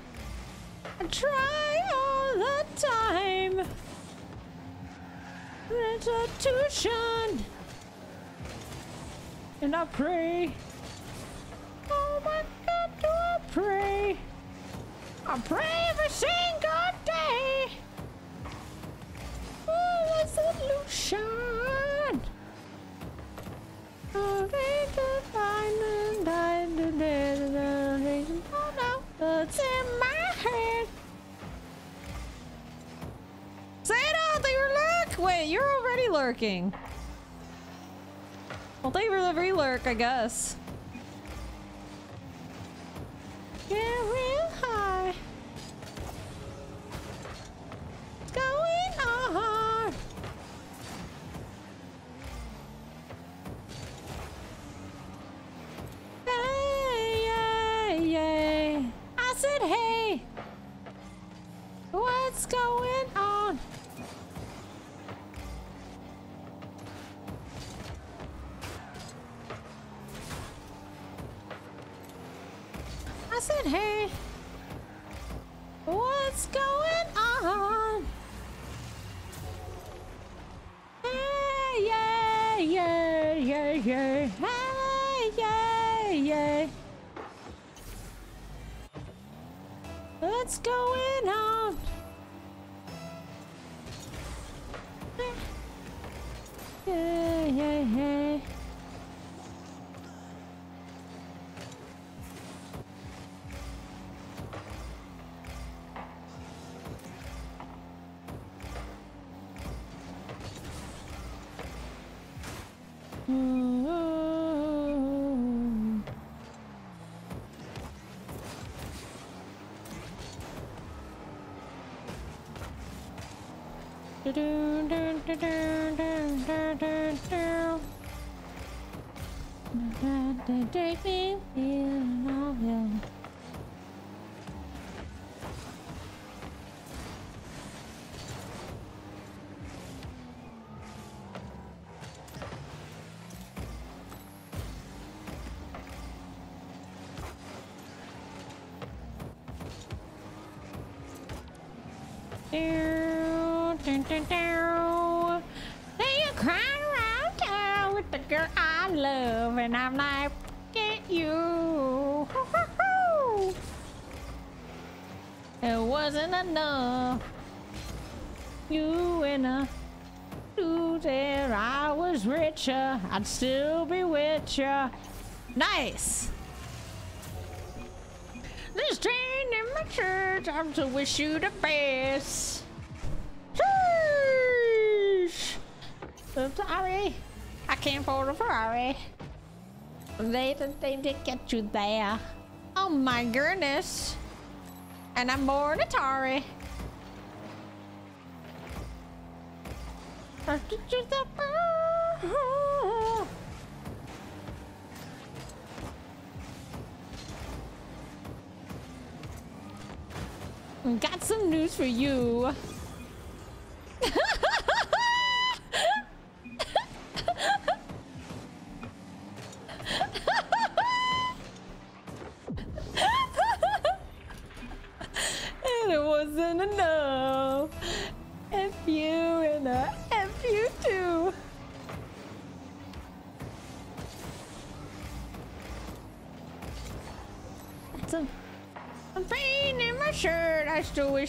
I try all the time. Restitution. And I pray. Oh my god, do I pray? I pray every single day. Oh, resolution. Oh, they could find and die that's in my head. Say it out, they were lurk! Wait, you're already lurking. Well, you for the re-lurk, I guess. Get real high. What's going on? Hey, yeah, yeah. Said, hey. What's going on? I said, hey. What's going on? Hey, yeah, yeah, yeah, yeah. Hey, yeah, yeah. What's going on? Yeah, yeah, yeah. Ooh. Take me of you. And I'm like, get you. <laughs> It wasn't enough. You and a that I was richer, I'd still be with you. Nice. This train in my church, I'm to wish you the best. Sheesh. Sorry, I can't afford a Ferrari. They they did get you there. Oh my goodness. And I'm more an Atari. <laughs> Got some news for you.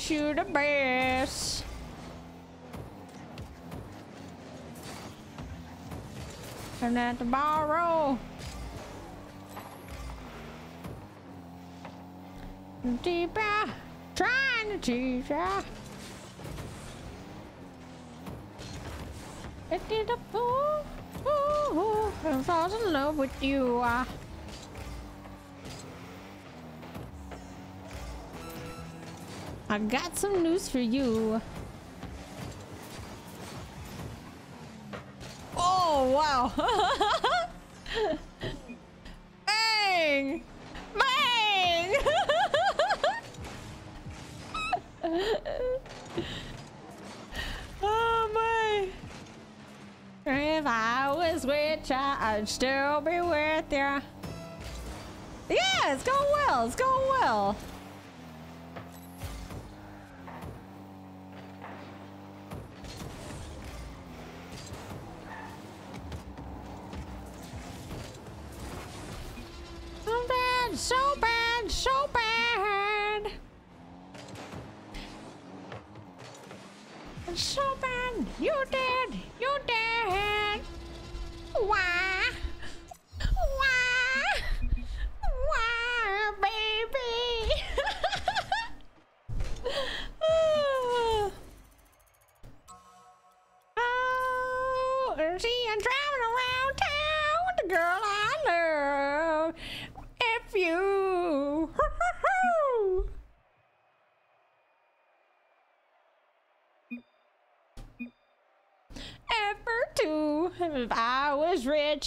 You the best. And at the borrow. Deeper, trying to teach ya. It did a fool. Ooh, I falls in love with you. Uh. I got some news for you. Oh, wow. <laughs>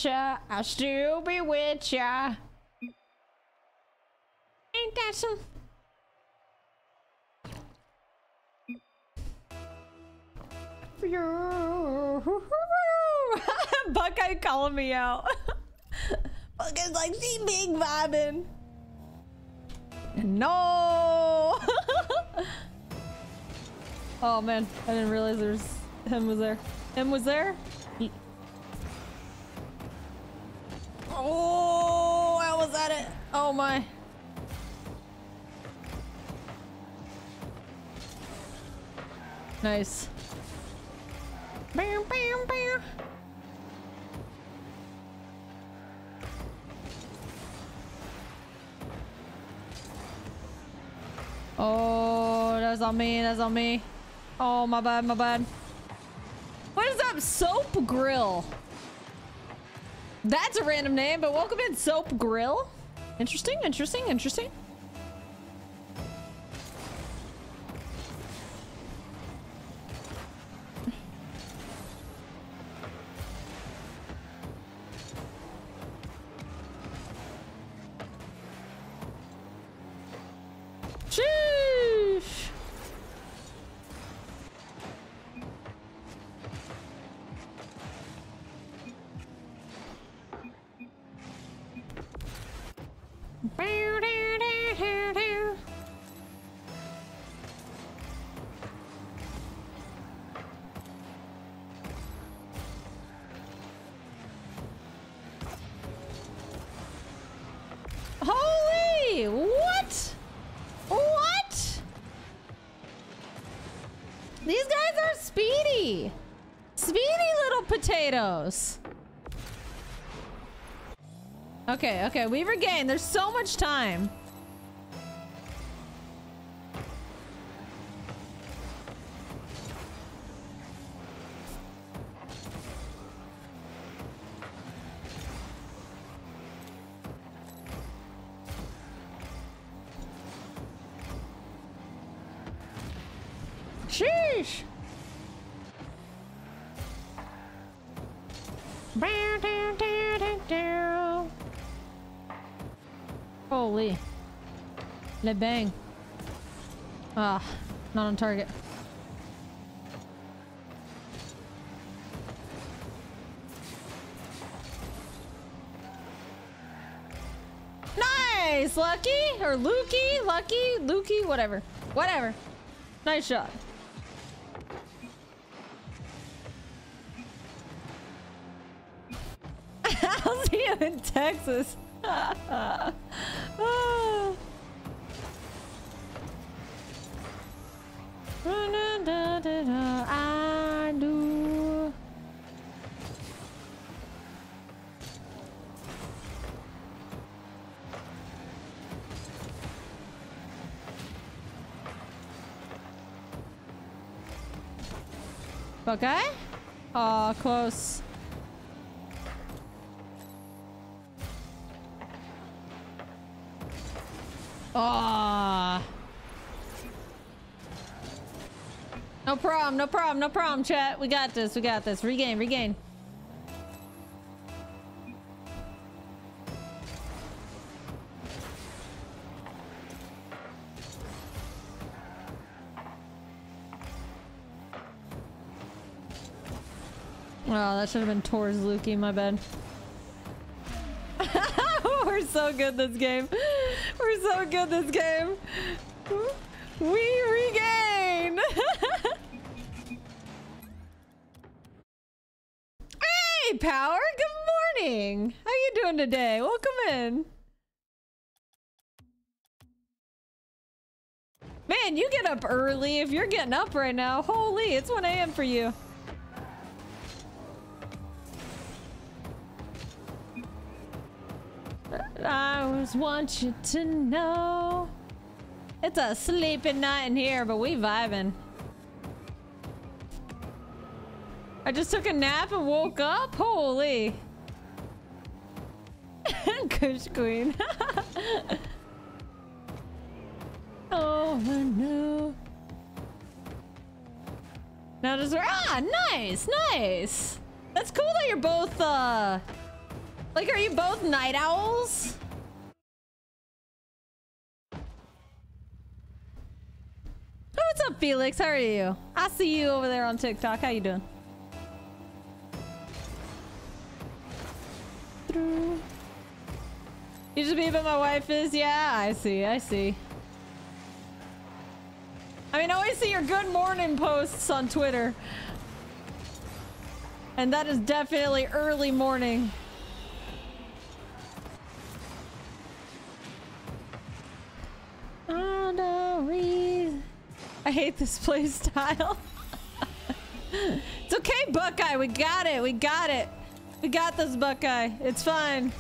richer, I'd still be with ya. Ain't that some? <laughs> Buckeye calling me out. <laughs> Buckeye's like, she big vibing. No. <laughs> oh man, I didn't realize there's him was there. Him was there. Nice. Bam, bam, bam. Oh, that's on me. That's on me. Oh, my bad, my bad. What is up, Soap Grill? That's a random name, but welcome in, Soap Grill. Interesting, interesting, interesting. Tornadoes. Okay, okay, we regained. There's so much time. Le bang. Ah, not on target. Nice, Lucky or Lukey, Lucky, Lukey, whatever, whatever. Nice shot. <laughs> I'll see you in Texas. <laughs> Okay. Oh, close. Ah. No problem, no problem, no problem, chat. We got this, we got this. Regain, regain. That should have been towards Lukey, my bad. <laughs> We're so good this game. We're so good this game. We regain. <laughs> hey, Power. Good morning. How you doing today? Welcome in. Man, you get up early if you're getting up right now. Holy, it's 1 a.m. for you. Always want you to know it's a sleeping night in here, but we vibing. I just took a nap and woke up. Holy. <laughs> Kush Queen. <laughs> oh no. Now just ah nice, nice. That's cool that you're both uh like, are you both night owls? Oh, what's up, Felix? How are you? I see you over there on TikTok. How you doing? You just be but my wife is? Yeah, I see, I see. I mean, I always see your good morning posts on Twitter. And that is definitely early morning. I hate this play style. <laughs> it's okay, Buckeye. We got it. We got it. We got this, Buckeye. It's fine.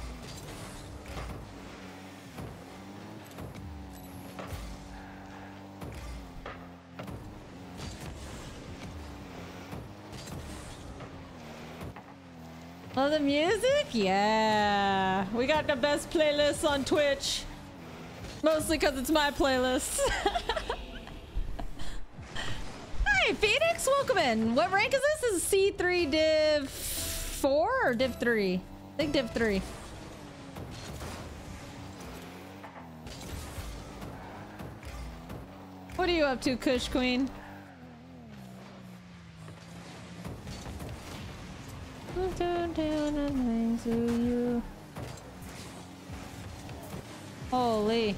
Love the music? Yeah. We got the best playlists on Twitch. Mostly because it's my playlist. <laughs> Welcome in. What rank is this? Is C3 Div 4 or Div 3? I think Div 3. What are you up to, Kush Queen? Holy.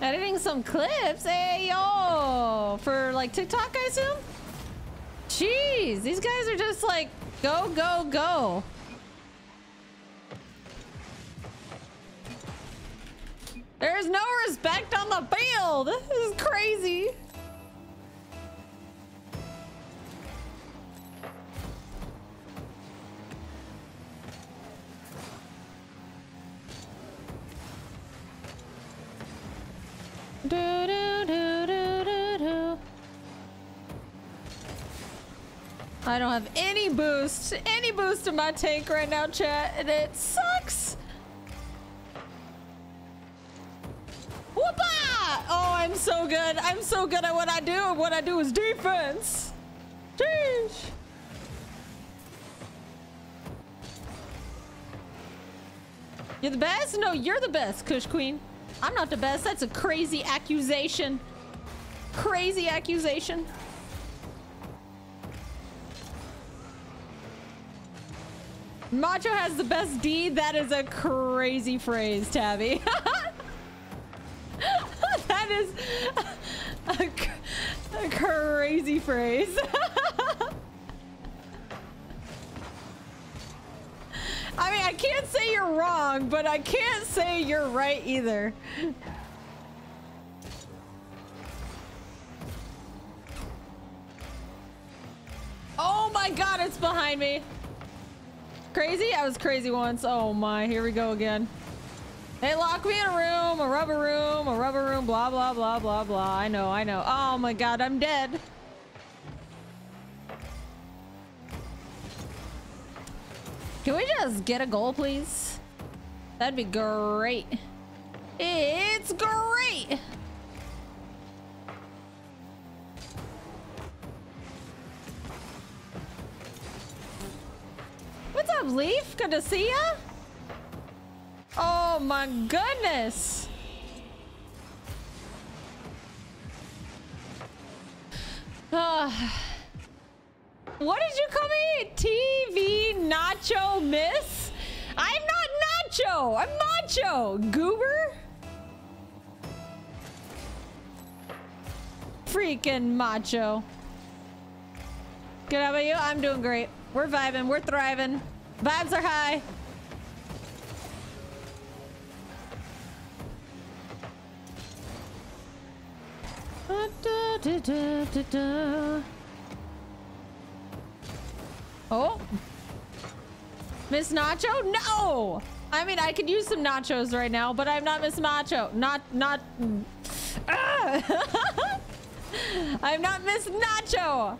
Editing some clips? Hey, yo! For, like, TikTok, I assume? Jeez, these guys are just like, go, go, go. There's no respect on the field! This is crazy! I don't have any boost, any boost in my tank right now, chat, and it sucks. Whoopah! Oh, I'm so good. I'm so good at what I do, and what I do is defense. Jeez. You're the best? No, you're the best, Kush Queen. I'm not the best. That's a crazy accusation. Crazy accusation. Macho has the best D. That is a crazy phrase, Tabby. <laughs> that is a, a crazy phrase. <laughs> I mean, I can't say you're wrong, but I can't say you're right either. Oh my god, it's behind me. Crazy? I was crazy once. Oh my, here we go again. They lock me in a room, a rubber room, a rubber room, blah, blah, blah, blah, blah. I know, I know. Oh my god, I'm dead. Can we just get a goal, please? That'd be great. It's great. Good to see ya. Oh my goodness. Ah. What did you call me? TV Nacho Miss? I'm not Nacho. I'm Macho. Goober? Freaking Macho. Good, how about you? I'm doing great. We're vibing. We're thriving. Vibes are high. Oh. Miss Nacho? No! I mean, I could use some nachos right now, but I'm not Miss Nacho. Not, not... <laughs> I'm not Miss Nacho!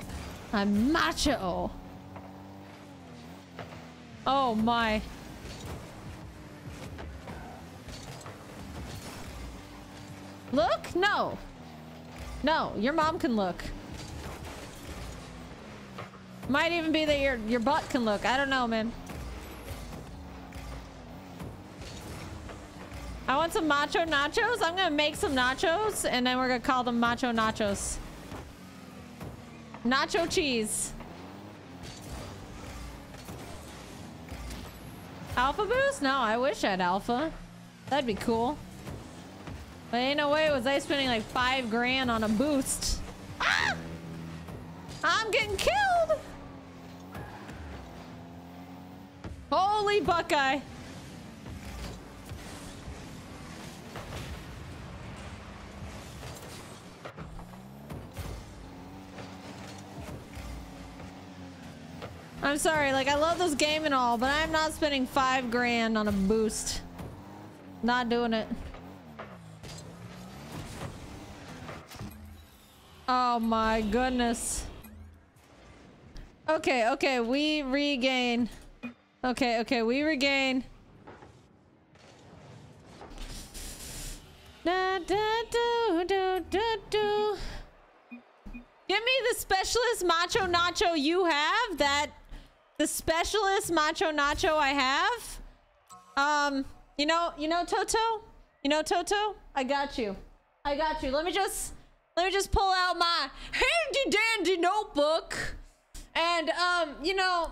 I'm macho. Oh my. Look? No. No, your mom can look. Might even be that your your butt can look. I don't know, man. I want some macho nachos. I'm gonna make some nachos and then we're gonna call them macho nachos. Nacho cheese. Alpha boost? No, I wish I had alpha. That'd be cool. But ain't no way was I spending like five grand on a boost. Ah! I'm getting killed! Holy Buckeye. I'm sorry, like I love this game and all, but I'm not spending five grand on a boost. Not doing it. Oh my goodness. Okay, okay, we regain. Okay, okay, we regain. Da, da, do, do, do, do. Give me the specialist macho nacho you have. That the specialist macho nacho I have. Um, you know, you know Toto? You know Toto? I got you. I got you. Let me just let me just pull out my handy dandy notebook. And um, you know,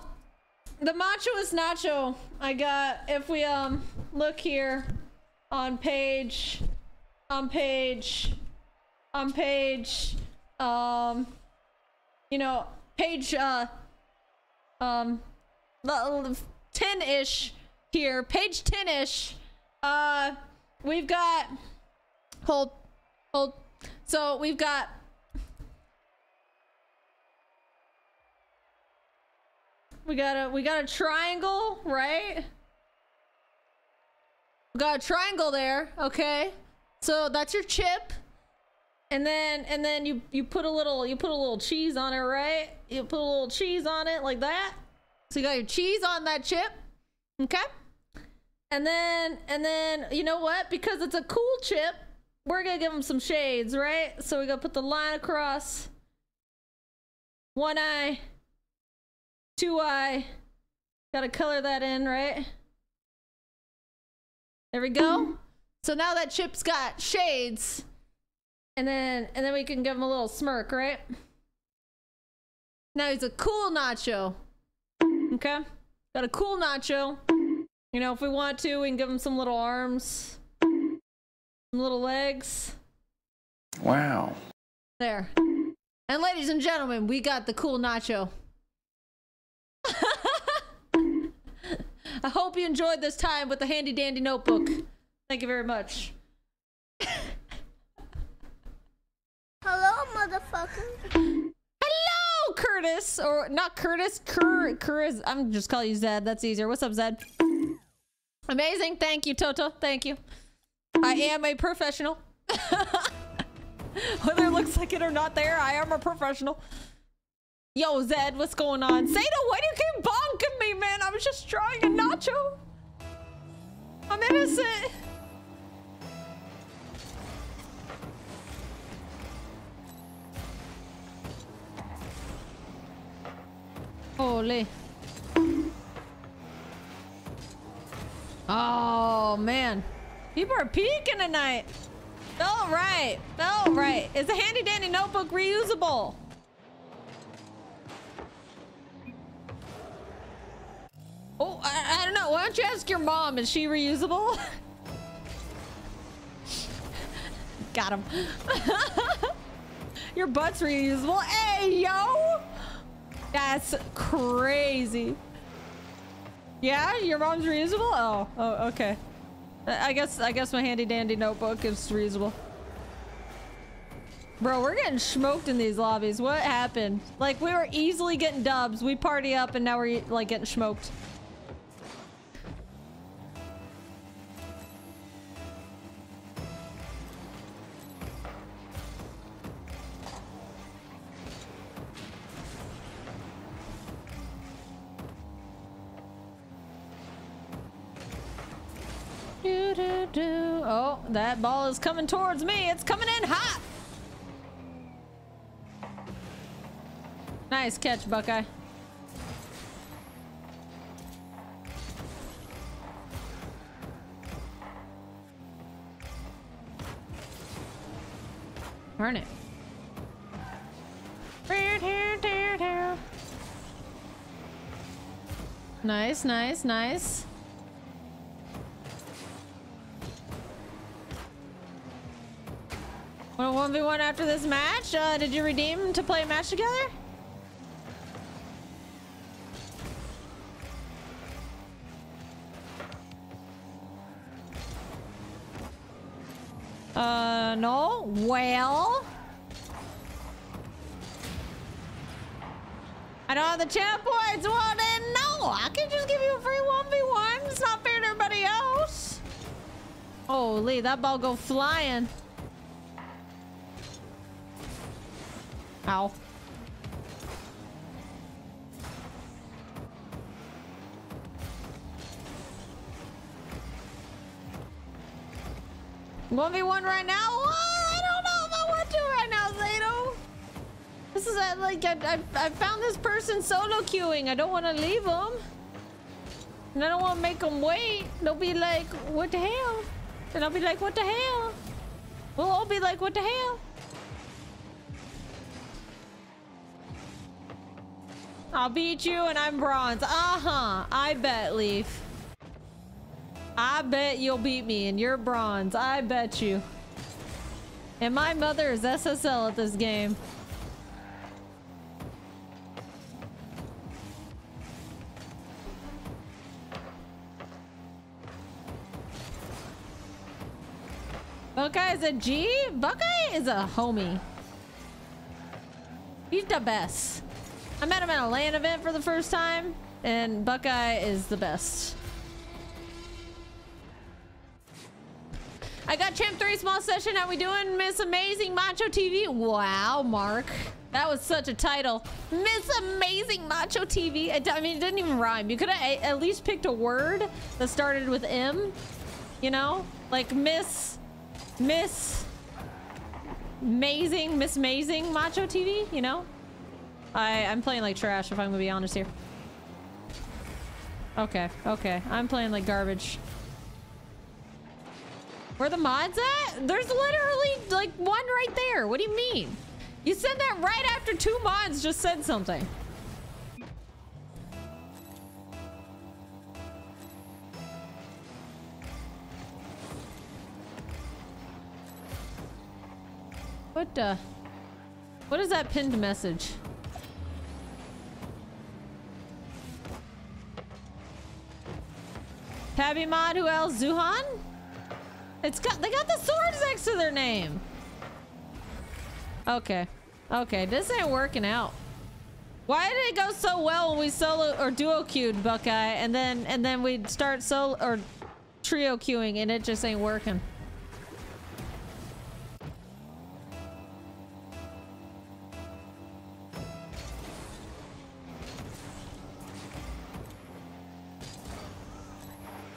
the machoist nacho I got if we um look here on page on page on page um you know page uh um 10-ish here page 10-ish uh we've got hold hold. So we've got we got a we got a triangle right? We got a triangle there okay. So that's your chip and then and then you you put a little you put a little cheese on it, right? You put a little cheese on it like that. So you got your cheese on that chip. Okay? And then and then you know what? Because it's a cool chip, we're gonna give them some shades, right? So we gotta put the line across. One eye, two eye. Gotta color that in, right? There we go. So now that chip's got shades. And then and then we can give him a little smirk, right? Now he's a cool nacho. Okay? Got a cool nacho. You know, if we want to, we can give him some little arms. Some little legs. Wow. There. And ladies and gentlemen, we got the cool nacho. <laughs> I hope you enjoyed this time with the handy dandy notebook. Thank you very much. Hello, motherfucker. Hello, Curtis, or not Curtis, Cur, Curtis. I'm just calling you Zed. That's easier. What's up, Zed? Amazing. Thank you, Toto. Thank you. I am a professional. <laughs> Whether it looks like it or not, there, I am a professional. Yo, Zed, what's going on? Sato, why do you keep bonking me, man? I was just trying a nacho. I'm innocent. Holy. Oh, man. People are peeking tonight. All right. All right. Is the handy dandy notebook reusable? Oh, I, I don't know. Why don't you ask your mom? Is she reusable? <laughs> Got him. <laughs> your butt's reusable. Hey, yo! That's crazy. Yeah, your mom's reusable? Oh, oh, okay. I guess I guess my handy dandy notebook is reusable. Bro, we're getting smoked in these lobbies. What happened? Like we were easily getting dubs. We party up and now we're like getting smoked. Do, do, do. Oh, that ball is coming towards me. It's coming in hot. Nice catch, Buckeye. Darn it. Nice, nice, nice. Want a 1v1 after this match? Uh, did you redeem to play a match together? Uh, no? Well... I don't have the chat points. Well, then, no. I can just give you a free 1v1. It's not fair to everybody else. Holy, that ball go flying. Ow. One v one right now? Oh, I don't know if I want to right now, Sato. This is a, like I, I I found this person solo queuing. I don't want to leave them, and I don't want to make them wait. They'll be like, "What the hell?" And I'll be like, "What the hell?" We'll all be like, "What the hell?" I'll beat you and I'm bronze. Uh-huh. I bet, Leaf. I bet you'll beat me and you're bronze. I bet you. And my mother is SSL at this game. Buckeye is a G? Buckeye is a homie. He's the best. I met him at a LAN event for the first time, and Buckeye is the best. I got Champ 3 small session. How we doing, Miss Amazing Macho TV? Wow, Mark. That was such a title. Miss Amazing Macho TV. I mean, it didn't even rhyme. You could have at least picked a word that started with M. You know? Like Miss... Miss... Amazing, Miss Amazing Macho TV, you know? I, I'm playing like trash if I'm gonna be honest here. Okay, okay. I'm playing like garbage. Where the mods at? There's literally like one right there. What do you mean? You said that right after two mods just said something. What the? What is that pinned message? Tabby mod, who else? Zuhan? It's got they got the swords next to their name. Okay. Okay, this ain't working out. Why did it go so well when we solo or duo queued Buckeye and then and then we start solo or trio queuing and it just ain't working?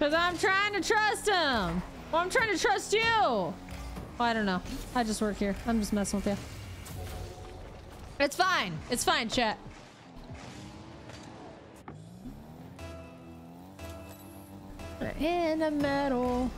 Cause I'm trying to trust him. Well, I'm trying to trust you. Well, I don't know. I just work here. I'm just messing with you. It's fine. It's fine, chat. In the metal.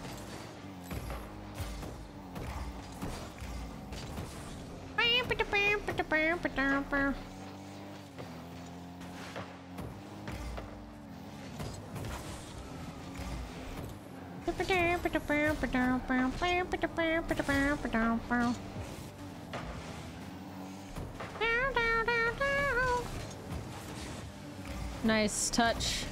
Nice touch.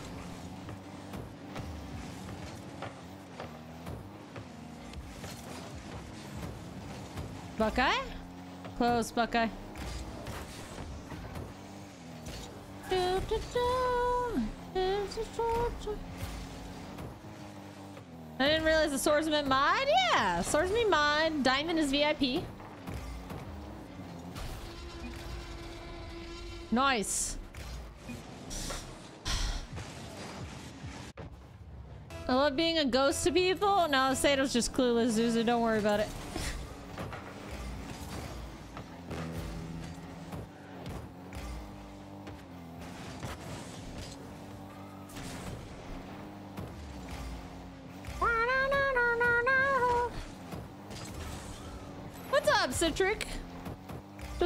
Buckeye? Close, Buckeye. Do, do, do. I didn't realize the swordsman mod. Yeah, swordsman mod. Diamond is VIP. Nice. I love being a ghost to people. No, Sato's just clueless, Zuzu. Don't worry about it.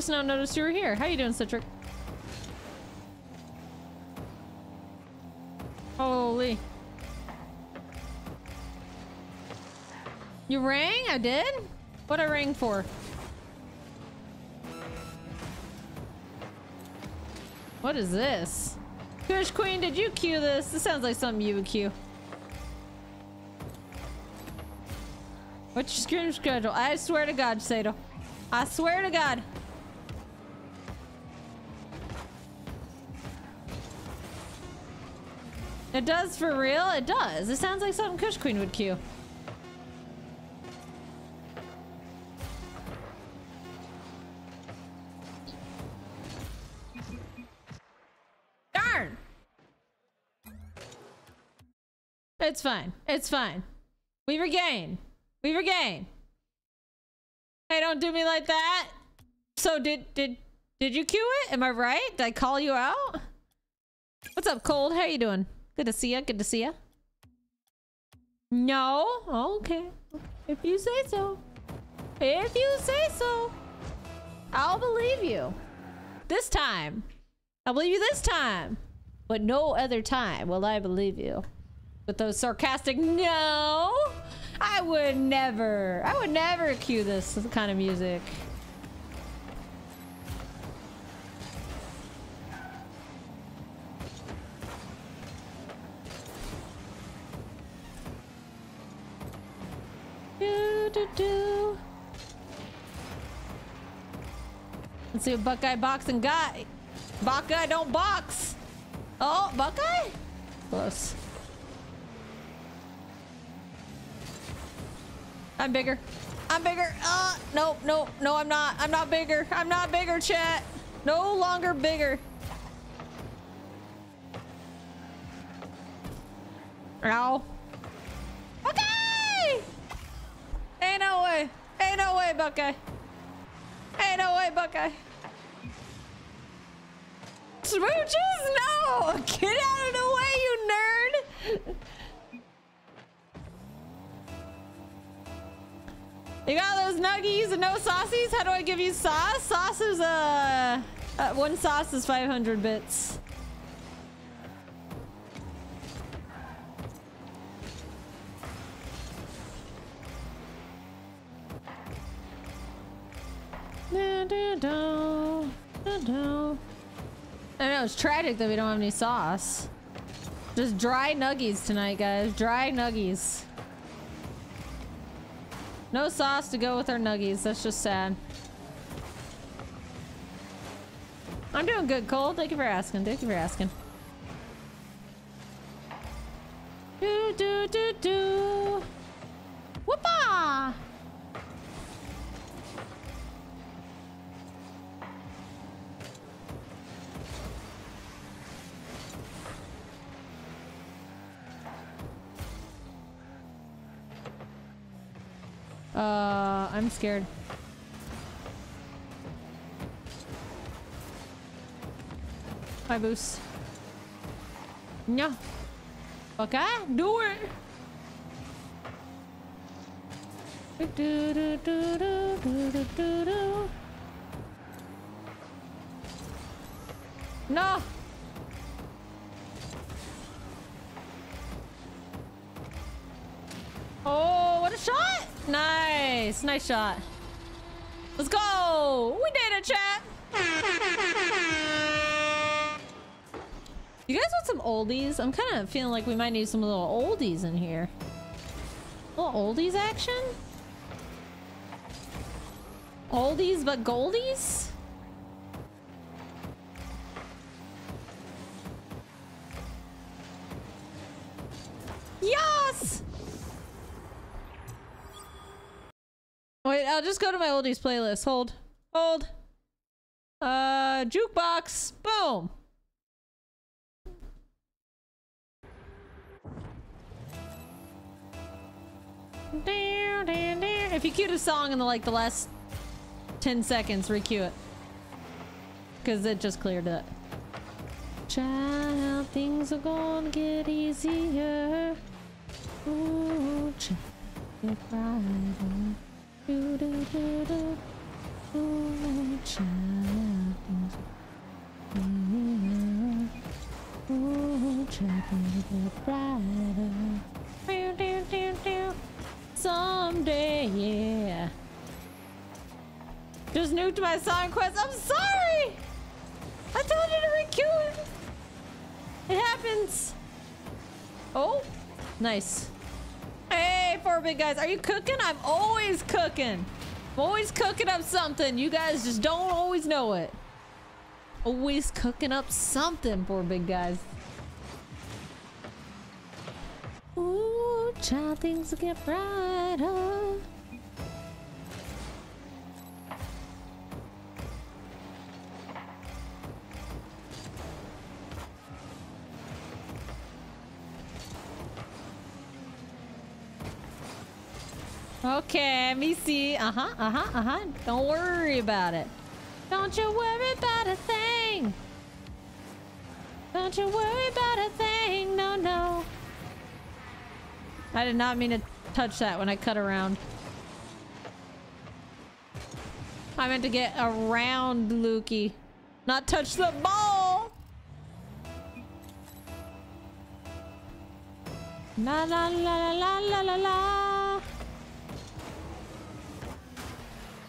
Just now noticed you were here. How you doing, Citric? Holy. You rang? I did? What I rang for? What is this? Kush Queen, did you cue this? This sounds like something you would cue. What's your stream schedule? I swear to God, Sato. I swear to God. It does for real? It does. It sounds like something Kush Queen would cue. Darn! It's fine. It's fine. We regain. We regain. Hey, don't do me like that. So did did did you cue it? Am I right? Did I call you out? What's up, Cold? How you doing? Good to see ya. Good to see ya. No? Okay. If you say so. If you say so. I'll believe you. This time. I'll believe you this time. But no other time will I believe you. With those sarcastic no. I would never. I would never cue this kind of music. Do, do, do. Let's see what Buckeye boxing got. Buckeye don't box. Oh, Buckeye? Close. I'm bigger. I'm bigger. Uh, nope, nope, no, I'm not. I'm not bigger. I'm not bigger, chat. No longer bigger. Ow. Okay! Ain't no way. Ain't no way, Buckeye. Ain't no way, Buckeye. Smooches? No! Get out of the way, you nerd! You got those nuggies and no saucies? How do I give you sauce? Sauce is, uh, uh one sauce is 500 bits. I know it's tragic that we don't have any sauce. Just dry nuggies tonight, guys. Dry nuggies. No sauce to go with our nuggies. That's just sad. I'm doing good, Cole. Thank you for asking. Thank you for asking. Do do do do. Whoopa! Uh, I'm scared. Hi, Boost. No. Okay, do it. Do, do, do, do, do, do, do, do. No. Oh, what a shot! Nice, nice shot. Let's go! We did it, chat! You guys want some oldies? I'm kind of feeling like we might need some little oldies in here. Little oldies action? Oldies but goldies? Yes! Wait, I'll just go to my oldies playlist. Hold. Hold. Uh, jukebox. Boom. If you cue a song in the like the last 10 seconds, re-queue it. Because it just cleared it. Child, things are gonna get easier. Ooh, child. Do, do, do, do. Things are easier. Ooh, get brighter. Do, do, do, do. Someday, yeah. Just nuked my song quest. I'm sorry! I told you to re-queue. It happens. Oh, nice. Hey, four big guys. Are you cooking? I'm always cooking. I'm always cooking up something. You guys just don't always know it. Always cooking up something, poor big guys. Ooh, child, things will get brighter. Okay, let me see. Uh-huh, uh-huh, uh-huh. Don't worry about it. Don't you worry about a thing. Don't you worry about a thing. No, no. I did not mean to touch that when I cut around. I meant to get around Lukey. Not touch the ball! La la la la la la la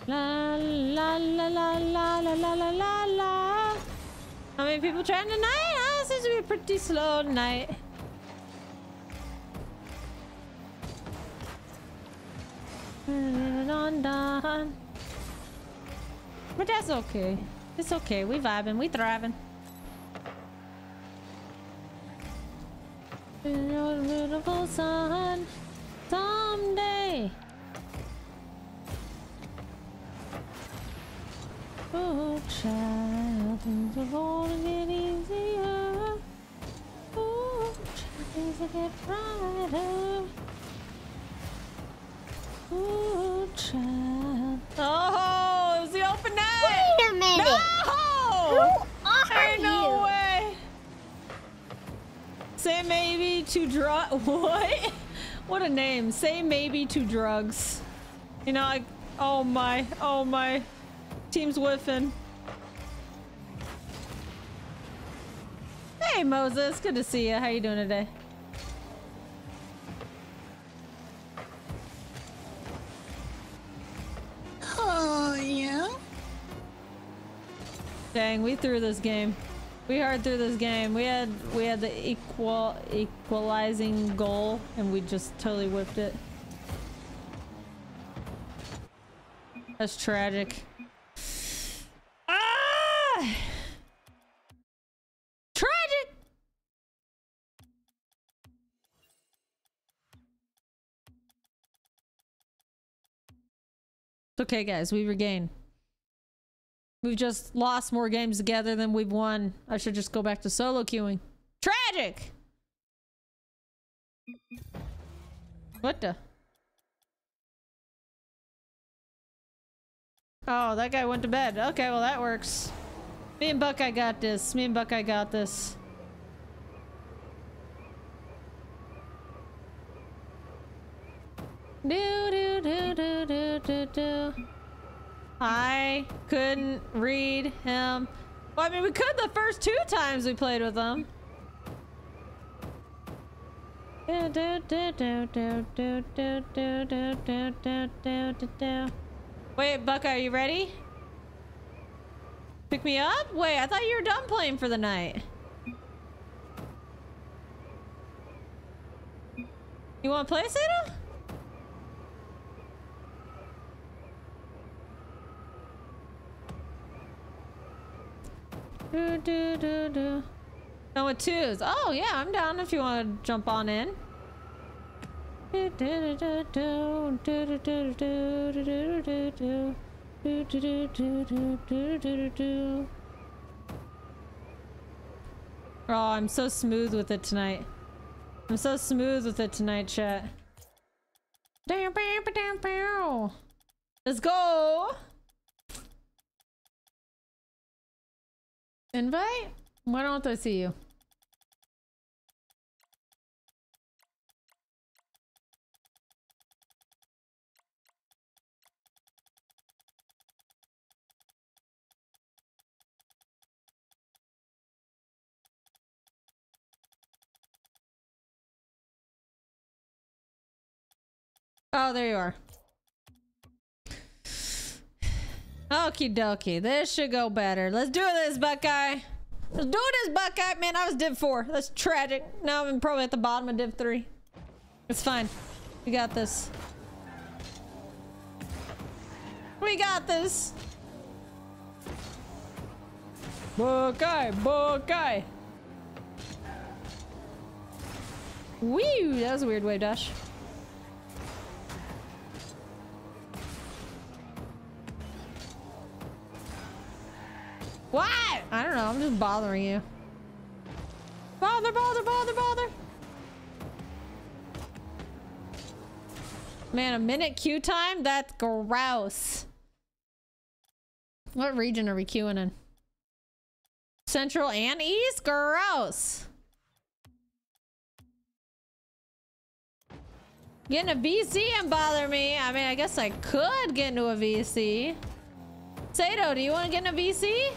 La la la la la la la la la How many people trying tonight? Oh, seems to be pretty slow night. Dun, dun. But that's okay. It's okay. We vibing. We thriving. Your Beautiful sun. Someday. Oh, child, things are gonna get easier. Oh, child, things will get brighter. Oh, child. Oh, it was the open night. Wait a minute. No! Who are Ain't no you? way. Say maybe to drug. <laughs> What? What a name. Say maybe to drugs. You know, like, oh my, oh my. Team's whiffing. Hey Moses, good to see you. How you doing today? Oh, yeah? Dang, we threw this game. We hard through this game. We had we had the equal equalizing goal and we just totally whipped it. That's tragic. Tragic. It's okay, guys. We regain. We've just lost more games together than we've won. I should just go back to solo queuing. Tragic! What the? Oh, that guy went to bed. Okay, well that works. Me and Buck, I got this. Me and Buck, I got this. Do do do do do do do. I couldn't read him. Well, I mean, we could the first two times we played with him. Do, do, do, do, do, do, do, do, do, do, do. Wait, Buck, are you ready? Pick me up? Wait, I thought you were done playing for the night. You want to play, Sato? Do, do, do, do. No, with twos. Oh, yeah, I'm down if you want to jump on in. Do, do, do, do, do, do, do, do, do, do, do, do. Do do do do do do do do. Oh, I'm so smooth with it tonight. I'm so smooth with it tonight, chat. Let's go! Invite? Why don't I see you? Oh, there you are. Okie dokie. This should go better. Let's do this, Buckeye. Let's do this, Buckeye. Man, I was Div 4. That's tragic. Now I'm probably at the bottom of Div 3. It's fine. We got this. We got this. Buckeye, Buckeye. Wee! That was a weird wave dash. What? I don't know. I'm just bothering you. Bother, bother, bother, bother. Man, a minute queue time? That's gross. What region are we queuing in? Central and East? Gross. Getting a VC and bother me. I mean, I guess I could get into a VC. Sato, do you want to get in a VC?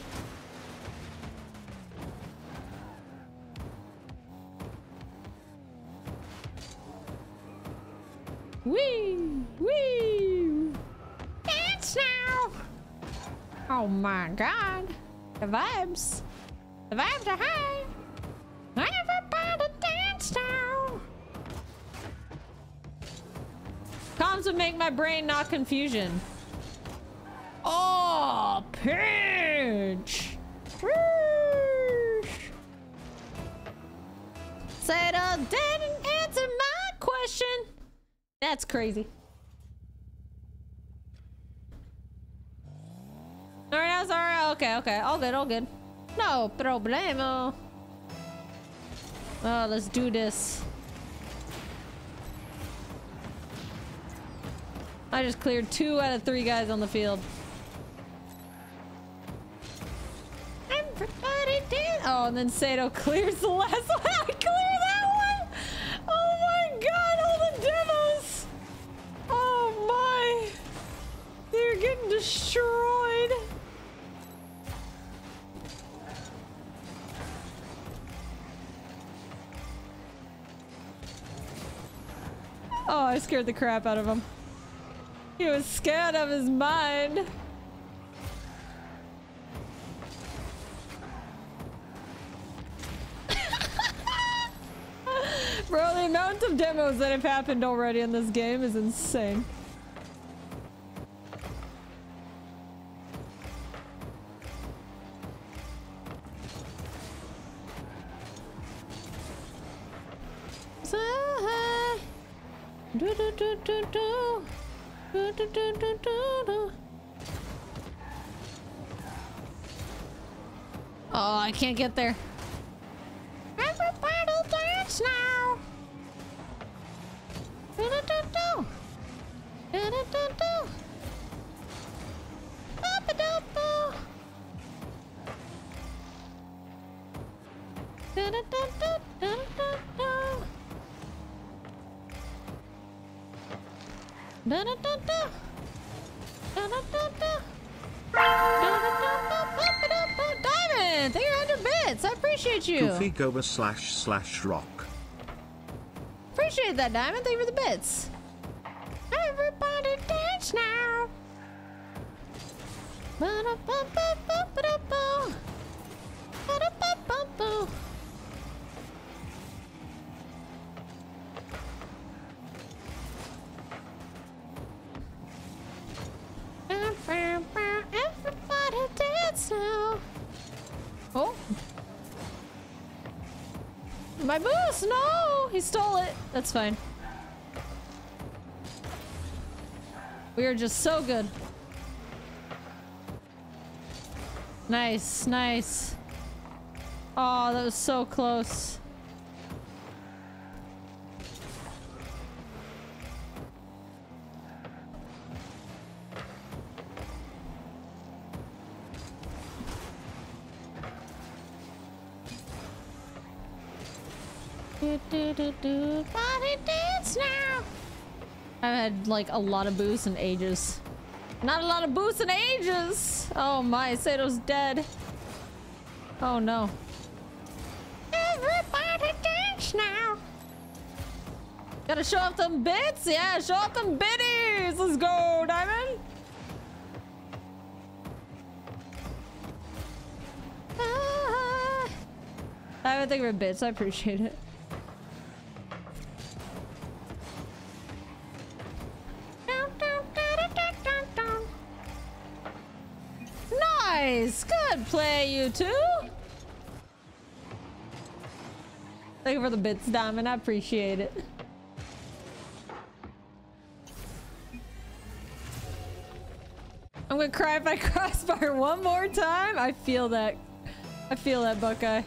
Wee! Wee! Dance now! Oh my god. The vibes. The vibes are high. Everybody dance now! Comms would make my brain not confusion. Oh, pitch! Said I didn't answer my question. That's crazy. All right, demos. All right. Okay. Okay. All good. All good. No problemo. Oh, uh, let's do this. I just cleared two out of three guys on the field. Everybody did. Oh, and then Sato <laughs> clears the last one. <laughs> I clear that one. Oh my god, all the demos. They're getting destroyed. Oh, I scared the crap out of him. He was scared of his mind. <laughs> Bro, the amount of demos that have happened already in this game is insane. Do do do do do. Do do do do do do. Oh, I can't get there. Everybody dance now. Do do do do. Do do do do. Ba-ba-da-ba. Do do do do do do do. Da da da da. Da da da da. Diamond, thank you 100 bits. I appreciate you. Goofy Goba slash slash rock. Appreciate that, Diamond. Thank you for the bits. Everybody dance now. Ba-da-ba-ba-ba-ba-da-ba. Ba-da-ba-ba-ba. Everybody dance now. Oh. My boost! No! He stole it. That's fine. We are just so good. Nice, nice. Oh, that was so close. Do, do, do, do. Body dance now. I've had like a lot of boosts in ages. Not a lot of boosts in ages. Oh my, Sato's dead. Oh no. Everybody dance now. Gotta show off them bits? Yeah, show off them bitties. Let's go, Diamond. Ah. I would think we're bits. I appreciate it. Nice! Good play, you two! Thank you for the bits, Diamond. I appreciate it. I'm gonna cry if I <laughs> crossfire one more time. I feel that. I feel that, Buckeye.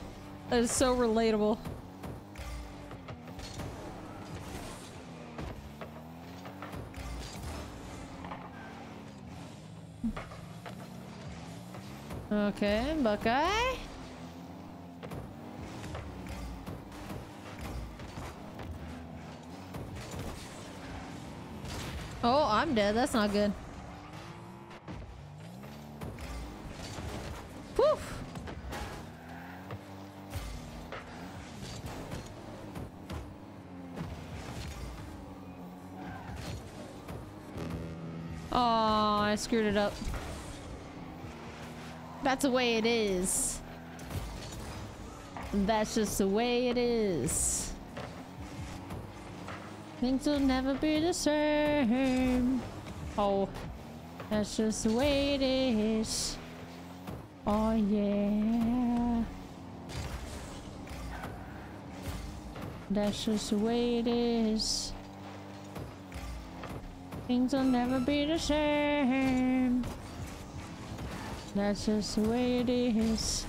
That is so relatable. Okay, Buckeye. Oh, I'm dead. That's not good. Poof. Oh, I screwed it up. That's the way it is. That's just the way it is. Things will never be the same. Oh, that's just the way it is. Oh yeah. That's just the way it is. Things will never be the same. That's just the way it is.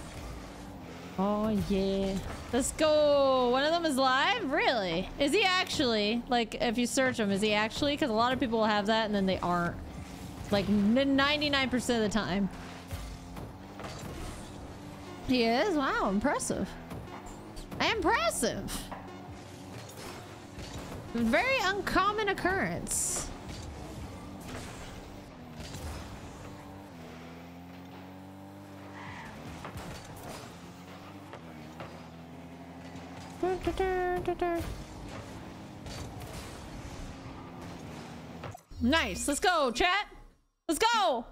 Oh yeah. Let's go. One of them is live? Really? Is he actually? Like, if you search him, is he actually? Because a lot of people will have that and then they aren't. Like, 99% of the time. He is? Wow, impressive. Impressive. Very uncommon occurrence. Nice. Let's go, chat. Let's go.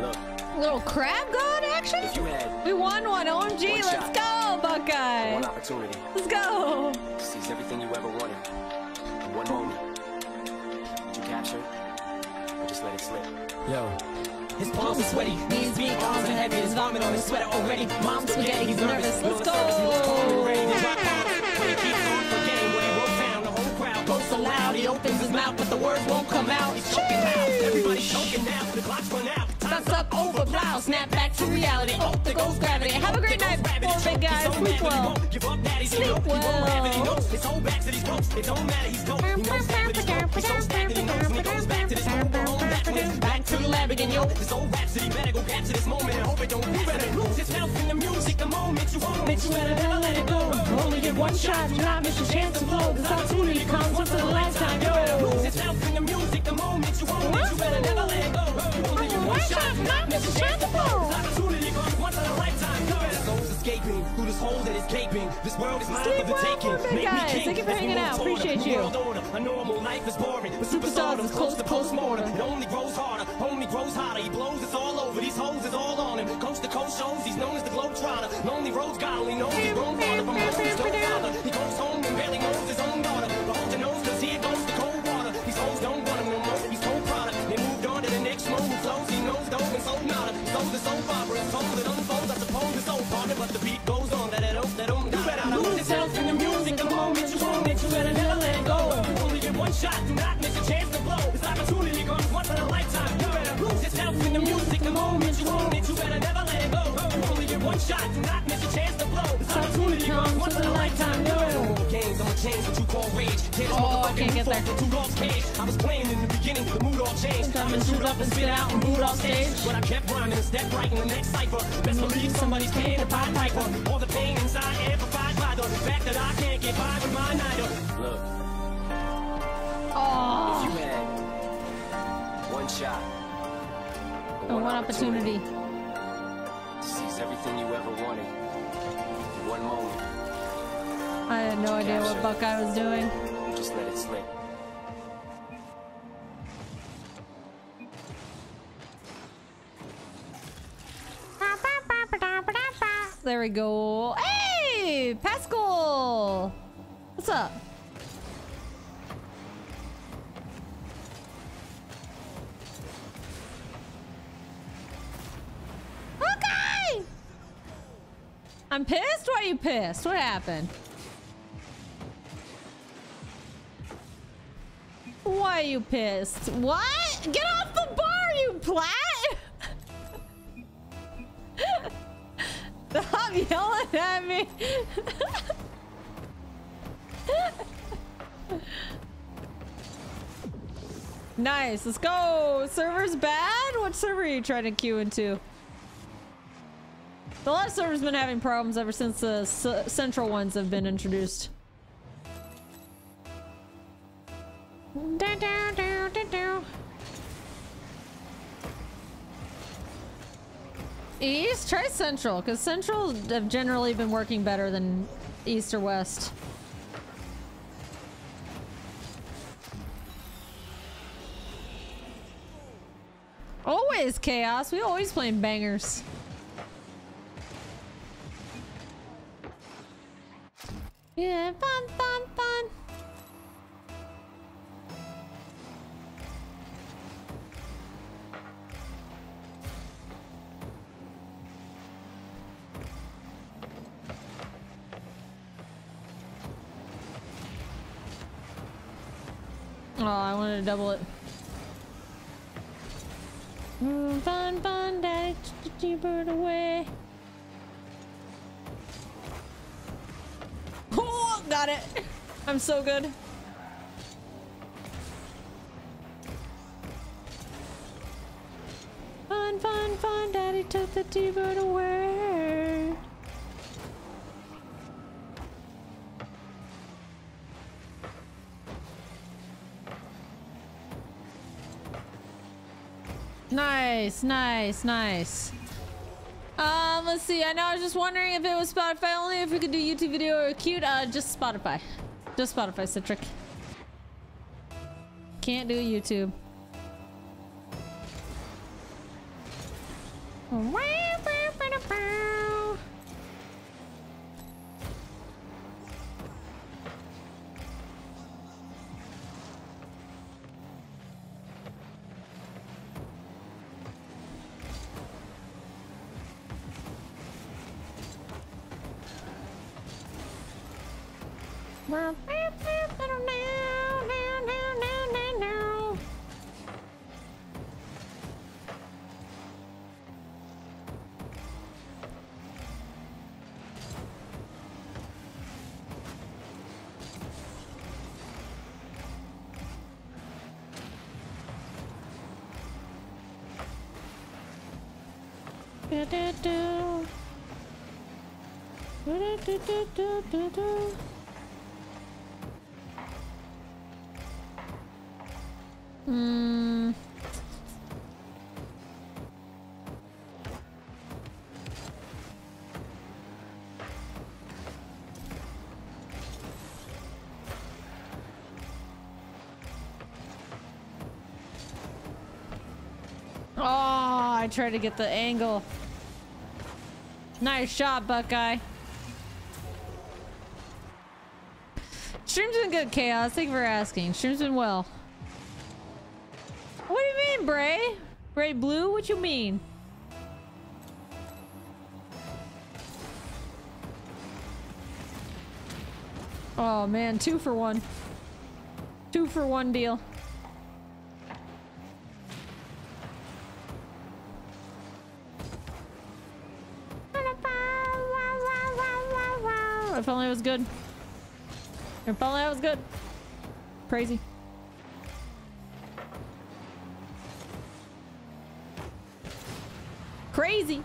Look, Little crab god action? if you had We won one. OMG. One Let's shot. go, Buckeye. one opportunity, Let's go. seize everything you ever wanted in one moment, did you capture it or just let it slip? Yo. His palms are sweaty, knees weak, arms are heavy, his vomit on his sweater already. Mom's spaghetti, he's nervous. Let's Little service, he looks cold and go. drop out. When he keeps forgetting what he wrote down, the whole crowd goes so loud. He opens his mouth, but the words won't come out. He's choking loud, everybody's choking Over blouse. Snap back to reality. Oh, there goes gravity. Have a great night, poor big guys. Sleep well. Sleep well. His whole back to these ropes. It don't matter, he's dope. He knows he's so stacked that he knows when he goes back to this back back to the lab again, yo. This old rhapsody better go to this moment and hope it don't you better lose in the music the moment you own it. You better never let it go. Only get one shot, do not miss your chance to blow. This opportunity comes once in a lifetime, yo. Lose in the music the moment you own. You better never let it go. One shot. This world is for taking. Make me king. Hanging out. Appreciate you. A normal life is boring, but close to postmortem. It only grows harder, only grows. He blows us all over. These hoes is all on him. Coast shows, he's known as the Globetrotter. Lonely roads God only knows from. One shot, do not miss a chance to blow. This opportunity comes once in a lifetime. Yo. Games, I'ma change what you call rage. Tear Oh, motherfucking can't get there. off two-dog's cage. I was playing in the beginning, the mood all changed. I'ma shoot up and spit out and boot off stage. But I kept rhyming step right in the next cipher. Best believe somebody's paying a Pied Piper. All the pain inside amplified by the fact that I can't get by with mine either. Look, Oh, if you had one shot, or and one opportunity. to seize everything you ever wanted, one moment, I had no idea what Buckeye was doing. just let it slip. There we go. Hey, Pascal. What's up? Okay. I'm pissed. Why are you pissed? What happened? Why are you pissed? What? Get off the bar, you plat! <laughs> Stop yelling at me. <laughs> nice, let's go. Server's bad? What server are you trying to queue into? The last server's been having problems ever since the central ones have been introduced. East? Try Central, because Central have generally been working better than East or West. Always chaos. We always playing bangers. Yeah, fun, fun, fun. Oh, I wanted to double it. Mm, fun, fun, the T-bird away. Got it. I'm so good. Fun, fun, fun, daddy took the T-bird away. Nice, nice, nice. Um, let's see. I know I was just wondering if it was Spotify only, if we could do YouTube video or cute. Uh, just Spotify. Just Spotify, Citric. Can't do YouTube. Do-do-do. Do-do-do-do-do-do. Hmm. Oh, I tried to get the angle. Nice shot, Buckeye. Stream's been good, Chaos. Thank you for asking. Stream's been well. What do you mean, Bray? Bray Blue? What you mean? Oh man, two for one. Two for one deal. Was good. Only it was good. Crazy. Crazy.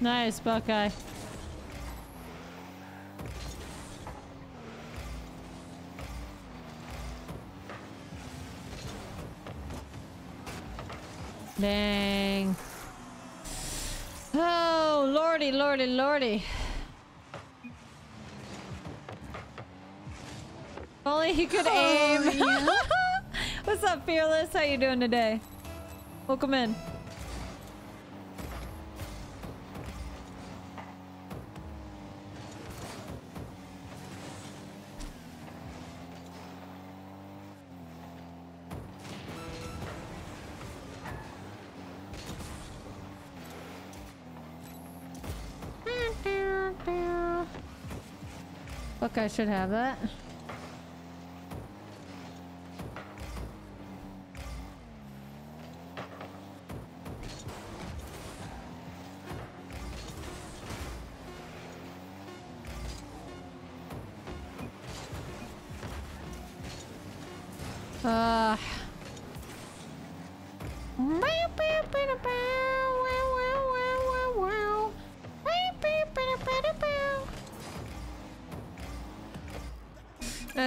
Nice, Buckeye. He Oh, aim. yeah? <laughs> What's up, Fearless? How you doing today? Welcome in. Look, I should have that.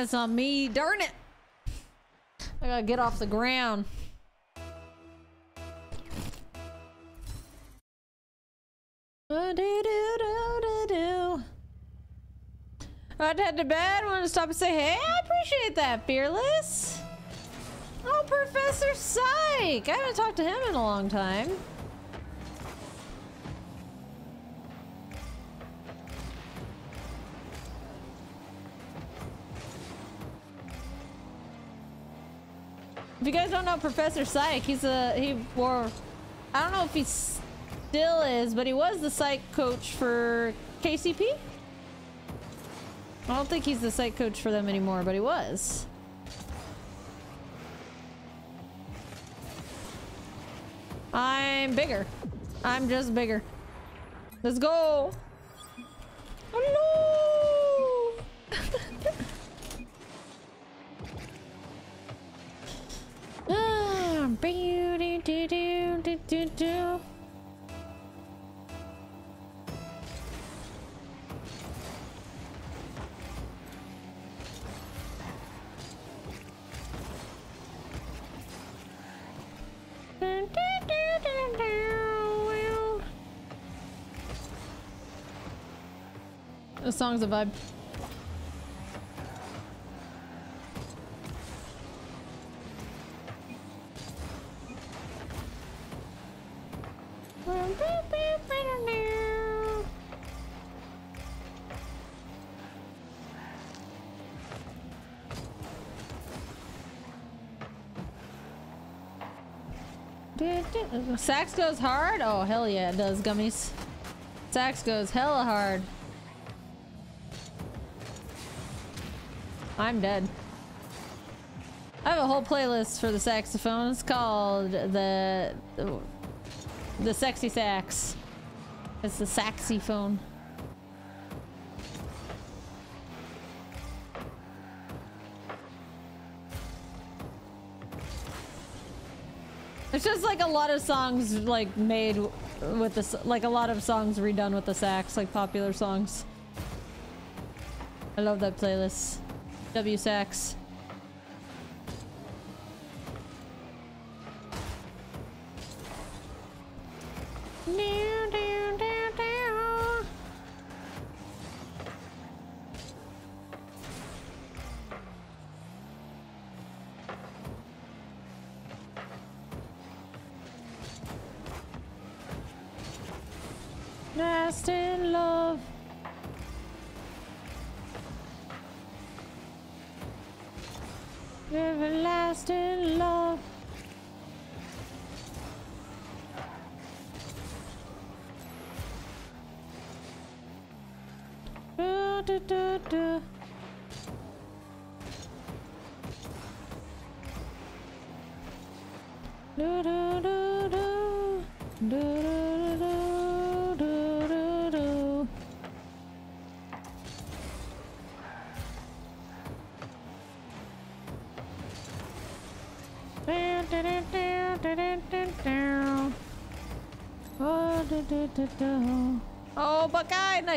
That's on me. Darn it. I gotta get off the ground. Do-do-do-do-do. I'd head to bed. Want to stop and say, hey, I appreciate that, Fearless. Oh, Professor Psych. I haven't talked to him in a long time. Know Professor Psych, he's a he wore I don't know if he still is, but he was the psych coach for KCP. I don't think he's the psych coach for them anymore, but he was. I'm bigger. I'm just bigger. Let's go. Song's a vibe. Sax goes hard? Oh, hell yeah, it does, gummies. Sax goes hella hard. I'm dead. I have a whole playlist for the saxophone. It's called the the sexy sax. It's the saxophone. It's just like a lot of songs like made with this, like a lot of songs redone with the sax, like popular songs. I love that playlist. WSAX.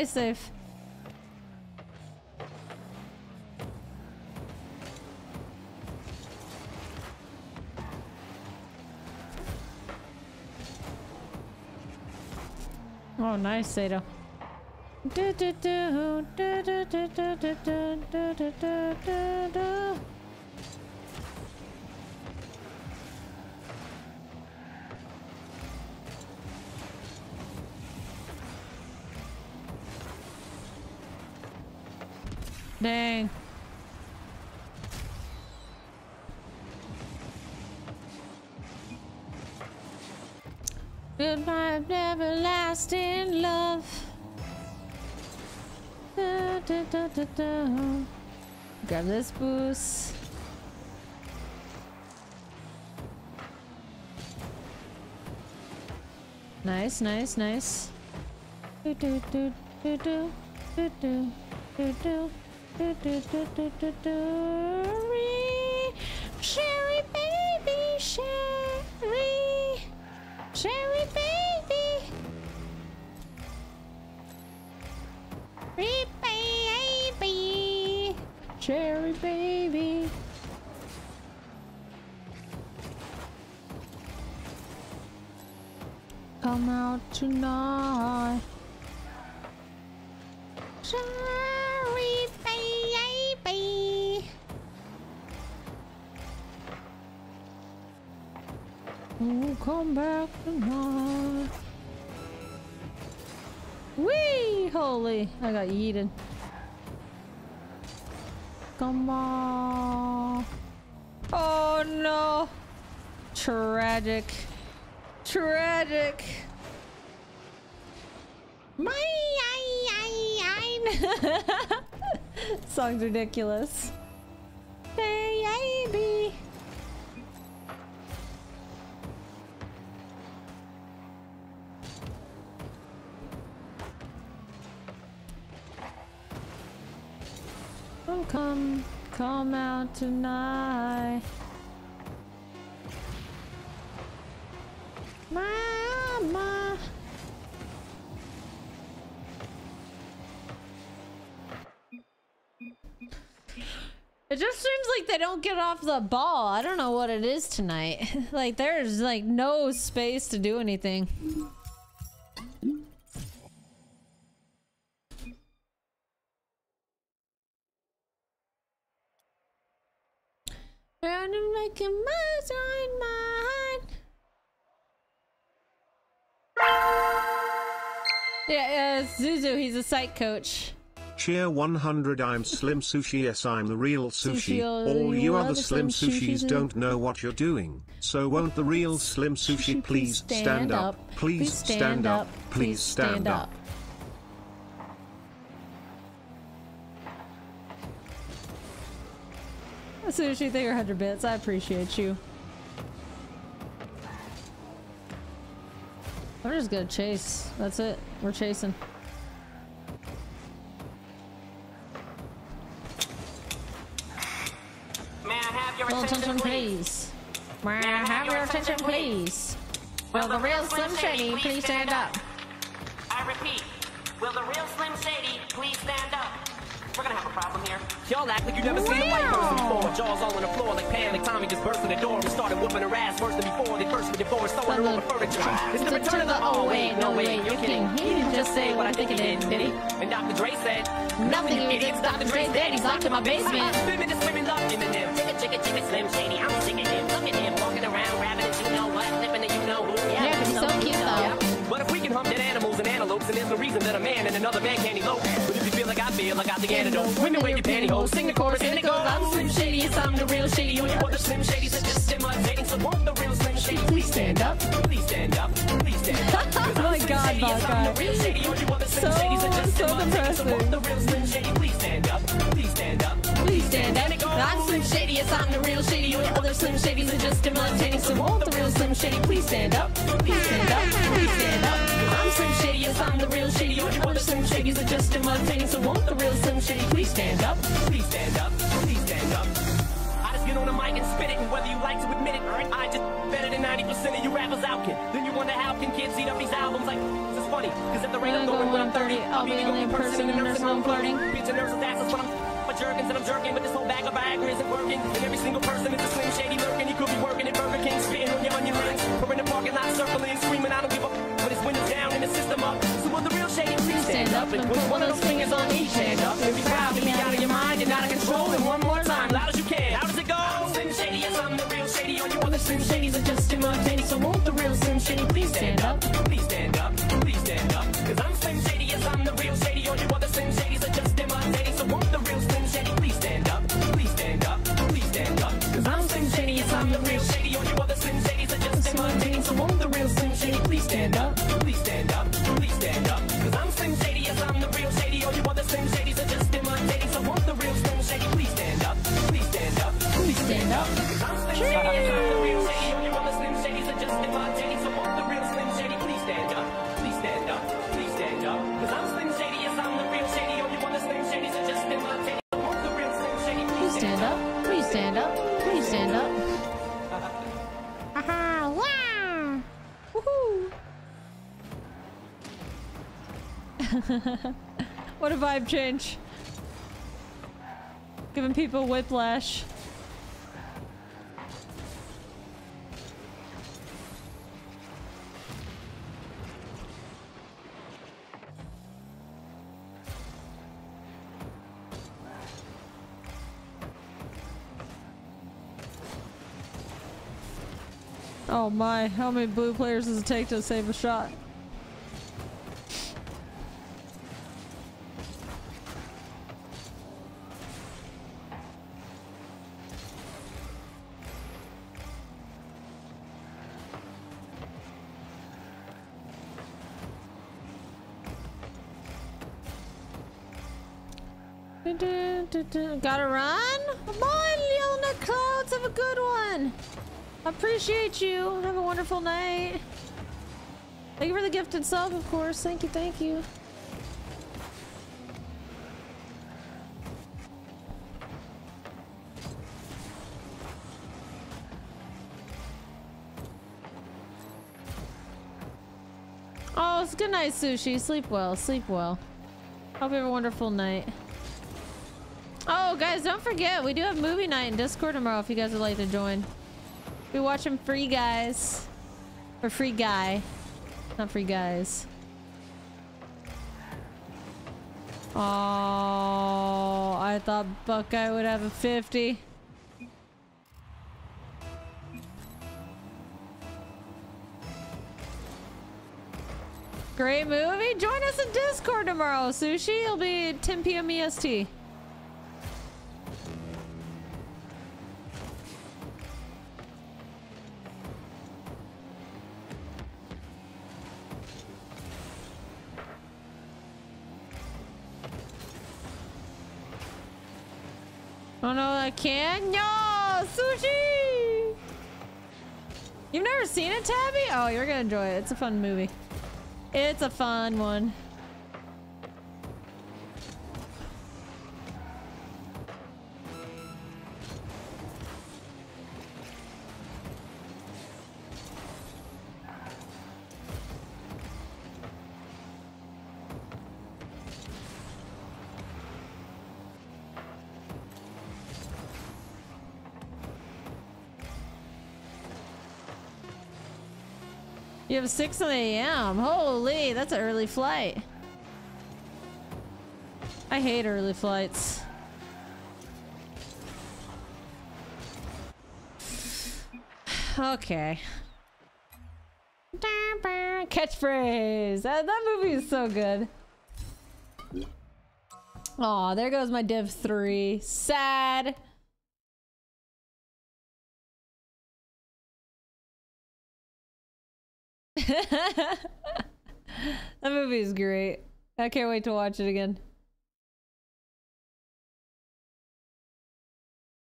Nice save. Oh, nice, Sato. Do, do, do, do, do, do, do, do, do, do, do, do, everlasting love. Da, da, da, da, da. Grab this boost. Nice, nice, nice. Do, do, do, do, do, do, do, do, do. Do, do, do, do, do, Oh, come back tonight. Wee! Holy, I got yeeted. Come on. Oh no. Tragic. tragic. My, I, I, I. Song's ridiculous. Tonight. Mama. It just seems like they don't get off the ball. I don't know what it is tonight. <laughs> like there's like no space to do anything. Psych coach. Cheer 100 I'm Slim Sushi yes I'm the real sushi. Sushi, all you other Slim Sushis don't know what you're doing. So won't the real Slim Sushi please stand up? Please stand up. Please stand up. Sushi, thank you 100 bits. I appreciate you. We're just gonna chase. That's it. We're chasing. May I have your Well, attention, attention, please? May I have your attention, please? Will the real Slim Shady please stand up? I repeat, will the real Slim Shady please stand up? We're gonna have a problem here. Y'all act like you never seen a white person before. Jaws all on the floor like like Tommy just burst in the door and started whooping her ass worse than before. They first were divorced, throwing her over furniture. It's the return of the oh, oh wait, no wait, you're kidding. He didn't just say what I think he did, did he? And Dr. Dre said, nothing you idiots. Dr. Dre's dead, he's locked in my basement. Women just women love him and him. Chicka chicka chicka Slim Shady, I'm sick of him. Look at him walking around, grabbing at you know what, flipping at you know who. Yeah, but he's so cute, though. But if we can hump dead animals and antelopes, and there's no reason that a man and another man can't elope. But if you feel I got the antidote. Women wear your pantyhose, sing the chorus, and it goes. I'm Slim Shady, yes, I'm the real Shady. You other Slim Shadys are just imitating. So won't the real Slim Shady please stand up? Please stand up. Please stand up. <laughs> Oh my God, Shady, yes, I'm the Baka. real Shady. All you other Slim So- so imitating. So won't the real Slim Shady please stand up? Please stand up. Please stand up. And. I'm Slim Shady, yes, I'm the real Shady. You other Slim Shadys are just imitating. So won't the real Slim Shady please stand up? Please stand up. Please stand up. I'm Slim Shady, yes, I'm the real Shady. You other Slim Shadys are just imitating. So won't the real Slim Shady please stand up? Please stand up. Please stand up. I just get on the mic and spit it, and whether you like to admit it, or I just better than 90% of you rappers out, kid. Then you wonder how can kids eat up these albums like, this is funny, cause at the rate I'm going when I'm 30, I'll be the only person in the nursing home flirting. Pizza nurse's asses when I'm my jerkins and I'm jerking, but this whole bag of Viagra isn't working. And every single person is a slim shady lurking. You could be working at Burger King, spitting on your onion rings, or in the parking lot circling, screaming, I don't give a f- with his windows down and his system up. So will the real shady please stand up and put one of those fingers on each hand up and be proud to be out of your mind and out of control. And one more time, loud as you can. How does it go? I'm Slim Shady, yes, I'm the real shady. All you other Slim Shadys are just imitating. So won't the real Slim Shady please stand up? Please stand up. Please stand up. Cause I'm Slim Shady, I'm the real shady. All you other Slim Shadys are just imitating. So won't the real Slim Shady please stand up? Please stand up. Please stand up. Cause I'm Slim Shady, yes, I'm the real shady. All you other Slim Shadys are just imitating. So won't the real Slim Shady please stand up? Please stand up. Please stand up. Cause I'm Slim shady. <laughs> what a vibe change. Giving people whiplash. Oh my, how many blue players does it take to save a shot? Gotta run? Come on, Yellow Clouds. Have a good one. Appreciate you. Have a wonderful night. Thank you for the gifted sub, of course. Thank you, thank you. Oh, it's good night, Sushi. Sleep well. Sleep well. Hope you have a wonderful night. Oh, guys, don't forget, we do have movie night in Discord tomorrow if you guys would like to join. We watch watching Free Guys. Or Free Guy. Not Free Guys. Oh, I thought Buckeye would have a 50. Great movie. Join us in Discord tomorrow, Sushi. It'll be 10 p.m. EST. Oh no, I can't. No, sushi. You've never seen it, Tabby? Oh, you're gonna enjoy it. It's a fun movie. It's a fun one. You have 6 a.m. Holy, that's an early flight. I hate early flights. Okay. Catchphrase. That, that movie is so good. Aw, there goes my Div 3. Sad. <laughs> that movie is great. I can't wait to watch it again.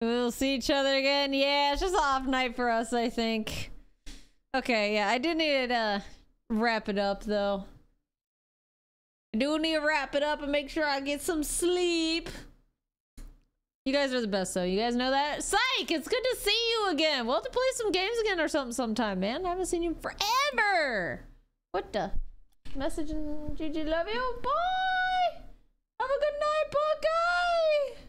We'll see each other again. Yeah, it's just an off night for us, I think. Okay, yeah, I do need to uh, wrap it up, though. I do need to wrap it up and make sure I get some sleep. You guys are the best, though. You guys know that? Psych! It's good to see you again. We'll have to play some games again or something sometime, man. I haven't seen you forever. What the? Message and GG love you. Bye! Have a good night, Buckeye!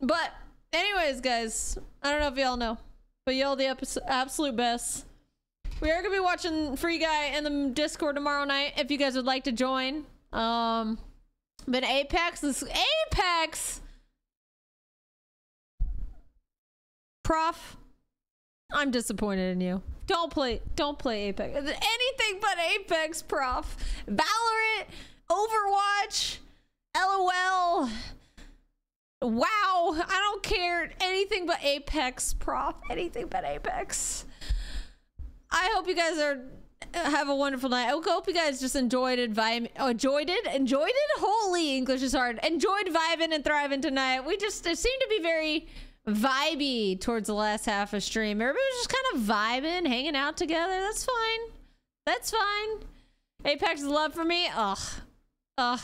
But, anyways, guys. I don't know if y'all know. But y'all the absolute best. We are going to be watching Free Guy in the Discord tomorrow night if you guys would like to join. Um... But Apex is Apex. Prof, I'm disappointed in you. Don't play don't play Apex. Anything but Apex, Prof. Valorant, Overwatch, LOL. Wow, I don't care. Anything but Apex, Prof. Anything but Apex. I hope you guys are have a wonderful night. I hope you guys just enjoyed it, vibe, oh, enjoyed it, enjoyed it. Holy English is hard. Enjoyed vibing and thriving tonight. We just seemed to be very vibey towards the last half of stream. Everybody was just kind of vibing, hanging out together. That's fine. That's fine. Apex is love for me. Ugh. Ugh.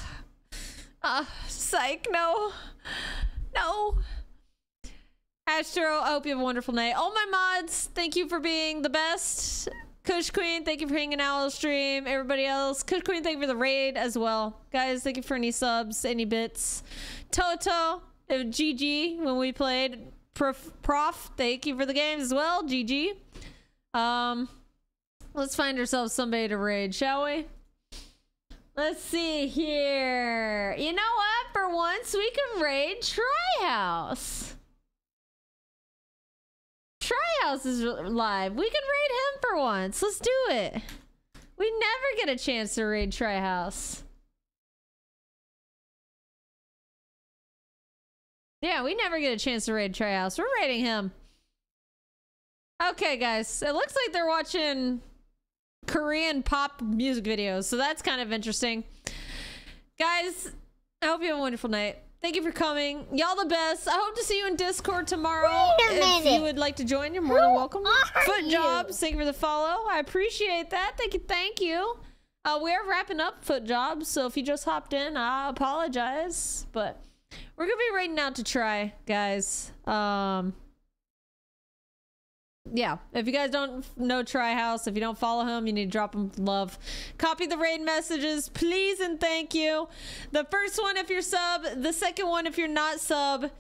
Ugh. Psych. No. No. Astro, I hope you have a wonderful night. All my mods, thank you for being the best. Kush Queen, thank you for hanging out on the stream. Everybody else, Kush Queen, thank you for the raid as well. Guys, thank you for any subs, any bits. Toto, GG when we played. Prof, Prof, thank you for the games as well. GG. Um, let's find ourselves somebody to raid, shall we? Let's see here. You know what? For once, we can raid Tryhouse. Tryhouse is live. We can raid him for once. Let's do it. We never get a chance to raid Tryhouse. Yeah, we never get a chance to raid Tryhouse. We're raiding him. Okay, guys. It looks like they're watching Korean pop music videos, so that's kind of interesting. Guys, I hope you have a wonderful night. Thank you for coming. Y'all the best. I hope to see you in Discord tomorrow. If you would like to join, you're more than welcome. Foot you? jobs. Thank you for the follow. I appreciate that. Thank you. Thank you. Uh, we're wrapping up foot jobs, so if you just hopped in, I apologize. But we're gonna be raiding out to try, guys. Um, yeah, if you guys don't know Try House, if you don't follow him, you need to drop him love. Copy the raid messages, please and thank you. The first one if you're sub, the second one if you're not sub,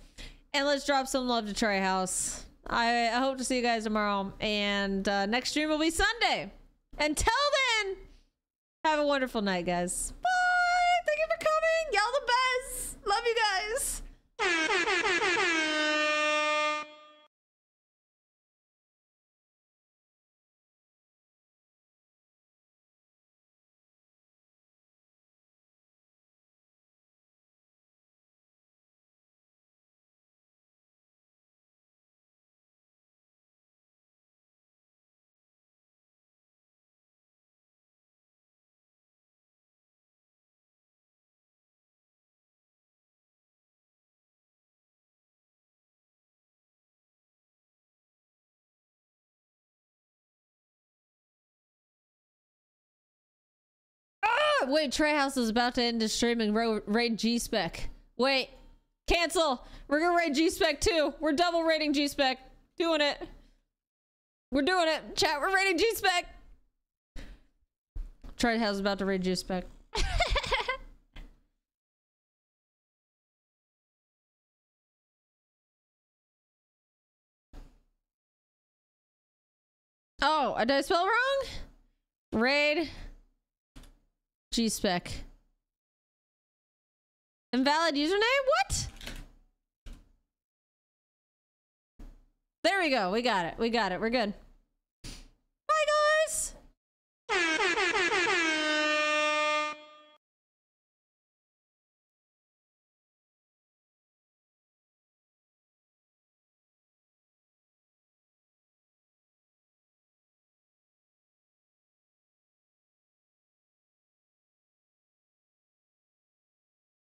and let's drop some love to Try House. I, I hope to see you guys tomorrow, and uh, next stream will be Sunday. Until then, have a wonderful night, guys. Bye. Thank you for coming. Y'all the best. Love you guys. Wait, Trey House is about to end his stream and ro- raid G Spec. Wait, cancel. We're gonna raid G Spec too. We're double raiding G Spec. Doing it. We're doing it. Chat, we're raiding G Spec. Trey House is about to raid G Spec. <laughs> oh, I did I spell wrong? Raid. G spec. Invalid username? What? There we go. We got it. We got it. We're good.